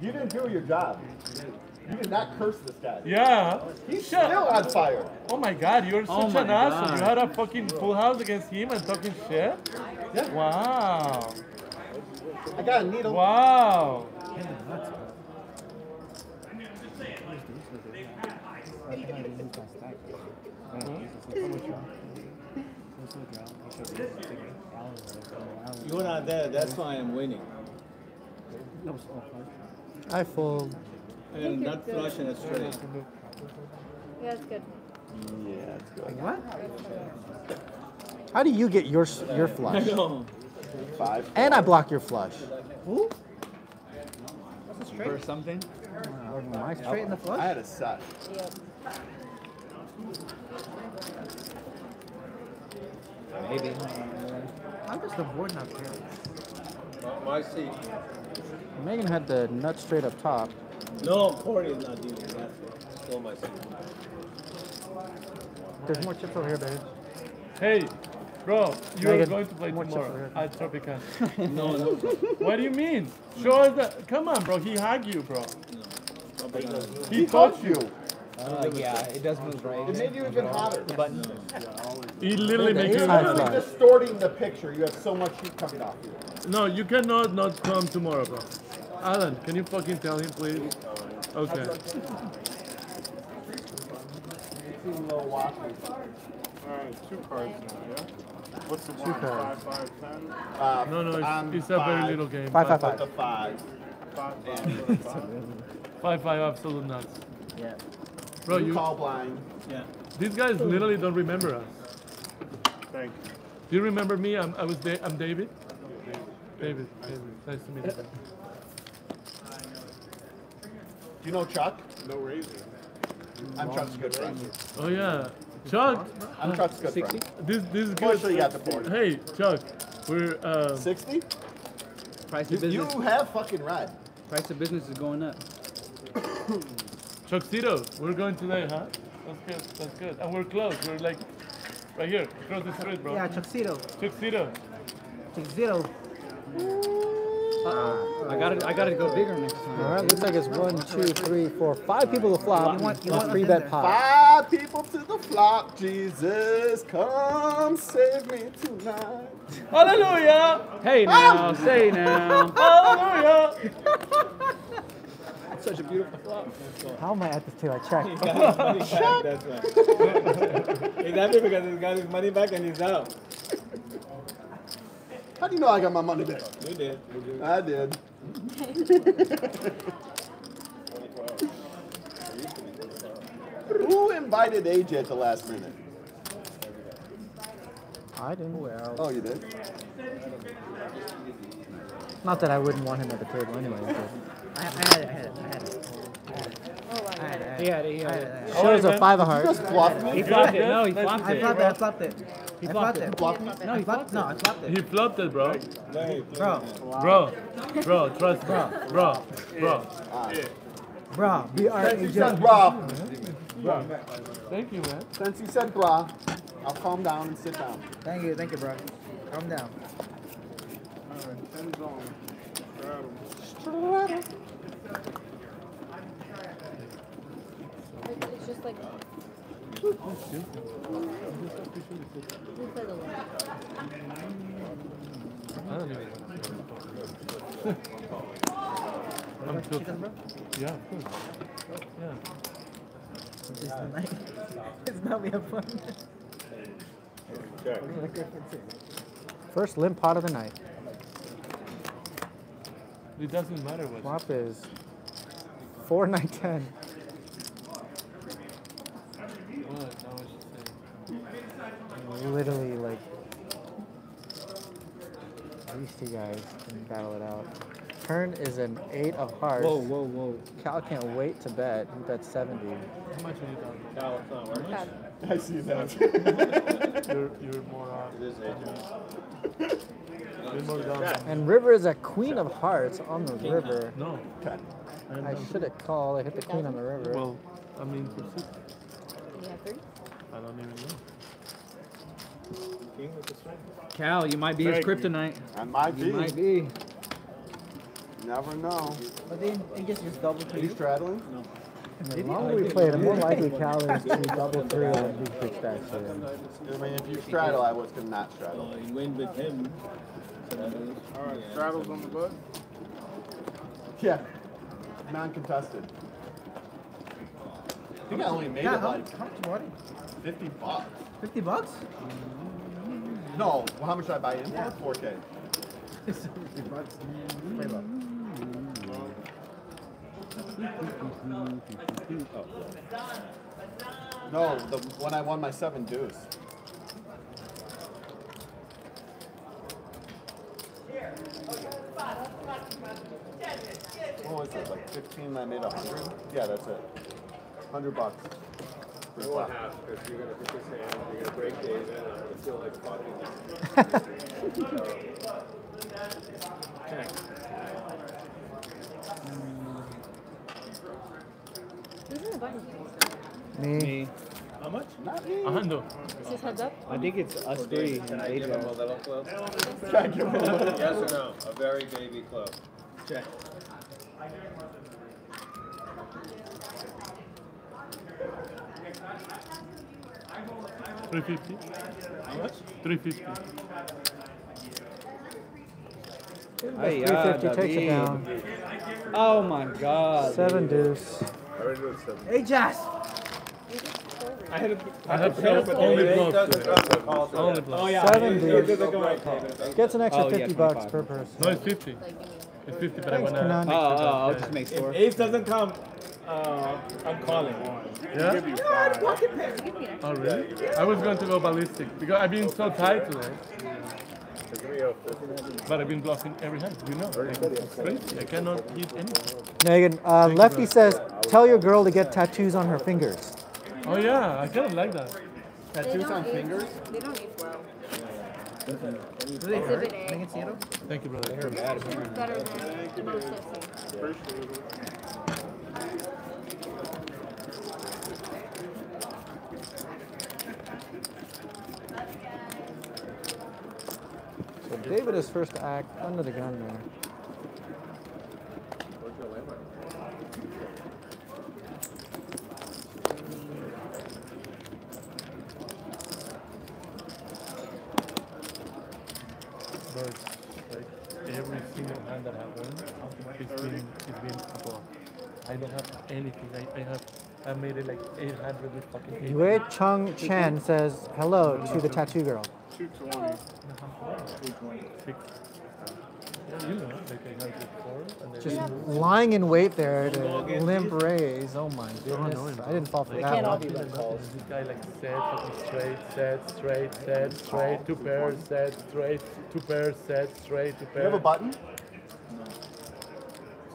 You didn't do your job. You did not curse this guy. Yeah. He's Shut still on fire. Oh my god, you're Oh such my an asshole. God. You had a fucking full house against him and talking shit? Yeah. Wow. I got a needle. Wow. You're not there, that's why I'm winning. I fold. And not flush and a straight. Yeah, that's good. Yeah, it's good. What? How do you get your your flush? Five. And I block your flush. Who? Straight Or something? Am I straight in the flush? I had a set. Yep. Maybe. I'm just avoiding not caring. My seat. Megan had the nut straight up top. No, Corey is not doing that. Stole my seat. There's more chips over here, babe. Hey, bro, you are going to play more tomorrow over at Tropican. No, no. What do you mean? Show us that. Come on, bro. He hugged you, bro. He, He touched you. you. Uh, yeah, it does move right. It made you even hotter. The button. He literally makes You're you. literally distorting the picture. You have so much heat coming off you. No, you cannot not come tomorrow, bro. Alan, can you fucking tell him, please? Okay. Alright, two cards now, yeah? What's the Two one? cards. Five, five, ten? Uh, No, no, it's, I'm it's a very little game. Five, five, With five. the five. Five, five, five. Five, five, absolute nuts. Yeah. Bro, you you. call blind. Yeah. These guys literally don't remember us. Thank you. Do you remember me? I'm, I was. Da- I'm David. David. David. Nice to meet you. Do you know Chuck? No razor. I'm Chuck's good friend. Oh yeah, Chuck. I'm Chuck's good friend. This this is good. Fortunately, you got the board. Hey, Chuck. We're um, 60? Price of business. you have fucking red. Price of business is going up. Chuckcito. We're going today, huh? That's good. That's good. And we're close. We're like right here, across the street, bro. Yeah, Chuckcito. Chuckcito. Chuckcito. Uh-oh. I gotta, I gotta go bigger next time. All right, looks like it's one, two, three, four, five people to flop. You want- you want free bet pot. Five people to the flop. Jesus, come save me tonight. Hallelujah. Hey ah! now, say now. Hallelujah. Such a beautiful flop. How am I at this till I check? He got his money back, that's why. he's happy because he's got his money back and he's out. How do you know I got my money back? We did. We did. I did. Who invited AJ at the last minute? I didn't. Well, Oh, you did? not that I wouldn't want him at the table anyway. But I, I had it, I had it, I had it. I had it, I had it. He had it, he had had it. it, I it. shows a five of You hearts. just bluffed me. He flopped it. No, he flopped it. I it. flopped it, I flopped it. I flopped it. Bluffed? No, he flopped, no, I flopped it. He flopped it, bro. Bro, Bro, bro, trust me, bro, bro. bro, B-R-A-J. Since you said bra, Thank you, man. since you said bra, I'll calm down and sit down. Thank you, thank you, bro. Calm down. Alright, ten zone. Grab 'em. It's just like. I'm still, yeah, of course. Yeah. It's just a it's not we have fun. First limp pot of the night. It doesn't matter what. Flop is 4, 9, 10. Literally like these two guys can battle it out. Turn is an eight of hearts. Whoa, whoa, whoa. Cal can't wait to bet. He bet 70. How much are you talking? Now it's not working. I see that. You're, you're more off. It is AJ. You're more down. And river is a queen of hearts on the river. No. I should have called. I hit the queen on the river. Well, I mean, for six, You have three? I don't even know. King with the string. Cal, you might be his Thank you. kryptonite. I might be. You might be. Never know. But then it just just double Are you straddling? And the longer we play, the more likely Cal is to double through and do big stacks here. I mean, if you straddle, I was gonna not straddle. Uh, you win with him. So that is. Alright, straddles on the bud. Yeah. Non-contested. I think I only made Yeah, it how, like how much money? 50 bucks. 50 bucks? Mm-hmm. No, well, how much did I buy in for? 4K. 50 bucks. Play low. Mm-hmm. No, the when I won my seven deuce. What was it, like 15 I made 100? Yeah, that's it. 100 bucks. For One flop. half, because you're gonna pick his hand, you're gonna break David, and I'm gonna feel like fucking. Check. Who's in the button? Me. How much? Ando. Is this heads up? I think it's us three and Can I give him a little clue? Can I give him a little Yes or no? A very baby clue. Check. Three fifty. How much? Three fifty. Hey, 350 yeah, takes it down. Oh my god. Seven dude. deuce. I already know seven. Hey, Josh. I had a, I have a no- but only David- bluff. Doesn't come to call to Only that. Oh yeah. Seven it- dude. it doesn't go right, David. Gets an extra Oh, yeah, 50 bucks per person. No, it's fifty. It's fifty, but I Thanks, wanna. Kenan. Oh, oh, oh, I'll just make If ace doesn't come, uh, I'm calling. Yeah? Give you. Oh really? I was going to go ballistic because I've been so tight today. But I've been blocking every hand, you know. It's crazy. I cannot hit anything. Megan, uh, Lefty says, tell your girl to get tattoos on her fingers. Oh yeah, I kind of like that. Tattoos on age- fingers? They don't age well. Really Exhibit hurt? A. Can I get Seattle? Thank you, brother. It's better than most I've David is first to act under the gun there. But like every single hand that I won, it's been it's been above. I don't have anything. I, I have I made it like 800 with fucking eight. Yue Chung Chen says hello to the tattoo girl. 220. Six. Yeah, you know, like I had before. And then Just lying in wait there to limp raise. Oh my goodness. I didn't fall for They that can't all one. be like this guy like set, straight, set, straight, set, straight, two pairs, set, straight, two pairs, set, straight, two You have a button?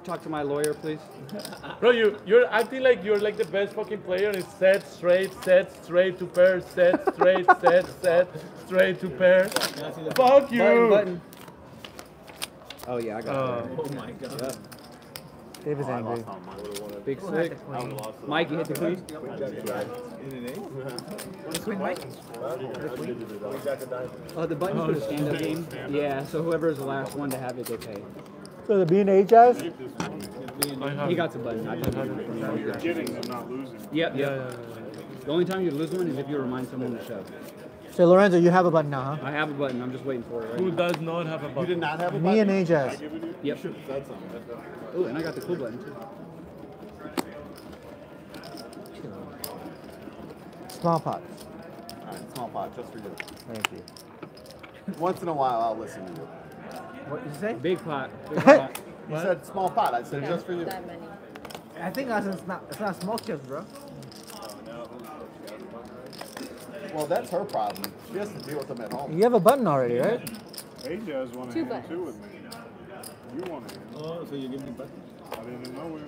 Talk to my lawyer, please. Bro, you you're acting like you're like the best fucking player it's set, straight, set, straight, to pair, set, straight, set, set, straight, to pair. Fuck you! Button, button. Oh yeah, I got Uh, it. Oh my god. David's angry. Big slick. Mikey hit the queen. Queen Mike. Oh, the button's for the stand-up game. Yeah, so whoever is the last one to have it, they pay. So the B and H guys? He got the button. I just You're getting them, not losing. Yep, yep. Yeah, yeah, yeah. The only time you lose one is if you remind someone to shove. So Lorenzo, you have a button now, huh? I have a button. I'm just waiting for it right Who now. does not have a button? You did not have a Me button? and Ajaz. Yep. Ooh, and I got the cool button too. Small pots. All right, small pot, just for you. Thank you. Once in a while, I'll listen to you. What did you say? Big pot. Big pot. You said small pot. I said just for you. That many. I think that's it's not it's not small chips, bro. Well, that's her problem. She has to deal with them at home. You have a button already, right? He does want Two hand buttons. two with me. You want to Oh, so you give me button? I didn't know we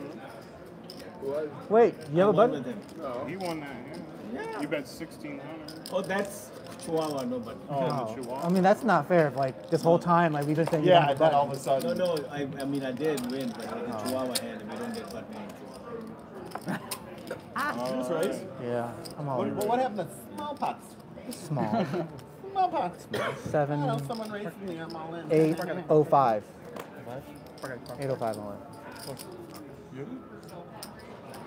were. Wait, you have a I'm one button? with him. No, he won that. Yeah. Yeah. You bet sixteen hundred. Oh, that's Chihuahua, no button. Oh, No. Chihuahua. I mean, that's not fair. If, like this whole time, like we've been saying you Yeah, don't and have a then all of a sudden. No, no, I, I mean, I did win, but like a Chihuahua hand, if I don't get button, I'm Ah, juice race. Yeah, I'm all What, in. what, what happened to small pots? Small. Small pots. Seven, Oh, someone raised me. I'm all in. eight, oh five. What? Eight oh five all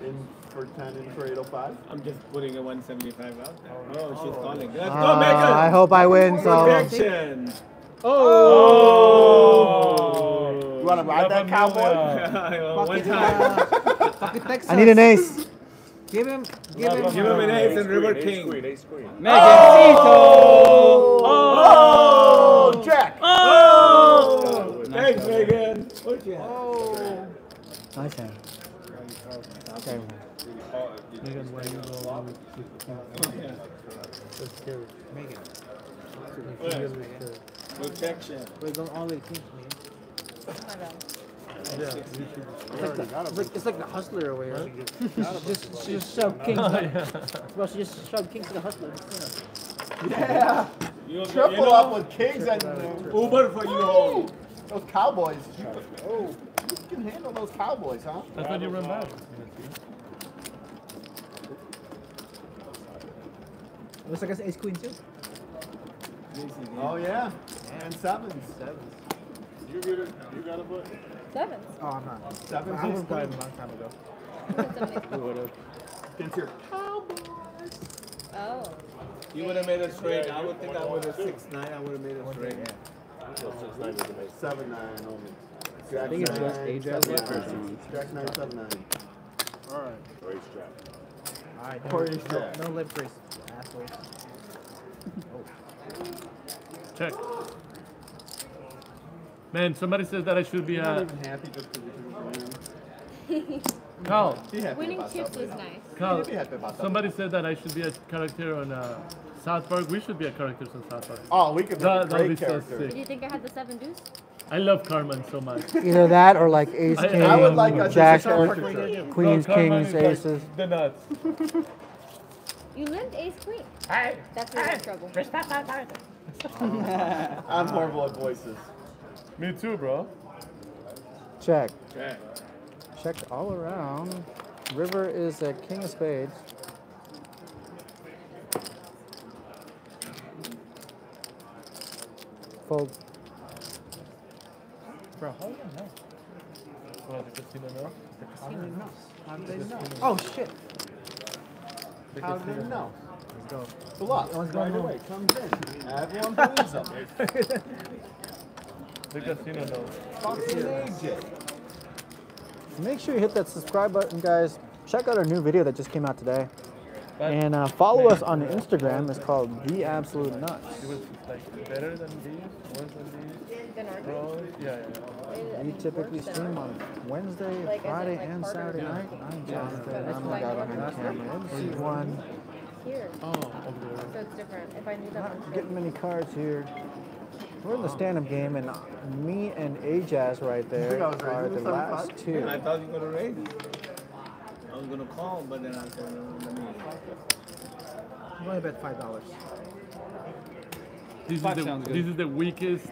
in. In for 10 in for 805. I'm just putting a 175 out there. Oh, she's calling. Let's Uh, go, Megan! I hope I win. So Protection! Oh! You want to ride that cowboy? One time. I need an ace. Give him, give him. Give him an ace and River King. queen, ace queen. Megan Oh, Jack! Oh! Thanks, Megan. What you have? Nice hand. Okay. Megan, why you go with, with That's scary. Megan. Protection. We're going all the man. Yeah. It's like, the, it's, like, it's like the hustler over here. just, just shoved Kings. Bro, she just shoved Kings to the hustler. Yeah! You, Triple you know, up with kings and. Uber for you home. Those cowboys. Oh, you can handle those cowboys, huh? That's when you run back. Looks like it's ace queen too. Oh yeah, and sevens. Sevens. You get it. You got a foot. Sevens. Oh, I'm not. Sevens I ace was playing a long time ago. You would have. Against your Cowboys. Oh. You would have made us straight. I would think I would have six nine. I would have made us straight. seven nine only. I Jack think it's just nine, AJ seven left or nine. Jack nine, seven nine. All right. Race jack. All right, Or no, no, jack. no lip grease, assholes. Check. Man, somebody says that I should be You're not a. even happy just because you took a win. Carl. Be Winning about chips something. is nice. Carl, Be happy about somebody said that I should be a character on uh, South Park. We should be a character on South Park. Oh, we could make a That- that'd great be so character. sick. Did you think I had the seven deuce? I love Carmen so much. Either that or like ace, I- king, I would like us as a jack, character. queens, No, kings, is like aces. The nuts. You limped ace queen. Hey. That's where you're in trouble. I'm horrible at voices. Me too, bro. Check. Check. Checked all around. River is a king of spades. Fold. Bro, how do you know? Oh, the casino now? How do they know? How do they. Oh shit. How did they know? Let's go. The luck Everyone's right going away comes in. Everyone believes them. The casino knows. Fucking AJ. Make sure you hit that subscribe button, guys. Check out our new video that just came out today. And uh, follow us on Instagram. It's called The Absolute Nuts. It was like better than these, worse than these. Than our yeah, yeah. We typically stream on Wednesday, Like, Friday, like, and Saturday to- night. I'm Yeah. Jonathan. That's I'm the guy behind the camera. it. He's one. Here. Oh, over there. So it's different. If I knew that Not one. getting many cards here. We're in the stand-up game, and me and Ajaz right there think I was are raising the the last 75? two. I thought you were gonna raise. I was gonna call, but then I said, no, let me. I'm only bet five dollars. This is the sounds good. this is the weakest.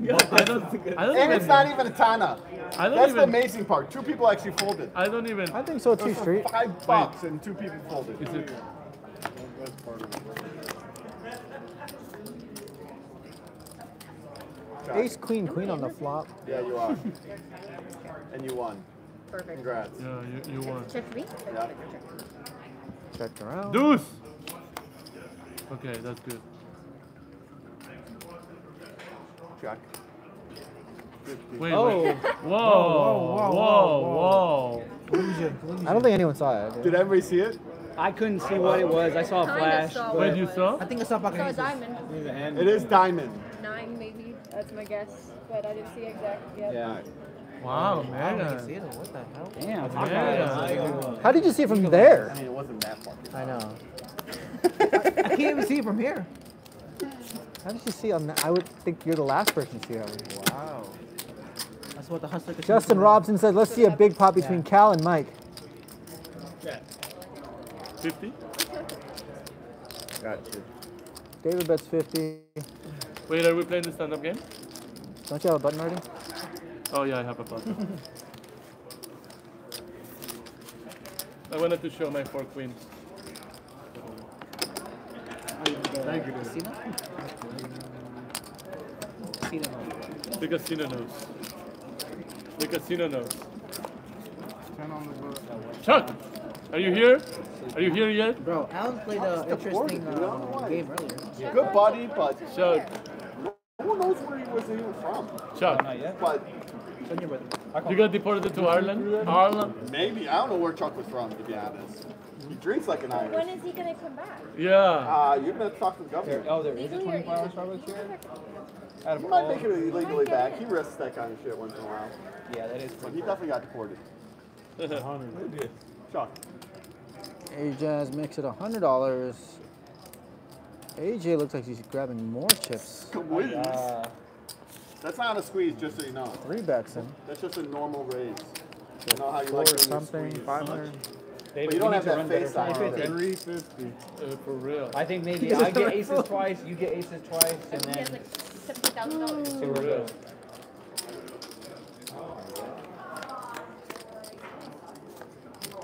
Yeah, I don't. I don't And even. it's not even a Tana. I don't That's the even- amazing part. Two people actually folded. I don't even. I think so It too, was for Street. Five bucks and two people folded. Is it? That's part of it. Ace, queen, queen on the flop. Yeah, you are. and you won. Perfect. Congrats. Yeah, you, you won. Check me? Yeah. Check around. Deuce. Okay, that's good. Check. Wait, Oh. wait. Whoa, Whoa, whoa, whoa, whoa, I don't think anyone saw it. Did everybody see it? I couldn't see what it was. I saw a flash. saw but- what Wait, you saw? I think I saw So a diamond. It is diamond. Nine maybe. That's my guess. But I didn't see exact yet. Yeah. Wow, man. I didn't see it. What the hell? Damn. Yeah. How did you see it from there? I mean, it wasn't that fucking. I know. I can't even see it from here. How did you see on that? I would think you're the last person to see that one. Wow. That's what the hustler. Justin Robson says, let's see a big pot between Cal and Mike. Yeah. 50? Got you. David bets 50. Wait, are we playing the stand-up game? Don't you have a button already? Oh yeah, I have a button. I wanted to show my four queens. Thank you. Casino? Casino. The casino knows. The casino knows. Ten on the book. Chuck, are you here? Are you here yet? Bro, Alan played an interesting uh, game earlier. Good buddy, but Chuck, who knows where he was even from? Chuck, But Send your brother. you got deported to Ireland? Ireland? maybe I don't know where Chuck was from, to be honest. He drinks like an Irish. When is he going to come back? Yeah. Uh, you're going to talk to the governor. There, oh, there is a 24 hour Starbucks here? Out he might make it illegally back. Oh he risks that kind of shit once in a while. Yeah, that is pretty He definitely got deported. $100. Shock. Jazz makes it $100. AJ looks like he's grabbing more chips. Squeeze. Uh, That's not a squeeze, just so you know. Three bets in. That's just a normal raise. You know how you like something, 500. But you don't have that face on. 350. Uh, for real. I think maybe I get aces twice, you get aces twice, and then. Like $70,000. For real.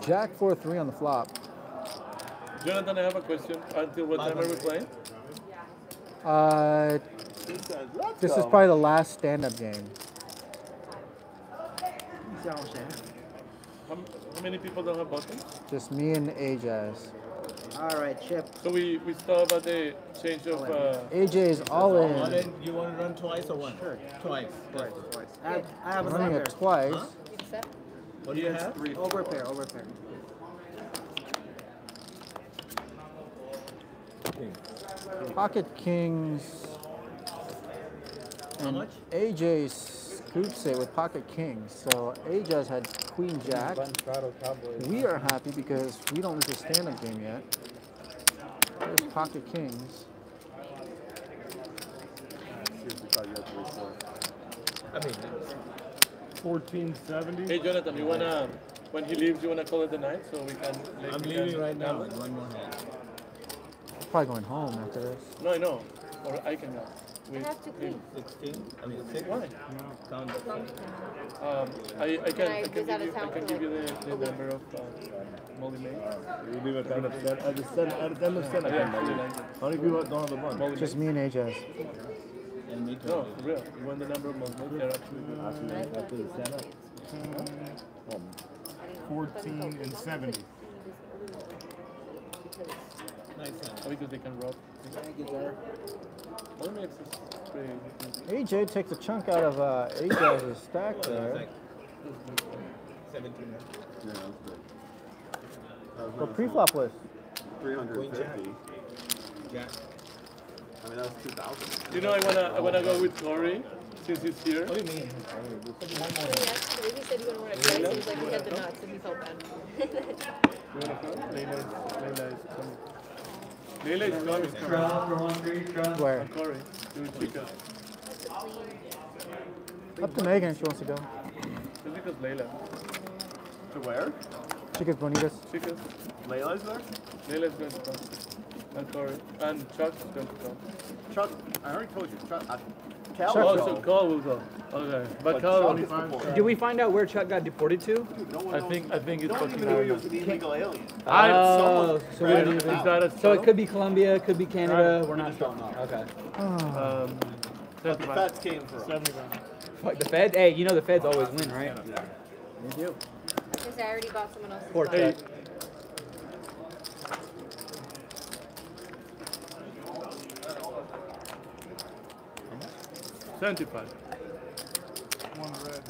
Jack 4 3 on the flop. Jonathan, I have a question. Until what time are we playing? Uh, this is probably the last stand up game how many people don't have buttons? Just me and Ajaz. All right, Chip. So we, we still about the change of. Uh, AJ is all Oh, in. you want to run twice or one? Sure. Twice. Twice. Twice. I have, I have a Running pair. it twice. Huh? What do you have? Over a pair, over a pair. Pocket Kings. And AJ scoops it with Pocket Kings. So Ajaz had Queen Jack. We are happy because we don't lose a stand up game yet. There's Pocket Kings. I mean, 1470. Hey, Jonathan, you wanna, when he leaves, you wanna call it the night so we can. like, I'm leaving can- right now one more hand. Probably going home after this. No, I know. Or I can go. With have to him. 16? I mean, six? Why? Count. Um, I, I can, I I can give you, I can give you like the, the number of uh, Molly May. You leave it at the end at the stand- at the end of stand-up I game, Molly. like. How many people don't have the Molly button? Just me and Ajaz. And me too. No, for real. You want the number of Molly May? They're actually good. After, after the stand-up. Oh, 14 and 70. Nice hand. Oh, because they can rob. Thank you, sir. Molly May is pretty AJ takes a chunk out of uh, Ajaz's stack there. 17. Yeah, that's good. What pre-flop was? 350. Jack. I mean, that was 2,000. You know, I wanna, I wanna go with Corey since he's here. What do you mean? Yesterday, he said he wouldn't want to twice. He was like, he had the nuts and he felt bad. You wanna go? Layla is, Layla is coming. Layla is coming. Draw for one. Where? Corey. Up to Megan if she wants to go. Because Layla. To where? Chicas Bonitas. Chicas. Layla's there? Layla is going to come. And Corey. And Chuck is going to come. Chuck, I already told you. Chuck, I, Cal Oh, so go. Carl will go. Okay. But But Carl Chuck only is before. Did we find out where Chuck got deported to? Dude, no I think, I think it's no one even knew he was Ireland. an illegal alien. I- Oh, so, Right, we- a so it could be Colombia, it could be Canada. Right. We're not sure. Okay. Um, But the feds came for him. Fuck the Fed. Hey, you know the Feds always win, right? You do. Because I already bought someone else's Poor spot. Hey. Seventy-five. One red.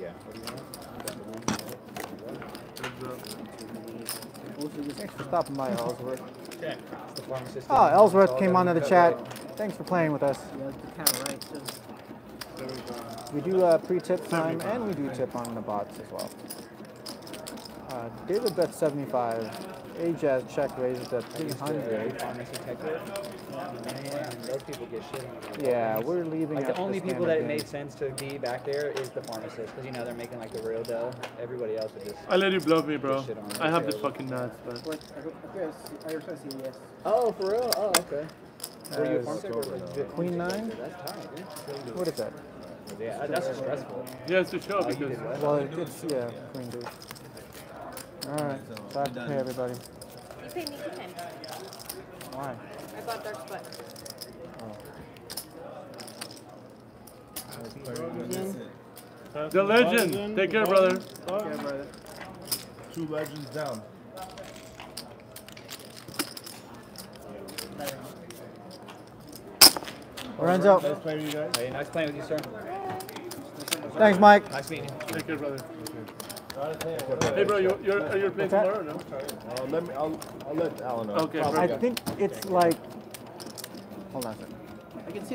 Yeah. Thanks for stopping by, Ellsworth. The. Oh, Ellsworth came onto the chat. Thanks for playing with us. Yeah. We do uh, pre-tip time and we do tip on the bots as well. Uh, David bet 75. Ajaz check raises to I used to 300. pharmacy tech work. Man, those people get shit on. Yeah, we're leaving Like the after only people that it made sense to be back there is the pharmacist, because you know they're making like the real dough. Everybody else is just. I let you bluff me, bro. On. I have the fucking nuts, but. I hope- I hope I see- I trying to see yes. Oh, for real? Oh, okay. Were you a pharmacist? or was it- Queen nine? That's tight, dude. What is that? Yeah, that's stressful. He has to show Oh, because. Well, it- it's, yeah, Queen dude. Alright, back to pay everybody. You paid me two times. Why? I bought dark spot. The legend. Take care, brother. Yeah, brother. Two legends down. Lorenzo. Nice playing with you guys. Hey, nice playing with you, sir. Thanks, Mike. Nice meeting you. Take care, brother. Hey, bro, you're, you're, are you playing What's that? tomorrow or no? Uh, let me, I'll, I'll let Alan know. Okay, I think it's like. Hold on a second. I can see